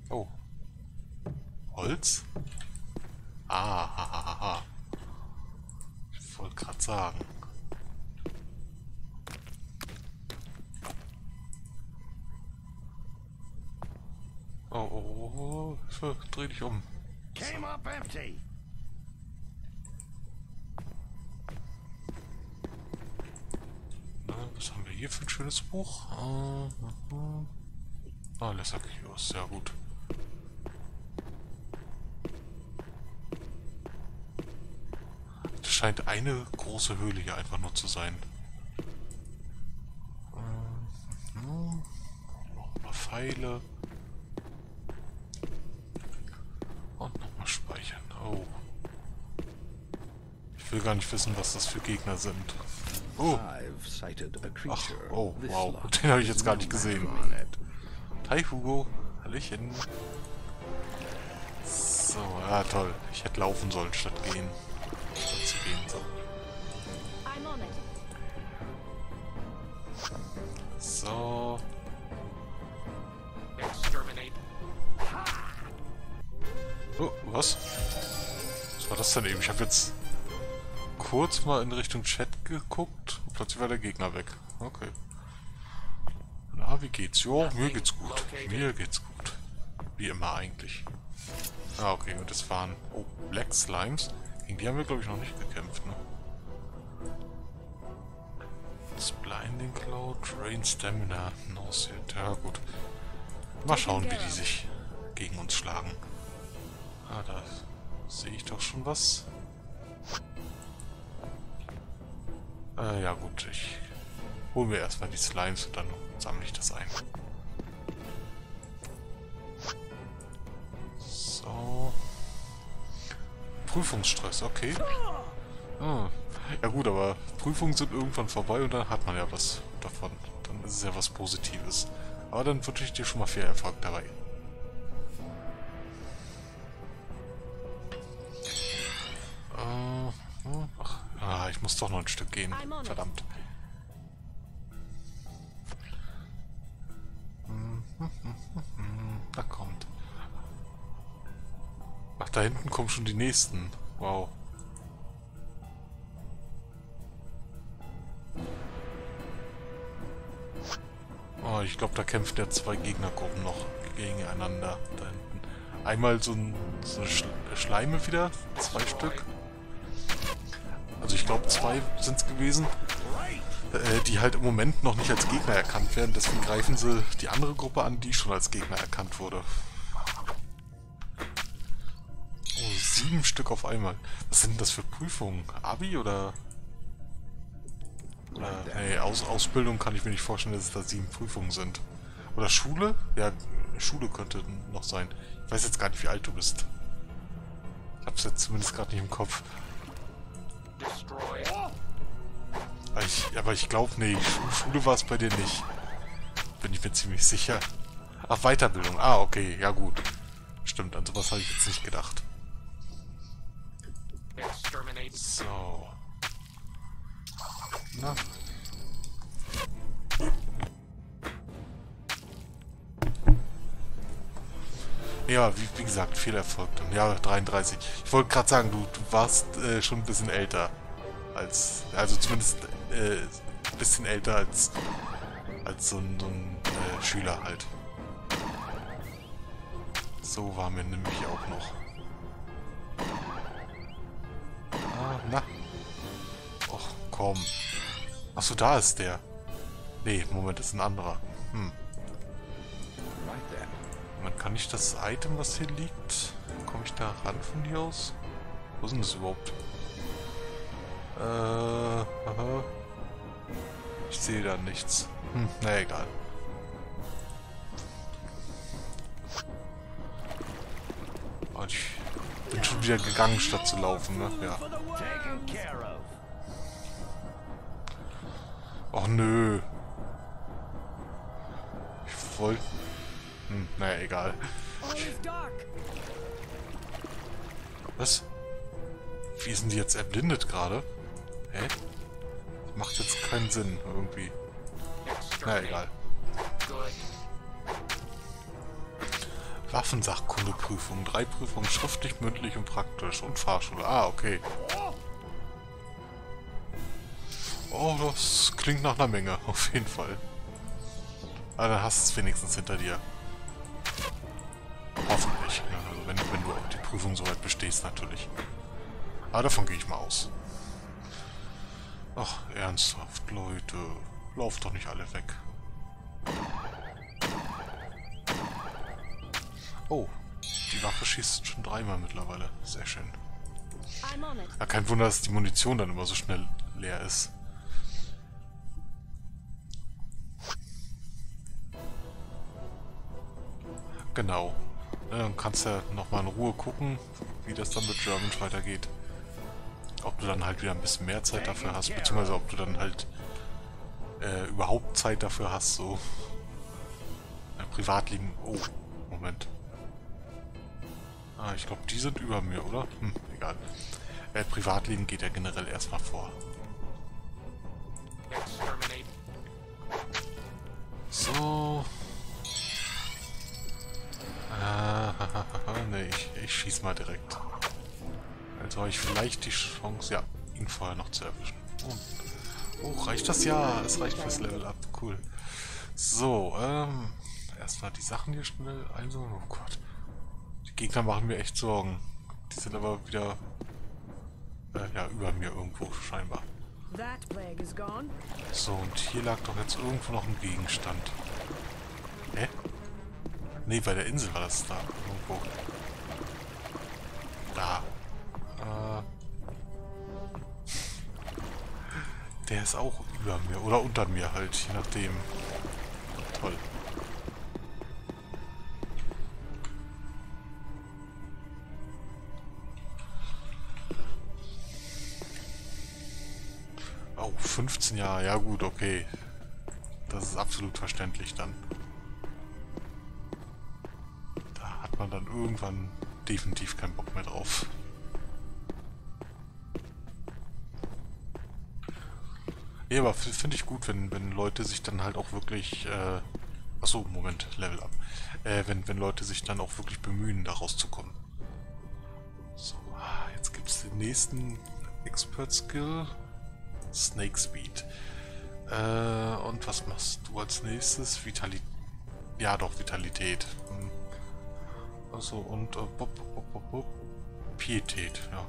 Oh. Holz? Ah, ha, ha, ha. Ich wollte gerade sagen. Oh, oh, oh, dreh dich um. Came up empty. Was haben wir hier für ein schönes Buch? Ah, ah, ah Lesserkios, sehr gut. Das scheint eine große Höhle hier einfach nur zu sein. Mhm. Noch ein paar Pfeile. Und nochmal speichern. Oh. Ich will gar nicht wissen, was das für Gegner sind. Oh. Ach, oh, wow. Den habe ich jetzt gar nicht gesehen. Hi, Hugo. Hallöchen. So, ja, toll. Ich hätte laufen sollen, statt gehen. Statt zu gehen, so. So. Oh, was? Was war das denn eben? Ich habe jetzt kurz mal in Richtung Chat geguckt und plötzlich war der Gegner weg. Okay. Na, wie geht's? Jo, mir geht's gut. Mir geht's gut. Wie immer eigentlich. Ah, okay, und das waren... Oh, Black Slimes. Gegen die haben wir, glaube ich, noch nicht gekämpft, ne? Das Blinding Cloud, Rain Stamina, Nausea. Ja gut. Mal schauen, wie die sich gegen uns schlagen. Ah, da sehe ich doch schon was. Äh, ja gut, ich hole mir erstmal die Slimes und dann sammle ich das ein. So. Prüfungsstress, okay. Ah. Ja gut, aber Prüfungen sind irgendwann vorbei und dann hat man ja was davon. Dann ist es ja was Positives. Aber dann wünsche ich dir schon mal viel Erfolg dabei. Äh, hm, ach, ah, ich muss doch noch ein Stück gehen. Verdammt. Da kommt. Ach, da hinten kommen schon die nächsten. Wow. Oh, ich glaube, da kämpfen ja zwei Gegnergruppen noch gegeneinander. Da hinten. Einmal so, ein, so Schleime wieder, zwei Stück. Also ich glaube, zwei sind es gewesen, äh, die halt im Moment noch nicht als Gegner erkannt werden. Deswegen greifen sie die andere Gruppe an, die schon als Gegner erkannt wurde. Oh, sieben Stück auf einmal. Was sind das für Prüfungen? Abi oder... Oder, nee, Aus Ausbildung kann ich mir nicht vorstellen, dass es da sieben Prüfungen sind. Oder Schule? Ja, Schule könnte noch sein. Ich weiß jetzt gar nicht, wie alt du bist. Ich hab's jetzt zumindest gerade nicht im Kopf. Aber ich, aber ich glaube, nee, Schule war es bei dir nicht. Bin ich mir ziemlich sicher. Ach, Weiterbildung. Ah, okay, ja gut. Stimmt, an sowas habe ich jetzt nicht gedacht. So. Na. Ja, wie, wie, gesagt, viel Erfolg dann. Ja, 33. Ich wollte gerade sagen, du, du warst äh, schon ein bisschen älter. Als, also zumindest äh, ein bisschen älter als, als so ein, so ein äh, Schüler halt. So war mir nämlich auch noch. Ah, na. Och, komm. Achso, da ist der. Nee, Moment, ist ein anderer. Hm. Moment, kann ich das Item, was hier liegt, komme ich da ran von hier aus? Wo ist denn das überhaupt? Äh, aha. Ich sehe da nichts. Hm, na egal. Oh, ich bin schon wieder gegangen, statt zu laufen, ne? Ja. Och nö. Ich wollte... Hm, naja, egal. Was? Wie ist denn die jetzt erblindet gerade? Hä? Macht jetzt keinen Sinn, irgendwie. Na egal. Waffensachkundeprüfung. Drei Prüfungen schriftlich, mündlich und praktisch. Und Fahrschule. Ah, okay. Oh, das klingt nach einer Menge, auf jeden Fall. Aber dann hast du es wenigstens hinter dir. Prüfung soweit bestehst, natürlich. Aber davon gehe ich mal aus. Ach, ernsthaft, Leute. Lauft doch nicht alle weg. Oh, die Waffe schießt schon dreimal mittlerweile. Sehr schön. Ja, kein Wunder, dass die Munition dann immer so schnell leer ist. Genau. Dann kannst du ja nochmal in Ruhe gucken, wie das dann mit German weitergeht. Ob du dann halt wieder ein bisschen mehr Zeit dafür hast, beziehungsweise ob du dann halt äh, überhaupt Zeit dafür hast, so. Äh, Privatleben. Oh, Moment. Ah, ich glaube, die sind über mir, oder? Hm, egal. Äh, Privatleben geht ja generell erstmal vor. So. Nee, ich, ich schieß mal direkt. Also habe ich vielleicht die Chance, ja, ihn vorher noch zu erwischen. Oh. oh, reicht das? Ja, es reicht fürs Level Up. Cool. So, ähm, erstmal die Sachen hier schnell einsammeln. Oh Gott. Die Gegner machen mir echt Sorgen. Die sind aber wieder, äh, ja, über mir irgendwo scheinbar. So, und hier lag doch jetzt irgendwo noch ein Gegenstand. Hä? Nee, bei der Insel war das da. Irgendwo. Da. Äh. Der ist auch über mir. Oder unter mir halt, je nachdem. Toll. Oh, 15 Jahre. Ja gut, okay. Das ist absolut verständlich dann. Man dann irgendwann definitiv keinen Bock mehr drauf. Ja, aber finde ich gut, wenn, wenn Leute sich dann halt auch wirklich... Äh, achso, Moment, Level up. Äh, wenn, wenn Leute sich dann auch wirklich bemühen, da rauszukommen. So, ah, jetzt gibt es den nächsten Expert Skill. Snake Speed. Äh, und was machst du als nächstes? Vitalität. Ja, doch, Vitalität. Hm. Also und äh, bop, bop, bop, bop. Pietät, ja.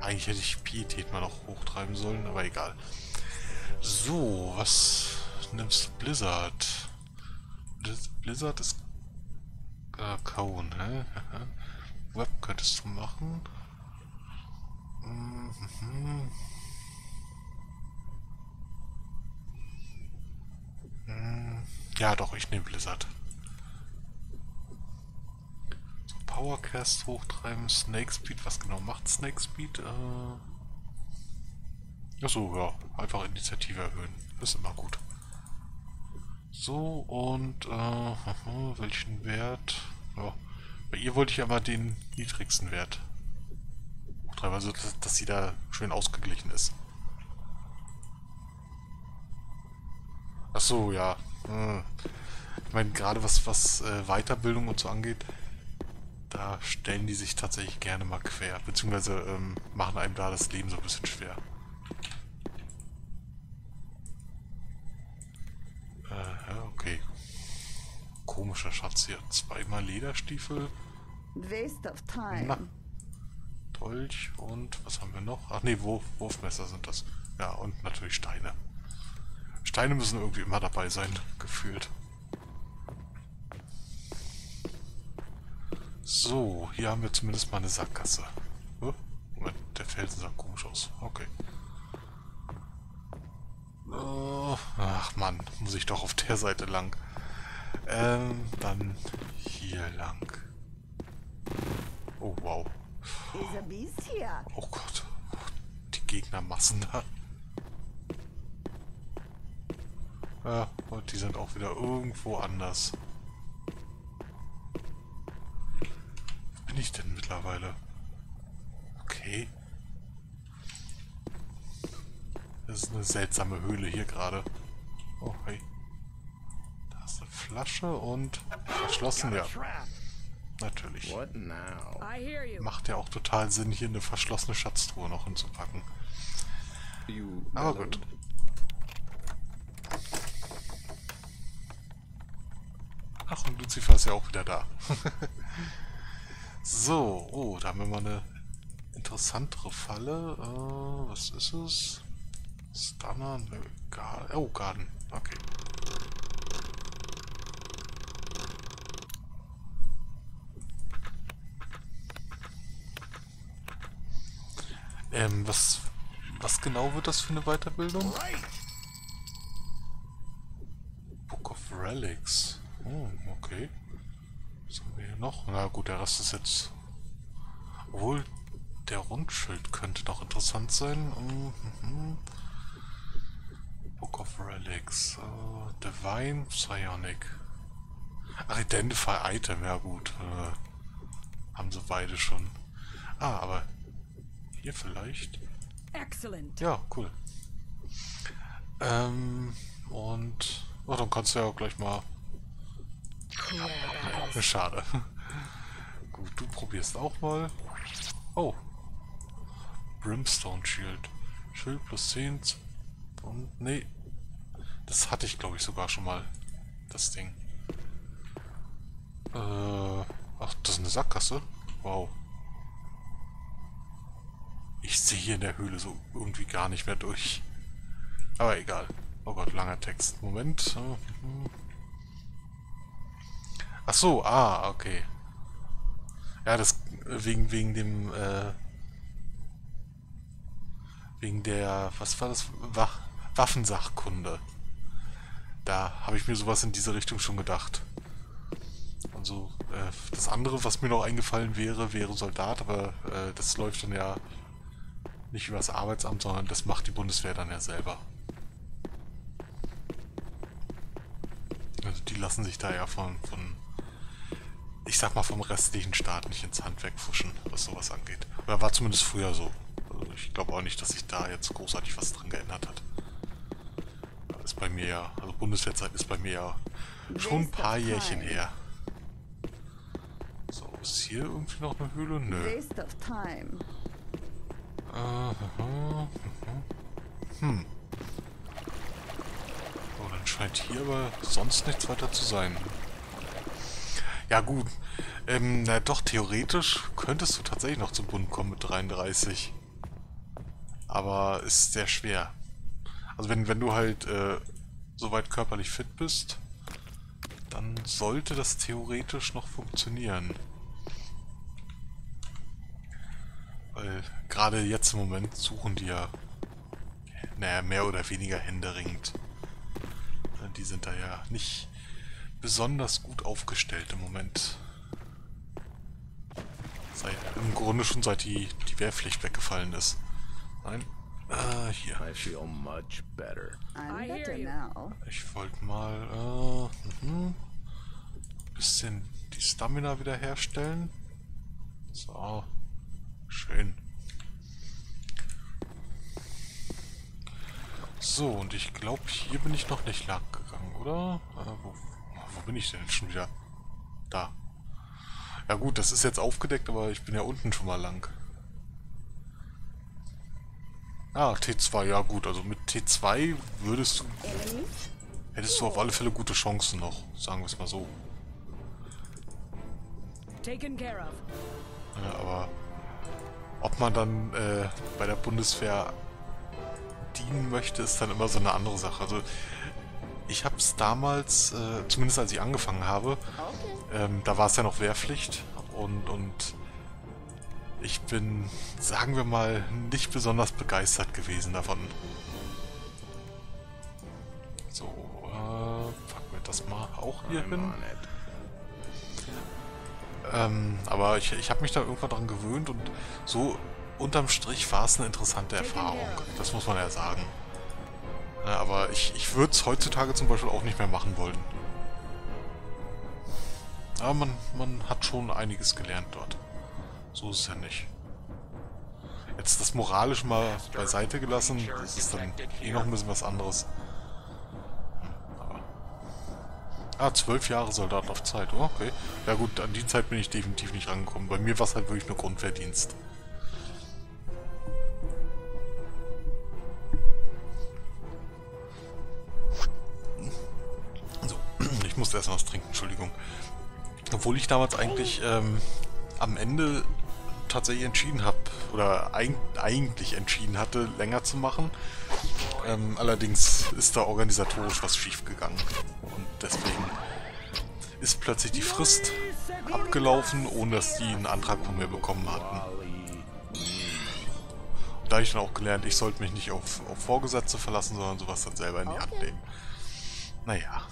Eigentlich hätte ich Pietät mal noch hochtreiben sollen, aber egal. So, was nimmst du Blizzard? Blizzard ist äh, kauen, hä? Web könntest du machen. Mhm. Ja, doch, ich nehme Blizzard. Powercast hochtreiben, Snake Speed. Was genau macht Snake Speed? Äh Achso, ja. Einfach Initiative erhöhen. ist immer gut. So, und äh, welchen Wert? Ja. Bei ihr wollte ich aber den niedrigsten Wert hochtreiben, also dass, dass sie da schön ausgeglichen ist. Ach so, ja. Hm. Ich meine, gerade was, was äh, Weiterbildung und so angeht, da stellen die sich tatsächlich gerne mal quer. Beziehungsweise ähm, machen einem da das Leben so ein bisschen schwer. Äh, ja, okay. Komischer Schatz hier. Zweimal Lederstiefel. Waste of time. Na. Dolch und was haben wir noch? Ach nee, Wurf, Wurfmesser sind das. Ja, und natürlich Steine. Steine müssen irgendwie immer dabei sein, gefühlt. So, hier haben wir zumindest mal eine Sackgasse. Oh, Moment, der Felsen sah komisch aus. Okay. Oh, ach man, muss ich doch auf der Seite lang. Ähm, dann hier lang. Oh, wow. Oh Gott. Die Gegnermassen da. Ja, und die sind auch wieder irgendwo anders. Bin ich denn mittlerweile? Okay. Das ist eine seltsame Höhle hier gerade. Oh, hey. Da ist eine Flasche und verschlossen, ja. Natürlich. Macht ja auch total Sinn, hier eine verschlossene Schatztruhe noch hinzupacken. Aber gut. Ach, und Lucifer ist ja auch wieder da. so, oh, da haben wir mal eine interessantere Falle. Äh, was ist es? Stunner? Nö, Garden. Oh, Garden. Okay. Ähm, was, was genau wird das für eine Weiterbildung? Book of Relics. Oh, okay. Was haben wir hier noch? Na gut, der Rest ist jetzt... Obwohl, der Rundschild könnte noch interessant sein. Mhm. Book of Relics. Uh, Divine Psionic. Ach, Identify Item, ja gut. Äh, haben sie beide schon. Ah, aber hier vielleicht. Excellent. Ja, cool. Ähm, und... Oh, dann kannst du ja auch gleich mal ja, schade. Gut, du probierst auch mal. Oh. Brimstone Shield. Schild plus 10. Und nee. Das hatte ich glaube ich sogar schon mal. Das Ding. Äh. Ach, das ist eine Sackgasse? Wow. Ich sehe hier in der Höhle so irgendwie gar nicht mehr durch. Aber egal. Oh Gott, langer Text. Moment. Mhm. Ach so, ah, okay. Ja, das wegen wegen dem äh, wegen der was war das Wach, Waffensachkunde. Da habe ich mir sowas in diese Richtung schon gedacht. Also äh, das andere, was mir noch eingefallen wäre, wäre Soldat, aber äh, das läuft dann ja nicht über das Arbeitsamt, sondern das macht die Bundeswehr dann ja selber. Also die lassen sich da ja von, von ich sag mal, vom restlichen Staat nicht ins Handwerk fuschen, was sowas angeht. Oder war zumindest früher so. Also ich glaube auch nicht, dass sich da jetzt großartig was dran geändert hat. Ist bei mir ja, also Bundeswehrzeit ist bei mir ja schon ein paar Jährchen her. So, ist hier irgendwie noch eine Höhle? Nö. Waste of time. Aha, hm. Oh, dann scheint hier aber sonst nichts weiter zu sein. Ja gut, ähm, na doch, theoretisch könntest du tatsächlich noch zum Bund kommen mit 33. Aber ist sehr schwer. Also wenn, wenn du halt äh, soweit körperlich fit bist, dann sollte das theoretisch noch funktionieren. Weil gerade jetzt im Moment suchen die ja, naja, mehr oder weniger händeringend. Die sind da ja nicht besonders gut aufgestellt im Moment. Seit, Im Grunde schon seit die, die Wehrpflicht weggefallen ist. Nein. Äh, hier. I feel much better. I'm better now. Ich wollte mal, äh, mhm. bisschen die Stamina wiederherstellen. So. Schön. So, und ich glaube, hier bin ich noch nicht lang gegangen, oder? Äh, wo, wo bin ich denn schon wieder? Da. Ja gut, das ist jetzt aufgedeckt, aber ich bin ja unten schon mal lang. Ah, T2, ja gut. Also mit T2 würdest du... Hättest du auf alle Fälle gute Chancen noch, sagen wir es mal so. Taken care of. Ja, aber ob man dann äh, bei der Bundeswehr dienen möchte, ist dann immer so eine andere Sache. Also ich habe es damals, äh, zumindest als ich angefangen habe, ähm, da war es ja noch Wehrpflicht und, und ich bin, sagen wir mal, nicht besonders begeistert gewesen davon. So, äh, packen wir das mal auch hier hin. Ähm, aber ich, ich habe mich da irgendwann dran gewöhnt und so unterm Strich war es eine interessante Erfahrung. Das muss man ja sagen. Ja, aber ich, ich würde es heutzutage zum Beispiel auch nicht mehr machen wollen. Aber man, man hat schon einiges gelernt dort. So ist es ja nicht. Jetzt das moralisch mal beiseite gelassen, das ist dann eh noch ein bisschen was anderes. Aber ah, zwölf Jahre Soldat auf Zeit. Oh, okay. Ja gut, an die Zeit bin ich definitiv nicht rangekommen. Bei mir war es halt wirklich nur Grundwehrdienst. Ich musste erst was trinken, Entschuldigung. Obwohl ich damals eigentlich ähm, am Ende tatsächlich entschieden habe, oder eig eigentlich entschieden hatte, länger zu machen. Ähm, allerdings ist da organisatorisch was schief gegangen. Und deswegen ist plötzlich die Frist abgelaufen, ohne dass die einen Antrag von mir bekommen hatten. da habe ich dann auch gelernt, ich sollte mich nicht auf, auf Vorgesetzte verlassen, sondern sowas dann selber in die Hand nehmen. Naja.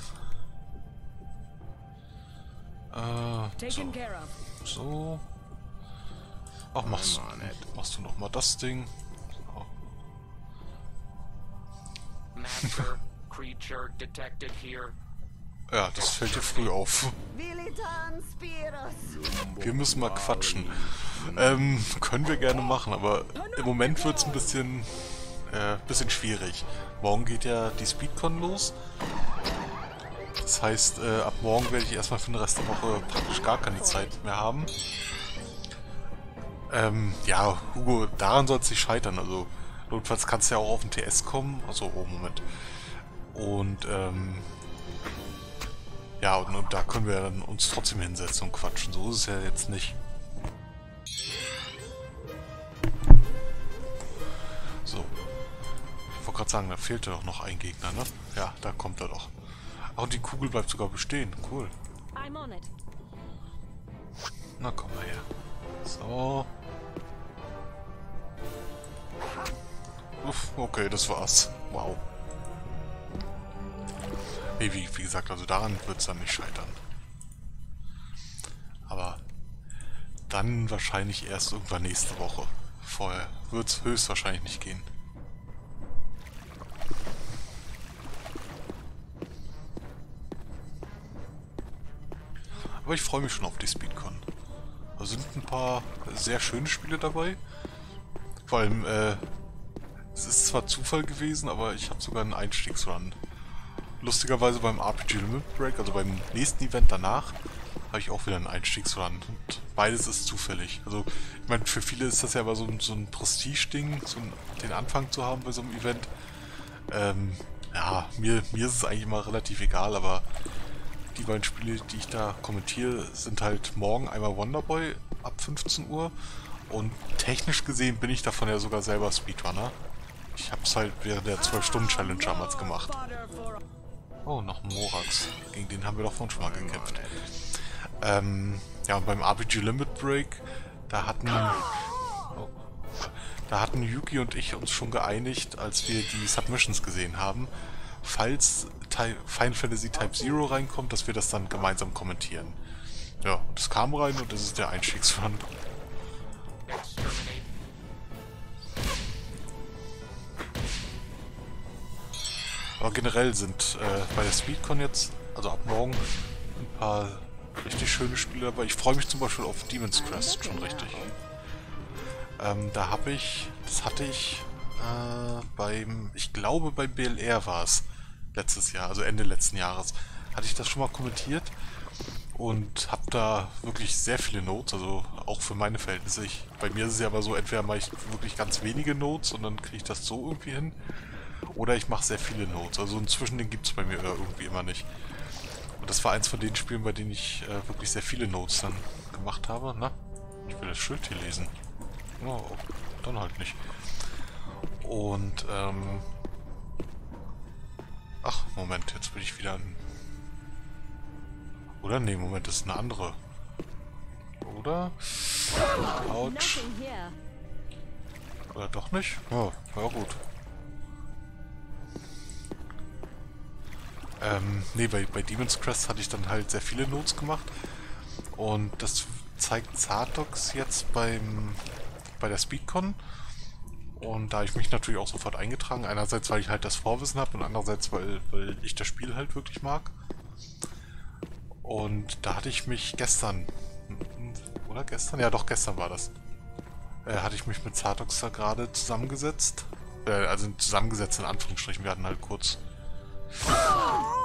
Äh, so. so. Ach, machst, du, machst du noch mal das Ding. So. Master creature detected here. Ja, das fällt dir früh auf. Wir müssen mal quatschen. Ähm, können wir gerne machen, aber im Moment wird es ein bisschen, äh, bisschen schwierig. Morgen geht ja die Speedcon los. Das heißt, äh, ab morgen werde ich erstmal für den Rest der Woche praktisch gar keine Zeit mehr haben. Ähm, ja, Hugo, daran soll es nicht scheitern. Also, notfalls kannst du ja auch auf den TS kommen. Also, oh, Moment. Und, ähm, ja, und, und, da können wir dann uns trotzdem hinsetzen und quatschen. So ist es ja jetzt nicht. So. Ich wollte gerade sagen, da fehlte doch noch ein Gegner, ne? Ja, da kommt er doch. Ach, und die Kugel bleibt sogar bestehen. Cool. Na, komm mal her. So. Uff, okay, das war's. Wow. Nee, wie, wie gesagt, also daran wird es dann nicht scheitern. Aber dann wahrscheinlich erst irgendwann nächste Woche. Vorher wird es höchstwahrscheinlich nicht gehen. Aber ich freue mich schon auf die Speedcon. Da sind ein paar sehr schöne Spiele dabei. Vor allem, äh, es ist zwar Zufall gewesen, aber ich habe sogar einen Einstiegsrun. Lustigerweise beim RPG Limit Break, also beim nächsten Event danach, habe ich auch wieder einen Einstiegsrun. Und beides ist zufällig. Also, ich meine, für viele ist das ja aber so, so ein Prestige-Ding, so den Anfang zu haben bei so einem Event. Ähm, ja, mir, mir ist es eigentlich immer relativ egal, aber die beiden Spiele, die ich da kommentiere, sind halt morgen einmal Wonderboy ab 15 Uhr und technisch gesehen bin ich davon ja sogar selber Speedrunner. Ich habe es halt während der 12-Stunden-Challenge damals gemacht. Oh, noch ein Morax. Gegen den haben wir doch vorhin schon mal gekämpft. Ähm, ja, und beim RPG Limit Break, da hatten... Oh, da hatten Yuki und ich uns schon geeinigt, als wir die Submissions gesehen haben, falls Final Fantasy Type Zero reinkommt, dass wir das dann gemeinsam kommentieren. Ja, das kam rein und das ist der Einstiegsrun. Aber generell sind äh, bei der Speedcon jetzt, also ab morgen, ein paar richtig schöne Spiele dabei. Ich freue mich zum Beispiel auf Demon's Crest schon richtig. Ähm, da habe ich, das hatte ich äh, beim, ich glaube bei BLR war es, letztes Jahr, also Ende letzten Jahres, hatte ich das schon mal kommentiert und habe da wirklich sehr viele Notes, also auch für meine Verhältnisse. Ich, bei mir ist es ja aber so, entweder mache ich wirklich ganz wenige Notes und dann kriege ich das so irgendwie hin, oder ich mache sehr viele Notes. Also ein Zwischending gibt es bei mir irgendwie immer nicht. Und das war eins von den Spielen, bei denen ich äh, wirklich sehr viele Notes dann gemacht habe. Na, ich will das Schild hier lesen. Oh, dann halt nicht. Und, ähm, Ach, Moment, jetzt bin ich wieder an... Oder? Nee, Moment, das ist eine andere. Oder? Autsch. Oder doch nicht? Oh, ja gut. Ähm, nee, bei, bei Demon's Crest hatte ich dann halt sehr viele Notes gemacht. Und das zeigt Zartox jetzt beim bei der Speedcon. Und da habe ich mich natürlich auch sofort eingetragen. Einerseits, weil ich halt das Vorwissen habe und andererseits, weil, weil ich das Spiel halt wirklich mag. Und da hatte ich mich gestern, oder gestern? Ja doch, gestern war das. Äh, hatte ich mich mit Zartox da gerade zusammengesetzt. Äh, also zusammengesetzt in Anführungsstrichen. Wir hatten halt kurz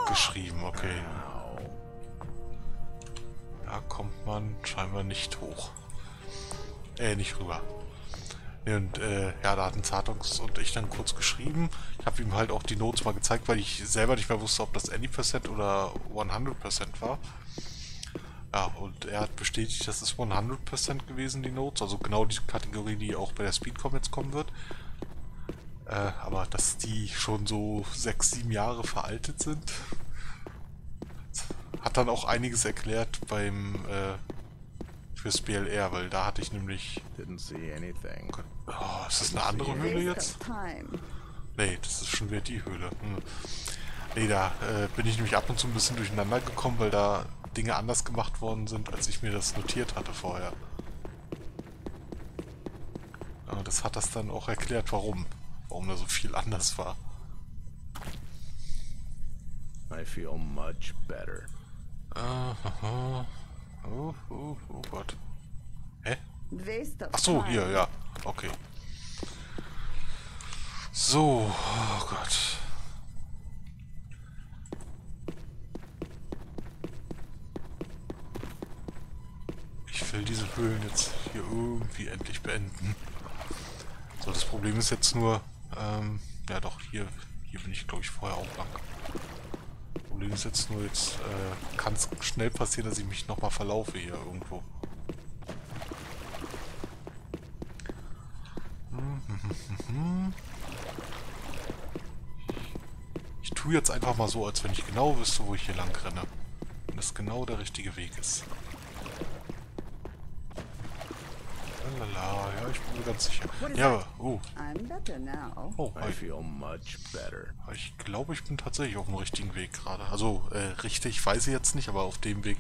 geschrieben, okay. Da kommt man scheinbar nicht hoch. Äh, nicht rüber. Und äh, ja, da hatten Zartox und ich dann kurz geschrieben. Ich habe ihm halt auch die Notes mal gezeigt, weil ich selber nicht mehr wusste, ob das Any% oder 100% war. Ja, und er hat bestätigt, dass es 100% gewesen, die Notes. Also genau die Kategorie, die auch bei der Speedcom jetzt kommen wird. Äh, aber dass die schon so 6, 7 Jahre veraltet sind, hat dann auch einiges erklärt beim äh, fürs BLR, weil da hatte ich nämlich... Oh, ist das eine andere Höhle jetzt? Nee, das ist schon wieder die Höhle. Hm. Nee, da äh, bin ich nämlich ab und zu ein bisschen durcheinander gekommen, weil da Dinge anders gemacht worden sind, als ich mir das notiert hatte vorher. Aber das hat das dann auch erklärt, warum. Warum da so viel anders war. I feel much better. Aha. Oh, oh, oh Gott. Ach so, hier, ja. Okay. So, oh Gott. Ich will diese Höhlen jetzt hier irgendwie endlich beenden. So, das Problem ist jetzt nur, ähm, ja doch, hier, hier bin ich glaube ich vorher auch lang. Problem ist jetzt nur, jetzt äh, kann es schnell passieren, dass ich mich nochmal verlaufe hier irgendwo. Ich tue jetzt einfach mal so, als wenn ich genau wüsste, wo ich hier lang renne. Und das genau der richtige Weg ist. Lala, ja, ich bin mir ganz sicher. Ja, oh. Oh, I feel much better. Ich glaube, ich bin tatsächlich auf dem richtigen Weg gerade. Also, äh, richtig weiß ich jetzt nicht, aber auf dem Weg,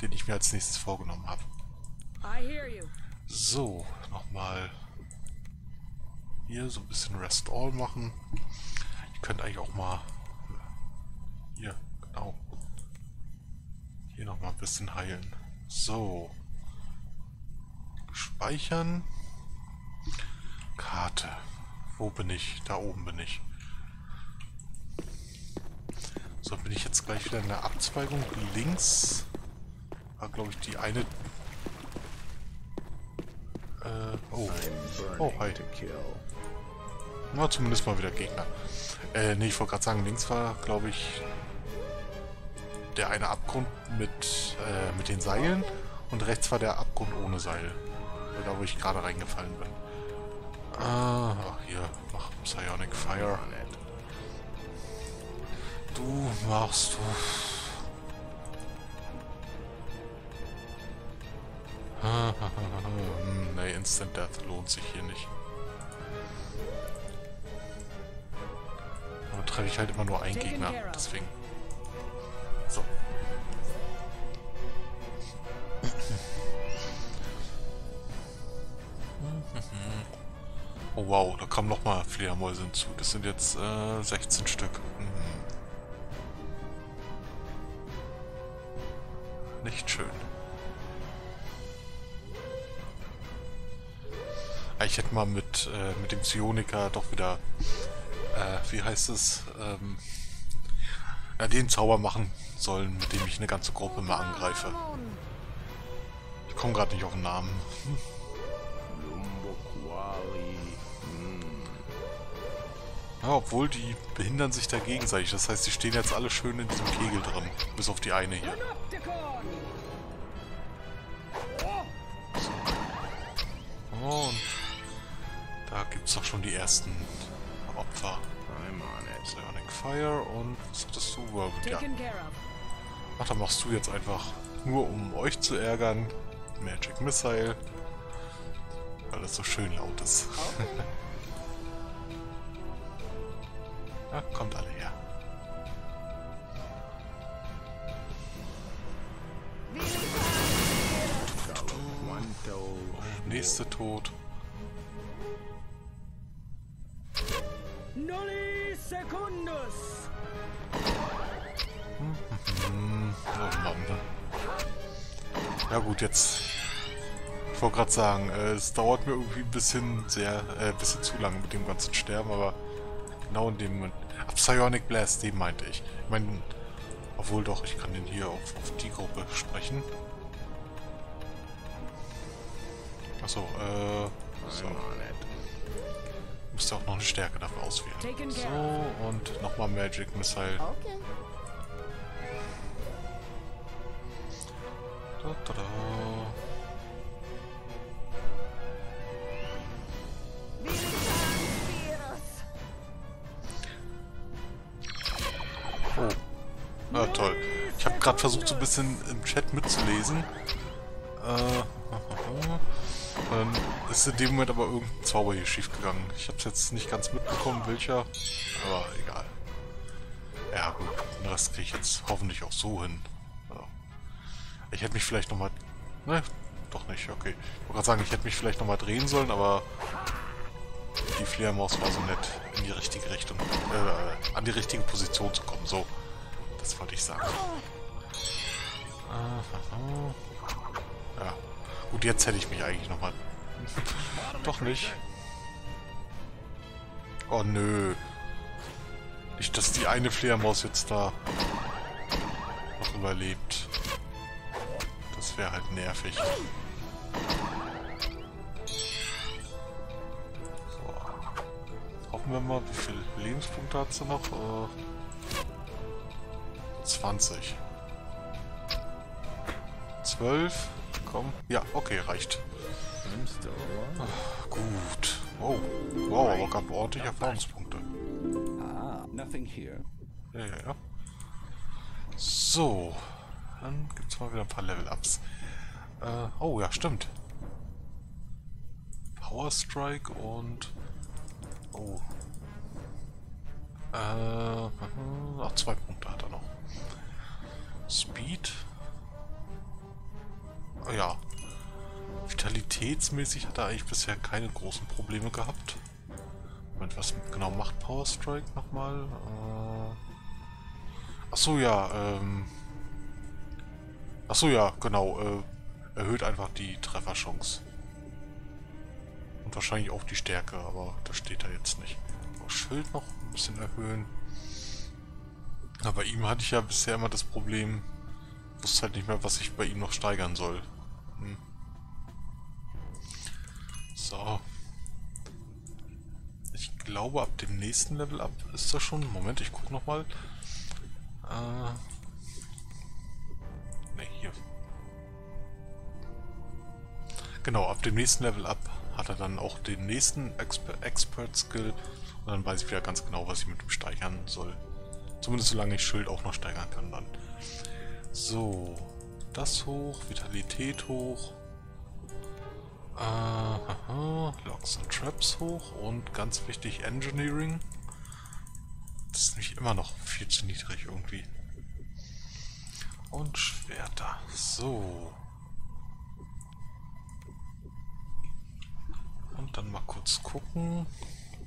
den ich mir als nächstes vorgenommen habe. I hear you. So, nochmal hier so ein bisschen Rest All machen. Ich könnte eigentlich auch mal hier, genau. Hier nochmal ein bisschen heilen. So. Speichern. Karte. Wo bin ich? Da oben bin ich. So, bin ich jetzt gleich wieder in der Abzweigung links. War, glaube ich, die eine... Äh, oh. Oh, hi. Na, zumindest mal wieder Gegner. Äh, nee, ich wollte gerade sagen, links war, glaube ich, der eine Abgrund mit, äh, mit den Seilen und rechts war der Abgrund ohne Seil. Da, wo ich gerade reingefallen bin. Ah, hier, mach Psionic Fire. Du machst du. nee, Instant Death lohnt sich hier nicht. Aber treffe ich halt immer nur einen Gegner, deswegen. So. Oh wow, da kommen nochmal Fledermäuse hinzu. Das sind jetzt äh, 16 Stück. Mhm. Nicht schön. Ich hätte mal mit, äh, mit dem Psioniker doch wieder, äh, wie heißt es, ähm, ja, den Zauber machen sollen, mit dem ich eine ganze Gruppe mal angreife. Ich komme gerade nicht auf den Namen. Ja, obwohl die behindern sich da gegenseitig. Das heißt, die stehen jetzt alle schön in diesem Kegel drin. Bis auf die eine hier. Oh, und da gibt es doch schon die ersten Opfer. Psionic Fire und was hattest du? Ja. Ach, dann machst du jetzt einfach nur um euch zu ärgern. Magic Missile. Weil es so schön laut ist. Okay. ja, kommt alle her. Nächste Tod. Nulli Secundus! Oh Mann. Ja gut, jetzt... Ich wollte gerade sagen, äh, es dauert mir irgendwie ein bisschen sehr, äh, ein bisschen zu lange mit dem ganzen Sterben, aber genau in dem Moment... Psionic Blast, den meinte ich. Ich meine, obwohl doch, ich kann den hier auf, auf die Gruppe sprechen. Achso, äh... So. Müsste auch noch eine Stärke dafür auswählen. So, und nochmal Magic Missile. Okay. Da, da, da. Oh. Na toll. Ich habe gerade versucht, so ein bisschen im Chat mitzulesen. Äh, dann ist in dem Moment aber irgendein Zauber hier schief gegangen. Ich habe es jetzt nicht ganz mitbekommen, welcher. Aber egal. Ja gut, den Rest kriege ich jetzt hoffentlich auch so hin. Ja. Ich hätte mich vielleicht nochmal... Ne, doch nicht, okay. Ich wollte gerade sagen, ich hätte mich vielleicht nochmal drehen sollen, aber... Die Fledermaus war so nett, in die richtige Richtung, äh, an die richtige Position zu kommen. So, das wollte ich sagen. Ja, gut, jetzt hätte ich mich eigentlich nochmal... Doch nicht. Oh nö. Nicht, dass die eine Fledermaus jetzt da noch überlebt. Das wäre halt nervig. So. Hoffen wir mal, wie viele Lebenspunkte hat sie noch? Äh, 20. 12. Komm. Ja, okay, reicht. Ach, gut. Wow. Wow, aber gab ordentlich Erfahrungspunkte. Ah. Nothing here. Ja, ja, ja. So. Dann gibt es mal wieder ein paar Level-Ups. Äh, oh ja, stimmt. Power Strike und... Oh. Äh, ach, zwei Punkte hat er noch. Speed. Oh ja. Vitalitätsmäßig hat er eigentlich bisher keine großen Probleme gehabt. Moment, was genau macht Power Strike nochmal? Äh, Achso, ja, ähm... Achso, ja, genau, äh, erhöht einfach die Trefferchance. Und wahrscheinlich auch die Stärke, aber das steht da jetzt nicht. Schild noch ein bisschen erhöhen. Aber bei ihm hatte ich ja bisher immer das Problem, wusste halt nicht mehr, was ich bei ihm noch steigern soll. Hm. So. Ich glaube, ab dem nächsten Level up ist das schon. Moment, ich gucke nochmal. Äh. Ne, hier. Genau, ab dem nächsten Level up hat er dann auch den nächsten Exper Expert Skill und dann weiß ich wieder ganz genau, was ich mit ihm steigern soll. Zumindest solange ich Schild auch noch steigern kann dann. So, das hoch, Vitalität hoch. Aha, Locks und Traps hoch und ganz wichtig Engineering. Das ist nämlich immer noch viel zu niedrig irgendwie. Und Schwerter. So. Und dann mal kurz gucken.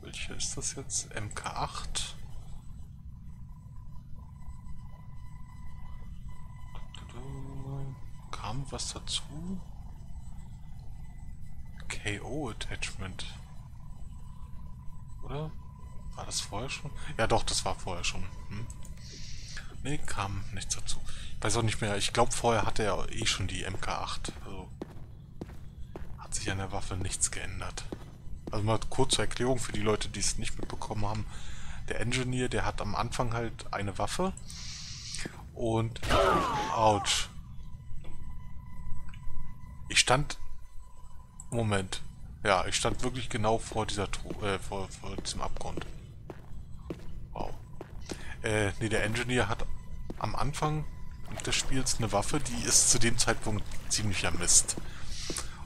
Welche ist das jetzt? MK8. Kam was dazu? KO Attachment. Oder? War das vorher schon? Ja doch, das war vorher schon. Hm. Ne, kam nichts dazu. Ich weiß auch nicht mehr. Ich glaube, vorher hatte er eh schon die MK8. Also hat sich an der Waffe nichts geändert. Also mal kurz zur Erklärung für die Leute, die es nicht mitbekommen haben. Der Engineer, der hat am Anfang halt eine Waffe. Und... Autsch. Ich stand... Moment. Ja, ich stand wirklich genau vor dieser äh, vor, vor diesem Abgrund. Wow. Äh, nee, der Engineer hat am Anfang des Spiels eine Waffe, die ist zu dem Zeitpunkt ziemlicher Mist.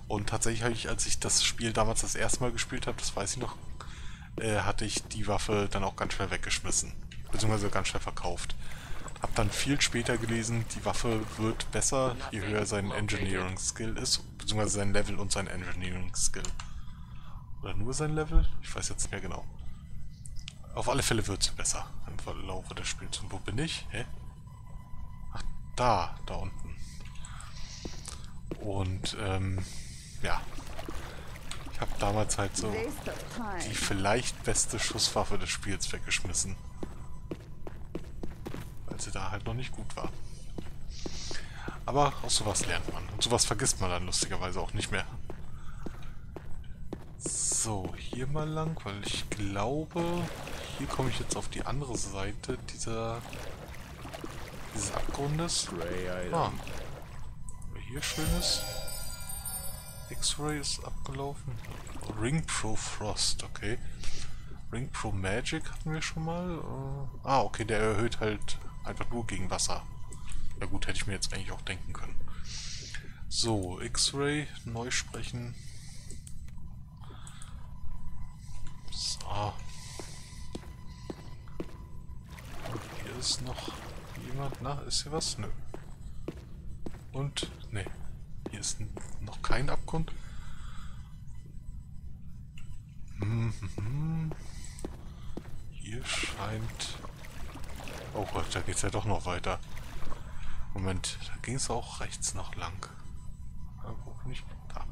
Und tatsächlich habe ich, als ich das Spiel damals das erste Mal gespielt habe, das weiß ich noch, äh, hatte ich die Waffe dann auch ganz schnell weggeschmissen. Beziehungsweise ganz schnell verkauft. Hab dann viel später gelesen, die Waffe wird besser, je höher sein Engineering Skill ist, beziehungsweise sein Level und sein Engineering Skill. Oder nur sein Level? Ich weiß jetzt nicht mehr genau. Auf alle Fälle wird sie besser im Verlauf des Spiels. Und wo bin ich? Hä? Ach, da, da unten. Und, ähm, ja. Ich habe damals halt so die vielleicht beste Schusswaffe des Spiels weggeschmissen. Weil sie da halt noch nicht gut war. Aber aus sowas lernt man. Und sowas vergisst man dann lustigerweise auch nicht mehr. So, hier mal lang, weil ich glaube, hier komme ich jetzt auf die andere Seite dieser dieses Abgrundes. Ah. Hier schönes. X-Ray ist abgelaufen. Ring Pro Frost, okay. Ring Pro Magic hatten wir schon mal. Uh, ah, okay, der erhöht halt einfach nur gegen Wasser. Ja gut, hätte ich mir jetzt eigentlich auch denken können. So, X-Ray, neu sprechen. So. Und hier ist noch jemand. Na, ist hier was? Nö. Und, ne. Hier ist noch kein Abgrund. Hm, hm, hm. Hier scheint... Oh Gott, da geht's ja doch noch weiter. Moment, da ging es auch rechts noch lang. Ja, wo bin ich? Da.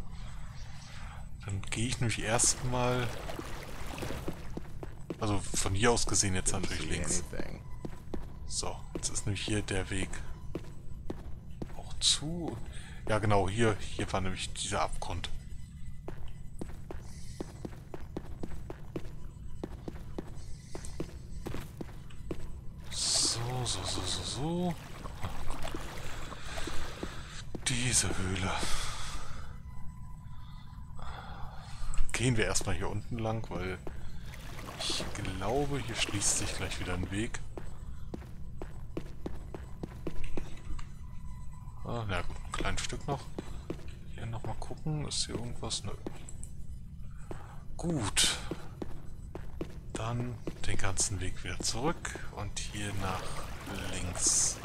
Dann gehe ich nämlich erstmal also von hier aus gesehen jetzt natürlich links. So, jetzt ist nämlich hier der Weg auch zu. Ja genau, hier, hier war nämlich dieser Abgrund. So, so, so, so. Diese Höhle. Gehen wir erstmal hier unten lang, weil ich glaube, hier schließt sich gleich wieder ein Weg. Ah, na gut, ein kleines Stück noch. Hier nochmal gucken. Ist hier irgendwas? Nö. Gut. Dann den ganzen Weg wieder zurück und hier nach links.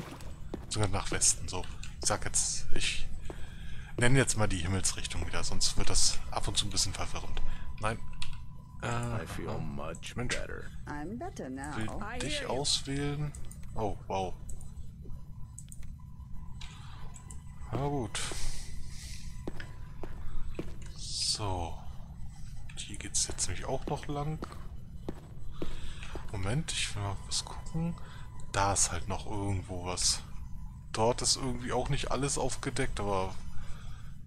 Sogar nach Westen, so. Ich sag jetzt, ich nenne jetzt mal die Himmelsrichtung wieder, sonst wird das ab und zu ein bisschen verwirrend. Nein. Äh, I feel much much better. I'm better now. Will dich auswählen. Oh, wow. Na gut. So. Hier geht es jetzt nämlich auch noch lang. Moment, ich will mal was gucken. Da ist halt noch irgendwo was. Dort ist irgendwie auch nicht alles aufgedeckt, aber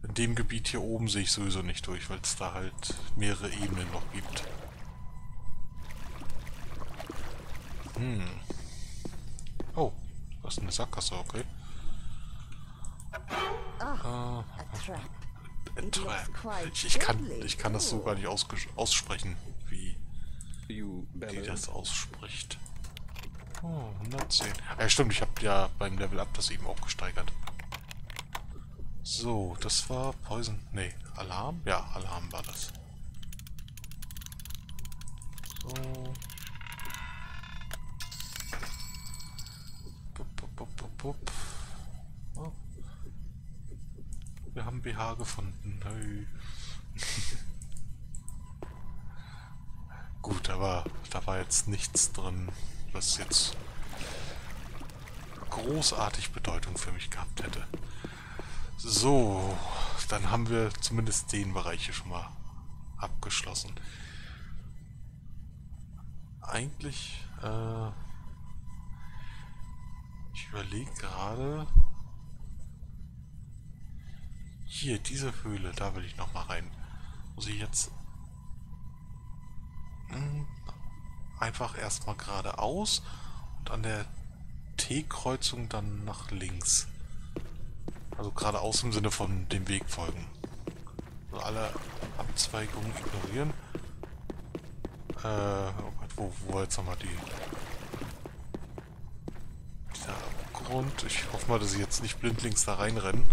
in dem Gebiet hier oben sehe ich sowieso nicht durch, weil es da halt mehrere Ebenen noch gibt. Hm. Oh, das ist eine Sackgasse, okay. Ah, a trap. A trap. Ich, ich, kann, ich kann das so gar nicht aussprechen, wie die das ausspricht. Oh, 110. Ja, stimmt, ich habe ja beim Level Up das eben auch gesteigert. So, das war Poison. Nee, Alarm? Ja, Alarm war das. So. Bup, bup, bup, bup. Oh. Wir haben BH gefunden. Hey. Gut, aber da war jetzt nichts drin, was jetzt großartig Bedeutung für mich gehabt hätte. So, dann haben wir zumindest den Bereich hier schon mal abgeschlossen. Eigentlich, äh, ich überlege gerade, hier, diese Höhle, da will ich noch mal rein. Muss ich jetzt hm, einfach erstmal geradeaus und an der T-Kreuzung dann nach links. Also geradeaus im Sinne von dem Weg folgen. Also alle Abzweigungen ignorieren. Äh, oh Gott, wo, wo jetzt nochmal die... Dieser Abgrund. Ich hoffe mal, dass sie jetzt nicht blindlings da reinrennen.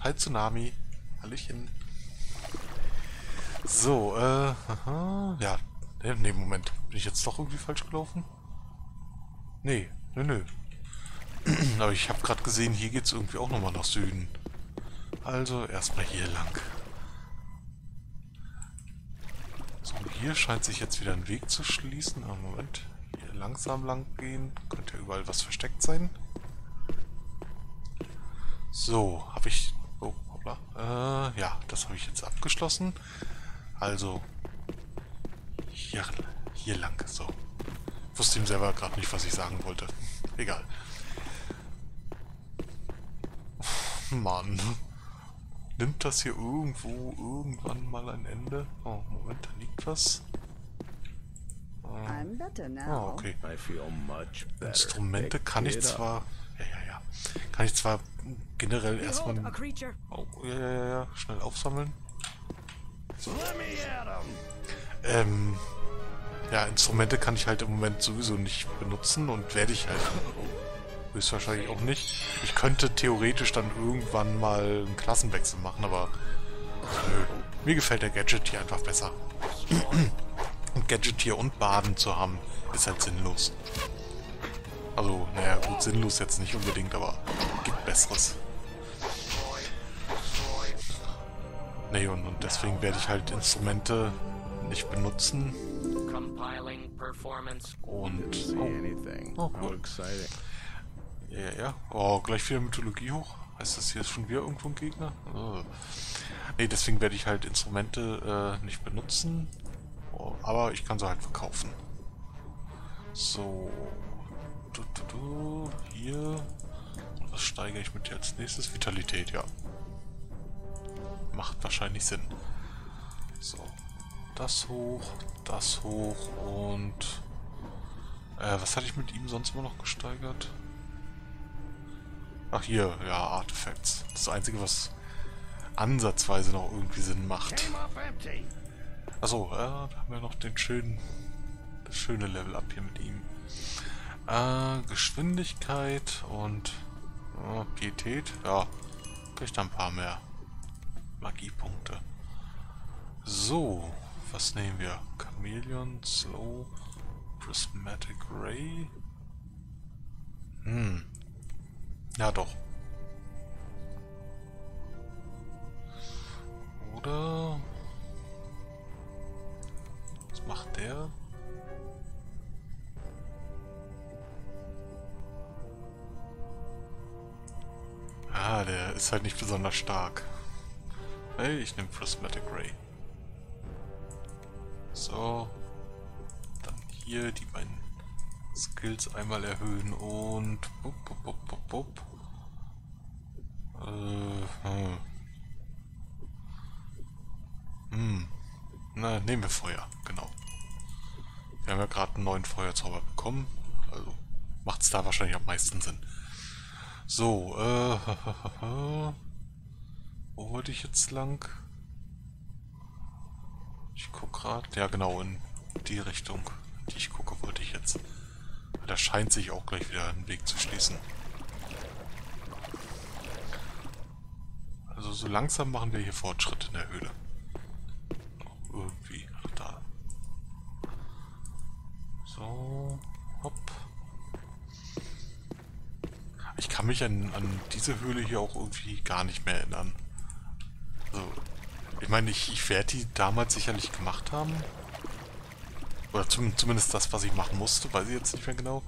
Hi Tsunami. Hallöchen. So, äh, aha, ja. Ne, Moment. Bin ich jetzt doch irgendwie falsch gelaufen? Nee, nö, nö. Aber ich habe gerade gesehen, hier geht es irgendwie auch nochmal nach Süden. Also erstmal hier lang. So, hier scheint sich jetzt wieder ein Weg zu schließen. Aber Moment, hier langsam lang gehen. Könnte ja überall was versteckt sein. So, habe ich... Oh, hoppla. Äh, ja, das habe ich jetzt abgeschlossen. Also, hier, hier lang. So. Wusste ihm selber gerade nicht, was ich sagen wollte. Egal. Mann. Nimmt das hier irgendwo irgendwann mal ein Ende? Oh, Moment, da liegt was. Oh, okay. Instrumente kann ich zwar... Ja, ja, ja. Kann ich zwar generell erstmal... Oh, ja, ja, ja, ja. Schnell aufsammeln. Ähm... Ja, Instrumente kann ich halt im Moment sowieso nicht benutzen und werde ich halt Höchstwahrscheinlich auch nicht. Ich könnte theoretisch dann irgendwann mal einen Klassenwechsel machen, aber nö. Mir gefällt der Gadget hier einfach besser. Und Gadget hier und Baden zu haben, ist halt sinnlos. Also, naja, gut, sinnlos jetzt nicht unbedingt, aber gibt Besseres. Nee, und, und deswegen werde ich halt Instrumente nicht benutzen. Und... Oh, oh cool. Ja, ja. Oh, gleich wieder Mythologie hoch. Heißt das hier ist schon wieder irgendwo ein Gegner? Oh. Ne, deswegen werde ich halt Instrumente äh, nicht benutzen. Oh, aber ich kann sie halt verkaufen. So. Du, du, du. Hier. Und was steigere ich mit dir als nächstes? Vitalität, ja. Macht wahrscheinlich Sinn. So. Das hoch, das hoch und... Äh, was hatte ich mit ihm sonst immer noch gesteigert? Ach hier, ja, Artifacts. Das Einzige, was ansatzweise noch irgendwie Sinn macht. Achso, äh, da haben wir noch den schönen, das schöne Level up hier mit ihm. Äh, Geschwindigkeit und äh, Pietät, ja, kriegt ein paar mehr Magiepunkte. So, was nehmen wir? Chameleon, Slow, Prismatic Ray. Hm. Ja doch. Oder... Was macht der? Ah, der ist halt nicht besonders stark. Hey, ich nehme Prismatic Ray. So. Dann hier die beiden Skills einmal erhöhen und... Bup, bup, bup, bup, bup. Äh, hm. Hm. Na, nehmen wir Feuer, genau. Wir haben ja gerade einen neuen Feuerzauber bekommen. Also macht es da wahrscheinlich am meisten Sinn. So, äh, wo wollte ich jetzt lang? Ich guck gerade. Ja, genau, in die Richtung, die ich gucke, wollte ich jetzt. Da scheint sich auch gleich wieder ein Weg zu schließen. Also so langsam machen wir hier Fortschritt in der Höhle. Irgendwie. Ach, da. So. Hopp. Ich kann mich an, an diese Höhle hier auch irgendwie gar nicht mehr erinnern. Ich meine, ich, ich werde die damals sicherlich gemacht haben. Oder zum, zumindest das, was ich machen musste, weiß ich jetzt nicht mehr genau.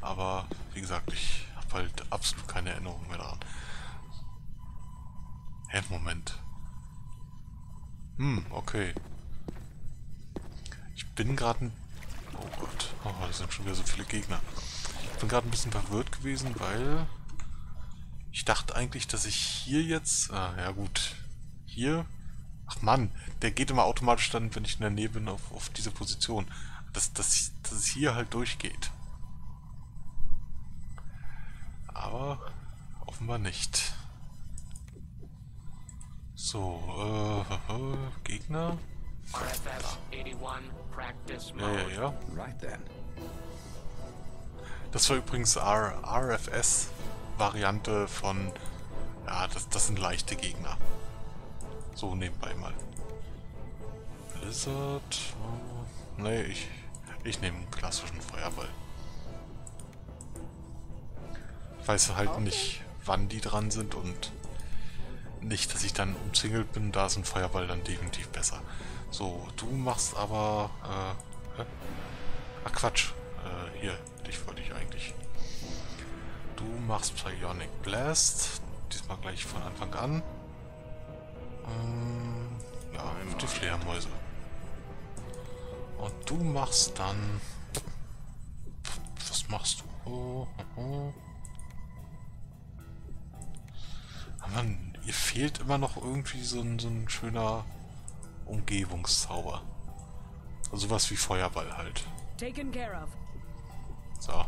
Aber, wie gesagt, ich habe halt absolut keine Erinnerung mehr daran. Hä, Moment. Hm, okay. Ich bin gerade ein... Oh Gott, oh, da sind schon wieder so viele Gegner. Ich bin gerade ein bisschen verwirrt gewesen, weil... Ich dachte eigentlich, dass ich hier jetzt... Ah, ja gut. Hier Ach Mann, der geht immer automatisch dann, wenn ich in der Nähe bin, auf, auf diese Position. Dass, dass, dass es hier halt durchgeht. Aber offenbar nicht. So, äh, äh Gegner. Ja, ja, ja. Das war übrigens RFS-Variante von... Ja, das, das sind leichte Gegner. So nebenbei mal. Blizzard. Oh, nee, ich, ich nehme einen klassischen Feuerball. Ich weiß halt okay. nicht, wann die dran sind und nicht, dass ich dann umzingelt bin. Da ist ein Feuerball dann definitiv besser. So, du machst aber... Äh, ach Quatsch. Äh, hier, dich wollte ich eigentlich. Du machst Psionic Blast. Diesmal gleich von Anfang an. Ähm, ja, auf die Fledermäuse. Und du machst dann... Was machst du? Oh, oh, oh. Mann, ihr fehlt immer noch irgendwie so ein, so ein schöner Umgebungszauber. Also sowas wie Feuerball halt. So.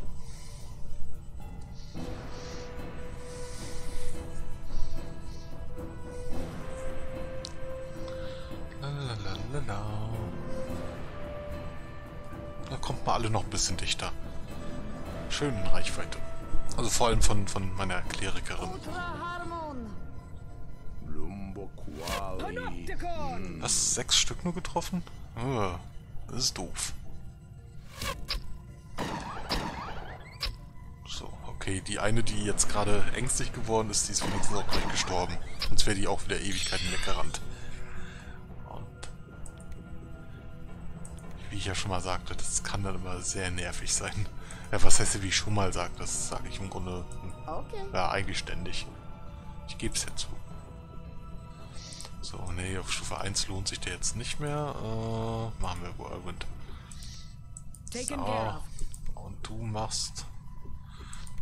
Lalalala. Da kommt mal alle noch ein bisschen dichter. Schön in Reichweite. Also vor allem von, von meiner Klerikerin. Was? Sechs Stück nur getroffen? Oh, das ist doof. So, okay. Die eine, die jetzt gerade ängstlich geworden ist, die ist wenigstens auch gleich gestorben. Sonst wäre die auch wieder Ewigkeiten weggerannt. Wie ich ja schon mal sagte, das kann dann immer sehr nervig sein. Ja, was heißt, wie ich schon mal sagte, das sage ich im Grunde okay. ja, eigentlich ständig. Ich gebe es ja zu. So, nee, auf Stufe 1 lohnt sich der jetzt nicht mehr. Äh, machen wir Whirlwind. So. Und du machst...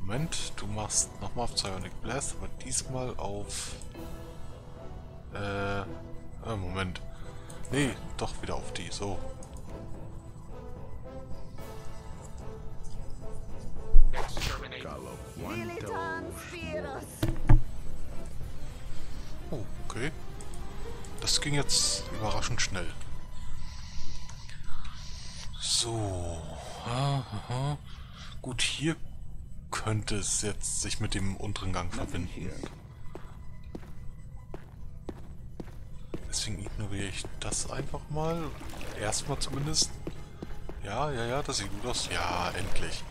Moment, du machst nochmal auf Psionic Blast, aber diesmal auf... Äh, äh, Moment. Nee, doch wieder auf die, so. Oh, okay. Das ging jetzt überraschend schnell. So. Aha. Gut, hier könnte es jetzt sich mit dem unteren Gang verbinden. Deswegen ignoriere ich das einfach mal. Erstmal zumindest. Ja, ja, ja, das sieht gut aus. Ja, endlich.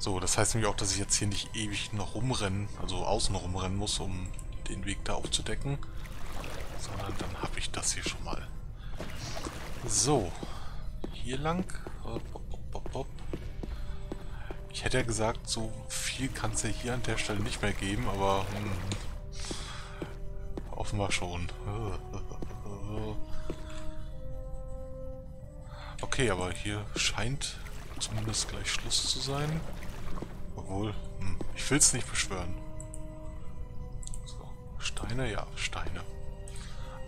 So, das heißt nämlich auch, dass ich jetzt hier nicht ewig noch rumrennen, also außen rumrennen muss, um den Weg da aufzudecken. Sondern dann habe ich das hier schon mal. So. Hier lang. Ich hätte ja gesagt, so viel kann es ja hier an der Stelle nicht mehr geben, aber hm, offenbar schon. Okay, aber hier scheint zumindest gleich Schluss zu sein. Obwohl, hm, ich will es nicht beschwören. So, Steine, ja, Steine.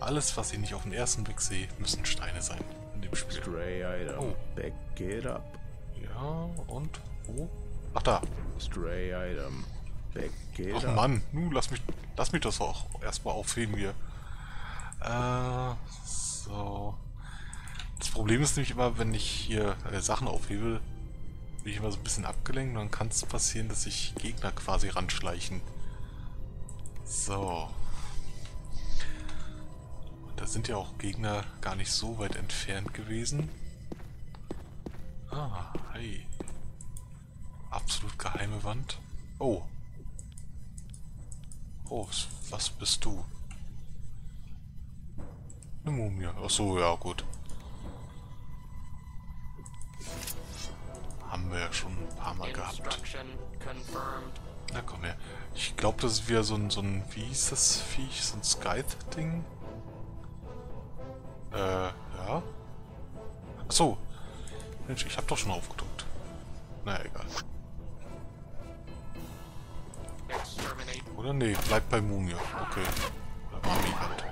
Alles, was ich nicht auf den ersten Blick sehe, müssen Steine sein in dem Spiel. Stray item. Oh. Back it up. Ja, und wo? Ach da. Stray item. Back it Ach up. Mann, nu, lass mich, lass mich das auch erstmal aufheben hier. Äh, so. Das Problem ist nämlich immer, wenn ich hier äh, Sachen aufhebe, ich immer so ein bisschen abgelenkt und dann kann es passieren, dass sich Gegner quasi ranschleichen. So. Und da sind ja auch Gegner gar nicht so weit entfernt gewesen. Ah, hey. Absolut geheime Wand. Oh. Oh, was- bist du? Eine Mumie. Ach so, ja, gut. Haben wir ja schon ein paar Mal gehabt. Na komm her. Ich glaube, das ist wieder so ein, so ein, wie hieß das Viech? So ein Scythe-Ding? Äh, ja. Achso. Mensch, ich hab doch schon aufgedruckt. Na egal. Exterminate. Oder nee, bleibt bei Mumie. Okay. Oder Mami halt.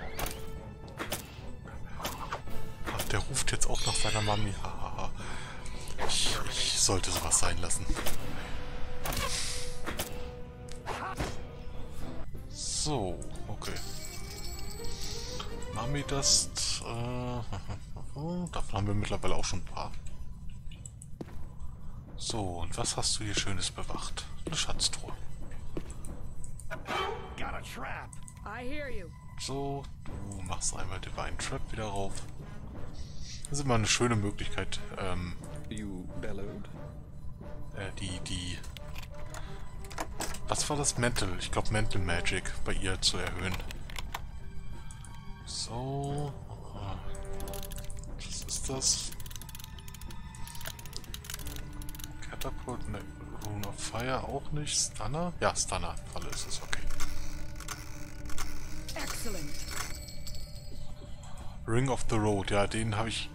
Ach, der ruft jetzt auch nach seiner Mami. Hahaha. Ich, ich sollte sowas sein lassen. So, okay. Mami Dust. Äh, davon haben wir mittlerweile auch schon ein paar. So, und was hast du hier Schönes bewacht? Eine Schatztruhe. Got a trap. I hear you. So, du machst einmal Divine Trap wieder rauf. Das ist immer eine schöne Möglichkeit, ähm, You bellowed? äh, die, die... Was war das? Mental. Ich glaube Mental Magic bei ihr zu erhöhen. So. ah. Was ist das? Catapult, ne, Rune of Fire auch nicht. Stunner? Ja, Stunner. Falle ist es, okay. Excellent. Ring of the Road, ja, den habe ich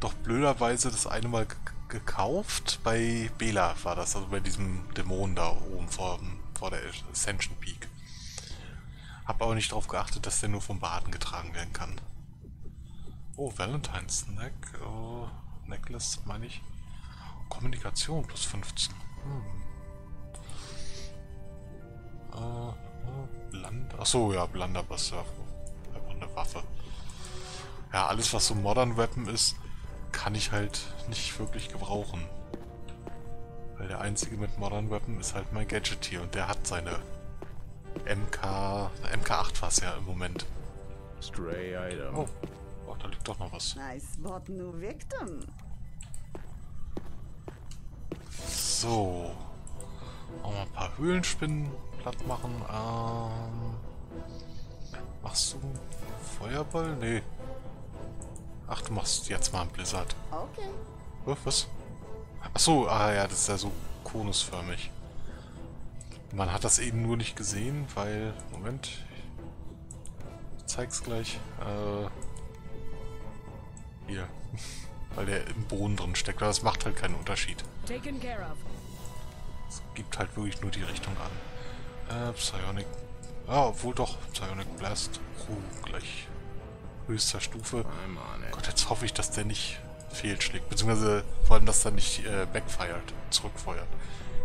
doch blöderweise das eine Mal ge- gekauft. Bei Bela war das, also bei diesem Dämon da oben vor, vor der Ascension Peak. Hab aber nicht darauf geachtet, dass der nur vom Baden getragen werden kann. Oh, Valentine's Neck, oh, Necklace meine ich. Kommunikation plus 15. Hm. Äh, äh, Bland. Achso, ja, Blunderbuss, ja. Eine Waffe. Ja, alles was so Modern Weapon ist, kann ich halt nicht wirklich gebrauchen. Weil der einzige mit Modern Weapon ist halt mein Gadget hier und der hat seine MK, MK8 was ja im Moment. Stray item. Oh, oh, da liegt doch noch was. I spot new victim. So. Auch mal ein paar Höhlenspinnen platt machen. Ähm, machst du Feuerball? Nee. Ach, du machst jetzt mal einen Blizzard. Okay. Oh, was? Achso, ah ja, das ist ja so konusförmig. Man hat das eben nur nicht gesehen, weil... Moment. Ich zeig's gleich. Äh, hier. weil der im Boden drin steckt. Aber das macht halt keinen Unterschied. Es gibt halt wirklich nur die Richtung an. Äh, Psionic... Ja, obwohl doch. Psionic Blast. Oh, gleich höchster Stufe. It. Gott, jetzt hoffe ich, dass der nicht fehlschlägt. Beziehungsweise vor allem, dass er nicht äh, backfired, zurückfeuert.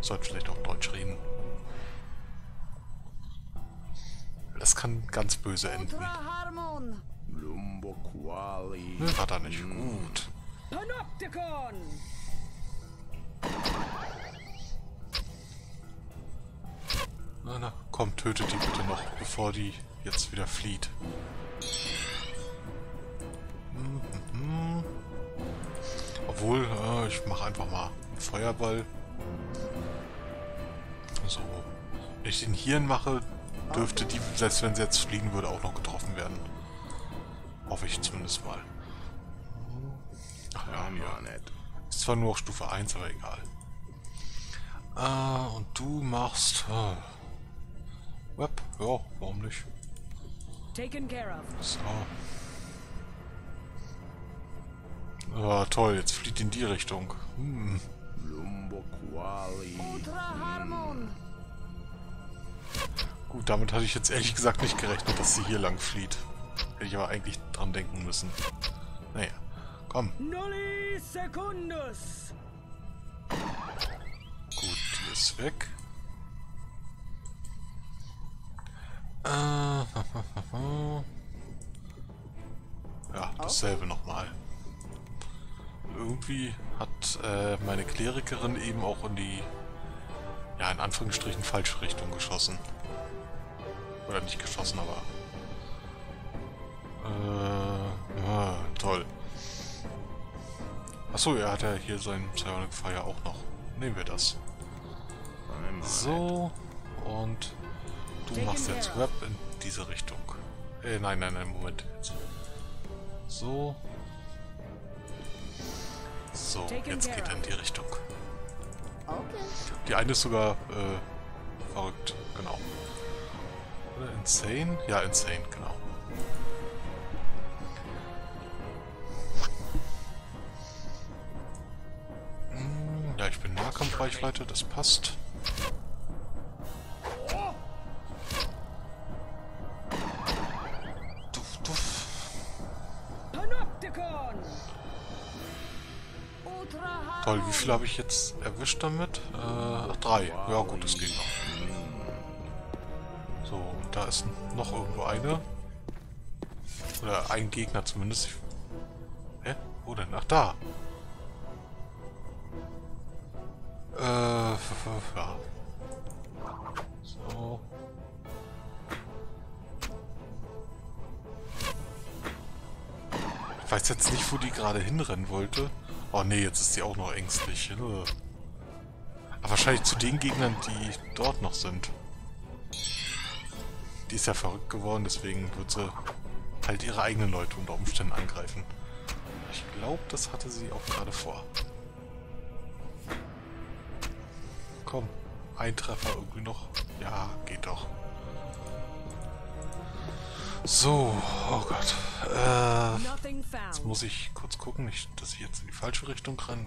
Sollte vielleicht auch Deutsch reden. Das kann ganz böse enden. Ne, hat er nicht. Gut. Na, na, komm, töte die bitte noch, bevor die jetzt wieder flieht. Obwohl, äh, ich mache einfach mal einen Feuerball. So. Wenn ich den Hirn mache, dürfte die, selbst wenn sie jetzt fliegen würde, auch noch getroffen werden. Hoffe ich zumindest mal. Ach ja, ja. Ist zwar nur auf Stufe 1, aber egal. Äh, und du machst... Äh, Web? Ja, warum nicht? Taken care of. So. Ah, toll, jetzt flieht in die Richtung. Hm. Gut, damit hatte ich jetzt ehrlich gesagt nicht gerechnet, dass sie hier lang flieht. Hätte ich aber eigentlich dran denken müssen. Naja, komm. Gut, die ist weg. Äh, ja, dasselbe nochmal. Irgendwie hat äh, meine Klerikerin eben auch in die, ja, in Anführungsstrichen falsche Richtung geschossen. Oder nicht geschossen, aber... Äh, ah, toll. Achso, er hat ja hier sein Psionic Fire auch noch. Nehmen wir das. So, und du machst jetzt Web in diese Richtung. Äh, nein, nein, nein, Moment. So. So, jetzt geht er in die Richtung. Die eine ist sogar äh, verrückt, genau. Oder insane? Ja, insane, genau. Hm, ja, ich bin Nahkampfreichweite, das passt. Viel habe ich jetzt erwischt damit? Äh, drei. Ja gut, das geht noch. So, da ist noch irgendwo eine. Oder ein Gegner zumindest. Hä? Wo denn? Ach, da. Äh, ja. So. Ich weiß jetzt nicht, wo die gerade hinrennen wollte. Oh nee, jetzt ist die auch noch ängstlich. Aber wahrscheinlich zu den Gegnern, die dort noch sind. Die ist ja verrückt geworden, deswegen wird sie halt ihre eigenen Leute unter Umständen angreifen. Ich glaube, das hatte sie auch gerade vor. Komm, ein Treffer irgendwie noch. Ja, geht doch. So, oh Gott. Äh, jetzt muss ich kurz gucken, nicht, dass ich jetzt in die falsche Richtung renne.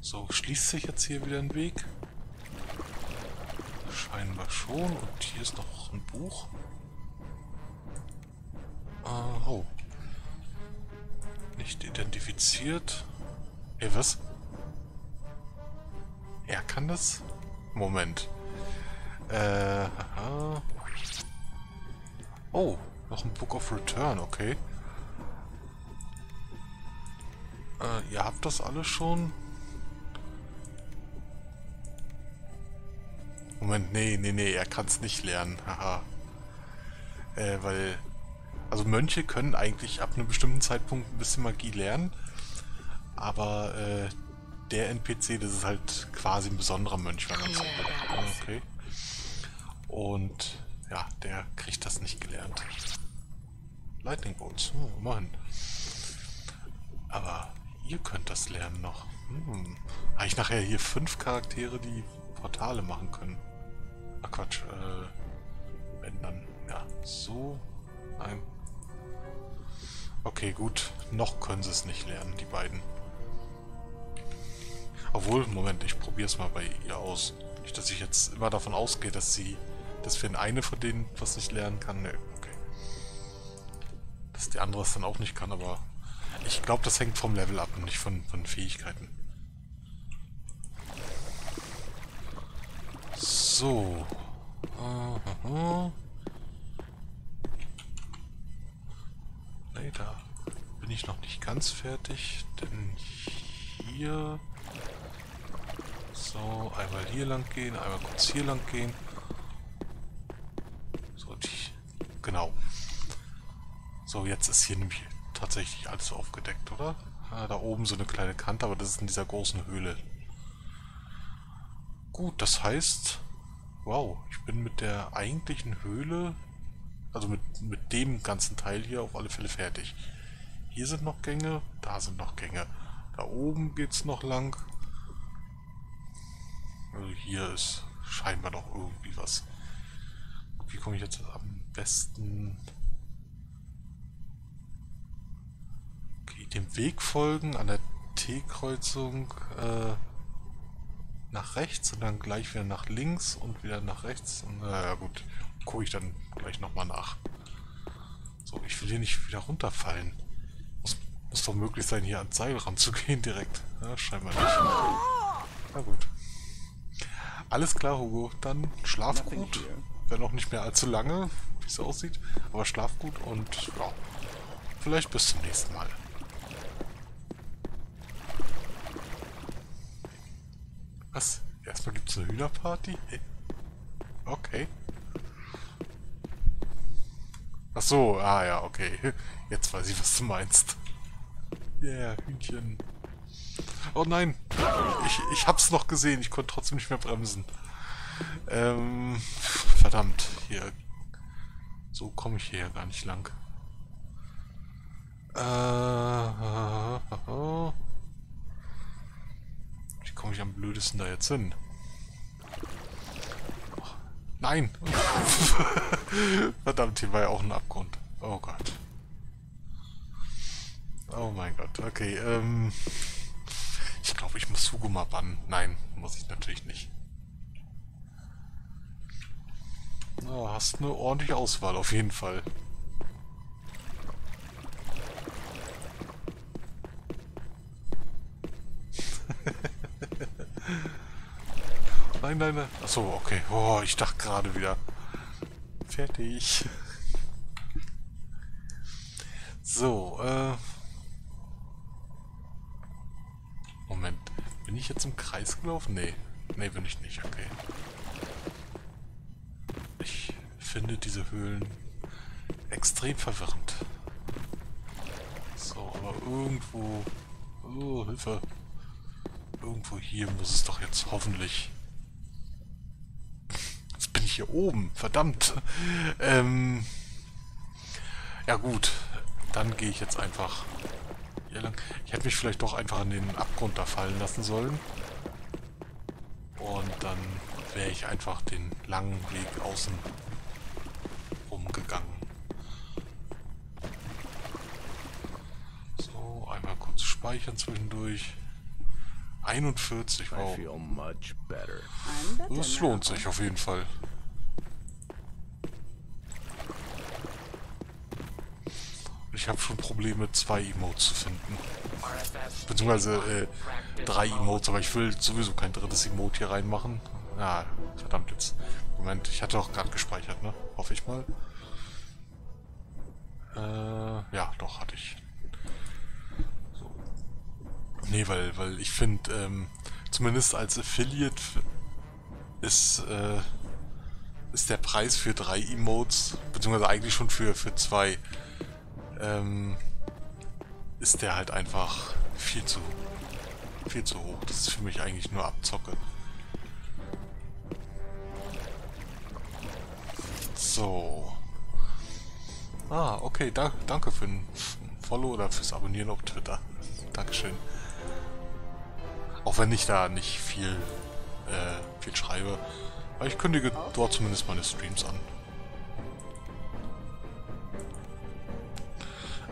So, schließt sich jetzt hier wieder ein Weg? Scheinbar schon. Und hier ist noch ein Buch. Äh, oh. Nicht identifiziert. Ey, was? Er kann das? Moment. Äh, aha. Oh, noch ein Book of Return, okay. Äh, ihr habt das alles schon? Moment, nee, nee, nee, er kann es nicht lernen, haha. Äh, weil... Also Mönche können eigentlich ab einem bestimmten Zeitpunkt ein bisschen Magie lernen, aber äh, der NPC, das ist halt quasi ein besonderer Mönch, wenn man so will. Okay. Und ja, der kriegt das nicht gelernt. Lightning Bolts, hm, immerhin. Aber ihr könnt das lernen noch. Hm. Habe ich nachher hier fünf Charaktere, die Portale machen können. Ach Quatsch, äh, ändern. Ja, so. Nein. Okay, gut. Noch können sie es nicht lernen, die beiden. Obwohl, Moment, ich probiere es mal bei ihr aus. Nicht, dass ich jetzt immer davon ausgehe, dass sie, dass wenn eine von denen was nicht lernen kann. Ne, okay. Dass die andere es dann auch nicht kann, aber ich glaube, das hängt vom Level ab und nicht von, von Fähigkeiten. So. Aha. Nee, da bin ich noch nicht ganz fertig, denn hier... So, einmal hier lang gehen, einmal kurz hier lang gehen. So, die... Genau. So, jetzt ist hier nämlich tatsächlich alles aufgedeckt, oder? Ah, da oben so eine kleine Kante, aber das ist in dieser großen Höhle. Gut, das heißt... Wow, ich bin mit der eigentlichen Höhle, also mit, mit dem ganzen Teil hier auf alle Fälle fertig. Hier sind noch Gänge, da sind noch Gänge. Da oben geht's noch lang. Also hier ist scheinbar noch irgendwie was. Wie komme ich jetzt am besten... Okay, dem Weg folgen, an der T-Kreuzung äh, nach rechts und dann gleich wieder nach links und wieder nach rechts. Und, naja gut, gucke ich dann gleich nochmal nach. So, ich will hier nicht wieder runterfallen. Muss, muss doch möglich sein, hier ans Seil ranzugehen direkt. Ja, scheinbar nicht. Na gut. Alles klar, Hugo. Dann schlaf gut. Wäre noch nicht mehr allzu lange, wie es aussieht. Aber schlaf gut und ja, vielleicht bis zum nächsten Mal. Was? Erstmal gibt es eine Hühnerparty? Okay. Ach so, ah ja, okay. Jetzt weiß ich, was du meinst. Yeah, Hühnchen. Oh nein! Ich, ich hab's noch gesehen, ich konnte trotzdem nicht mehr bremsen. Ähm, verdammt, hier. So komme ich hier ja gar nicht lang. Äh, wie komme ich am blödesten da jetzt hin? Nein! Verdammt, hier war ja auch ein Abgrund. Oh Gott. Oh mein Gott, okay, ähm... Ich glaube, ich muss Hugo mal bannen. Nein, muss ich natürlich nicht. Na, hast eine ordentliche Auswahl auf jeden Fall. nein, nein, nein. Achso, okay. Oh, ich dachte gerade wieder. Fertig. So, äh... Moment. Bin ich jetzt im Kreis gelaufen? Nee. Nee, bin ich nicht. Okay. Ich finde diese Höhlen extrem verwirrend. So, aber irgendwo... Oh, Hilfe. Irgendwo hier muss es doch jetzt hoffentlich... Jetzt bin ich hier oben. Verdammt. Ähm... Ja gut. Dann gehe ich jetzt einfach hier lang. Ich hätte mich vielleicht doch einfach in den Abgrund da fallen lassen sollen. Und dann wäre ich einfach den langen Weg außen rumgegangen. So, einmal kurz speichern zwischendurch. 41, wow. Das lohnt sich auf jeden Fall. Ich habe schon Probleme, zwei Emotes zu finden. Beziehungsweise äh, drei Emotes, aber ich will sowieso kein drittes Emote hier reinmachen. Ah, verdammt jetzt. Moment, ich hatte auch gerade gespeichert, ne? Hoffe ich mal. Äh, ja, doch, hatte ich. So. Nee, weil, weil ich finde, ähm, zumindest als Affiliate ist, äh, ist der Preis für drei Emotes, beziehungsweise eigentlich schon für, für zwei, ähm, ist der halt einfach viel zu viel zu hoch. Das ist für mich eigentlich nur Abzocke. So. Ah, okay. Da, danke für ein Follow oder fürs Abonnieren auf Twitter. Dankeschön. Auch wenn ich da nicht viel, äh, viel schreibe. Aber ich kündige dort zumindest meine Streams an.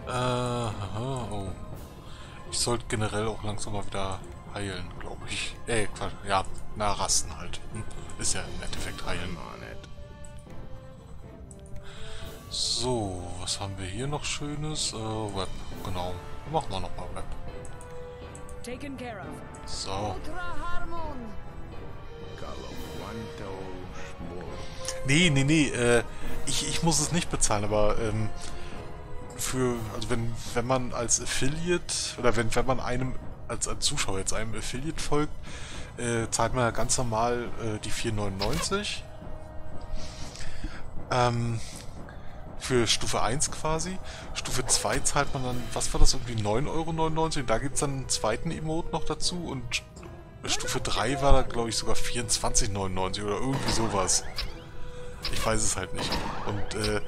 Äh, aha, oh. Ich sollte generell auch langsam mal wieder heilen, glaube ich. Äh, ja, na, rasten halt. Hm? Ist ja im Endeffekt heilen. So, was haben wir hier noch Schönes? Äh, Web, genau. Machen wir nochmal Web. Taken care of. So. Nee, nee, nee, äh, ich, ich muss es nicht bezahlen, aber, ähm, für, also wenn, wenn man als Affiliate, oder wenn, wenn man einem, als, als Zuschauer jetzt einem Affiliate folgt, äh, zahlt man ja ganz normal äh, die 4,99. Ähm, für Stufe 1 quasi. Stufe 2 zahlt man dann, was war das, irgendwie 9,99 Euro. Da gibt es dann einen zweiten Emote noch dazu und Stufe 3 war da, glaube ich, sogar 24,99 oder irgendwie sowas. Ich weiß es halt nicht. Und äh,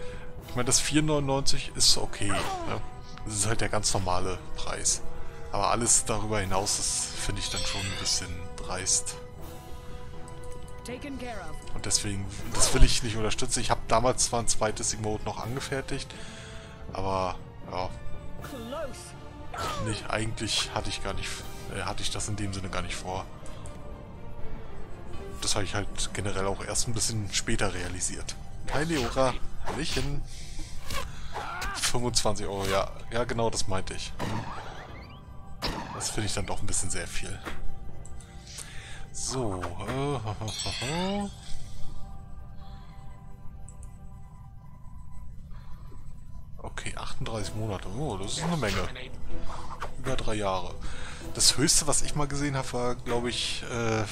ich meine, das 4,99 ist okay. Ne? Das ist halt der ganz normale Preis. Aber alles darüber hinaus, das finde ich dann schon ein bisschen dreist. Und deswegen, das will ich nicht unterstützen. Ich habe damals zwar ein zweites Emote noch angefertigt, aber ja. Nicht, eigentlich hatte ich gar nicht, äh, hatte ich das in dem Sinne gar nicht vor. Das habe ich halt generell auch erst ein bisschen später realisiert. Hi Leora, Hallöchen. 25 Euro, ja. Ja, genau, das meinte ich. Das finde ich dann doch ein bisschen sehr viel. So. Äh, okay, 38 Monate. Oh, das ist eine Menge. Über drei Jahre. Das höchste, was ich mal gesehen habe, war, glaube ich, äh,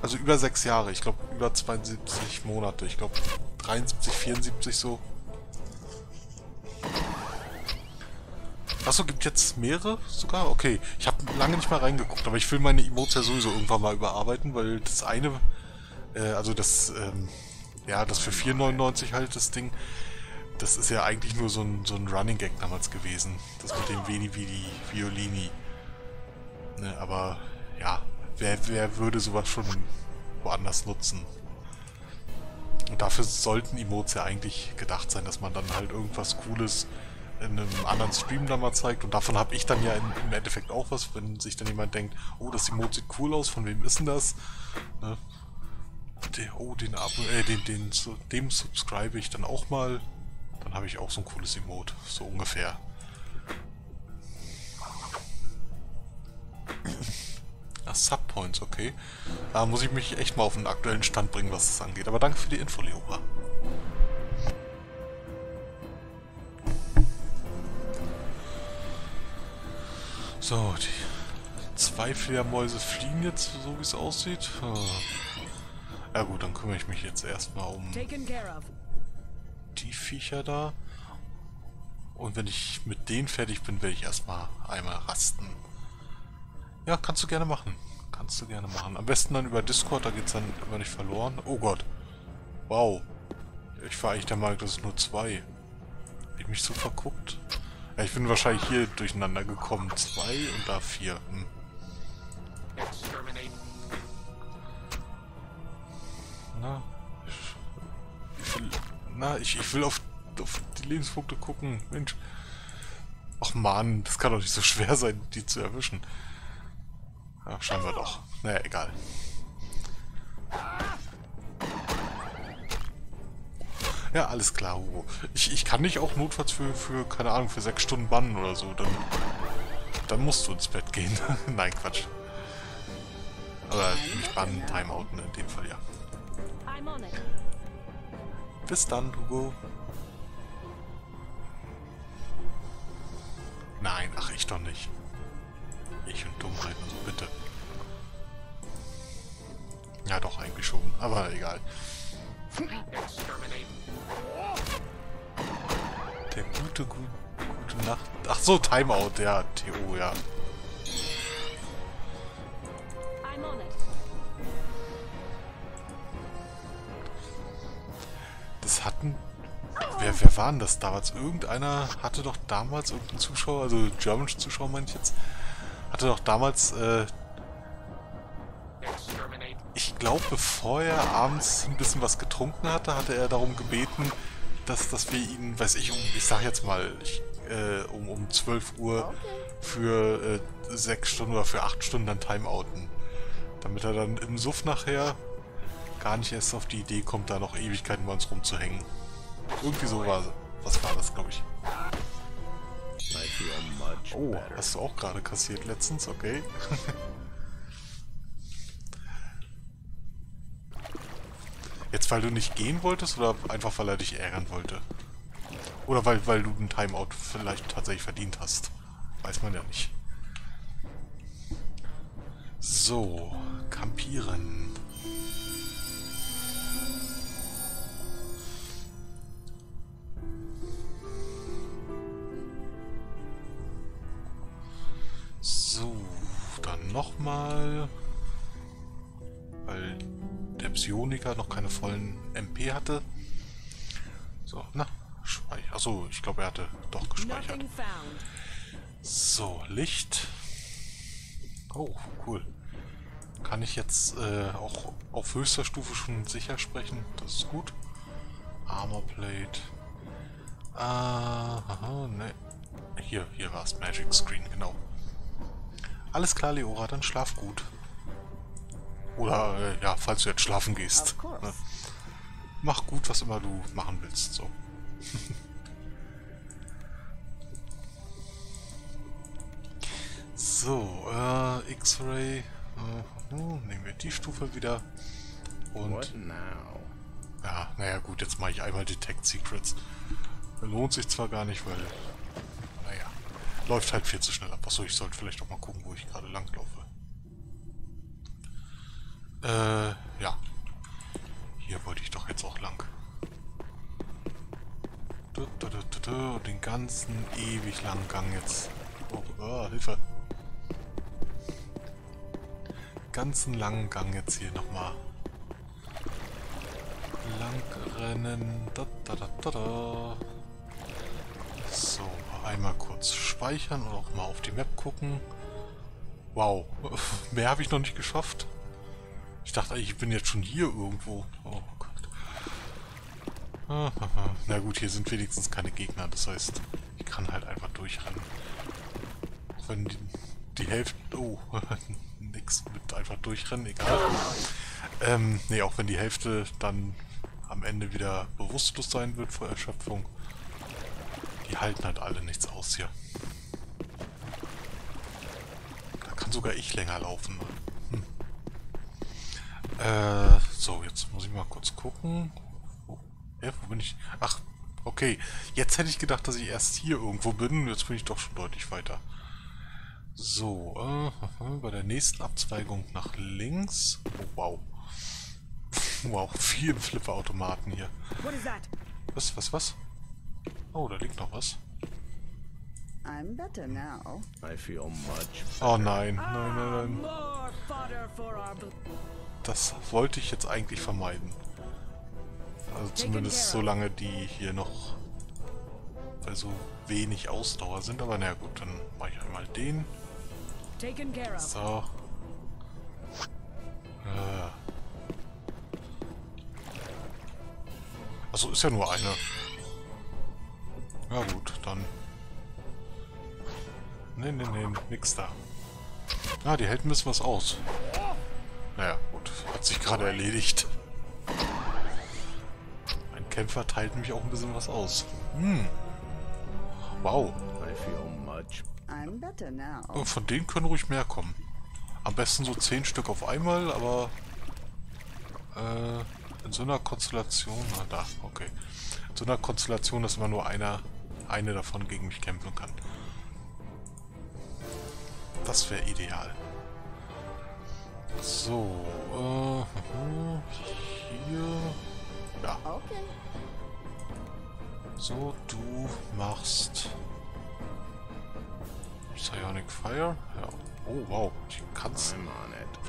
also über sechs Jahre. Ich glaube, über 72 Monate. Ich glaube, 73, 74 so. Achso, gibt jetzt mehrere sogar? Okay, ich habe lange nicht mal reingeguckt, aber ich will meine Emotes ja sowieso irgendwann mal überarbeiten, weil das eine, äh, also das, ähm, ja, das für 4,99 halt das Ding, das ist ja eigentlich nur so ein, so ein Running Gag damals gewesen. Das mit dem Veni Vidi Violini. Ne, aber, ja, wer, wer würde sowas schon woanders nutzen? Und dafür sollten Emotes ja eigentlich gedacht sein, dass man dann halt irgendwas Cooles in einem anderen Stream da mal zeigt. Und davon habe ich dann ja im Endeffekt auch was, wenn sich dann jemand denkt, oh, das Emote sieht cool aus, von wem ist denn das? Ne? Der, oh, den, Abo, äh, den, den, dem subscribe ich dann auch mal. Dann habe ich auch so ein cooles Emote, so ungefähr. Ach, Subpoints, okay. Da muss ich mich echt mal auf den aktuellen Stand bringen, was das angeht. Aber danke für die Info, Leora. So, die zwei Fledermäuse fliegen jetzt, so wie es aussieht. Ja gut, dann kümmere ich mich jetzt erstmal um die Viecher da. Und wenn ich mit denen fertig bin, werde ich erstmal einmal rasten. Ja, kannst du gerne machen. Kannst du gerne machen. Am besten dann über Discord, da geht es dann immer nicht verloren. Oh Gott. Wow. Ich war eigentlich der Meinung, das ist nur zwei. Hab ich mich so verguckt? Ja, ich bin wahrscheinlich hier durcheinander gekommen. Zwei und da vier. Hm. Na, ich, ich will, na, ich, ich will auf, auf die Lebenspunkte gucken. Mensch. Ach man, das kann doch nicht so schwer sein, die zu erwischen. Ja, scheinbar doch. Naja, egal. Ja, alles klar, Hugo. Ich, ich kann dich auch notfalls für, für, keine Ahnung, für sechs Stunden bannen oder so. Dann, dann musst du ins Bett gehen. Nein, Quatsch. Aber nicht bannen, Timeouten in dem Fall, ja. Bis dann, Hugo. Nein, ach, ich doch nicht. Ich und Dummheiten, also bitte. Ja, doch, eigentlich schon. Aber egal. Der gute, gute, gute Nacht. Ach so, Timeout, ja, TO, ja. Das hatten... Wer, wer war denn das damals? Irgendeiner hatte doch damals, irgendein Zuschauer, also German Zuschauer meine ich jetzt, hatte doch damals äh, ich glaube, bevor er abends ein bisschen was getrunken hatte, hatte er darum gebeten, dass, dass wir ihn, weiß ich, um, ich sag jetzt mal, ich, äh, um, um 12 Uhr für äh, 6 Stunden oder für 8 Stunden dann timeouten. Damit er dann im Suff nachher gar nicht erst auf die Idee kommt, da noch Ewigkeiten bei uns rumzuhängen. Irgendwie so war Was war das, glaube ich? Oh, hast du auch gerade kassiert letztens? Okay. Jetzt, weil du nicht gehen wolltest oder einfach, weil er dich ärgern wollte? Oder weil, weil du einen Timeout vielleicht tatsächlich verdient hast. Weiß man ja nicht. So, kampieren. So, dann nochmal. Weil der Psioniker noch keine vollen MP hatte. So, na, speichern. Achso, ich glaube, er hatte doch gespeichert. So, Licht. Oh, cool. Kann ich jetzt äh, auch auf höchster Stufe schon sicher sprechen? Das ist gut. Armorplate. Ah, aha, ne. Hier, hier war es. Magic Screen, genau. Alles klar, Leora, dann schlaf gut. Oder, äh, ja, falls du jetzt schlafen gehst. Ne? Mach gut, was immer du machen willst, so. so, äh, X-Ray. Uh, uh, nehmen wir die Stufe wieder. Und. Ja, naja, gut, jetzt mache ich einmal Detect Secrets. Lohnt sich zwar gar nicht, weil. Naja. Läuft halt viel zu schnell ab. Achso, ich sollte vielleicht auch mal gucken, wo ich gerade langlaufe. Äh, ja. Hier wollte ich doch jetzt auch lang. Und den ganzen ewig langen Gang jetzt. Oh, oh, Hilfe. Ganzen langen Gang jetzt hier nochmal. Lang rennen. Da, da, da, da, da. So, einmal kurz speichern und auch mal auf die Map gucken. Wow, mehr habe ich noch nicht geschafft. Ich dachte ich bin jetzt schon hier irgendwo. Oh Gott. Na gut, hier sind wenigstens keine Gegner. Das heißt, ich kann halt einfach durchrennen. Auch wenn die, die Hälfte... Oh, nix mit einfach durchrennen, egal. Ähm, nee, auch wenn die Hälfte dann am Ende wieder bewusstlos sein wird vor Erschöpfung. Die halten halt alle nichts aus hier. Da kann sogar ich länger laufen. Äh, so, jetzt muss ich mal kurz gucken. Wo, ja, wo bin ich? Ach, okay. Jetzt hätte ich gedacht, dass ich erst hier irgendwo bin. Jetzt bin ich doch schon deutlich weiter. So, äh, bei der nächsten Abzweigung nach links. Oh, wow. wow, vier Flipperautomaten hier. Was, was, was? Oh, da liegt noch was. I'm better now. I feel much Oh nein, nein, nein, nein. Das wollte ich jetzt eigentlich vermeiden. Also zumindest solange die hier noch bei so wenig Ausdauer sind. Aber naja gut, dann mache ich einmal den. So. Äh. Also ist ja nur eine. Ja gut, dann... Nee, nee, nee, nix da. Ah, die hält ein bisschen was aus. Naja, gut. Hat sich gerade erledigt. Mein Kämpfer teilt mich auch ein bisschen was aus. Hm. Wow. Oh, von denen können ruhig mehr kommen. Am besten so 10 Stück auf einmal, aber... Äh, in so einer Konstellation... Na, da, okay. In so einer Konstellation, dass immer nur einer, eine davon gegen mich kämpfen kann. Das wäre ideal. So, äh, hier. Ja. Okay. So, du machst Psionic Fire. Ja. Oh, wow. Die kannst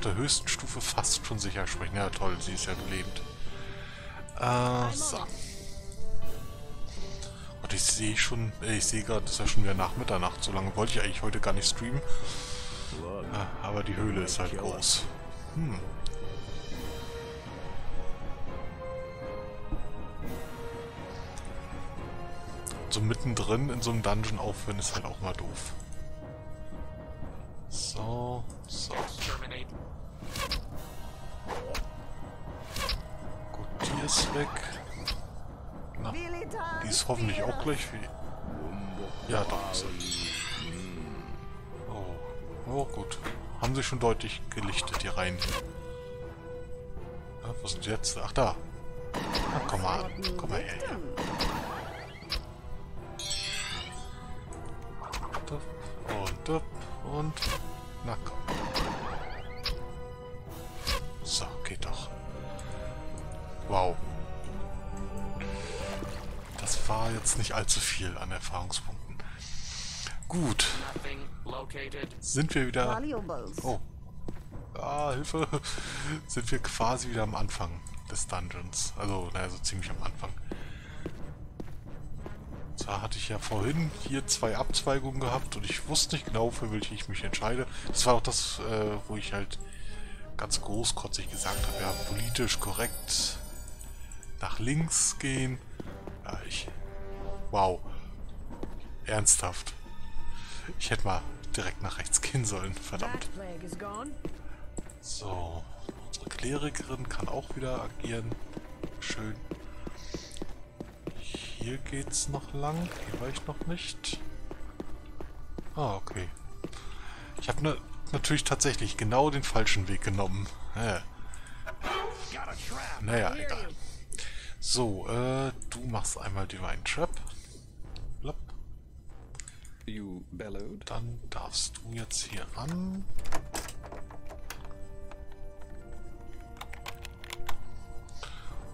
auf der höchsten Stufe fast schon sicher sprechen. Ja, toll. Sie ist ja lebend. Äh, so. Und ich sehe schon, äh, ich sehe gerade, es ist ja schon wieder nach Mitternacht. So lange wollte ich eigentlich heute gar nicht streamen. Äh, aber die Höhle ist halt groß. Hm. So mittendrin in so einem Dungeon aufhören ist halt auch mal doof. So, so. Gut, die ist weg. Na, die ist hoffentlich auch gleich wie... Ja, doch ist sie. Oh, gut. Haben sie schon deutlich gelichtet, die Reihen. Ja, wo sind die jetzt? Ach, da. Na, komm mal, komm mal her. dup und dup und na komm. So, geht doch. Wow. Das war jetzt nicht allzu viel an Erfahrungspunkten. Gut. Sind wir wieder... Oh. Ah, Hilfe. Sind wir quasi wieder am Anfang des Dungeons. Also, naja, so ziemlich am Anfang. Zwar hatte ich ja vorhin hier zwei Abzweigungen gehabt und ich wusste nicht genau, für welche ich mich entscheide. Das war auch das, äh, wo ich halt ganz großkotzig gesagt habe, ja, politisch korrekt nach links gehen. Ja, ich... Wow. Ernsthaft. Ich hätte mal direkt nach rechts gehen sollen, verdammt. So, unsere Klerikerin kann auch wieder agieren. Schön. Hier geht's noch lang. Hier war ich noch nicht. Ah, okay. Ich habe ne, natürlich tatsächlich genau den falschen Weg genommen. Ja. Naja, egal. So, äh, du machst einmal Divine Trap. Dann darfst du jetzt hier an.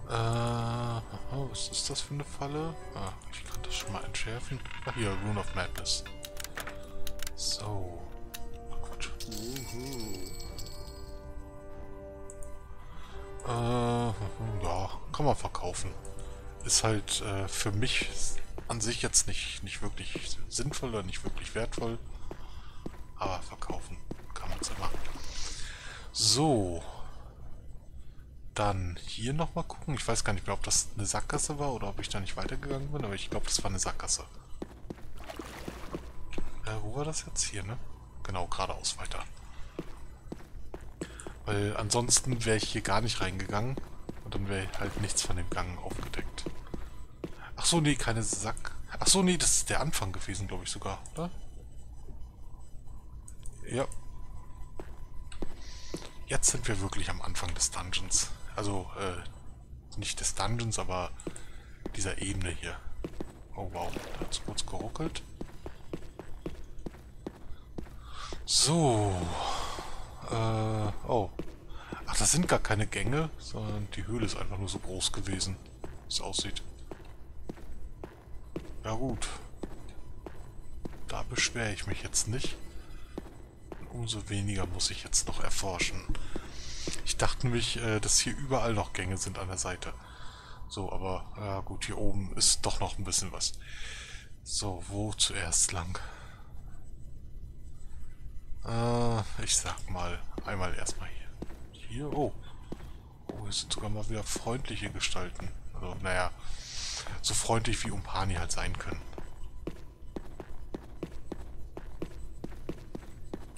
Äh, oh, was ist das für eine Falle? Ah, ich kann das schon mal entschärfen. Ach hier, Rune of Madness. So. Ach, Quatsch. Äh, ja, kann man verkaufen. Ist halt äh, für mich an sich jetzt nicht, nicht wirklich sinnvoll oder nicht wirklich wertvoll. Aber verkaufen kann man es immer. So. Dann hier nochmal gucken. Ich weiß gar nicht mehr, ob das eine Sackgasse war oder ob ich da nicht weitergegangen bin, aber ich glaube, das war eine Sackgasse. Äh, wo war das jetzt? Hier, ne? Genau, geradeaus weiter. Weil ansonsten wäre ich hier gar nicht reingegangen und dann wäre halt nichts von dem Gang aufgedeckt. Ach so, nee, keine Sack... Ach so, nee, das ist der Anfang gewesen, glaube ich sogar, oder? Ja. Jetzt sind wir wirklich am Anfang des Dungeons. Also, äh, nicht des Dungeons, aber dieser Ebene hier. Oh wow, da hat es kurz geruckelt. So. Äh, oh. Ach, das sind gar keine Gänge, sondern die Höhle ist einfach nur so groß gewesen, wie es aussieht. Ja gut. Da beschwere ich mich jetzt nicht. Umso weniger muss ich jetzt noch erforschen. Ich dachte nämlich, äh, dass hier überall noch Gänge sind an der Seite. So, aber ja gut, hier oben ist doch noch ein bisschen was. So, wo zuerst lang? Äh, ich sag mal, einmal erstmal hier. Hier, oh. Oh, hier sind sogar mal wieder freundliche Gestalten. Also, naja, so freundlich wie Umpani halt sein können.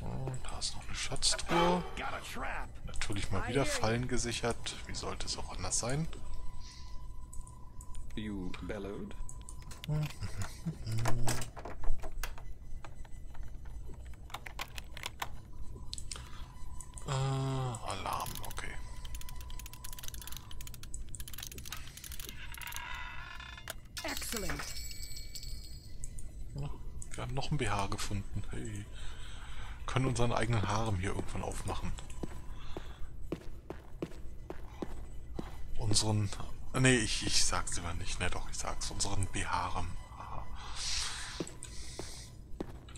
Oh, da ist noch eine Schatztruhe natürlich mal wieder Fallen gesichert. Wie sollte es auch anders sein? You bellowed. äh, Alarm, okay. Excellent. Noch ein BH gefunden. Hey. Können unseren eigenen Harem hier irgendwann aufmachen. unseren... Nee, ich, ich sag's immer nicht. Ne, doch, ich sag's. Unseren Behaarem.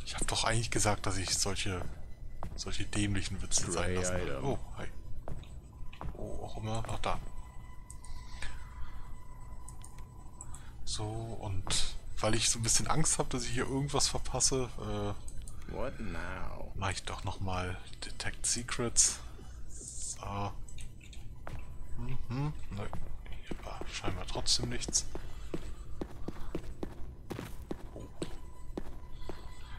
Ich habe doch eigentlich gesagt, dass ich solche solche dämlichen Witze sein lassen Oh, hi. Wo auch immer. Ach, da. So, und weil ich so ein bisschen Angst habe, dass ich hier irgendwas verpasse, äh, What now? Mach ich doch nochmal Detect Secrets. So. Mhm. Ne, hier war scheinbar trotzdem nichts. Oh.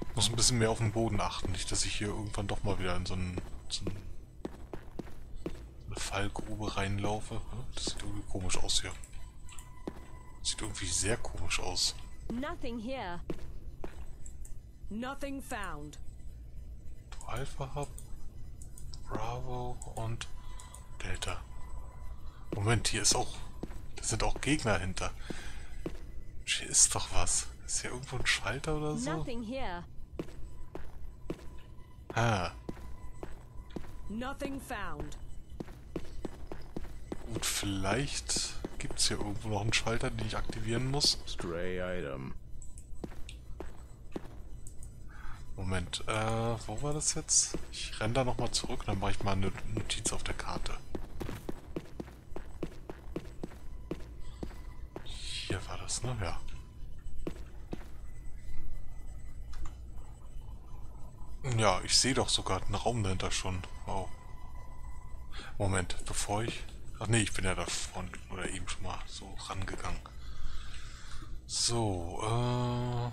Ich muss ein bisschen mehr auf den Boden achten, nicht, dass ich hier irgendwann doch mal wieder in so, einen, so einen, eine Fallgrube reinlaufe. Das sieht irgendwie komisch aus hier. Sieht irgendwie sehr komisch aus. Nothing here. Nothing found. Alpha Hub, Bravo und Delta. Moment, hier ist auch... Da sind auch Gegner hinter. Hier ist doch was. Ist hier irgendwo ein Schalter oder so? Ah. Nothing found. Gut, vielleicht gibt es hier irgendwo noch einen Schalter, den ich aktivieren muss. Stray item. Moment, äh, wo war das jetzt? Ich renne da nochmal zurück, dann mache ich mal eine Notiz auf der Karte. Hier war das, ne? Ja. Ja, ich sehe doch sogar den Raum dahinter schon. Wow. Moment, bevor ich... Ach nee, ich bin ja da vorne oder eben schon mal so rangegangen. So, äh...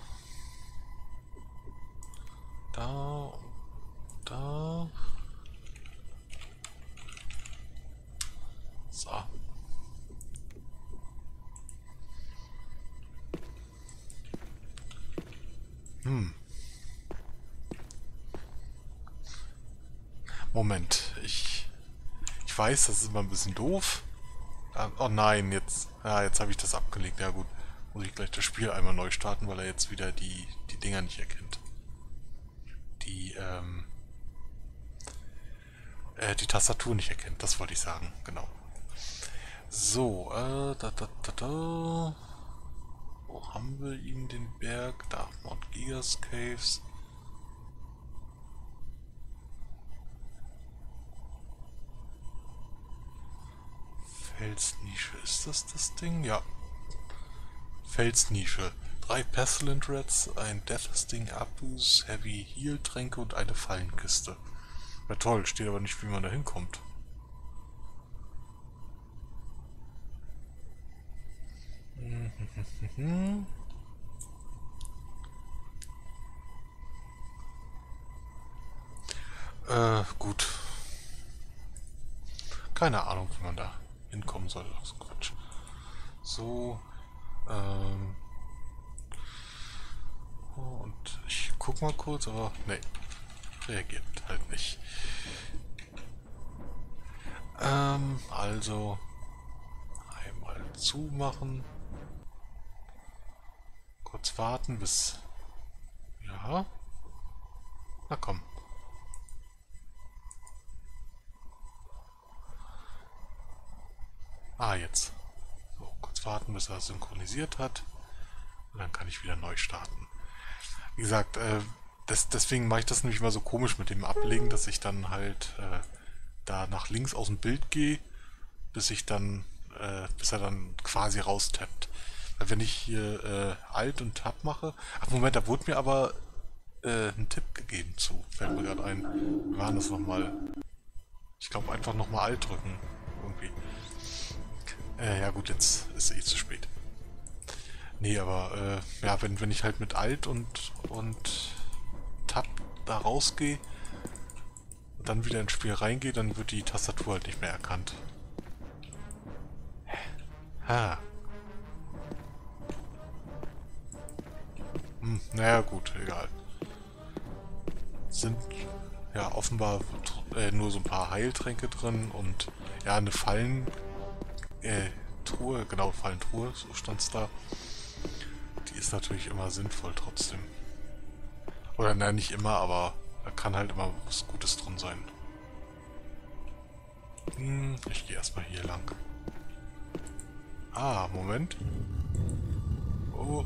Da... Da... So. Hm. Moment, ich... Ich weiß, das ist immer ein bisschen doof. Ah, oh nein, jetzt... Ja, jetzt habe ich das abgelegt. Ja gut, muss ich gleich das Spiel einmal neu starten, weil er jetzt wieder die, die Dinger nicht erkennt. Die, ähm... Äh, die Tastatur nicht erkennt, das wollte ich sagen, genau. So, äh, da, da, da, da... Wo haben wir ihn, den Berg? Da, Mount Gigas Caves. Felsnische. Ist das das Ding? Ja. Felsnische. Drei Pestilent Rats, ein Death Sting Abus, Heavy Heal Tränke und eine Fallenkiste. Ja toll, steht aber nicht, wie man da hinkommt. äh, gut. Keine Ahnung, wie man da hinkommen soll. Das ist Quatsch. So, ähm. Oh, und ich guck mal kurz, aber nee, reagiert halt nicht. Ähm, also einmal zumachen. Kurz warten bis... Ja. Na komm. Ah, jetzt. So, kurz warten, bis er synchronisiert hat. Und dann kann ich wieder neu starten. Wie gesagt, äh, das, deswegen mache ich das nämlich immer so komisch mit dem Ablegen, dass ich dann halt äh, da nach links aus dem Bild gehe, bis ich dann, äh, bis er dann quasi raustappt. Weil wenn ich hier äh, Alt und Tab mache... Ach Moment, da wurde mir aber äh, ein Tipp gegeben zu. Fällt mir gerade ein. Wir waren das nochmal. Ich glaube einfach nochmal Alt drücken. Irgendwie. Äh, ja gut, jetzt ist eh zu spät. Nee, aber äh, ja, wenn, wenn ich halt mit Alt und, und Tab da rausgehe und dann wieder ins Spiel reingehe, dann wird die Tastatur halt nicht mehr erkannt. Ha. Hm, naja gut, egal. Sind ja offenbar äh, nur so ein paar Heiltränke drin und ja, eine Fallen äh, Truhe, genau, Fallentruhe, so stand es da. Die ist natürlich immer sinnvoll trotzdem. Oder nein, nicht immer, aber da kann halt immer was Gutes drin sein. Hm, ich gehe erstmal hier lang. Ah, Moment. Oh.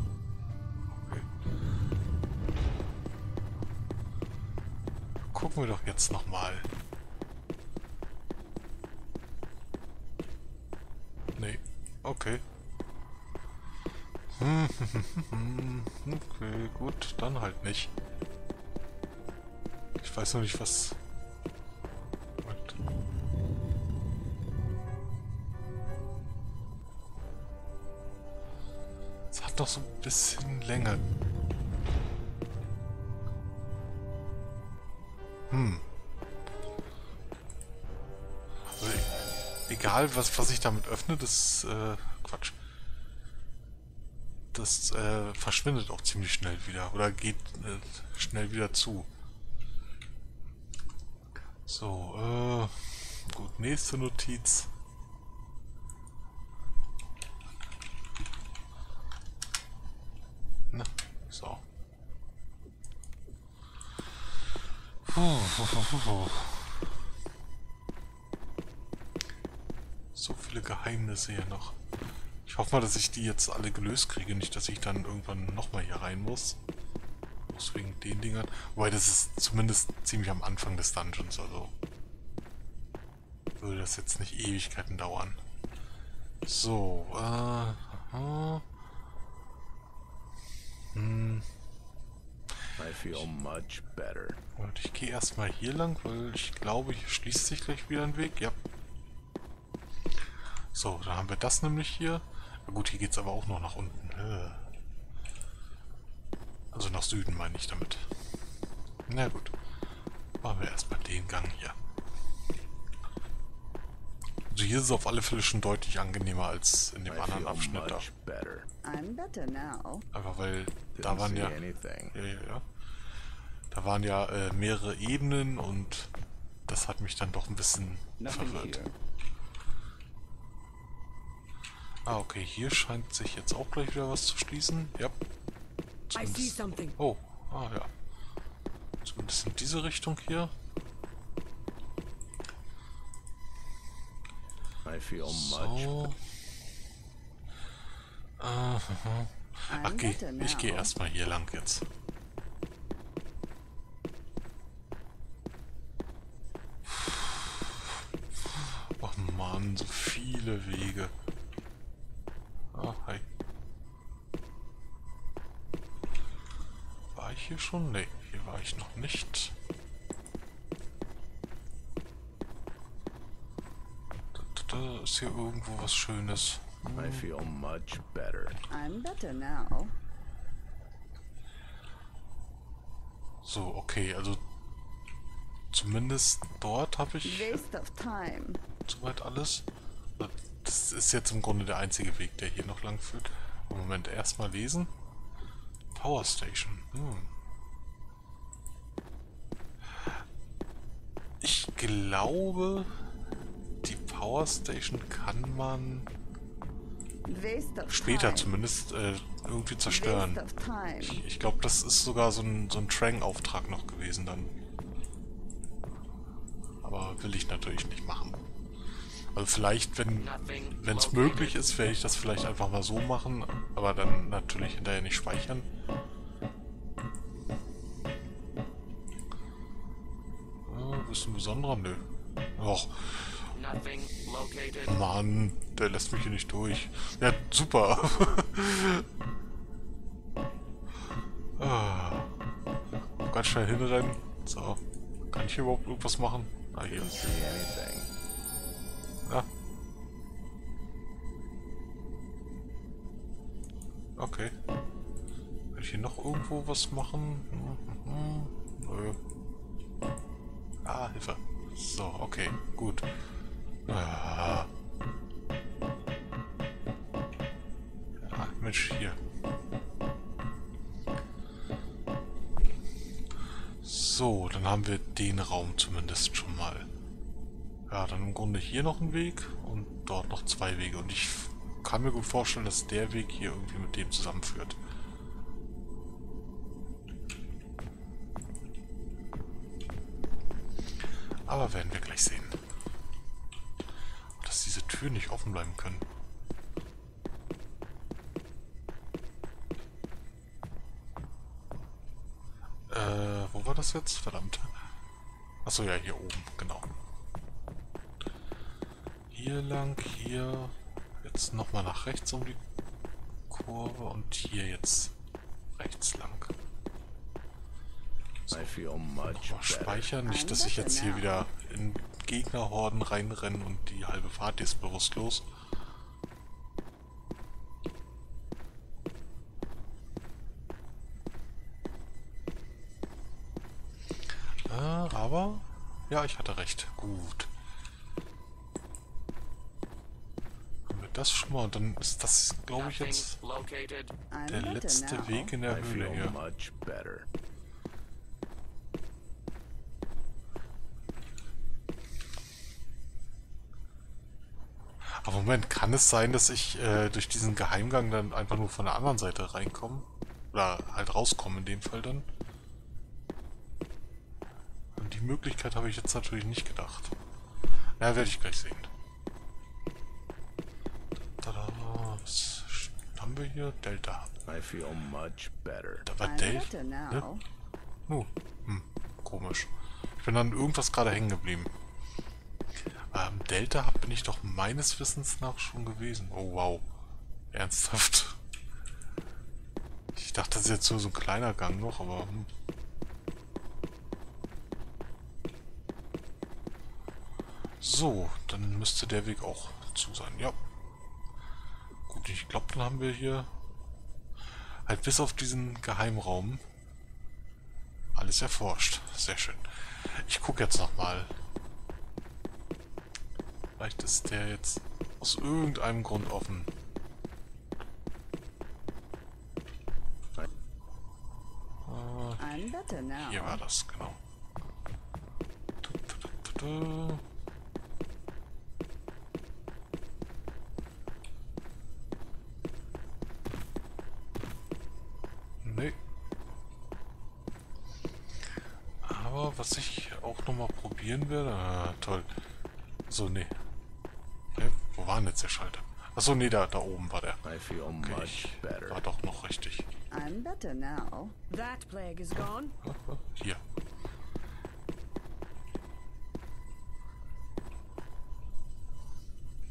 Okay. Gucken wir doch jetzt nochmal. mal. Okay. okay, gut, dann halt nicht. Ich weiß noch nicht, was... Es hat noch so ein bisschen länger. Hm. Egal, was, was ich damit öffne, das, äh, Quatsch. Das, äh, verschwindet auch ziemlich schnell wieder. Oder geht äh, schnell wieder zu. So, äh, gut, nächste Notiz. Na, so. So viele Geheimnisse hier noch. Ich hoffe mal, dass ich die jetzt alle gelöst kriege, nicht, dass ich dann irgendwann nochmal hier rein muss. Muss wegen den Dingern. Wobei, das ist zumindest ziemlich am Anfang des Dungeons, also würde das jetzt nicht Ewigkeiten dauern. So, äh, uh, hm. I feel much better. Und ich gehe erstmal hier lang, weil ich glaube, hier schließt sich gleich wieder ein Weg. Ja. So, dann haben wir das nämlich hier. Na gut, hier geht es aber auch noch nach unten. Also nach Süden meine ich damit. Na gut. Machen wir erstmal den Gang hier. Also hier ist es auf alle Fälle schon deutlich angenehmer als in dem anderen Abschnitt da. Einfach weil da waren ja, ja, ja, ja. Da waren ja äh, mehrere Ebenen und das hat mich dann doch ein bisschen verwirrt. Ah, okay, hier scheint sich jetzt auch gleich wieder was zu schließen. Ja. Zumindest. Oh, ah ja. Zumindest in diese Richtung hier. I feel so. Aha. Okay, ich gehe erstmal hier lang jetzt. Oh Mann, so viele Wege. Ah, hi. War ich hier schon? Nee, hier war ich noch nicht. Da ist hier irgendwo was Schönes. I feel much better. I'm better now. So, okay, also zumindest dort habe ich soweit alles. Das ist jetzt im Grunde der einzige Weg, der hier noch lang führt. Moment, erstmal lesen. Power Station. Hm. Ich glaube, die Power Station kann man später zumindest äh, irgendwie zerstören. Ich, ich glaube, das ist sogar so ein, so ein Trang-Auftrag noch gewesen dann. Aber will ich natürlich nicht machen. Also vielleicht, wenn es möglich ist, werde ich das vielleicht einfach mal so machen, aber dann natürlich hinterher nicht speichern. Äh, ist ein besonderer? Nö. Och. Mann, der lässt mich hier nicht durch. Ja, super. ah. Ganz schnell hinrennen. So. Kann ich hier überhaupt irgendwas machen? Ah, hier. Ja. Okay. Kann ich hier noch irgendwo was machen? Mhm. Nö. Ah, Hilfe. So, okay, gut. Ah. Ah, Mensch, hier. So, dann haben wir den Raum zumindest schon mal. Ja, dann im Grunde hier noch ein Weg und dort noch zwei Wege. Und ich kann mir gut vorstellen, dass der Weg hier irgendwie mit dem zusammenführt. Aber werden wir gleich sehen. Dass diese Türen nicht offen bleiben können. Äh, wo war das jetzt? Verdammt. Achso, ja, hier oben, genau. Hier lang, hier. Jetzt nochmal nach rechts um die Kurve und hier jetzt rechts lang. So, mal speichern, nicht, dass ich jetzt hier wieder in Gegnerhorden reinrenne und die halbe Fahrt ist bewusstlos. Äh, aber, ja, ich hatte recht. Gut. Das schon mal und dann ist das, glaube ich, jetzt der letzte Weg in der Höhle hier. Aber Moment, kann es sein, dass ich äh, durch diesen Geheimgang dann einfach nur von der anderen Seite reinkomme? Oder halt rauskomme in dem Fall dann? Möglichkeit habe ich jetzt natürlich nicht gedacht. Ja, werde ich gleich sehen. Tada, was haben wir hier? Delta. I feel much better. Da war Delta. Ne? Oh, hm, komisch. Ich bin dann irgendwas gerade hängen geblieben. Ähm, Delta bin ich doch meines Wissens nach schon gewesen. Oh, wow. Ernsthaft. Ich dachte, das ist jetzt nur so ein kleiner Gang noch, aber... Hm. So, dann müsste der Weg auch zu sein. Ja. Gut, ich glaube, dann haben wir hier halt bis auf diesen Geheimraum alles erforscht. Sehr schön. Ich gucke jetzt nochmal. Vielleicht ist der jetzt aus irgendeinem Grund offen. Hier war das, genau. Nee. Aber was ich auch nochmal probieren werde... Ah, toll. So, nee. Hey, wo war denn jetzt der Schalter? Achso, nee, da, da oben war der. Okay, ich war doch noch richtig. I'm better now. That plague is gone. Hier.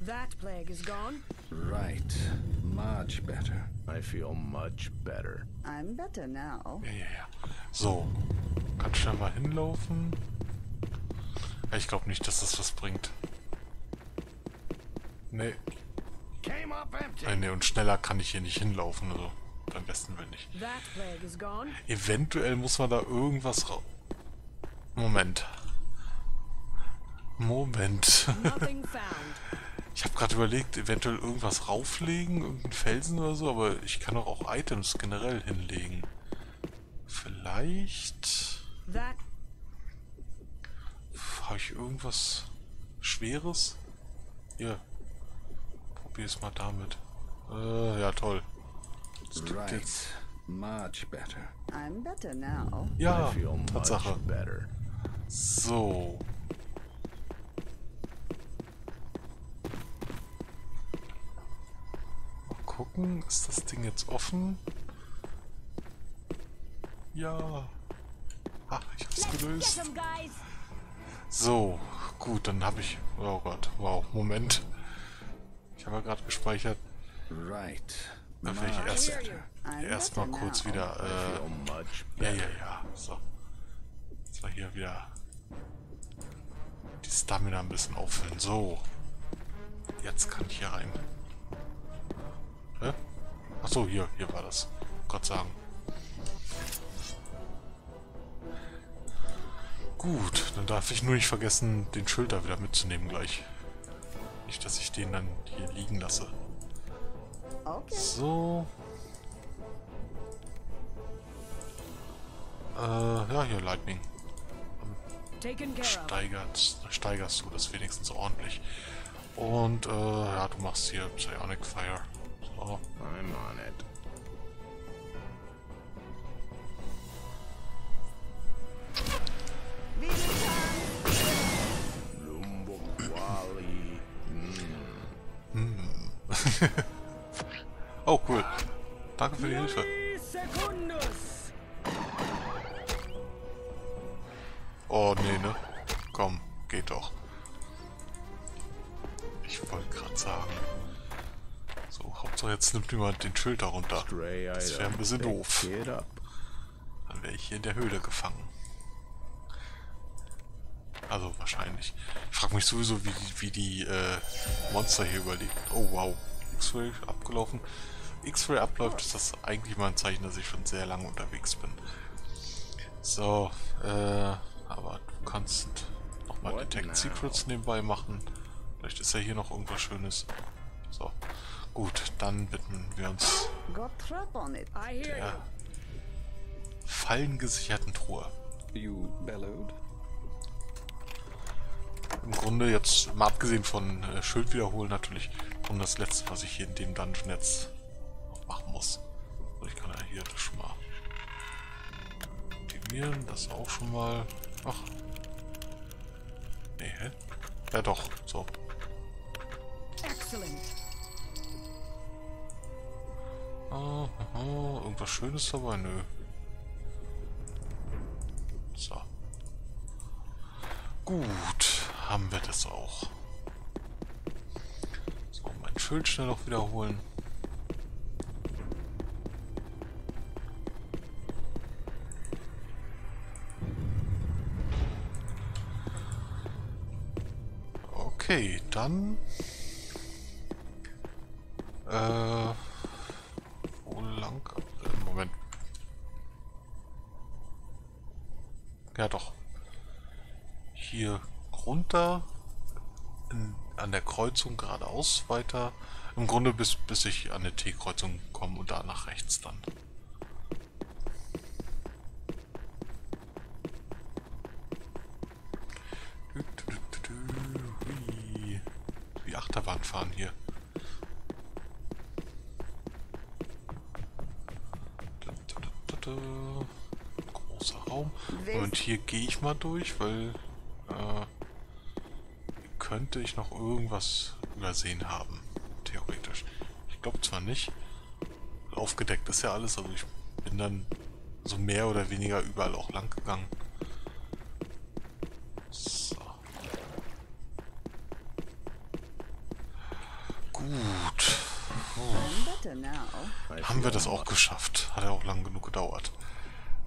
That plague is gone. Right. Much better. I feel much better. I'm better now. Ja, ja, ja. So. Kann schnell mal hinlaufen. Ich glaube nicht, dass das was bringt. Nee. Äh, nee, und schneller kann ich hier nicht hinlaufen, also beim besten Willen nicht. Eventuell muss man da irgendwas raus... Moment. Moment. ich habe gerade überlegt, eventuell irgendwas rauflegen, irgendeinen Felsen oder so, aber ich kann doch auch Items generell hinlegen. Vielleicht... Habe ich irgendwas Schweres? Hier. Probier es mal damit. Äh, ja toll. Right. Jetzt. Much better. I'm better now. Ja, Tatsache. Better. So. Mal gucken, ist das Ding jetzt offen? Ja. Ach, ich hab's gelöst. So, gut, dann habe ich... Oh Gott, wow, Moment. Ich habe ja gerade gespeichert. Right. Dann will ich erst, erst mal kurz wieder... Äh, ja, ja, ja. So. Jetzt mal hier wieder die Stamina ein bisschen auffüllen. So. Jetzt kann ich hier rein. Hä? Achso, hier, hier war das. Gott sagen. Gut, dann darf ich nur nicht vergessen, den Schilder wieder mitzunehmen gleich. Nicht, dass ich den dann hier liegen lasse. Okay. So. Äh, ja, hier Lightning. Steigert, steigerst du das wenigstens ordentlich. Und, äh, ja, du machst hier Psionic Fire. So. I'm on it. oh, cool. Danke für die Hilfe. Oh, nee, ne? Komm, geht doch. Ich wollte gerade sagen. So, Hauptsache jetzt nimmt jemand den Schild darunter. Das wäre ein bisschen doof. Dann wäre ich hier in der Höhle gefangen. Also wahrscheinlich. Ich frage mich sowieso, wie, wie die äh, Monster hier überleben. Oh wow. X-Ray abgelaufen. X-Ray abläuft, ist das eigentlich mal ein Zeichen, dass ich schon sehr lange unterwegs bin. So, äh, aber du kannst nochmal Detect Secrets nebenbei machen. Vielleicht ist ja hier noch irgendwas Schönes. So, gut, dann widmen wir uns der fallengesicherten Truhe. You bellowed? Im Grunde jetzt, mal abgesehen von äh, Schild wiederholen natürlich, und das letzte, was ich hier in dem Dungeon jetzt machen muss. So, ich kann ja hier das schon mal optimieren, das auch schon mal. Ach, Nee, hä? Ja doch, so. Excellent. Ah, aha, irgendwas Schönes dabei? Nö. So. Gut, haben wir das auch. So, mein Schild schnell noch wiederholen. Okay, dann... Äh... Wo lang? Äh, Moment. Ja doch. Hier runter. In, an der Kreuzung geradeaus weiter. Im Grunde bis, bis ich an der T-Kreuzung komme und da nach rechts dann. Wie Achterbahn fahren hier. Großer Raum. Und hier gehe ich mal durch, weil äh, könnte ich noch irgendwas übersehen haben. Theoretisch. Ich glaube zwar nicht. Aufgedeckt ist ja alles, also ich bin dann so mehr oder weniger überall auch lang gegangen. So. Gut. Haben wir das auch geschafft. Hat ja auch lang genug gedauert.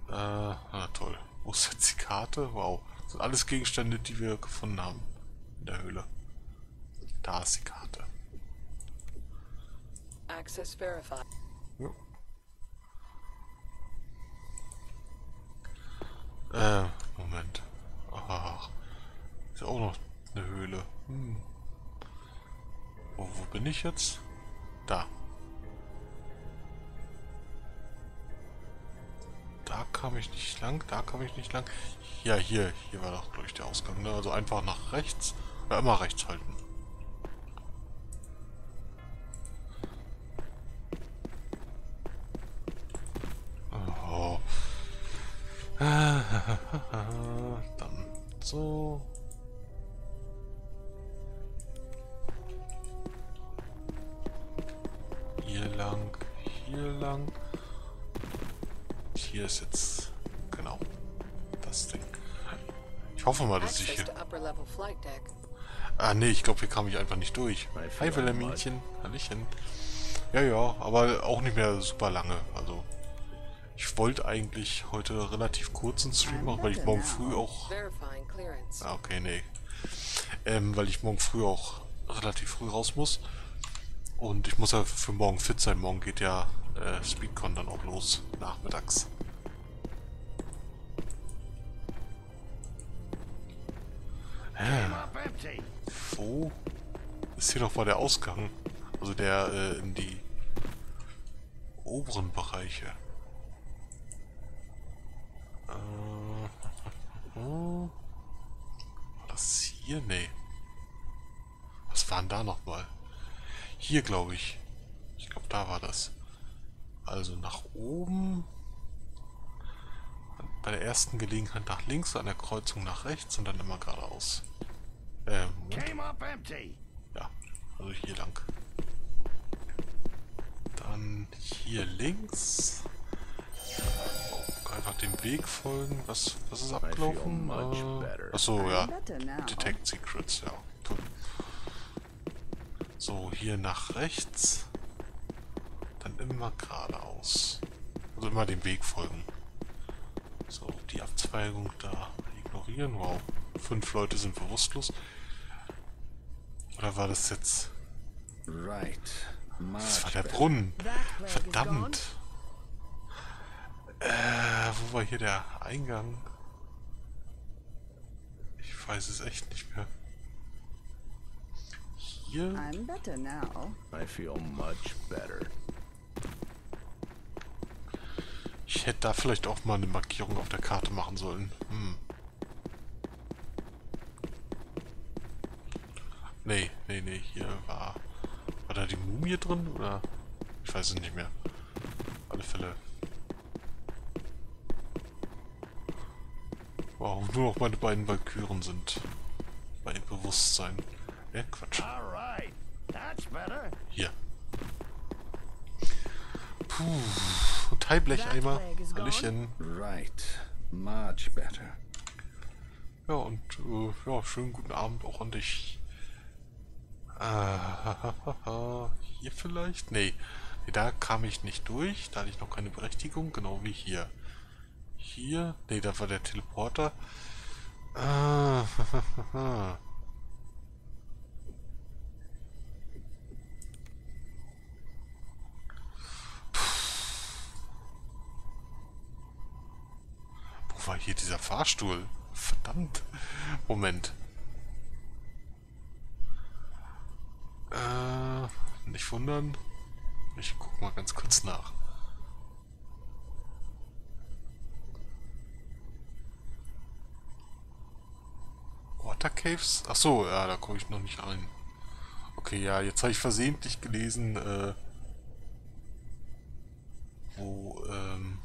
Äh, na toll. Wo ist jetzt die Karte? Wow. Sind alles Gegenstände, die wir gefunden haben. In der Höhle. Da ist die Karte. Access verified. Ja. Äh, Moment. Ach, ist ja auch noch eine Höhle. Hm. Wo, wo bin ich jetzt? Da. Da kam ich nicht lang, da kam ich nicht lang. Ja, hier, hier war doch durch der Ausgang, ne? Also einfach nach rechts. Ja, immer rechts halten. Oh. Dann so. Hier lang, hier lang. Hier ist jetzt genau das Ding. Ich hoffe mal, dass ich hier... Ah, nee, ich glaube, hier kam ich einfach nicht durch. Hi, Wilhelminchen. Hallöchen. Ja, ja, aber auch nicht mehr super lange. Also, ich wollte eigentlich heute relativ kurzen Stream machen, weil ich morgen früh auch... Ah, okay, nee. Ähm, weil ich morgen früh auch relativ früh raus muss. Und ich muss ja für morgen fit sein. Morgen geht ja äh, Speedcon dann auch los, nachmittags. Empty. Wo ist hier doch mal der Ausgang? Also der äh, in die oberen Bereiche. Äh, war das hier? Nee. Was waren da nochmal? Hier, glaube ich. Ich glaube, da war das. Also nach oben. Bei der ersten Gelegenheit nach links, an der Kreuzung nach rechts und dann immer geradeaus. Ähm. Ja, also hier lang. Dann hier links. Oh, einfach dem Weg folgen. Was, was ist abgelaufen? Äh, achso, ja. Detect Secrets, ja. Toll. So, hier nach rechts. Dann immer geradeaus. Also immer dem Weg folgen. Abzweigung da ignorieren. Wow, fünf Leute sind bewusstlos. Oder war das jetzt... Right. Das war der. Brunnen. Verdammt. Äh, wo war hier der Eingang? Ich weiß es echt nicht mehr. Hier? I'm better now. I feel much better. Ich hätte da vielleicht auch mal eine Markierung auf der Karte machen sollen. Hm. Nee, nee, nee, hier war... War da die Mumie drin, oder? Ich weiß es nicht mehr. Auf alle Fälle. Wow, nur noch meine beiden Valkyren sind bei Bewusstsein. Ja, Quatsch. Hier. Puh. Teilblecheimer. Hallöchen. Right. Much better. Ja, und äh, ja, schönen guten Abend auch an dich. Äh, hier vielleicht? Nee. nee. Da kam ich nicht durch. Da hatte ich noch keine Berechtigung. Genau wie hier. Hier? Nee, da war der Teleporter. Äh, War hier dieser Fahrstuhl? Verdammt. Moment. Äh, nicht wundern. Ich guck mal ganz kurz nach. Water Caves? Ach so, ja, da komme ich noch nicht rein. Okay, ja, jetzt habe ich versehentlich gelesen, äh, wo, ähm,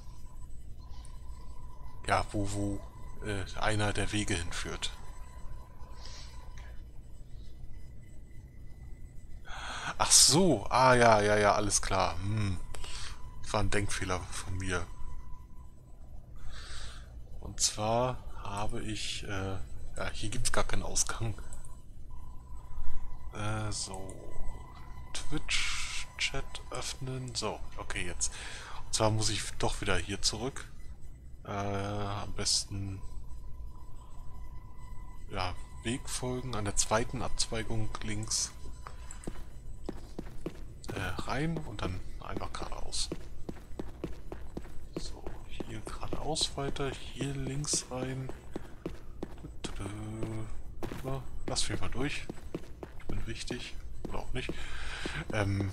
ja, wo, wo äh, einer der Wege hinführt. Ach so, ah ja, ja, ja, alles klar. Hm. Das war ein Denkfehler von mir. Und zwar habe ich, äh, ja, hier gibt es gar keinen Ausgang. Äh, so. Twitch-Chat öffnen. So, okay, jetzt. Und zwar muss ich doch wieder hier zurück. Äh, am besten ja, Weg folgen, an der zweiten Abzweigung links äh, rein und dann einfach geradeaus. So, hier geradeaus weiter, hier links rein. Ja, lass mich mal durch. Ich bin wichtig. Oder auch nicht. Ähm,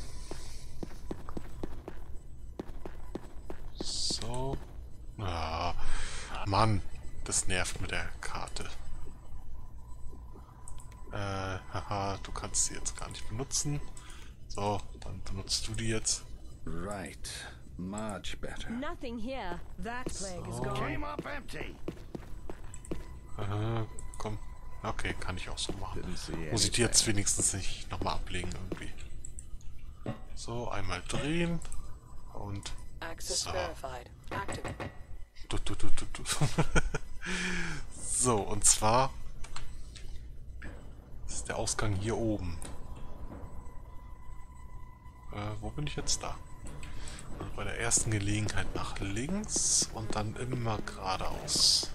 so. Ah, Mann, das nervt mit der Karte. Äh, haha, du kannst sie jetzt gar nicht benutzen. So, dann benutzt du die jetzt. Right. Much better. Nothing here. That plague So. is gone. Came up empty. Äh, komm. Okay, kann ich auch so machen. Muss ich die jetzt wenigstens nicht nochmal ablegen irgendwie. So, einmal drehen. Und... Access So. Du, du, du. so, und zwar ist der Ausgang hier oben. Äh, wo bin ich jetzt da? Also bei der ersten Gelegenheit nach links und dann immer geradeaus.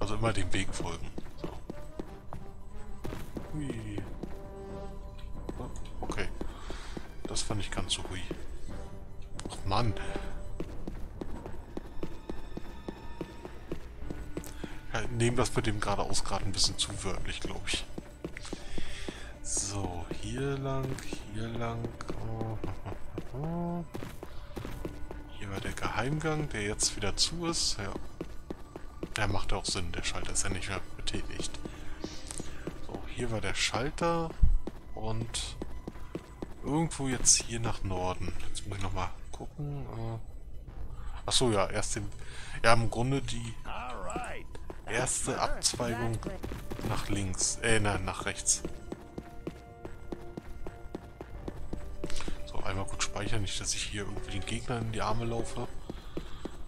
Also immer dem Weg folgen. So. Hui. Oh, Okay. Das fand ich ganz so hui. Ach Mann. Ja, nehmen das mit dem geradeaus gerade ein bisschen zu wörtlich, glaube ich. So, hier lang, hier lang. Hier war der Geheimgang, der jetzt wieder zu ist. Ja. Der macht auch Sinn, der Schalter ist ja nicht mehr betätigt. So, hier war der Schalter und irgendwo jetzt hier nach Norden. Jetzt muss ich nochmal gucken. Äh, Achso, ja, erst den... Ja, im Grunde die erste Abzweigung nach links. Äh, nein, nach rechts. So, einmal gut speichern, nicht, dass ich hier irgendwie den Gegner in die Arme laufe.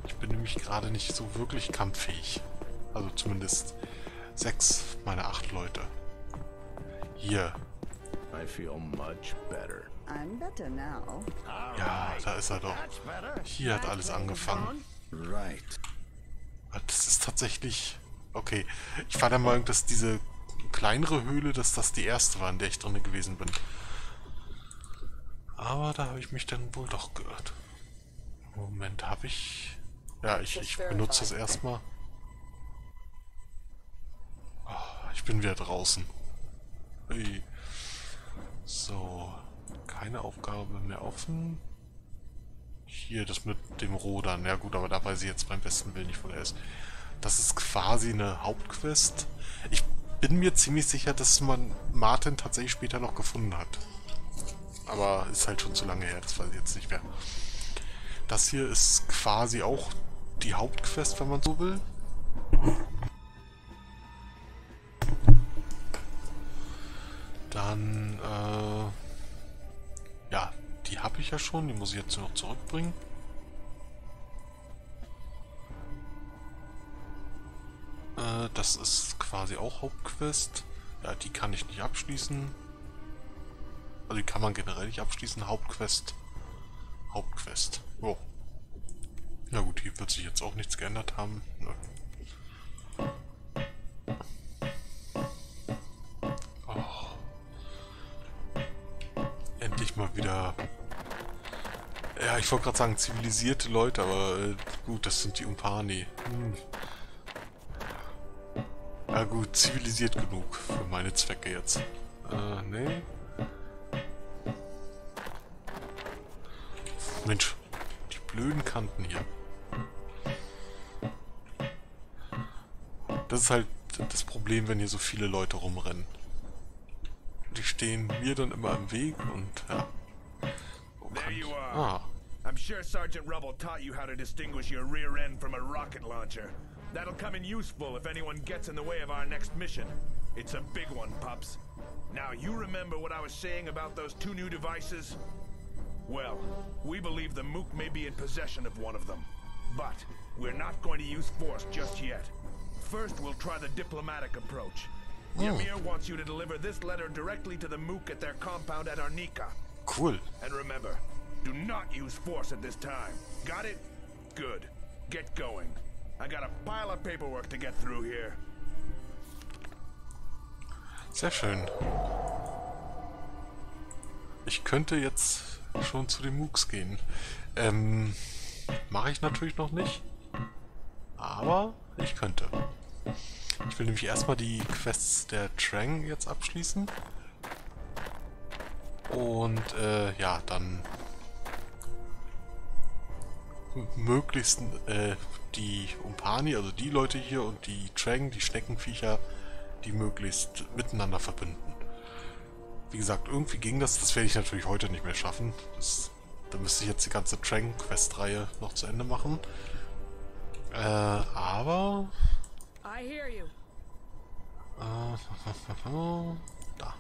Ich bin nämlich gerade nicht so wirklich kampffähig. Also zumindest sechs meiner acht Leute. Hier. I feel much better. I'm better now. Ja, da ist er doch. Hier hat alles angefangen. Right. Das ist tatsächlich... Okay, ich war der Meinung, dass diese kleinere Höhle, dass das die erste war, in der ich drin gewesen bin. Aber da habe ich mich dann wohl doch geirrt. Moment, habe ich... Ja, ich, ich benutze das erstmal. Oh, ich bin wieder draußen. Ui. So, keine Aufgabe mehr offen. Hier, das mit dem Rodern. Ja gut, aber da weiß ich jetzt beim besten Willen nicht, wo der ist. Das ist quasi eine Hauptquest. Ich bin mir ziemlich sicher, dass man Martin tatsächlich später noch gefunden hat. Aber ist halt schon zu lange her, das weiß ich jetzt nicht mehr. Das hier ist quasi auch die Hauptquest, wenn man so will. Dann, äh, ja, die habe ich ja schon, die muss ich jetzt nur noch zurückbringen. Äh, das ist quasi auch Hauptquest. Ja, die kann ich nicht abschließen. Also die kann man generell nicht abschließen. Hauptquest. Hauptquest. Oh. Na gut, hier wird sich jetzt auch nichts geändert haben. Nö. Oh. Endlich mal wieder... Ja, ich wollte gerade sagen zivilisierte Leute, aber äh, gut, das sind die Umpani. Hm. Ja gut, zivilisiert genug für meine Zwecke jetzt. Äh, nee. Mensch, die blöden Kanten hier. Das ist halt das Problem, wenn hier so viele Leute rumrennen. Die stehen mir dann immer im Weg und ja. Oh, There you are. Ah. I'm sure Sergeant Rubble taught you how to distinguish your rear end from a rocket launcher. That'll come in useful if anyone gets in the way of our next mission. It's a big one, pups. Now, you remember what I was saying about those two new devices? Well, we believe the Mook may be in possession of one of them. But, we're not going to use force just yet. First, we'll try the diplomatic approach. Oh. Ymir hmm. wants you to deliver this letter directly to the Mook at their compound at Arnica. Cool. And remember, do not use force at this time. Got it? Good. Get going. I got a pile of paperwork to get through here. Sehr schön. Ich könnte jetzt schon zu den MOOCs gehen. Ähm, mache ich natürlich noch nicht. Aber ich könnte. Ich will nämlich erstmal die Quests der Trang jetzt abschließen. Und äh, ja, dann möglichst äh, die Umpani, also die Leute hier und die Trang, die Schneckenviecher, die möglichst miteinander verbinden. Wie gesagt, irgendwie ging das, das werde ich natürlich heute nicht mehr schaffen. Das, da müsste ich jetzt die ganze Trang-Quest-Reihe noch zu Ende machen. Äh, aber... I hear you. Äh, da.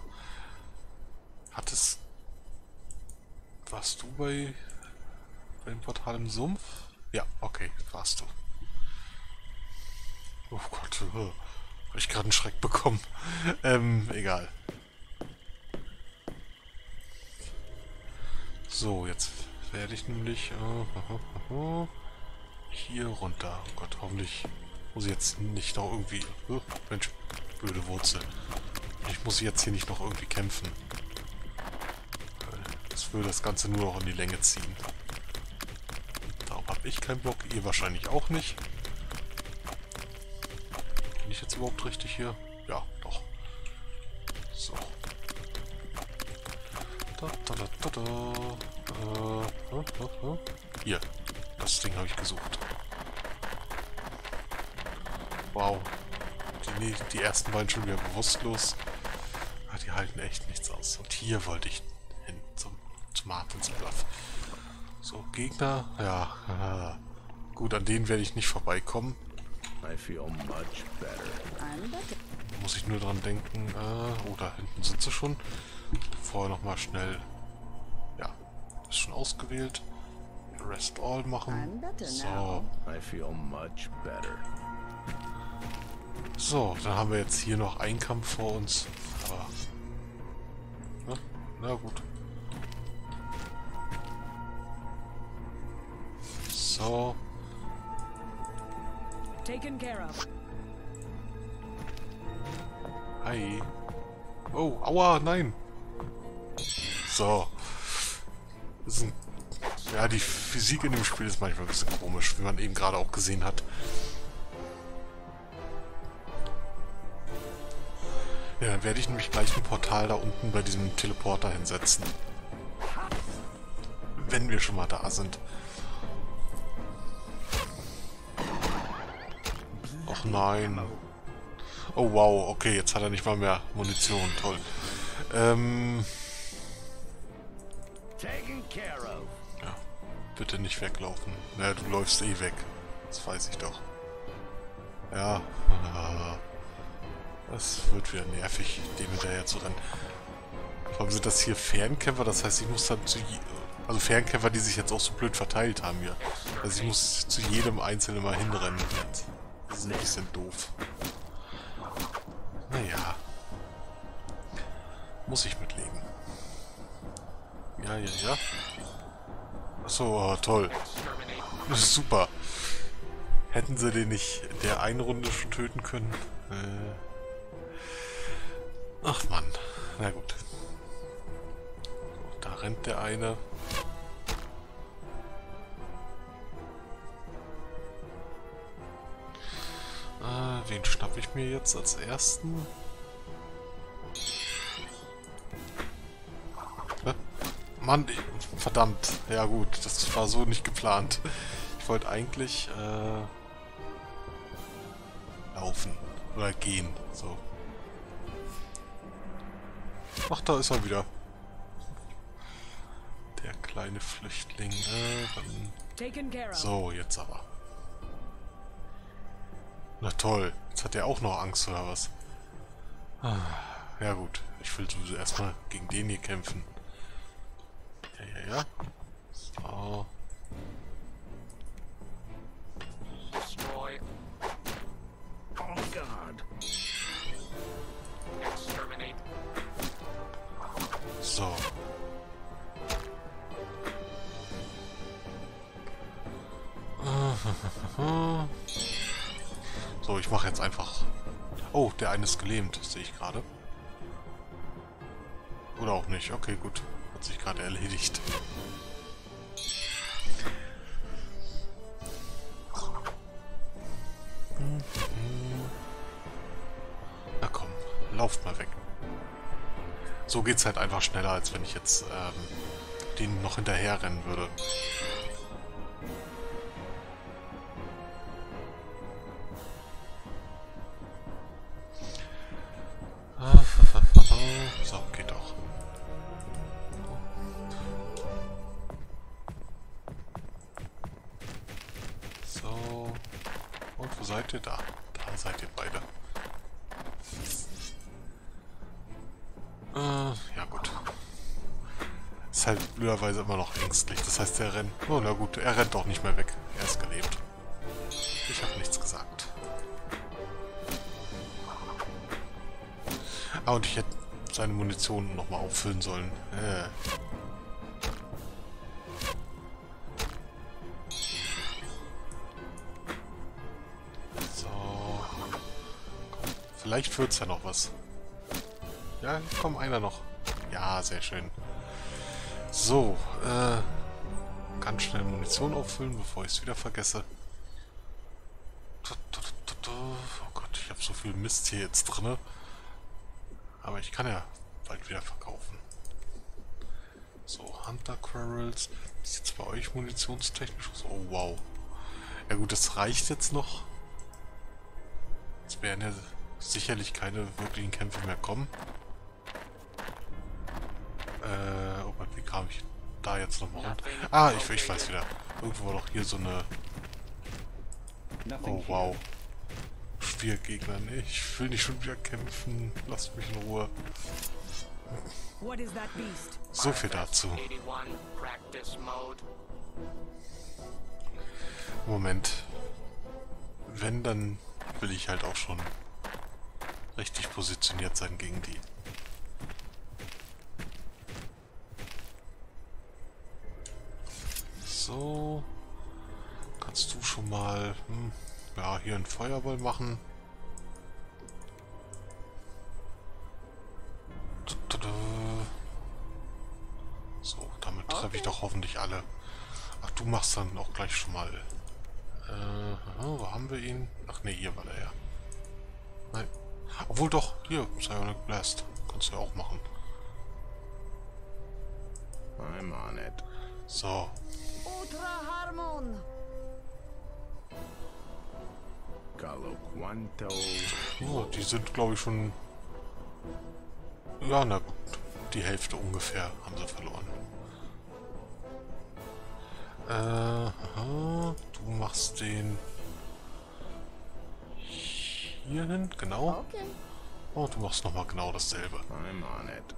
Hat es... Warst du bei beim Portal im Sumpf? Ja, okay, warst du. Oh Gott, äh, habe ich gerade einen Schreck bekommen. ähm, egal. So, jetzt werde ich nämlich äh, äh, hier runter. Oh Gott, hoffentlich muss ich jetzt nicht noch irgendwie... Oh, Mensch, blöde Wurzel. Ich muss jetzt hier nicht noch irgendwie kämpfen. Das würde das Ganze nur noch in die Länge ziehen habe ich keinen Bock, ihr wahrscheinlich auch nicht. Bin ich jetzt überhaupt richtig hier? Ja, doch. So. Da, da, da, da, da. Äh, äh, äh. Hier, das Ding habe ich gesucht. Wow. Die, die ersten beiden schon wieder bewusstlos. Ah, die halten echt nichts aus. Und hier wollte ich hin, zum, zum Martins Bluff. So, Gegner. Ja, gut, an denen werde ich nicht vorbeikommen. Muss ich nur dran denken. Äh, oh, da hinten sind sie schon. Vorher nochmal schnell. Ja, ist schon ausgewählt. Rest All machen. So. So, dann haben wir jetzt hier noch einen Kampf vor uns. Aber. Na, na gut. So. Taken care of. Hi. Oh, aua, nein. So. Ein, ja, die Physik in dem Spiel ist manchmal ein bisschen komisch, wie man eben gerade auch gesehen hat. Ja, dann werde ich nämlich gleich ein Portal da unten bei diesem Teleporter hinsetzen. Wenn wir schon mal da sind. Ach nein. Oh wow, okay, jetzt hat er nicht mal mehr Munition, toll. Ähm... Ja, bitte nicht weglaufen. Naja, du läufst eh weg. Das weiß ich doch. Ja, das wird wieder nervig, dem hinterher zu rennen. Warum sind das hier Fernkämpfer? Das heißt, ich muss dann zu... Also Fernkämpfer, die sich jetzt auch so blöd verteilt haben hier. Also ich muss zu jedem Einzelnen mal hinrennen jetzt. Ist ein bisschen doof. Naja. Muss ich mitleben. Ja, ja, ja. Achso, oh, toll. Super. Hätten sie den nicht der einen Runde schon töten können? Äh. Ach Mann. Na gut. So, da rennt der eine. Wen schnapp ich mir jetzt als ersten? Hä? Mann, verdammt. Ja gut, das war so nicht geplant. Ich wollte eigentlich äh, laufen oder gehen. So. Ach, da ist er wieder. Der kleine Flüchtling. Äh. So, jetzt aber. Na toll, jetzt hat er auch noch Angst oder was? Ah, ja gut, ich will sowieso erstmal gegen den hier kämpfen. Ja, ja, ja. So. Oh. So. So, ich mache jetzt einfach... Oh, der eine ist gelähmt, sehe ich gerade. Oder auch nicht. Okay, gut. Hat sich gerade erledigt. Na komm, lauft mal weg. So geht's halt einfach schneller, als wenn ich jetzt ähm, den noch hinterher rennen würde. Ihr? Da. Da seid ihr beide. Äh, ja gut. Ist halt blöderweise immer noch ängstlich. Das heißt, er rennt... Oh, na gut. Er rennt doch nicht mehr weg. Er ist gelebt. Ich habe nichts gesagt. Ah, und ich hätte seine Munition nochmal auffüllen sollen. Äh. Vielleicht führt's ja noch was. Ja, komm, einer noch. Ja, sehr schön. So, äh... Ganz schnell Munition auffüllen, bevor ich es wieder vergesse. Oh Gott, ich habe so viel Mist hier jetzt drinne. Aber ich kann ja bald wieder verkaufen. So, Hunter Quarrels. Sieht es bei euch munitionstechnisch aus? Oh, wow. Ja gut, das reicht jetzt noch. Es werden ja sicherlich keine wirklichen Kämpfe mehr kommen. Äh, oh Gott, wie kam ich da jetzt nochmal runter? Ah, ich, ich weiß wieder. Irgendwo war doch hier so eine... Oh, wow. Schwiergegner. Nee, ich will nicht schon wieder kämpfen. Lasst mich in Ruhe. So viel dazu. Moment. Wenn, dann will ich halt auch schon richtig positioniert sein gegen die. So. Kannst du schon mal... Hm, ja, hier einen Feuerball machen. So, damit treffe ich doch hoffentlich alle. Ach, du machst dann auch gleich schon mal. Äh, wo haben wir ihn? Ach ne, hier war der ja. Nein. Obwohl doch, hier, Psionic Blast. Kannst du ja auch machen. I'm on it. So. Ultra Harmon. Quanto. Oh, die sind, glaube ich, schon... Ja, na gut. Die Hälfte ungefähr haben sie verloren. Äh, aha. Du machst den... Hier hin, genau. Okay. Oh, du machst nochmal genau dasselbe. I'm on it.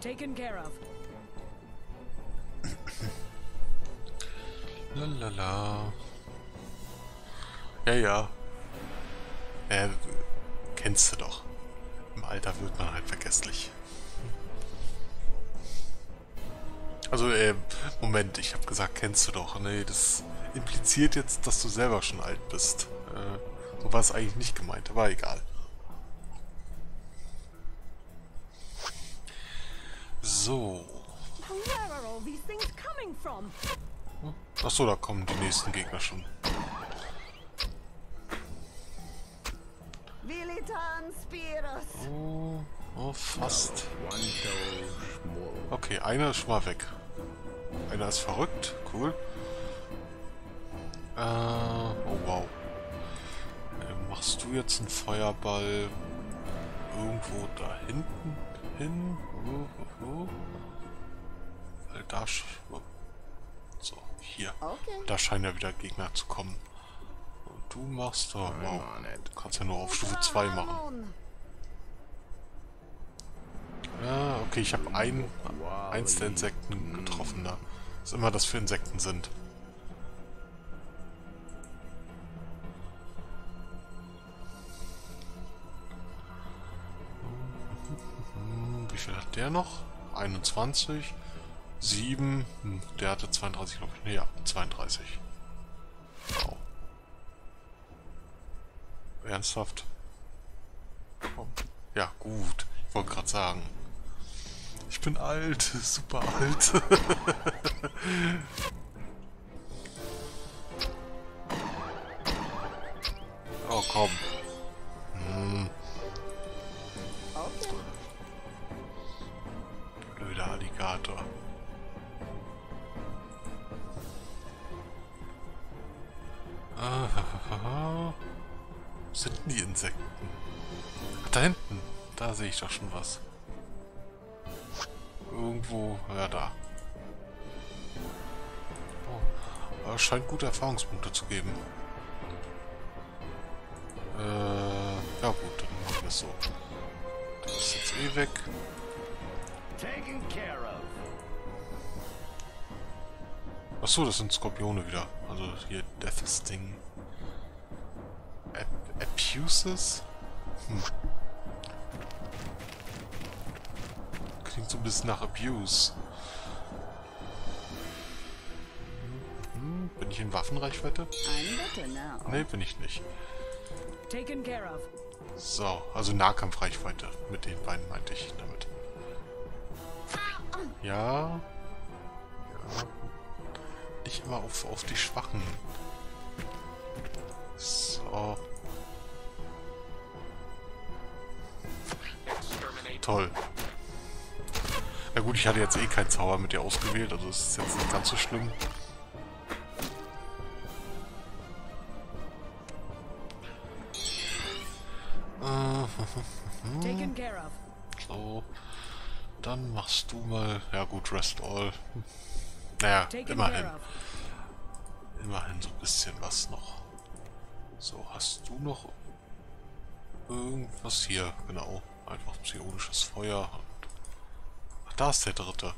Taken care of. Lalala. Ja, ja. Äh, kennst du doch. Im Alter wird man halt vergesslich. Also, äh, Moment, ich habe gesagt, kennst du doch. Nee, das impliziert jetzt, dass du selber schon alt bist. Äh, so war es eigentlich nicht gemeint, aber egal. So. Achso, da kommen die nächsten Gegner schon. Oh, oh, fast. Okay, einer ist schon mal weg. Einer ist verrückt. Cool. Äh, oh wow. Machst du jetzt einen Feuerball irgendwo da hinten hin? Weil da... So, hier. Okay. Da scheinen ja wieder Gegner zu kommen. Und du machst... Oh, wow. Du kannst ja nur auf Stufe 2 machen. Ja, okay, ich habe ein, eins der Insekten getroffen da. Was immer das für Insekten sind. Wie viel hat der noch? 21. 7. Hm, der hatte 32, glaube ich. Ja, 32. Wow. Ernsthaft? Ja, gut. Ich wollte gerade sagen. Ich bin alt, super alt. oh komm. Hm. Blöder Alligator. Ah, sind die Insekten? Ach, da hinten. Da sehe ich doch schon was. Irgendwo, ja da. Oh, aber scheint gute Erfahrungspunkte zu geben. Äh, ja gut, dann machen wir es so. Das ist jetzt eh weg. Achso, das sind Skorpione wieder. Also hier Death Sting. Ab Abuses? Hm. Klingt so ein bisschen nach Abuse. Hm, bin ich in Waffenreichweite? Ne, bin ich nicht. So, also Nahkampfreichweite. Mit den beiden meinte ich damit. Ja. Ja. Nicht immer auf, auf die Schwachen. So. Toll. Ja gut, ich hatte jetzt eh keinen Zauber mit dir ausgewählt, also es ist jetzt nicht ganz so schlimm. So, dann machst du mal, ja gut, Rest All. Naja, immerhin. Immerhin so ein bisschen was noch. So, hast du noch irgendwas hier? Genau, einfach psionisches Feuer da ist der dritte.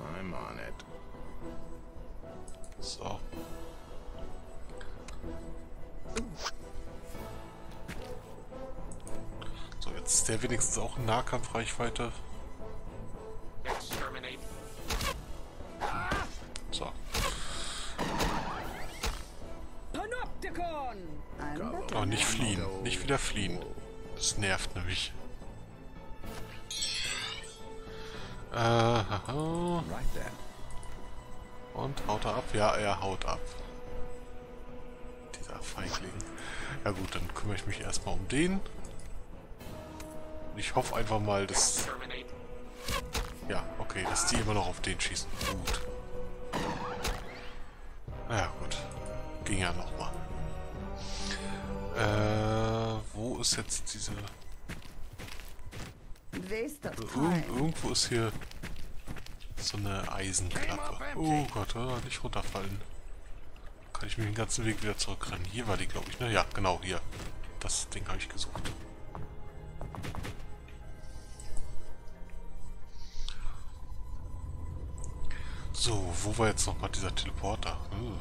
I'm on it. So. Jetzt ist der wenigstens auch in Nahkampfreichweite. So. Oh, nicht fliehen. Nicht wieder fliehen. Das nervt nämlich. Äh, Und haut er ab? Ja, er haut ab. Dieser Feigling. Ja gut, dann kümmere ich mich erstmal um den. Und ich hoffe einfach mal, dass... Ja, okay, dass die immer noch auf den schießen. Gut. Ja gut. Ging ja nochmal. Äh, wo ist jetzt diese... Ir irgendwo ist hier so eine Eisenklappe. Oh Gott, oh, nicht runterfallen. Kann ich mich den ganzen Weg wieder zurückrennen. Hier war die, glaube ich, ne? Ja, genau, hier. Das Ding habe ich gesucht. So, wo war jetzt nochmal dieser Teleporter? Hm.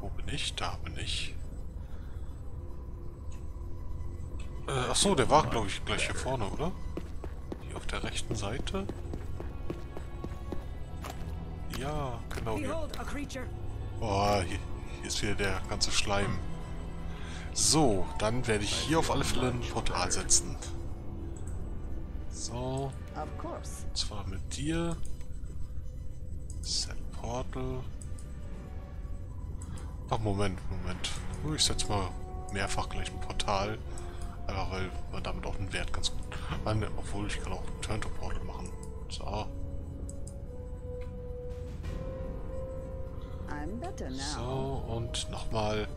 Wo bin ich? Da bin ich. Äh, achso, der war, glaube ich, gleich hier vorne, oder? Hier auf der rechten Seite. Ja, genau hier. Boah, hier, hier ist wieder der ganze Schleim. So, dann werde ich hier auf alle Fälle ein Portal setzen. So. Und zwar mit dir. Set Portal. Ach, Moment, Moment. Ich setze mal mehrfach gleich ein Portal. Einfach weil man damit auch einen Wert ganz gut... Obwohl, ich kann auch Turn to Portal machen. So. So, und nochmal...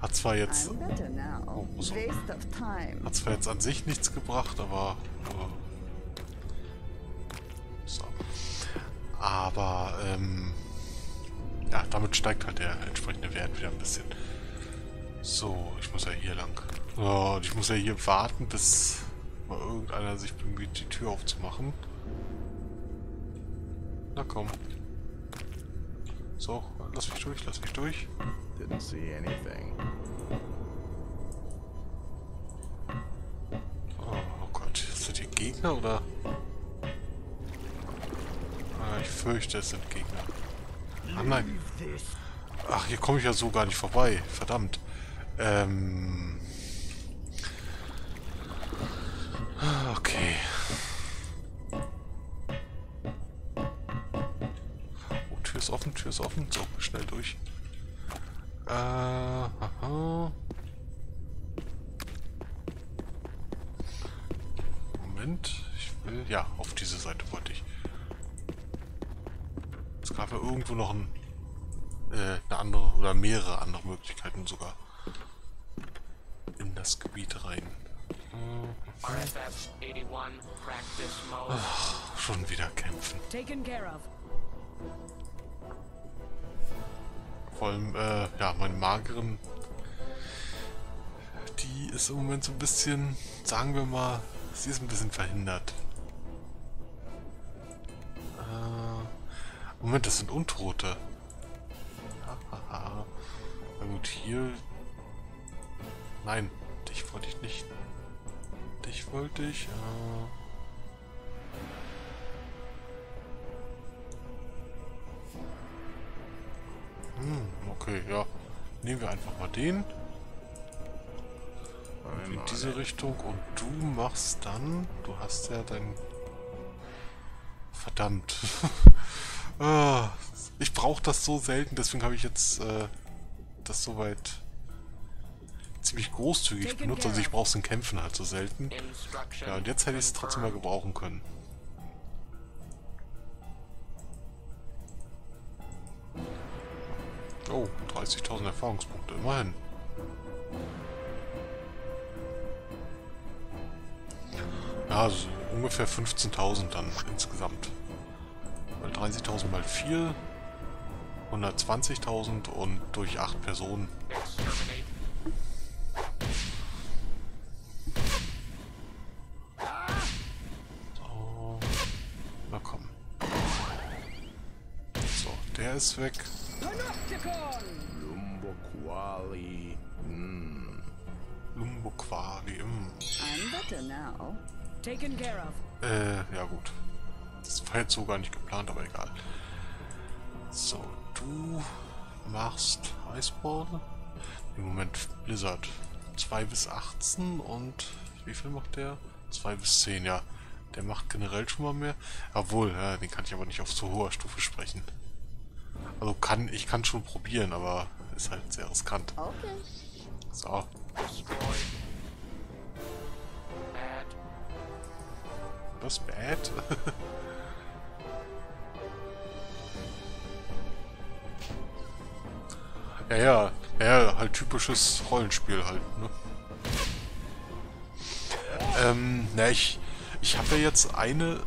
Hat zwar jetzt... Oh, so. Hat zwar jetzt an sich nichts gebracht, aber... Äh, so. Aber, ähm... Ja, damit steigt halt der entsprechende Wert wieder ein bisschen. So, ich muss ja hier lang. Oh, ich muss ja hier warten, bis mal irgendeiner sich bemüht, die Tür aufzumachen. Na komm. So, lass mich durch, lass mich durch. Didn't see anything. Oh, oh Gott, sind hier Gegner oder? Ah, ich fürchte, es sind Gegner. Ach nein. Ach, hier komme ich ja so gar nicht vorbei. Verdammt. Ähm... offen. So, schnell durch. Äh, aha. Moment, ich will... Ja, auf diese Seite wollte ich. Es gab ja irgendwo noch ein, äh, eine andere oder mehrere andere Möglichkeiten sogar in das Gebiet rein. Ach, schon wieder kämpfen. Vor allem, äh, ja, meine mageren, die ist im Moment so ein bisschen, sagen wir mal, sie ist ein bisschen verhindert. Äh, Moment, das sind Untote. Na gut, hier... Nein, dich wollte ich nicht dich wollte ich. Äh hm, okay, ja. Nehmen wir einfach mal den. In diese Richtung. Und du machst dann... Du hast ja dein... Verdammt. ah, ich brauche das so selten, deswegen habe ich jetzt äh, das soweit ziemlich großzügig benutzt. Also ich brauche es in Kämpfen halt so selten. Ja, und jetzt hätte ich es trotzdem mal gebrauchen können. Oh, 30.000 Erfahrungspunkte, immerhin. Ja, also ungefähr 15.000 dann insgesamt. Weil 30.000 mal 4, 120.000 und durch 8 Personen. ist weg. Lumboquali. Mm. Lumboquali. Mm. I'm better now. Taken care of. Äh, ja gut. Das war jetzt so gar nicht geplant, aber egal. So, du machst Eisball. Im Moment Blizzard 2 bis 18 und wie viel macht der? 2 bis 10, ja. Der macht generell schon mal mehr. Obwohl, ja, den kann ich aber nicht auf so hoher Stufe sprechen. Also kann, ich kann schon probieren, aber ist halt sehr riskant. Okay. So. Was bad? ja, ja, ja, halt typisches Rollenspiel halt, ne? Ähm, na, ich, ich habe ja jetzt eine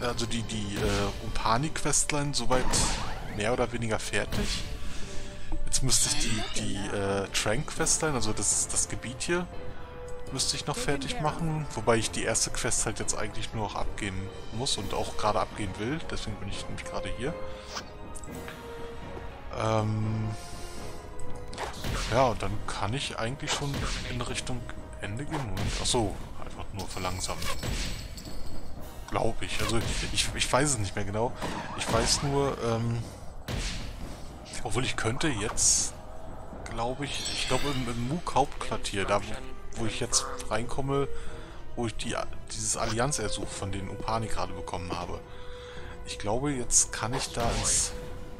also die, die äh, Umpani-Questline soweit mehr oder weniger fertig. Jetzt müsste ich die, die äh, Trank-Questline, also das, das Gebiet hier, müsste ich noch fertig machen. Wobei ich die erste Quest halt jetzt eigentlich nur noch abgehen muss und auch gerade abgehen will. Deswegen bin ich nämlich gerade hier. Ähm ja, und dann kann ich eigentlich schon in Richtung Ende gehen. Achso, einfach nur verlangsamen. Glaube ich. Also ich, ich weiß es nicht mehr genau. Ich weiß nur, ähm, obwohl ich könnte jetzt, glaube ich, ich glaube im, im MOOC-Hauptquartier, da wo, ich jetzt reinkomme, wo ich die, dieses Allianz-Ersuch von den Upani gerade bekommen habe. Ich glaube, jetzt kann ich da ins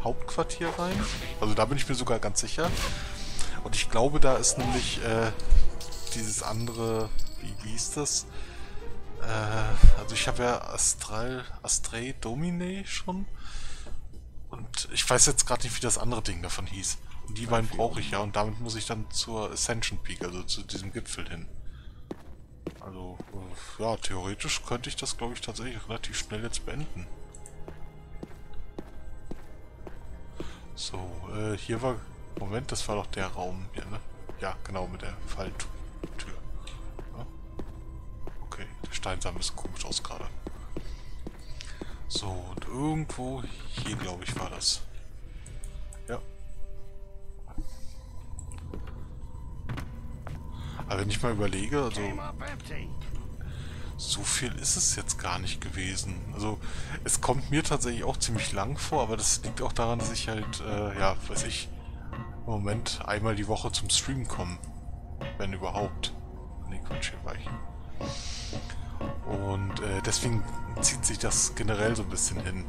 Hauptquartier rein. Also da bin ich mir sogar ganz sicher. Und ich glaube, da ist nämlich äh, dieses andere, wie, wie hieß das? Äh, also ich habe ja Astral, Astray Domine schon. Und ich weiß jetzt gerade nicht, wie das andere Ding davon hieß. Und die beiden brauche ich ja und damit muss ich dann zur Ascension Peak, also zu diesem Gipfel hin. Also, äh, ja, theoretisch könnte ich das, glaube ich, tatsächlich relativ schnell jetzt beenden. So, äh, hier war Moment, das war doch der Raum hier, ne? Ja, genau, mit der Falltür. Der Stein sah ein bisschen komisch aus gerade. So, und irgendwo hier, glaube ich, war das. Ja. Aber wenn ich mal überlege, also... So viel ist es jetzt gar nicht gewesen. Also, es kommt mir tatsächlich auch ziemlich lang vor, aber das liegt auch daran, dass ich halt, äh, ja, weiß ich, im Moment einmal die Woche zum Stream kommen. Wenn überhaupt. Ne, Quatsch, hier war ich. Und äh, deswegen zieht sich das generell so ein bisschen hin.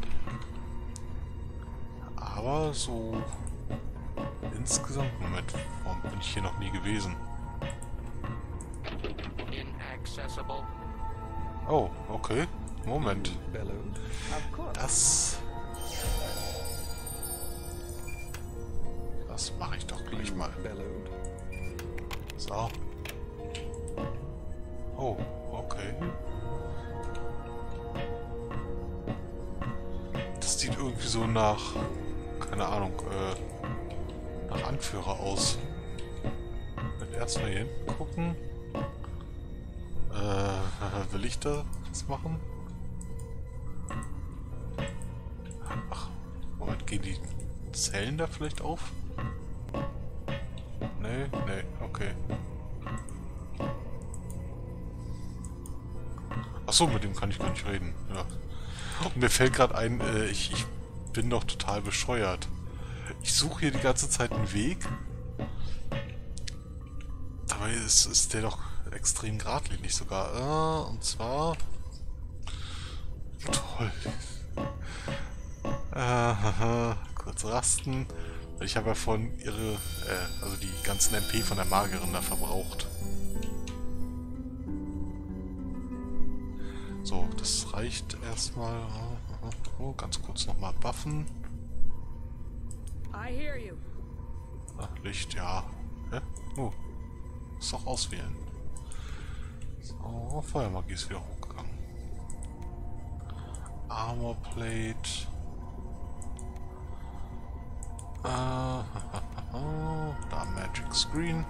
Aber so insgesamt, Moment, warum bin ich hier noch nie gewesen? Oh, okay. Moment. Das Das mache ich doch gleich mal. So. Oh, okay. Das sieht irgendwie so nach, keine Ahnung, äh, nach Anführer aus. Dann erstmal hier hinten gucken. Äh, will ich da was machen? Ach, Moment, gehen die Zellen da vielleicht auf? Nee, nee, okay. Achso, mit dem kann ich gar nicht reden. Ja. Und mir fällt gerade ein, äh, ich, ich bin doch total bescheuert. Ich suche hier die ganze Zeit einen Weg. Dabei ist, ist der doch extrem geradlinig sogar. Äh, und zwar... Toll. Äh, kurz rasten. Ich habe ja von ihre, äh, also die ganzen MP von der Magerin da verbraucht. So, das reicht erstmal. Oh, ganz kurz nochmal buffen. I hear you. Ach, Licht, ja. Hä? Oh. Muss doch auswählen. So, Feuermagie ist wieder hochgegangen. Armor Plate. Äh, da Magic Screen.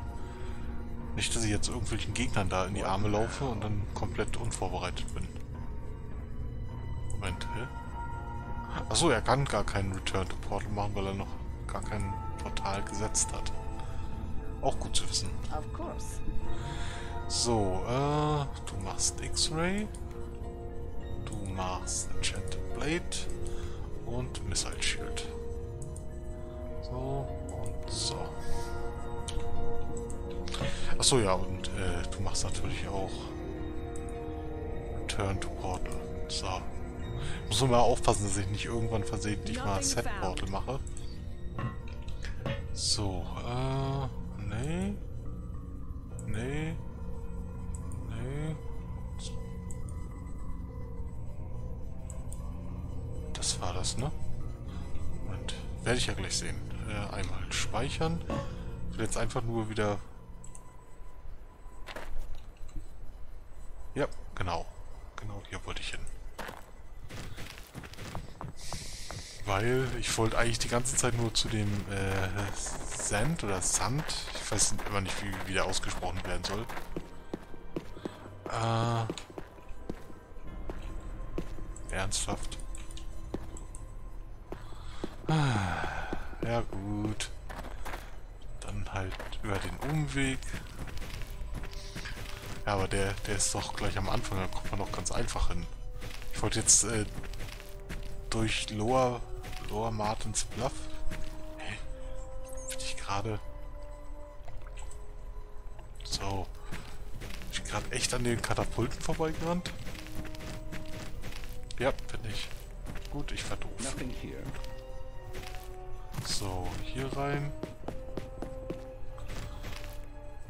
Nicht, dass ich jetzt irgendwelchen Gegnern da in die Arme laufe und dann komplett unvorbereitet bin. Moment, hä? Achso, er kann gar keinen Return to Portal machen, weil er noch gar kein Portal gesetzt hat. Auch gut zu wissen. So, äh, du machst X-Ray. Du machst Enchanted Blade und Missile Shield. So und so. Achso, ja, und äh, du machst natürlich auch Turn to Portal. So. Muss man mal aufpassen, dass ich nicht irgendwann versehentlich mal Set Portal mache. So, äh, nee. Nee. Nee. Das war das, ne? Und werde ich ja gleich sehen äh, einmal speichern. Ich will jetzt einfach nur wieder... Ja, genau. Genau hier wollte ich hin. Weil ich wollte eigentlich die ganze Zeit nur zu dem äh, Sand oder Sand, ich weiß immer nicht, wie, wie der ausgesprochen werden soll. Äh. Ernsthaft. Ja gut. Dann halt über den Umweg. Ja, aber der, der ist doch gleich am Anfang, da kommt man doch ganz einfach hin. Ich wollte jetzt äh, durch Lower, Lower Martins Bluff. Hä? Bin ich gerade... So. Bin ich gerade echt an den Katapulten vorbeigerannt? Ja, bin ich. Gut, ich verdoof. So, hier rein.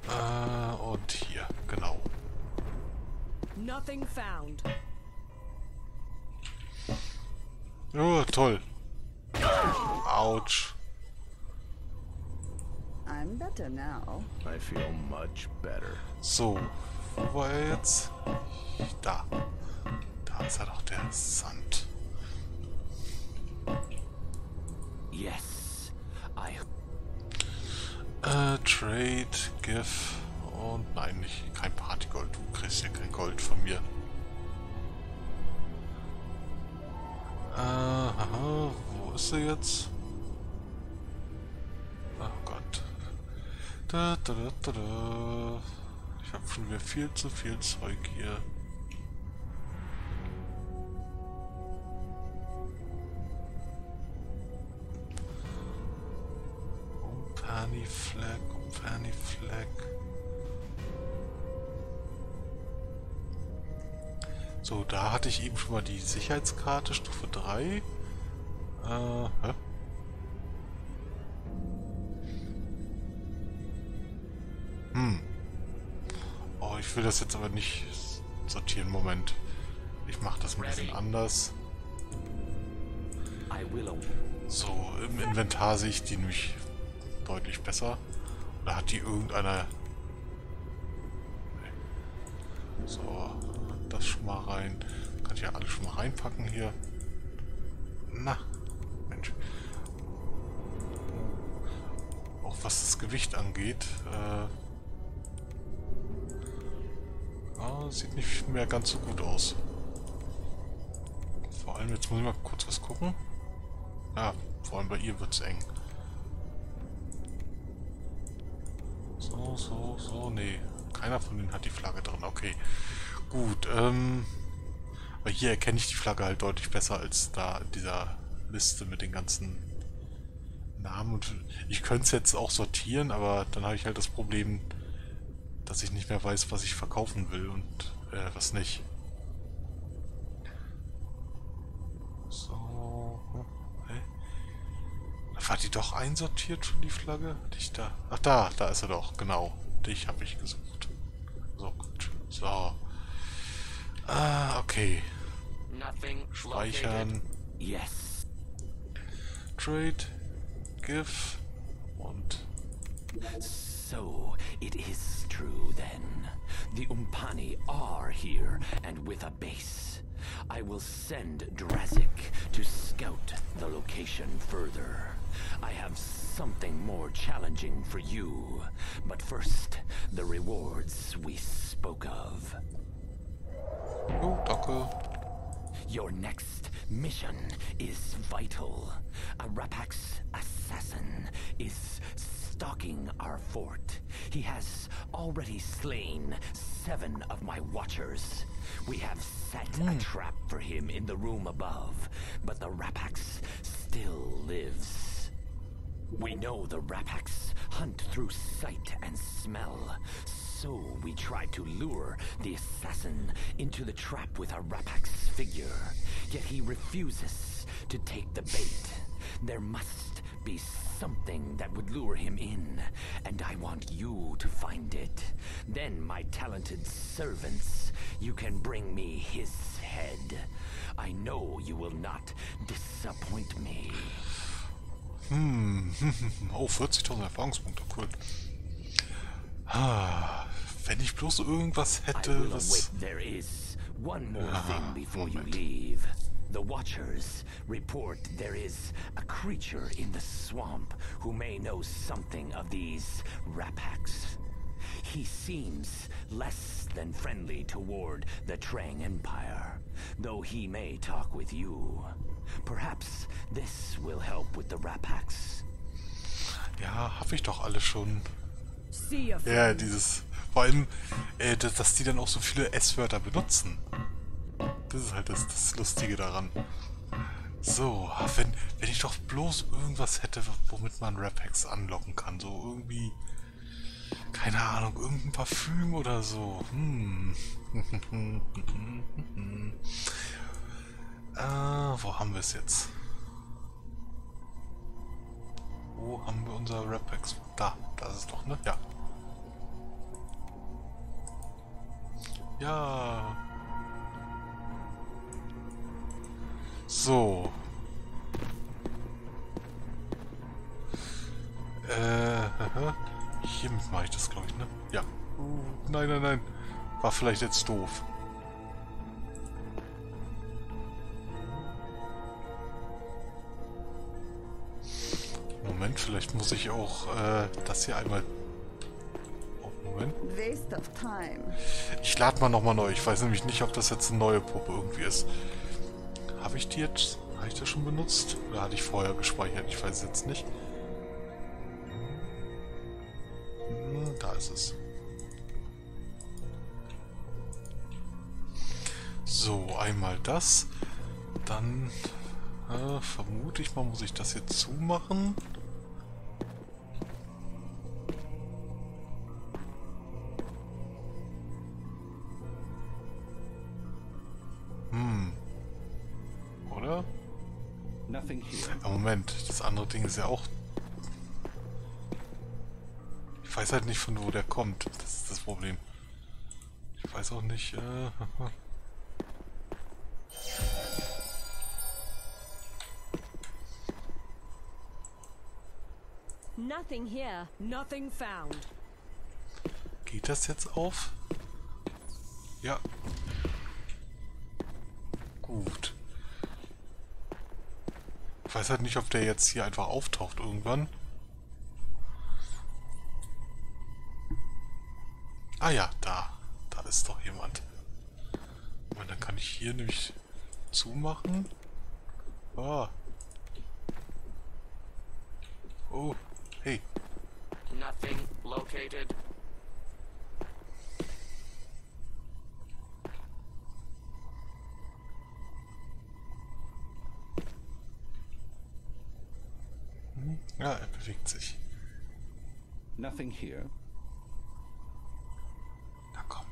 Äh, und hier, genau. Nothing found. Oh, toll. Autsch. I'm better now. I feel much better. So, wo war er jetzt? Da. Da ist er doch, der Sand. Yes, I. Äh, Trade, Give und nein, nicht, kein Partygold. Du kriegst ja kein Gold von mir. Äh, aha, wo ist er jetzt? Oh Gott. Da, da, da, da. Ich habe schon wieder viel zu viel Zeug hier. Umperni Flag, Umperni Flag. So, da hatte ich eben schon mal die Sicherheitskarte, Stufe 3. Äh, hä? Hm. Oh, ich will das jetzt aber nicht sortieren. Moment. Ich mache das ein bisschen anders. So, im Inventar sehe ich die nämlich deutlich besser. Oder hat die irgendeiner... Nee. So, das schon mal rein. Kann ich ja alles schon mal reinpacken hier. Na, Auch was das Gewicht angeht. Äh, ah, sieht nicht mehr ganz so gut aus. Vor allem, jetzt muss ich mal kurz was gucken. Ja, vor allem bei ihr wird es eng. So, so, so, nee. Keiner von denen hat die Flagge drin. Okay. Gut, ähm... Aber hier erkenne ich die Flagge halt deutlich besser als da in dieser Liste mit den ganzen Namen. Und ich könnte es jetzt auch sortieren, aber dann habe ich halt das Problem, dass ich nicht mehr weiß, was ich verkaufen will und äh, was nicht. So. Hä? War die doch einsortiert schon, die Flagge? Hatte ich da? Ach da, da ist er doch, genau. Dich habe ich gesucht. So, gut. So. Ah, okay. Speichern. Yes. Trade. Give. want. So, it is true then. The Umpani are here and with a base. I will send Drazik to scout the location further. I have something more challenging for you. But first, the rewards we spoke of. Oh, danke. Your next mission is vital. A Rapax assassin is stalking our fort. He has already slain seven of my watchers. We have set a hmm. trap for him in the room above, but the Rapax still lives. We know the Rapax hunt through sight and smell, so we tried to lure the assassin into the trap with our Rapax figure, yet he refuses to take the bait. There must be something that would lure him in, and I want you to find it. Then, my talented servants, you can bring me his head. I know you will not disappoint me. Hm. Oh, 40.000 Erfahrungspunkte, cool. Ah, wenn ich bloß irgendwas hätte, was... There is one more Ah, thing before you leave. The Watchers report there is a creature in the swamp who may know something of these Rapax. he seems less than friendly toward the Trang Empire, though he may talk with you. Perhaps this will help with the Rapax. Ja, habe ich doch alle schon. Ja, dieses. Vor allem, äh, dass, dass die dann auch so viele S-Wörter benutzen. Das ist halt das, das Lustige daran. So, wenn, wenn ich doch bloß irgendwas hätte, womit man Rapex anlocken kann. So irgendwie. Keine Ahnung, irgendein Parfüm oder so. Hm. äh, wo haben wir es jetzt? Wo haben wir unser Rapex? Da, da ist doch, ne? Ja. Ja. So. Äh, hiermit mache ich das, glaube ich, ne? Ja. Uh, nein, nein, nein. War vielleicht jetzt doof. Moment, vielleicht muss ich auch äh, das hier einmal... Oh, Moment. Ich lade mal nochmal neu. Ich weiß nämlich nicht, ob das jetzt eine neue Puppe irgendwie ist. Habe ich die jetzt... Habe ich das schon benutzt? Oder hatte ich vorher gespeichert? Ich weiß es jetzt nicht. Hm, Da ist es. So, einmal das. Dann äh, vermute ich mal, muss ich das jetzt zumachen. Hm. Oder? Nothing here. Ja, Moment, das andere Ding ist ja auch... Ich weiß halt nicht, von wo der kommt. Das ist das Problem. Ich weiß auch nicht... Äh... Nothing here, nothing found. Geht das jetzt auf? Ja. Gut. Ich weiß halt nicht, ob der jetzt hier einfach auftaucht irgendwann. Ah ja, da. Da ist doch jemand. Und dann kann ich hier nämlich zumachen. Ah. Oh, hey. Nothing located. Ja, er bewegt sich. Nothing here. Na komm.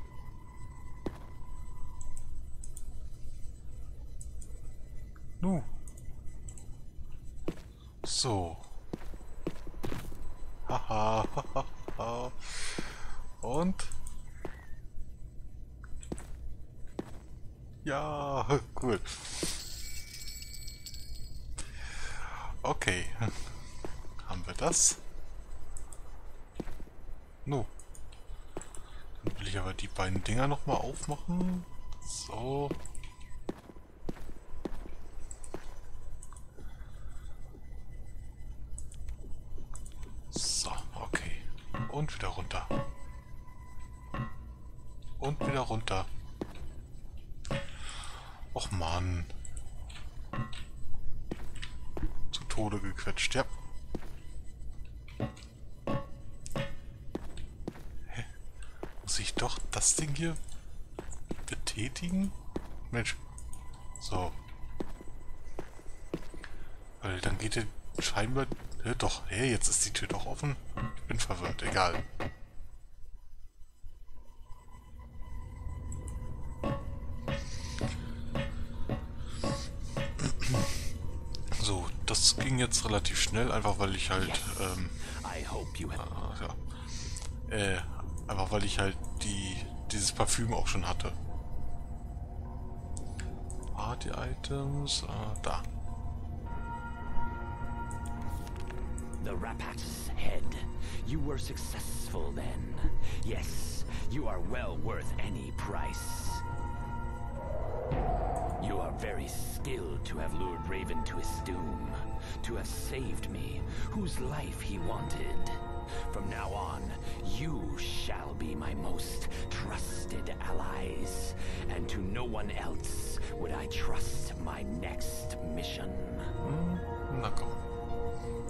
Nu. So. Und? Ja, cool. Okay. Haben wir das? Nu. Dann will ich aber die beiden Dinger nochmal aufmachen. So, okay. Und wieder runter. Und wieder runter. Och Mann. Zu Tode gequetscht, ja. Hä? Muss ich doch das Ding hier betätigen? Mensch. So. Weil dann geht der scheinbar... Hä, doch. Hä, jetzt ist die Tür doch offen. Ich bin verwirrt. Egal. So, das ging jetzt relativ schnell, einfach weil ich halt, ähm, ah, ja, äh, einfach weil ich halt die, dieses Parfüm auch schon hatte. Party-Items, ah, da. The Rapax's head. You were successful then. Yes, you are well worth any price. You are very skilled to have lured Raven to his doom, to have saved me, whose life he wanted. From now on, you shall be my most trusted allies, and to no one else would I trust my next mission. Hmm? Na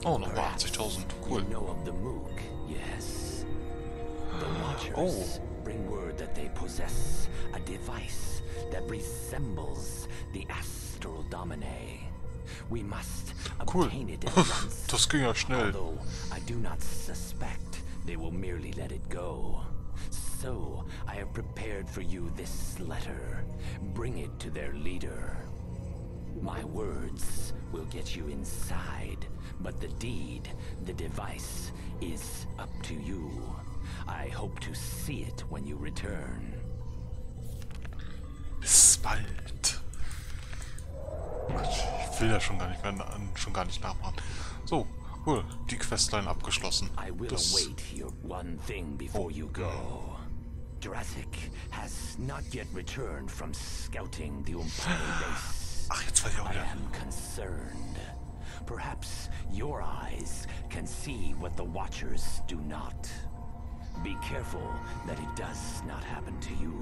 komm. Oh, nochmal 80.000. Cool. You know of the Moog, yes? The ah. Watchers Oh. bring word that they possess a device that resembles the Astral Domine. We must Cool. obtain it at once. Das ging ja schnell. Although I do not suspect they will merely let it go. So I have prepared for you this letter. Bring it to their leader. My words will get you inside, but the deed, the device, is up to you. I hope to see it when you return. Bis bald. Ich will ja schon gar nicht mehr schon gar nicht nachmachen. So, cool. Die Questline abgeschlossen. I will Das, await your one thing before you go. Jurassic has not yet returned from scouting the Umpani base. ach, jetzt weiß ich auch I am concerned. Perhaps your eyes can see what the Watchers do not. Be careful that it does not happen to you.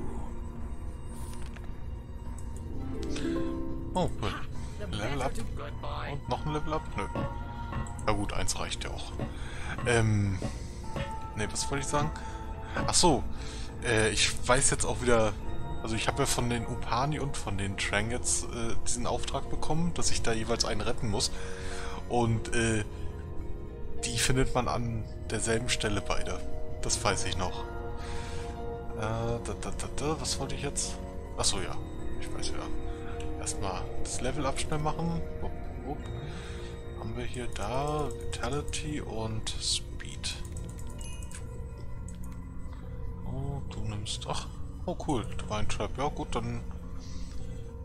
Oh, cool. Level up. Und noch ein Level up? Nö. Na gut, eins reicht ja auch. Ähm. Ne, was wollte ich sagen? Ach so. Äh, ich weiß jetzt auch wieder. Also ich habe ja von den Upani und von den Trang jetzt äh, diesen Auftrag bekommen, dass ich da jeweils einen retten muss. Und äh, die findet man an derselben Stelle beide. Das weiß ich noch. Äh, da, da, da, was wollte ich jetzt? Ach so, ja. Ich weiß ja. Erstmal das Level up schnell machen. Wupp, wupp. Haben wir hier da Vitality und Speed. Oh, du nimmst... Ach, oh cool, Divine Trap. Ja gut, dann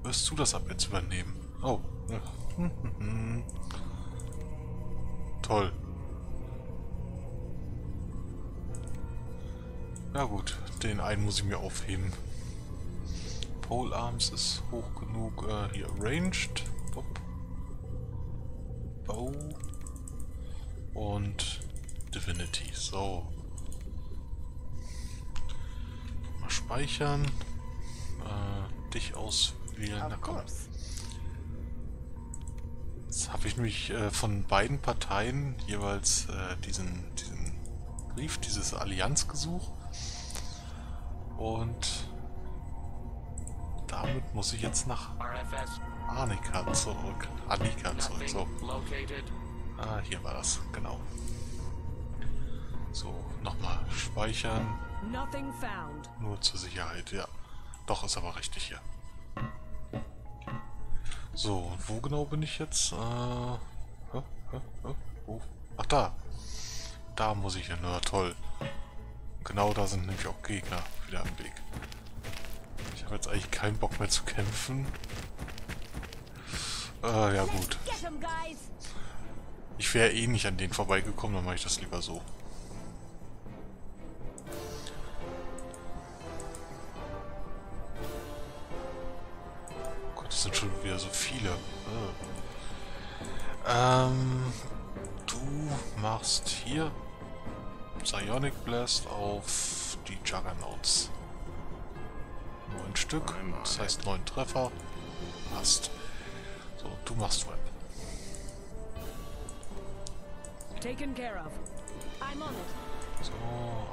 wirst du das ab jetzt übernehmen. Oh. Toll. Ja gut, den einen muss ich mir aufheben. Pole Arms ist hoch genug. Äh, hier Arranged. Bob. Bow. Und Divinity. So. Mal speichern. Äh, dich auswählen. Na komm. course. Habe ich nämlich äh, von beiden Parteien jeweils äh, diesen, diesen Brief, dieses Allianzgesuch. Und damit muss ich jetzt nach. Annika zurück. Annika zurück, so. Ah, hier war das, genau. So, nochmal speichern. Nothing found. Nur zur Sicherheit, ja. Doch, ist aber richtig hier. So, und wo genau bin ich jetzt? Äh, hä, hä, hä, wo? Ach, da. Da muss ich hin, na toll. Genau da sind nämlich auch Gegner wieder am Weg. Ich habe jetzt eigentlich keinen Bock mehr zu kämpfen. Äh, ja gut. Ich wäre eh nicht an denen vorbeigekommen, dann mache ich das lieber so. So viele. Ah. Ähm, du machst hier Psionic Blast auf die Juggernauts. Neun Stück, das heißt neun Treffer. Passt. So, du machst Web. Taken care of. I'm on it. So,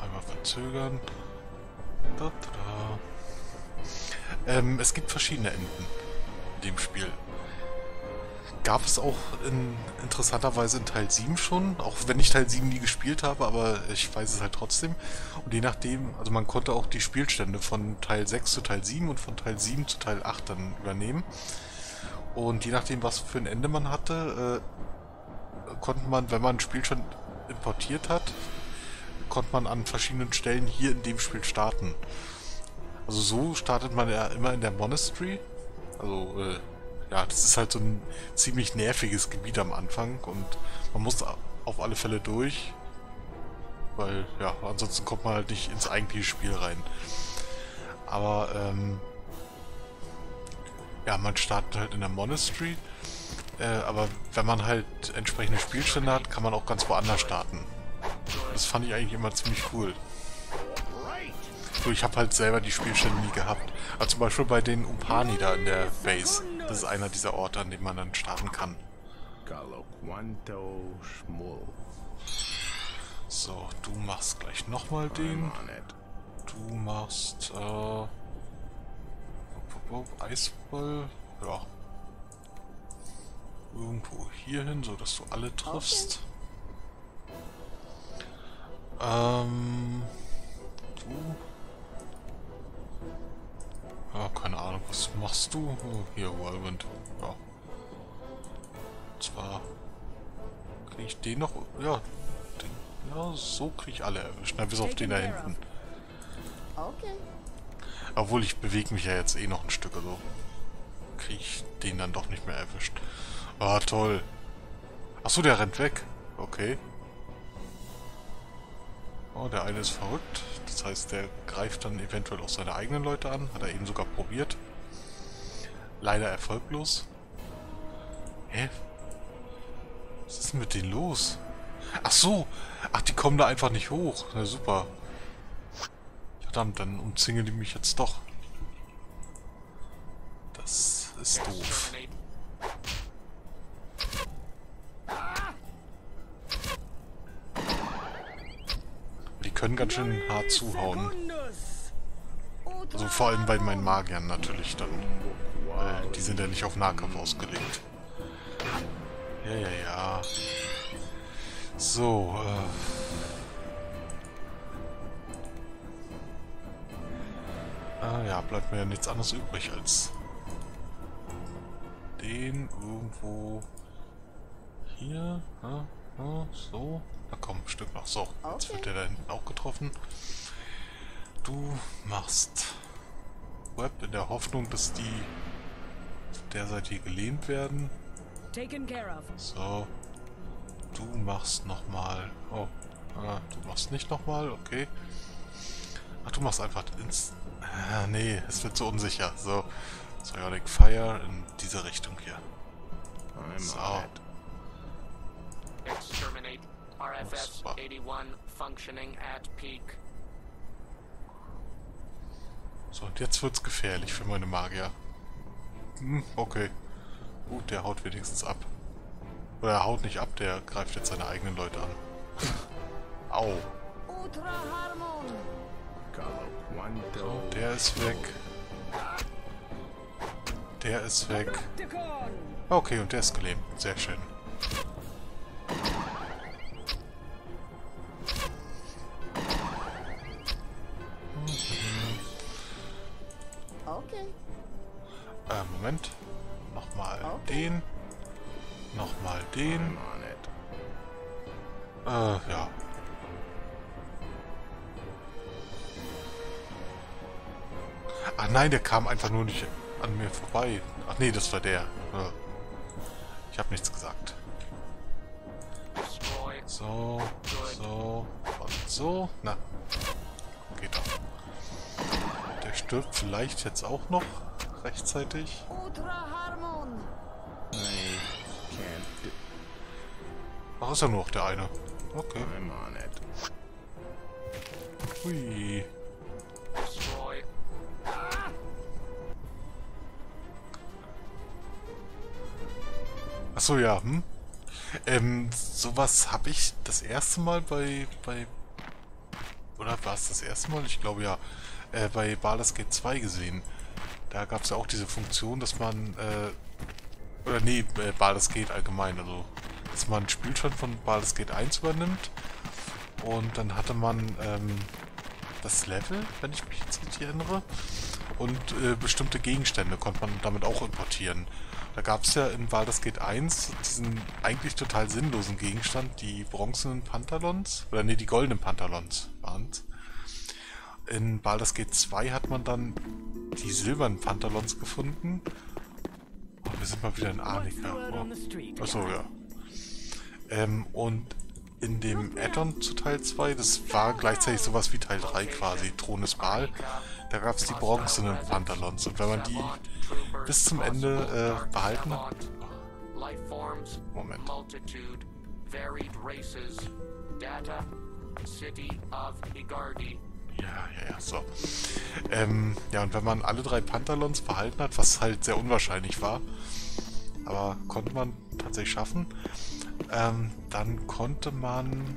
einmal verzögern. Da, da, da. Ähm, es gibt verschiedene Enden in dem Spiel. Gab es auch in, interessanterweise in Teil 7 schon, auch wenn ich Teil 7 nie gespielt habe, aber ich weiß es halt trotzdem. Und je nachdem, also man konnte auch die Spielstände von Teil 6 zu Teil 7 und von Teil 7 zu Teil 8 dann übernehmen. Und je nachdem, was für ein Ende man hatte, äh, konnte man, wenn man ein Spiel importiert hat, konnte man an verschiedenen Stellen hier in dem Spiel starten. Also so startet man ja immer in der Monastery. Also, äh, ja, das ist halt so ein ziemlich nerviges Gebiet am Anfang und man muss auf alle Fälle durch. Weil, ja, ansonsten kommt man halt nicht ins eigentliche Spiel rein. Aber, ähm, ja, man startet halt in der Monastery. Äh, aber wenn man halt entsprechende Spielstände hat, kann man auch ganz woanders starten. Das fand ich eigentlich immer ziemlich cool. So, ich habe halt selber die Spielstände nie gehabt. Aber zum Beispiel bei den Upani da in der Base. Das ist einer dieser Orte, an dem man dann starten kann. So, du machst gleich nochmal den. Du machst, äh... Eisball? Ja. Irgendwo hier hin, sodass du alle triffst. Ähm... Du... Ja, keine Ahnung, was machst du? Oh, hier, Whirlwind. Ja. Und zwar... Kriege ich den noch... Ja, den, ja, so kriege ich alle erwischt. Na, bis auf den da hinten. Okay. Obwohl, ich bewege mich ja jetzt eh noch ein Stück, also kriege ich den dann doch nicht mehr erwischt. Ah, toll. Achso, der rennt weg. Okay. Oh, der eine ist verrückt. Das heißt, der greift dann eventuell auch seine eigenen Leute an. Hat er eben sogar probiert. Leider erfolglos. Hä? Was ist denn mit denen los? Ach so. Ach, die kommen da einfach nicht hoch. Na super. Verdammt, dann umzingeln die mich jetzt doch. Das ist doof. Die können ganz schön hart zuhauen. Also vor allem bei meinen Magiern natürlich dann. Weil die sind ja nicht auf Nahkampf ausgelegt. Ja, ja, ja. So, äh... Ah ja, bleibt mir ja nichts anderes übrig als den irgendwo hier. Ah, ah, so. Na komm, ein Stück noch. So, jetzt wird der da hinten auch getroffen. Du machst Web in der Hoffnung, dass die auf der Seite hier gelehnt werden. So. Du machst nochmal. Oh, ah, du machst nicht nochmal, okay. Ach, du machst einfach ins Ah, nee, es wird so unsicher. So, Psionic Fire in diese Richtung hier. So. Exterminate RFS 81 functioning at peak. So, und jetzt wird's gefährlich für meine Magier. Hm, okay. Gut, der haut wenigstens ab. Oder er haut nicht ab, der greift jetzt seine eigenen Leute an. Au. So, der ist weg. Der ist weg. Okay, und der ist gelähmt. Sehr schön. Okay. Äh, Moment. Nochmal okay. den. Nochmal den. Äh, ja. Ach nein, der kam einfach nur nicht an mir vorbei. Ach nee, das war der. Ich habe nichts gesagt. So, so und so. Na, geht doch. Der stirbt vielleicht jetzt auch noch rechtzeitig. Nee, Ach, ist ja nur noch der eine. Okay. Hui. Achso, ja, hm? Ähm, sowas habe ich das erste Mal bei, bei, oder war es das erste Mal? Ich glaube ja, äh, bei Baldur's Gate 2 gesehen. Da gab es ja auch diese Funktion, dass man, äh, oder nee, äh, Baldur's Gate allgemein, also, dass man Spielstand von Baldur's Gate 1 übernimmt und dann hatte man, ähm, das Level, wenn ich mich jetzt richtig erinnere, und äh, bestimmte Gegenstände konnte man damit auch importieren. Da gab es ja in Baldur's Gate 1 diesen eigentlich total sinnlosen Gegenstand, die bronzenen Pantalons, oder nee, die goldenen Pantalons waren In Baldur's Gate 2 hat man dann die silbernen Pantalons gefunden. Oh, wir sind mal wieder in Arnika. Oh. Achso, ja. Ähm, und in dem Addon zu Teil 2, das war gleichzeitig sowas wie Teil 3 quasi, Thron des Baal, da gab es die bronzenen Pantalons. Und wenn man die bis zum Ende äh, behalten hat... Moment. Ja, ja, ja, so. Ähm, ja, und wenn man alle drei Panthalons verhalten hat, was halt sehr unwahrscheinlich war, aber konnte man tatsächlich schaffen, ähm, dann konnte man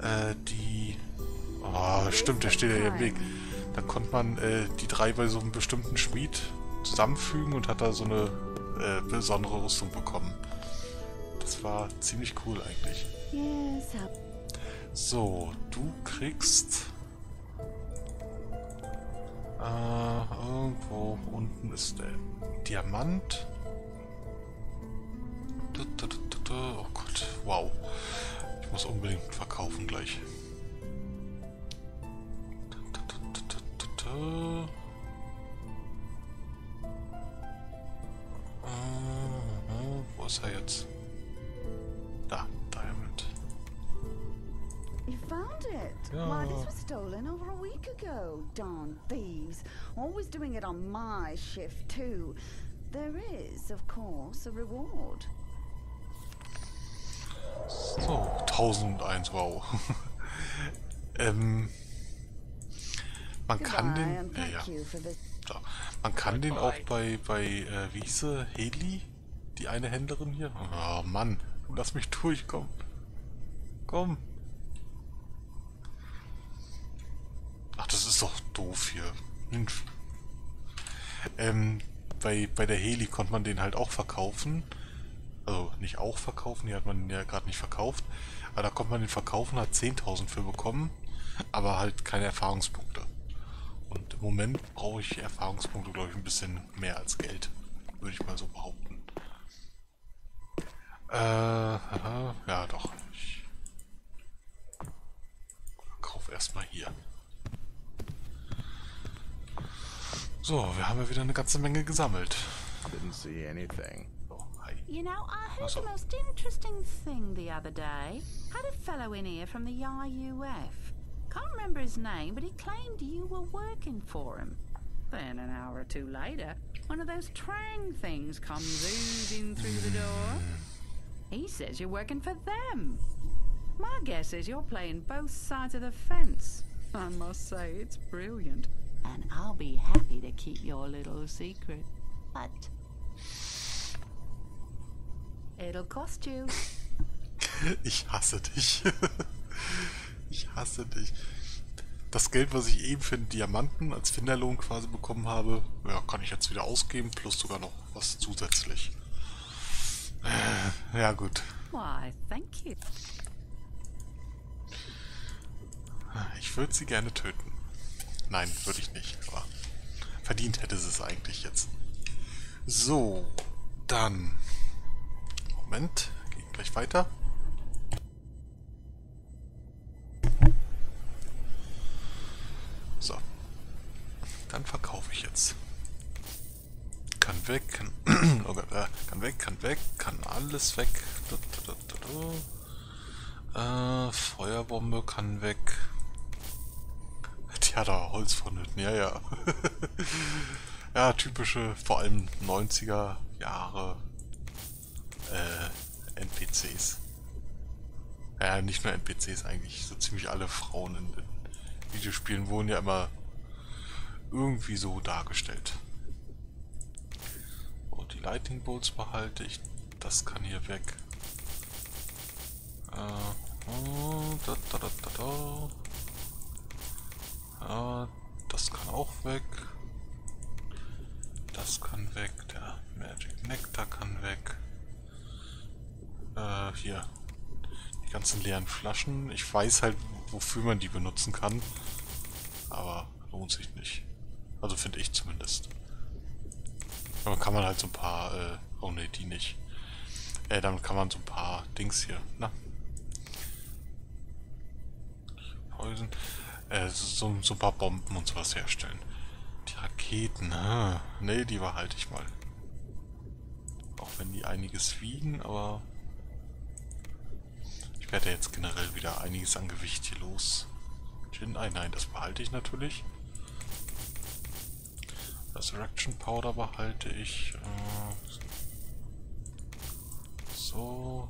äh, die... Oh, stimmt, der steht ja hier im Weg. Dann konnte man äh, die drei bei so einem bestimmten Schmied zusammenfügen und hat da so eine äh, besondere Rüstung bekommen. Das war ziemlich cool eigentlich. So, du kriegst... Äh, irgendwo unten ist der Diamant. Oh Gott, wow. Ich muss unbedingt verkaufen gleich. Wo ist er jetzt? Da, Diamond. You found it? Why, this was stolen over a week ago. Darn thieves. Always doing it on my shift, too. There is, of course, a reward. So, 1001, wow. ähm, um, man kann den, and ja, ja, man kann den auch bei, bei, äh, wie hieß sie, Heli, die eine Händlerin hier. Oh Mann, lass mich durchkommen. Komm. Ach, das ist doch doof hier. Mensch. Ähm, bei, bei der Heli konnte man den halt auch verkaufen. Also nicht auch verkaufen, die hat man ja gerade nicht verkauft. Aber da konnte man den verkaufen, hat 10.000 für bekommen, aber halt keine Erfahrungspunkte. Und im Moment brauche ich Erfahrungspunkte, glaube ich, ein bisschen mehr als Geld. Würde ich mal so behaupten. Äh, aha, ja doch. Ich kaufe erstmal hier. So, wir haben ja wieder eine ganze Menge gesammelt. Didn't see anything. You know, I heard Awesome. the most interesting thing the other day. Had a fellow in here from the IUF. Can't remember his name, but he claimed you were working for him. Then an hour or two later, one of those trang things comes oozing through the door. He says you're working for them. My guess is you're playing both sides of the fence. I must say, it's brilliant. And I'll be happy to keep your little secret. But it'll cost you. Ich hasse dich. ich hasse dich. Das Geld, was ich eben für den Diamanten als Finderlohn quasi bekommen habe, ja, kann ich jetzt wieder ausgeben, plus sogar noch was zusätzlich. Äh, Ja gut. Why, thank you. Ich würde sie gerne töten. Nein, würde ich nicht, aber verdient hätte sie es eigentlich jetzt. So, dann. Moment, geht gleich weiter. So. Dann verkaufe ich jetzt. Kann weg, kann, oh äh, kann weg, kann weg, kann alles weg. Da, da, da. Äh, Feuerbombe kann weg. Die hat da Holz vonnöten, ja, ja. ja, typische, vor allem 90er Jahre äh, NPCs. Ja, nicht nur NPCs eigentlich, so ziemlich alle Frauen in, in Videospielen wurden ja immer irgendwie so dargestellt. Oh, die Lightning Bolts behalte ich. Das kann hier weg. Äh, oh, da, da, da. Ja, das kann auch weg. Das kann weg. Der Magic Nectar kann weg. Äh, hier. Die ganzen leeren Flaschen. Ich weiß halt, wofür man die benutzen kann. Aber lohnt sich nicht. Also finde ich zumindest. Aber kann man halt so ein paar, äh, oh ne, die nicht. Äh, damit kann man so ein paar Dings hier, na. Poison. Äh, so, so ein paar Bomben und sowas herstellen. Die Raketen, ah, nee, die behalte ich mal. Auch wenn die einiges wiegen, aber ich werde jetzt generell wieder einiges an Gewicht hier los. Gin, nein, nein, das behalte ich natürlich. Resurrection Powder behalte ich. Äh, so.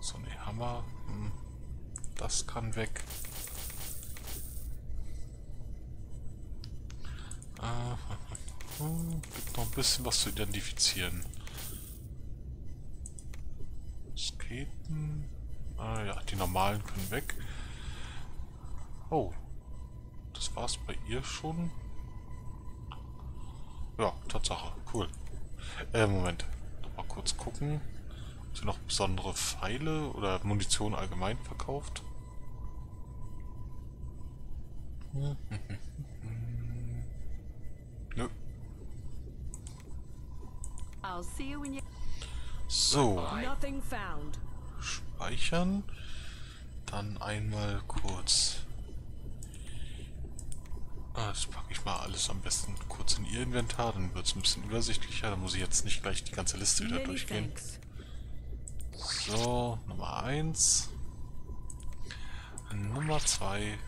So, nee. Hammer. Hm. Das kann weg. Äh, gibt noch ein bisschen was zu identifizieren. Sketen. Ah ja, die normalen können weg. Oh. Das war's bei ihr schon. Ja, Tatsache. Cool. Äh, Moment. Noch mal kurz gucken. Sie noch besondere Pfeile oder Munition allgemein verkauft? Nö. So. Speichern. Dann einmal kurz Ah, das packe ich mal alles am besten kurz in ihr Inventar, dann wird es ein bisschen übersichtlicher. Da muss ich jetzt nicht gleich die ganze Liste wieder durchgehen. So, Nummer 1. Nummer 2.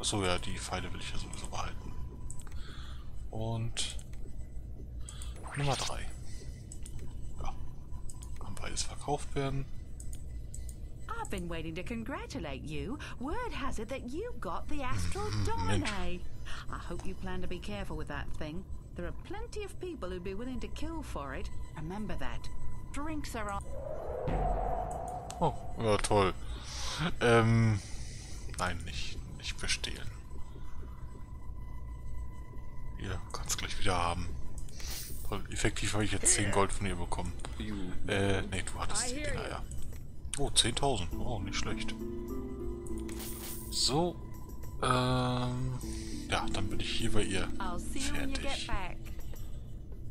Achso, ja, die Pfeile will ich ja sowieso behalten. Und Nummer 3. Ja, kann beides verkauft werden. I've been waiting to congratulate you. Word has it that you got the Astral Domine. I hope you plan to be careful with that thing. There are plenty of people who'd be willing to kill for it. Remember that. Drinks are on. Oh, ja toll. Ähm, nein, nicht, nicht bestehlen. Hier, kannst gleich wieder haben. Toll, effektiv habe ich jetzt 10 Gold von ihr bekommen. Äh, nee, du hattest die Dinger, ja. Oh, 10.000. Oh, nicht schlecht. So, ähm... Ja, dann bin ich hier bei ihr fertig.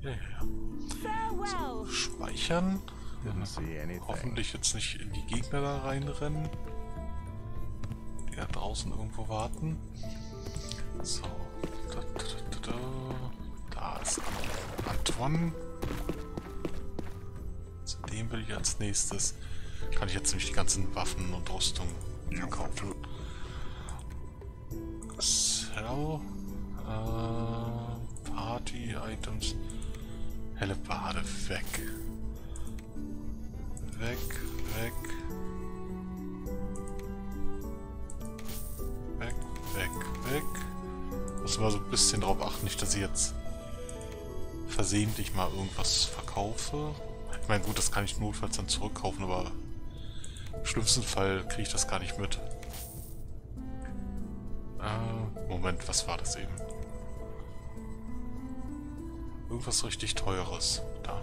Ja, ja, ja. So, speichern. Hoffentlich jetzt nicht in die Gegner da reinrennen. Die da draußen irgendwo warten. So. Da, da, da, da ist Antoine. Zu dem will ich als nächstes. Kann ich jetzt nämlich die ganzen Waffen und Rüstungen verkaufen. Hell. Äh, Party-Items. Helle Bade weg. Weg, weg. Weg, weg, weg. Muss mal so ein bisschen drauf achten, nicht, dass ich jetzt versehentlich mal irgendwas verkaufe. Ich meine, gut, das kann ich notfalls dann zurückkaufen, aber im schlimmsten Fall kriege ich das gar nicht mit. Äh, Moment, was war das eben? Irgendwas richtig Teures. Da.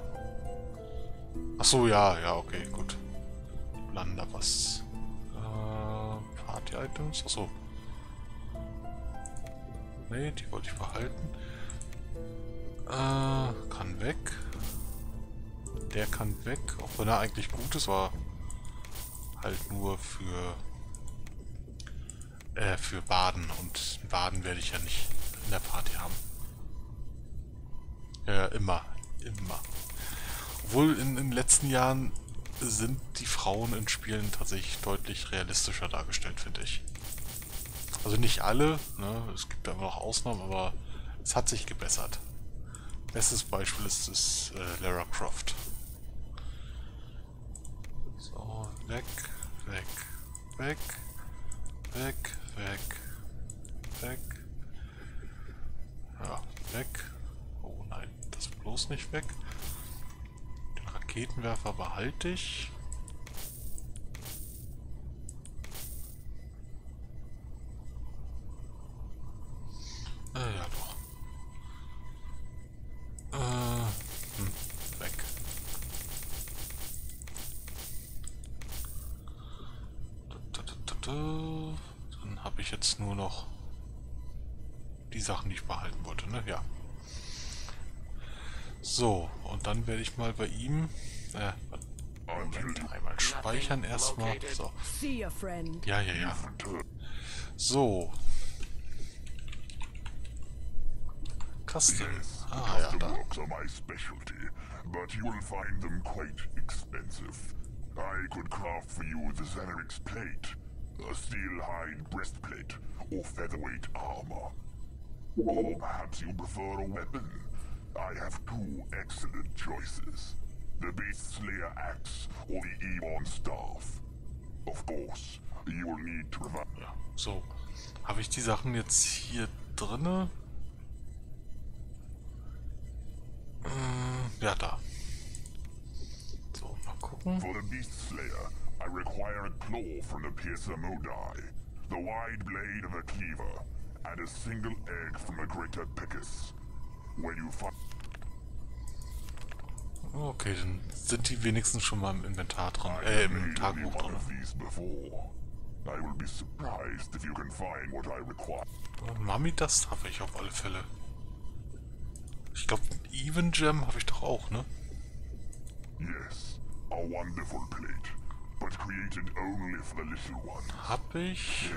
Ach so, ja, ja, okay, gut. Lander was. Äh, Party-Items? Achso. Nee, die wollte ich behalten. Äh, kann weg. Der kann weg, auch wenn er eigentlich gut ist, war halt nur für äh, für Baden. Und Baden werde ich ja nicht in der Party haben. Ja, immer. Immer. Obwohl in, den letzten Jahren sind die Frauen in Spielen tatsächlich deutlich realistischer dargestellt, finde ich. Also nicht alle, ne? es gibt da immer noch Ausnahmen, aber es hat sich gebessert. Bestes Beispiel ist das äh, Lara Croft. So, weg, weg, weg, weg, Weg. Weg. Ja, weg. Oh nein, das bloß nicht weg. Den Raketenwerfer behalte ich. Ja doch. Weg. Da, da, da, habe ich jetzt nur noch die Sachen, die ich behalten wollte, ne? Ja. So, und dann werde ich mal bei ihm... Äh, Moment, einmal speichern erstmal. So. Ja, ja, ja. So. Custom. Ah, ja, da. but you will find them quite expensive. I could craft for you the Xenarix plate. A steel hide breastplate or featherweight armor. Or perhaps you prefer a weapon. I have two excellent choices. The Beast Slayer axe or the Ebon staff. Of course, you will need to revive. Ja, so. Habe ich die Sachen jetzt hier drinne? Hm, ja, da. So, mal gucken. For the Beast Slayer, I require a claw from the Piercer Modai, the wide blade of a cleaver, and a single egg from a greater Pickus. When you find... Okay, dann sind die wenigstens schon mal im Inventar drin, äh, im Tagebuch drin. I will be surprised if you can find what I require. Mami, das habe ich auf alle Fälle. Ich glaube, Even Gem habe ich doch auch, ne? Yes, a wonderful plate, but created only for the little ones. Hab ich.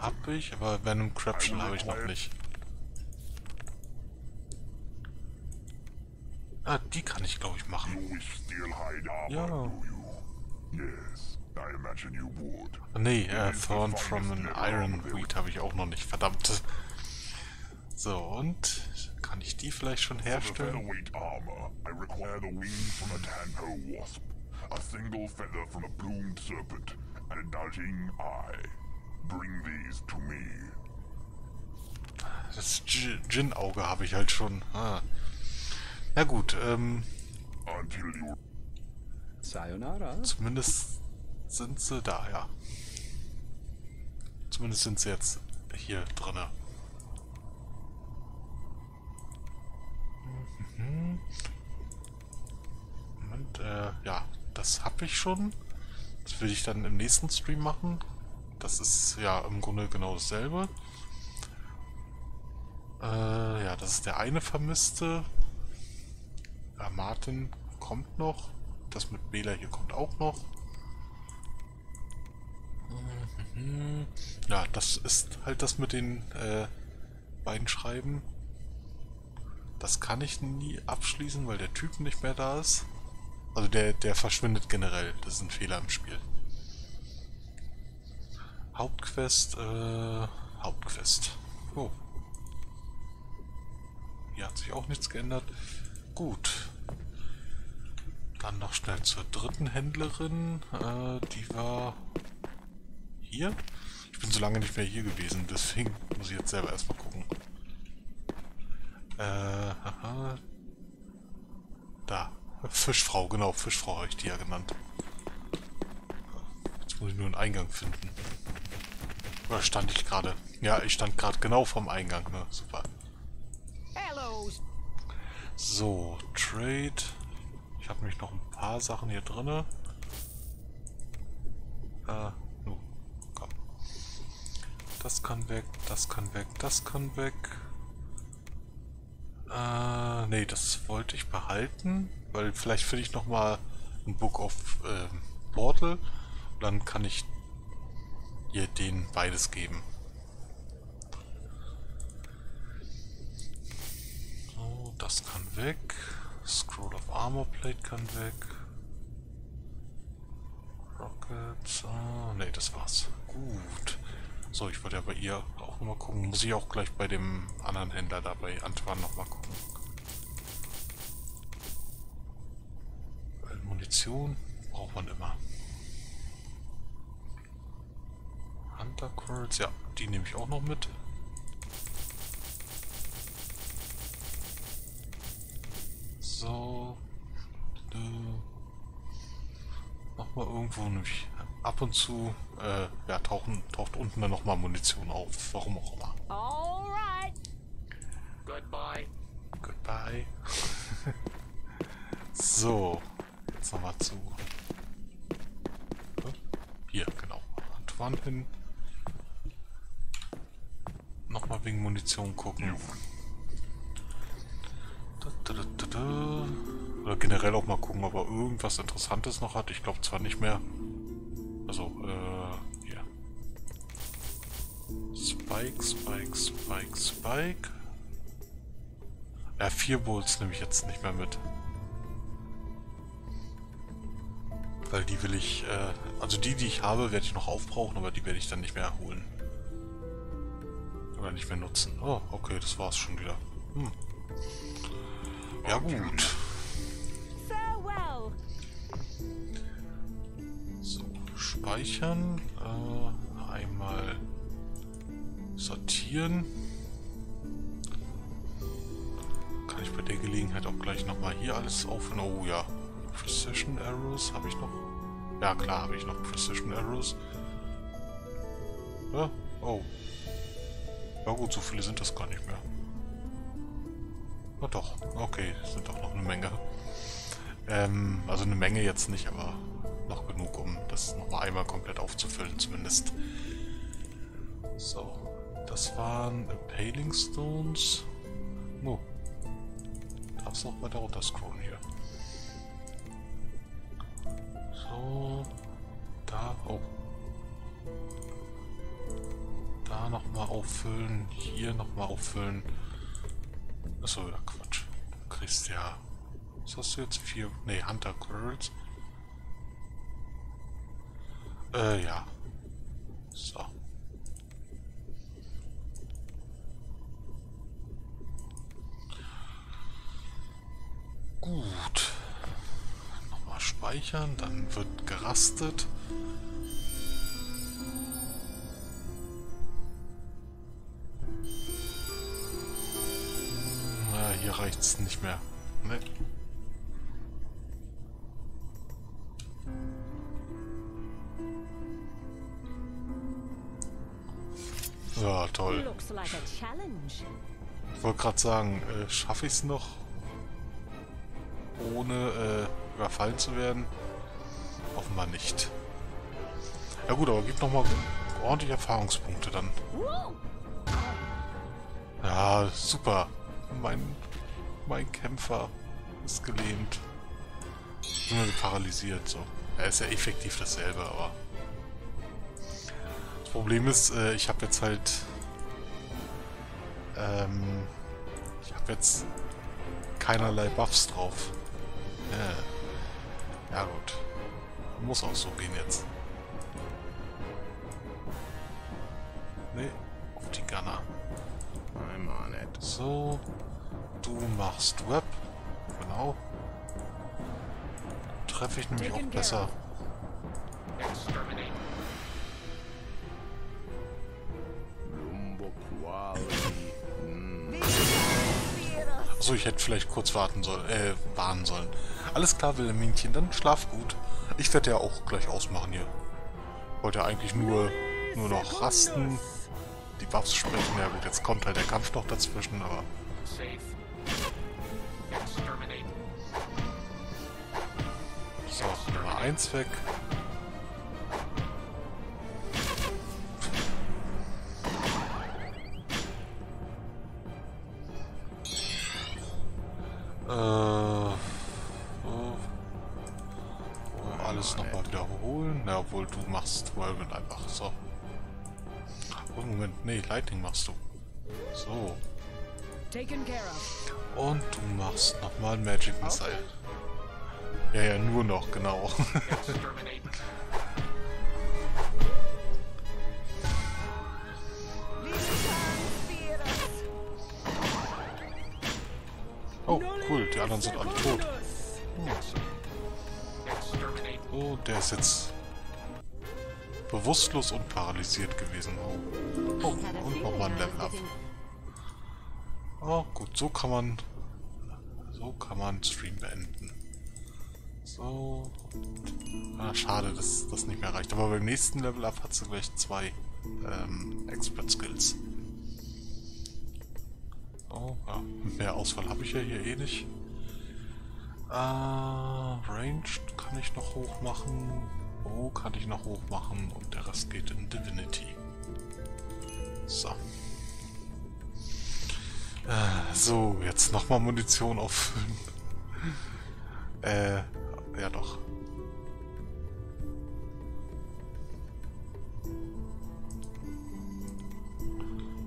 Hab ich, aber Venom Craption habe ich noch nicht. Ah, die kann ich, glaube ich, machen. Ja. do you? Yes, I imagine you would. Nee, äh, Thorn from an Iron Weed habe ich auch noch nicht, verdammt. So, und kann ich die vielleicht schon herstellen? A single feather from a plumed serpent, and a darting eye. Bring these to me. Das Djinn-Auge habe ich halt schon. Ah. Na gut, ähm, Until you Sayonara. zumindest sind sie da, ja. Zumindest sind sie jetzt hier drinne. Mhm. Und, äh, ja, das habe ich schon. Das will ich dann im nächsten Stream machen. Das ist ja im Grunde genau dasselbe. Äh, ja, das ist der eine Vermisste. Ja, Martin kommt noch. Das mit Bela hier kommt auch noch. Ja, das ist halt das mit den äh, beiden Schreiben. Das kann ich nie abschließen, weil der Typ nicht mehr da ist. Also der, der verschwindet generell. Das ist ein Fehler im Spiel. Hauptquest, äh, Hauptquest. Oh. Hier hat sich auch nichts geändert. Gut. Dann noch schnell zur dritten Händlerin. Äh, die war hier. Ich bin so lange nicht mehr hier gewesen, deswegen muss ich jetzt selber erstmal gucken. Äh, haha. Da. Fischfrau, genau, Fischfrau habe ich die ja genannt. Jetzt muss ich nur einen Eingang finden. Oder stand ich gerade? Ja, ich stand gerade genau vom Eingang, ne? Super. So, Trade. Ich habe nämlich noch ein paar Sachen hier drinne. Äh, nu, komm. Das kann weg, das kann weg, das kann weg. Äh, nee, das wollte ich behalten, weil vielleicht finde ich noch mal ein Book of ähm, Portal. Dann kann ich ihr denen beides geben. So, das kann weg. Scroll of Armor Plate kann weg. Rockets. Ah, nee, das war's. Gut. So, ich wollte ja bei ihr auch nochmal gucken. Muss ich auch gleich bei dem anderen Händler da bei Antoine nochmal gucken. Weil Munition braucht man immer. Hunter Quartz, ja, die nehme ich auch noch mit. So. Dö. Nochmal irgendwo nämlich ab und zu äh, ja, tauchen, taucht unten dann nochmal Munition auf. Warum auch immer. All right. Goodbye. Goodbye. so. Jetzt nochmal zu. Hier, genau. Antoine hin. Nochmal wegen Munition gucken. Oder generell auch mal gucken, ob er irgendwas Interessantes noch hat. Ich glaube zwar nicht mehr. Also, äh, hier. Spike, Spike, Spike, Spike. Ja, vier Bolts nehme ich jetzt nicht mehr mit. Weil die will ich, äh, also die, die ich habe, werde ich noch aufbrauchen, aber die werde ich dann nicht mehr holen. Oder nicht mehr nutzen. Oh, okay, das war's schon wieder. Hm. Ja gut. So, speichern. Äh, einmal sortieren. Kann ich bei der Gelegenheit auch gleich nochmal hier alles aufnehmen. Oh ja, Precision Arrows habe ich noch. Ja klar, habe ich noch Precision Arrows. Ja, oh. Ja gut, so viele sind das gar nicht mehr. Na doch, okay, sind doch noch eine Menge. Ähm, also eine Menge jetzt nicht, aber noch genug, um das nochmal einmal komplett aufzufüllen zumindest. So, das waren Impaling Stones. Oh, darfst noch weiter runter scrollen auffüllen, hier nochmal auffüllen. Achso, ja Quatsch. Du kriegst ja... Was hast du jetzt? Vier... Ne, Hunter Girls. Äh, ja. So. Gut. Nochmal speichern, dann wird gerastet. Hier reicht's nicht mehr. Ne? Ja, toll. Ich wollte gerade sagen, äh, schaffe ich es noch, ohne äh, überfallen zu werden? Offenbar nicht. Ja gut, aber gibt nochmal ordentlich Erfahrungspunkte dann. Ja, super. Mein, mein Kämpfer ist gelähmt. Nur paralysiert, so. Er ist ja effektiv dasselbe, aber... Das Problem ist, äh, ich habe jetzt halt... Ähm... Ich habe jetzt keinerlei Buffs drauf. Ja, ja gut. Muss auch so gehen jetzt. Nee, auf die Gunner. On it. So, du machst Web. Genau. Treffe ich nämlich auch besser. Achso, ich hätte vielleicht kurz warten sollen, äh, warnen sollen. Alles klar, Wilhelminchen, dann schlaf gut. Ich werde ja auch gleich ausmachen hier. Wollte ja eigentlich nur, nur noch rasten, die Waffs sprechen. Ja gut, jetzt kommt halt der Kampf noch dazwischen, aber... So, Nummer 1 weg. Äh, oh, alles nochmal wiederholen. Ja, obwohl du machst Whirlwind einfach. So. Oh, Moment. Nee, Lightning machst du. So. Und du machst nochmal Magic Missile. Ja, ja, nur noch, genau. oh, cool, die anderen sind alle tot. Oh, der ist jetzt bewusstlos und paralysiert gewesen. Oh, oh und nochmal ein Level Up. Oh, gut, so kann man... So kann man Stream beenden. So. Ah, schade, dass das nicht mehr reicht. Aber beim nächsten Level Up hat sie gleich zwei ähm, Expert Skills. Oh, ja. Mehr Auswahl habe ich ja hier eh nicht. Äh, Ranged kann ich noch hoch machen. Oh, kann ich noch hoch machen. Und der Rest geht in Divinity. So. Äh, so, jetzt nochmal Munition auffüllen. äh, ja doch.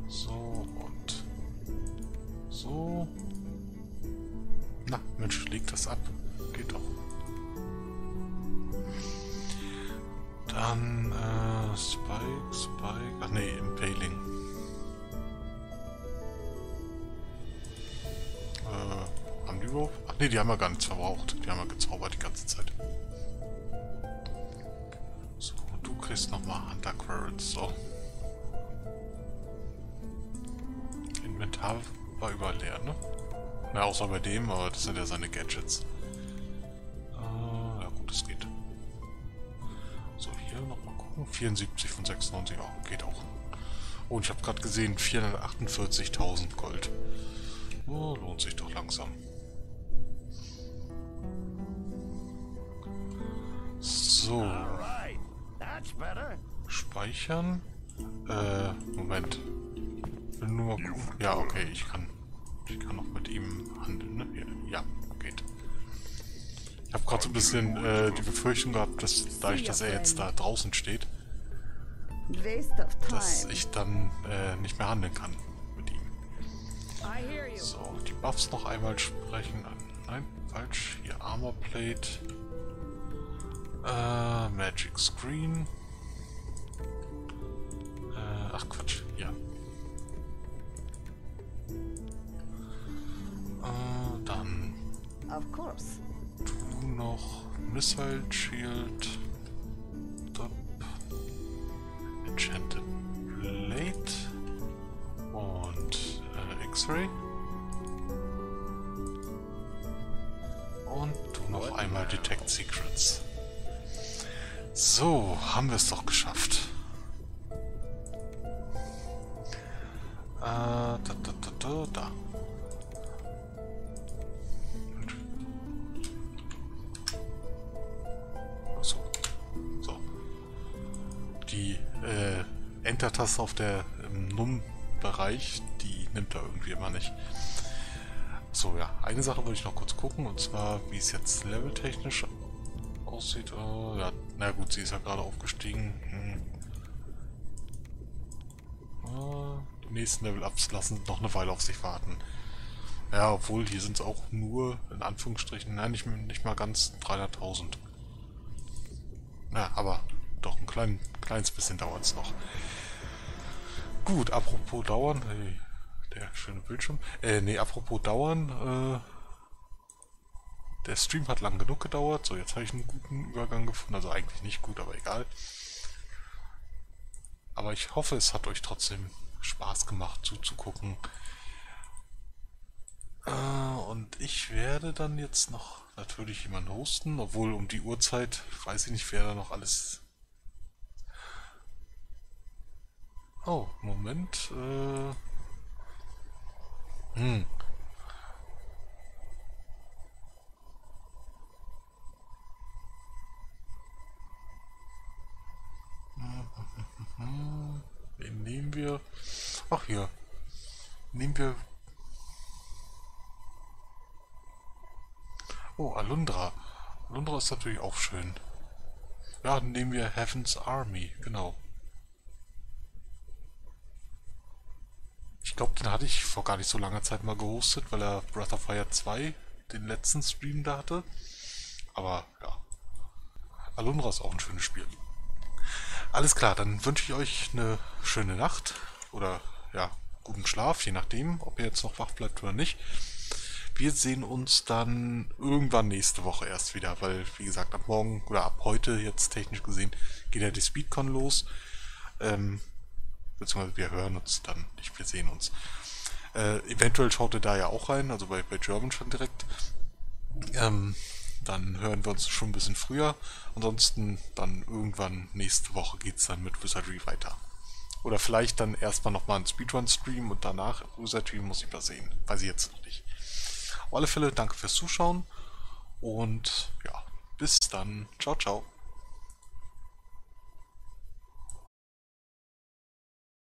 So und so. Na, Mensch, legt das ab. Geht doch. Dann, äh, Spike, Spike. Ach nee, Impaling. Äh, haben die überhaupt? Ach nee, die haben ja gar nichts verbraucht. Die haben ja gezaubert die ganze Zeit. So, du heißt nochmal? Hunter Quarrels, so. Inventar war überall leer, ne? Na, außer bei dem, aber das sind ja seine Gadgets. Äh, ja gut, das geht. So, hier nochmal gucken. 74 von 96, auch geht auch. Oh, ich habe gerade gesehen, 448.000 Gold. Oh, lohnt sich doch langsam. So. Speichern. Äh, Moment. Nur. Ja, okay, ich kann. Ich kann noch mit ihm handeln, ne? Ja, geht. Ich habe gerade so ein bisschen äh, die Befürchtung gehabt, dass dadurch, dass er jetzt da draußen steht, dass ich dann äh, nicht mehr handeln kann mit ihm. So, die Buffs noch einmal sprechen. Nein, falsch. Hier Armor Plate. Äh, Magic Screen. Äh, ach Quatsch, ja. Äh, dann. Of course. Du noch Missile Shield. Enchanted Blade. Und äh, X-Ray. Und du noch einmal Detect Secrets. So, haben wir es doch geschafft. Äh, da, da, da, da, Die äh, Enter-Taste auf der im Num-Bereich, die nimmt er irgendwie immer nicht. So, ja. Eine Sache wollte ich noch kurz gucken, und zwar, wie es jetzt leveltechnisch aussieht. Oh, ja, na gut, sie ist ja gerade aufgestiegen. Hm. Oh, die nächsten Level-Ups lassen noch eine Weile auf sich warten. Ja, obwohl, hier sind es auch nur, in Anführungsstrichen, nein, nicht, nicht mal ganz 300.000. Ja, aber doch, ein klein, kleines bisschen dauert es noch. Gut, apropos dauern, hey, der schöne Bildschirm. Äh, nee, apropos dauern, äh, der Stream hat lang genug gedauert. So, jetzt habe ich einen guten Übergang gefunden. Also eigentlich nicht gut, aber egal. Aber ich hoffe, es hat euch trotzdem Spaß gemacht zuzugucken. Äh, und ich werde dann jetzt noch natürlich jemanden hosten, obwohl um die Uhrzeit, weiß ich nicht, wer da noch alles... Oh, Moment. Äh... Hm. Wen nehmen wir? Ach hier. Nehmen wir... Oh, Alundra. Alundra ist natürlich auch schön. Ja, nehmen wir Heaven's Army, genau. Ich glaube, den hatte ich vor gar nicht so langer Zeit mal gehostet, weil er Breath of Fire 2 den letzten Stream da hatte. Aber ja. Alundra ist auch ein schönes Spiel. Alles klar, dann wünsche ich euch eine schöne Nacht oder ja, guten Schlaf, je nachdem, ob ihr jetzt noch wach bleibt oder nicht. Wir sehen uns dann irgendwann nächste Woche erst wieder, weil, wie gesagt, ab morgen oder ab heute jetzt technisch gesehen geht ja die Speedcon los. Ähm, beziehungsweise wir hören uns dann nicht, wir sehen uns. Äh, eventuell schaut ihr da ja auch rein, also bei, bei German schon direkt. Ähm, dann hören wir uns schon ein bisschen früher. Ansonsten dann irgendwann nächste Woche geht es dann mit Wizardry weiter. Oder vielleicht dann erstmal nochmal einen Speedrun-Stream und danach Wizardry muss ich mal sehen. Weiß ich jetzt noch nicht. Auf alle Fälle danke fürs Zuschauen und ja, bis dann. Ciao, ciao.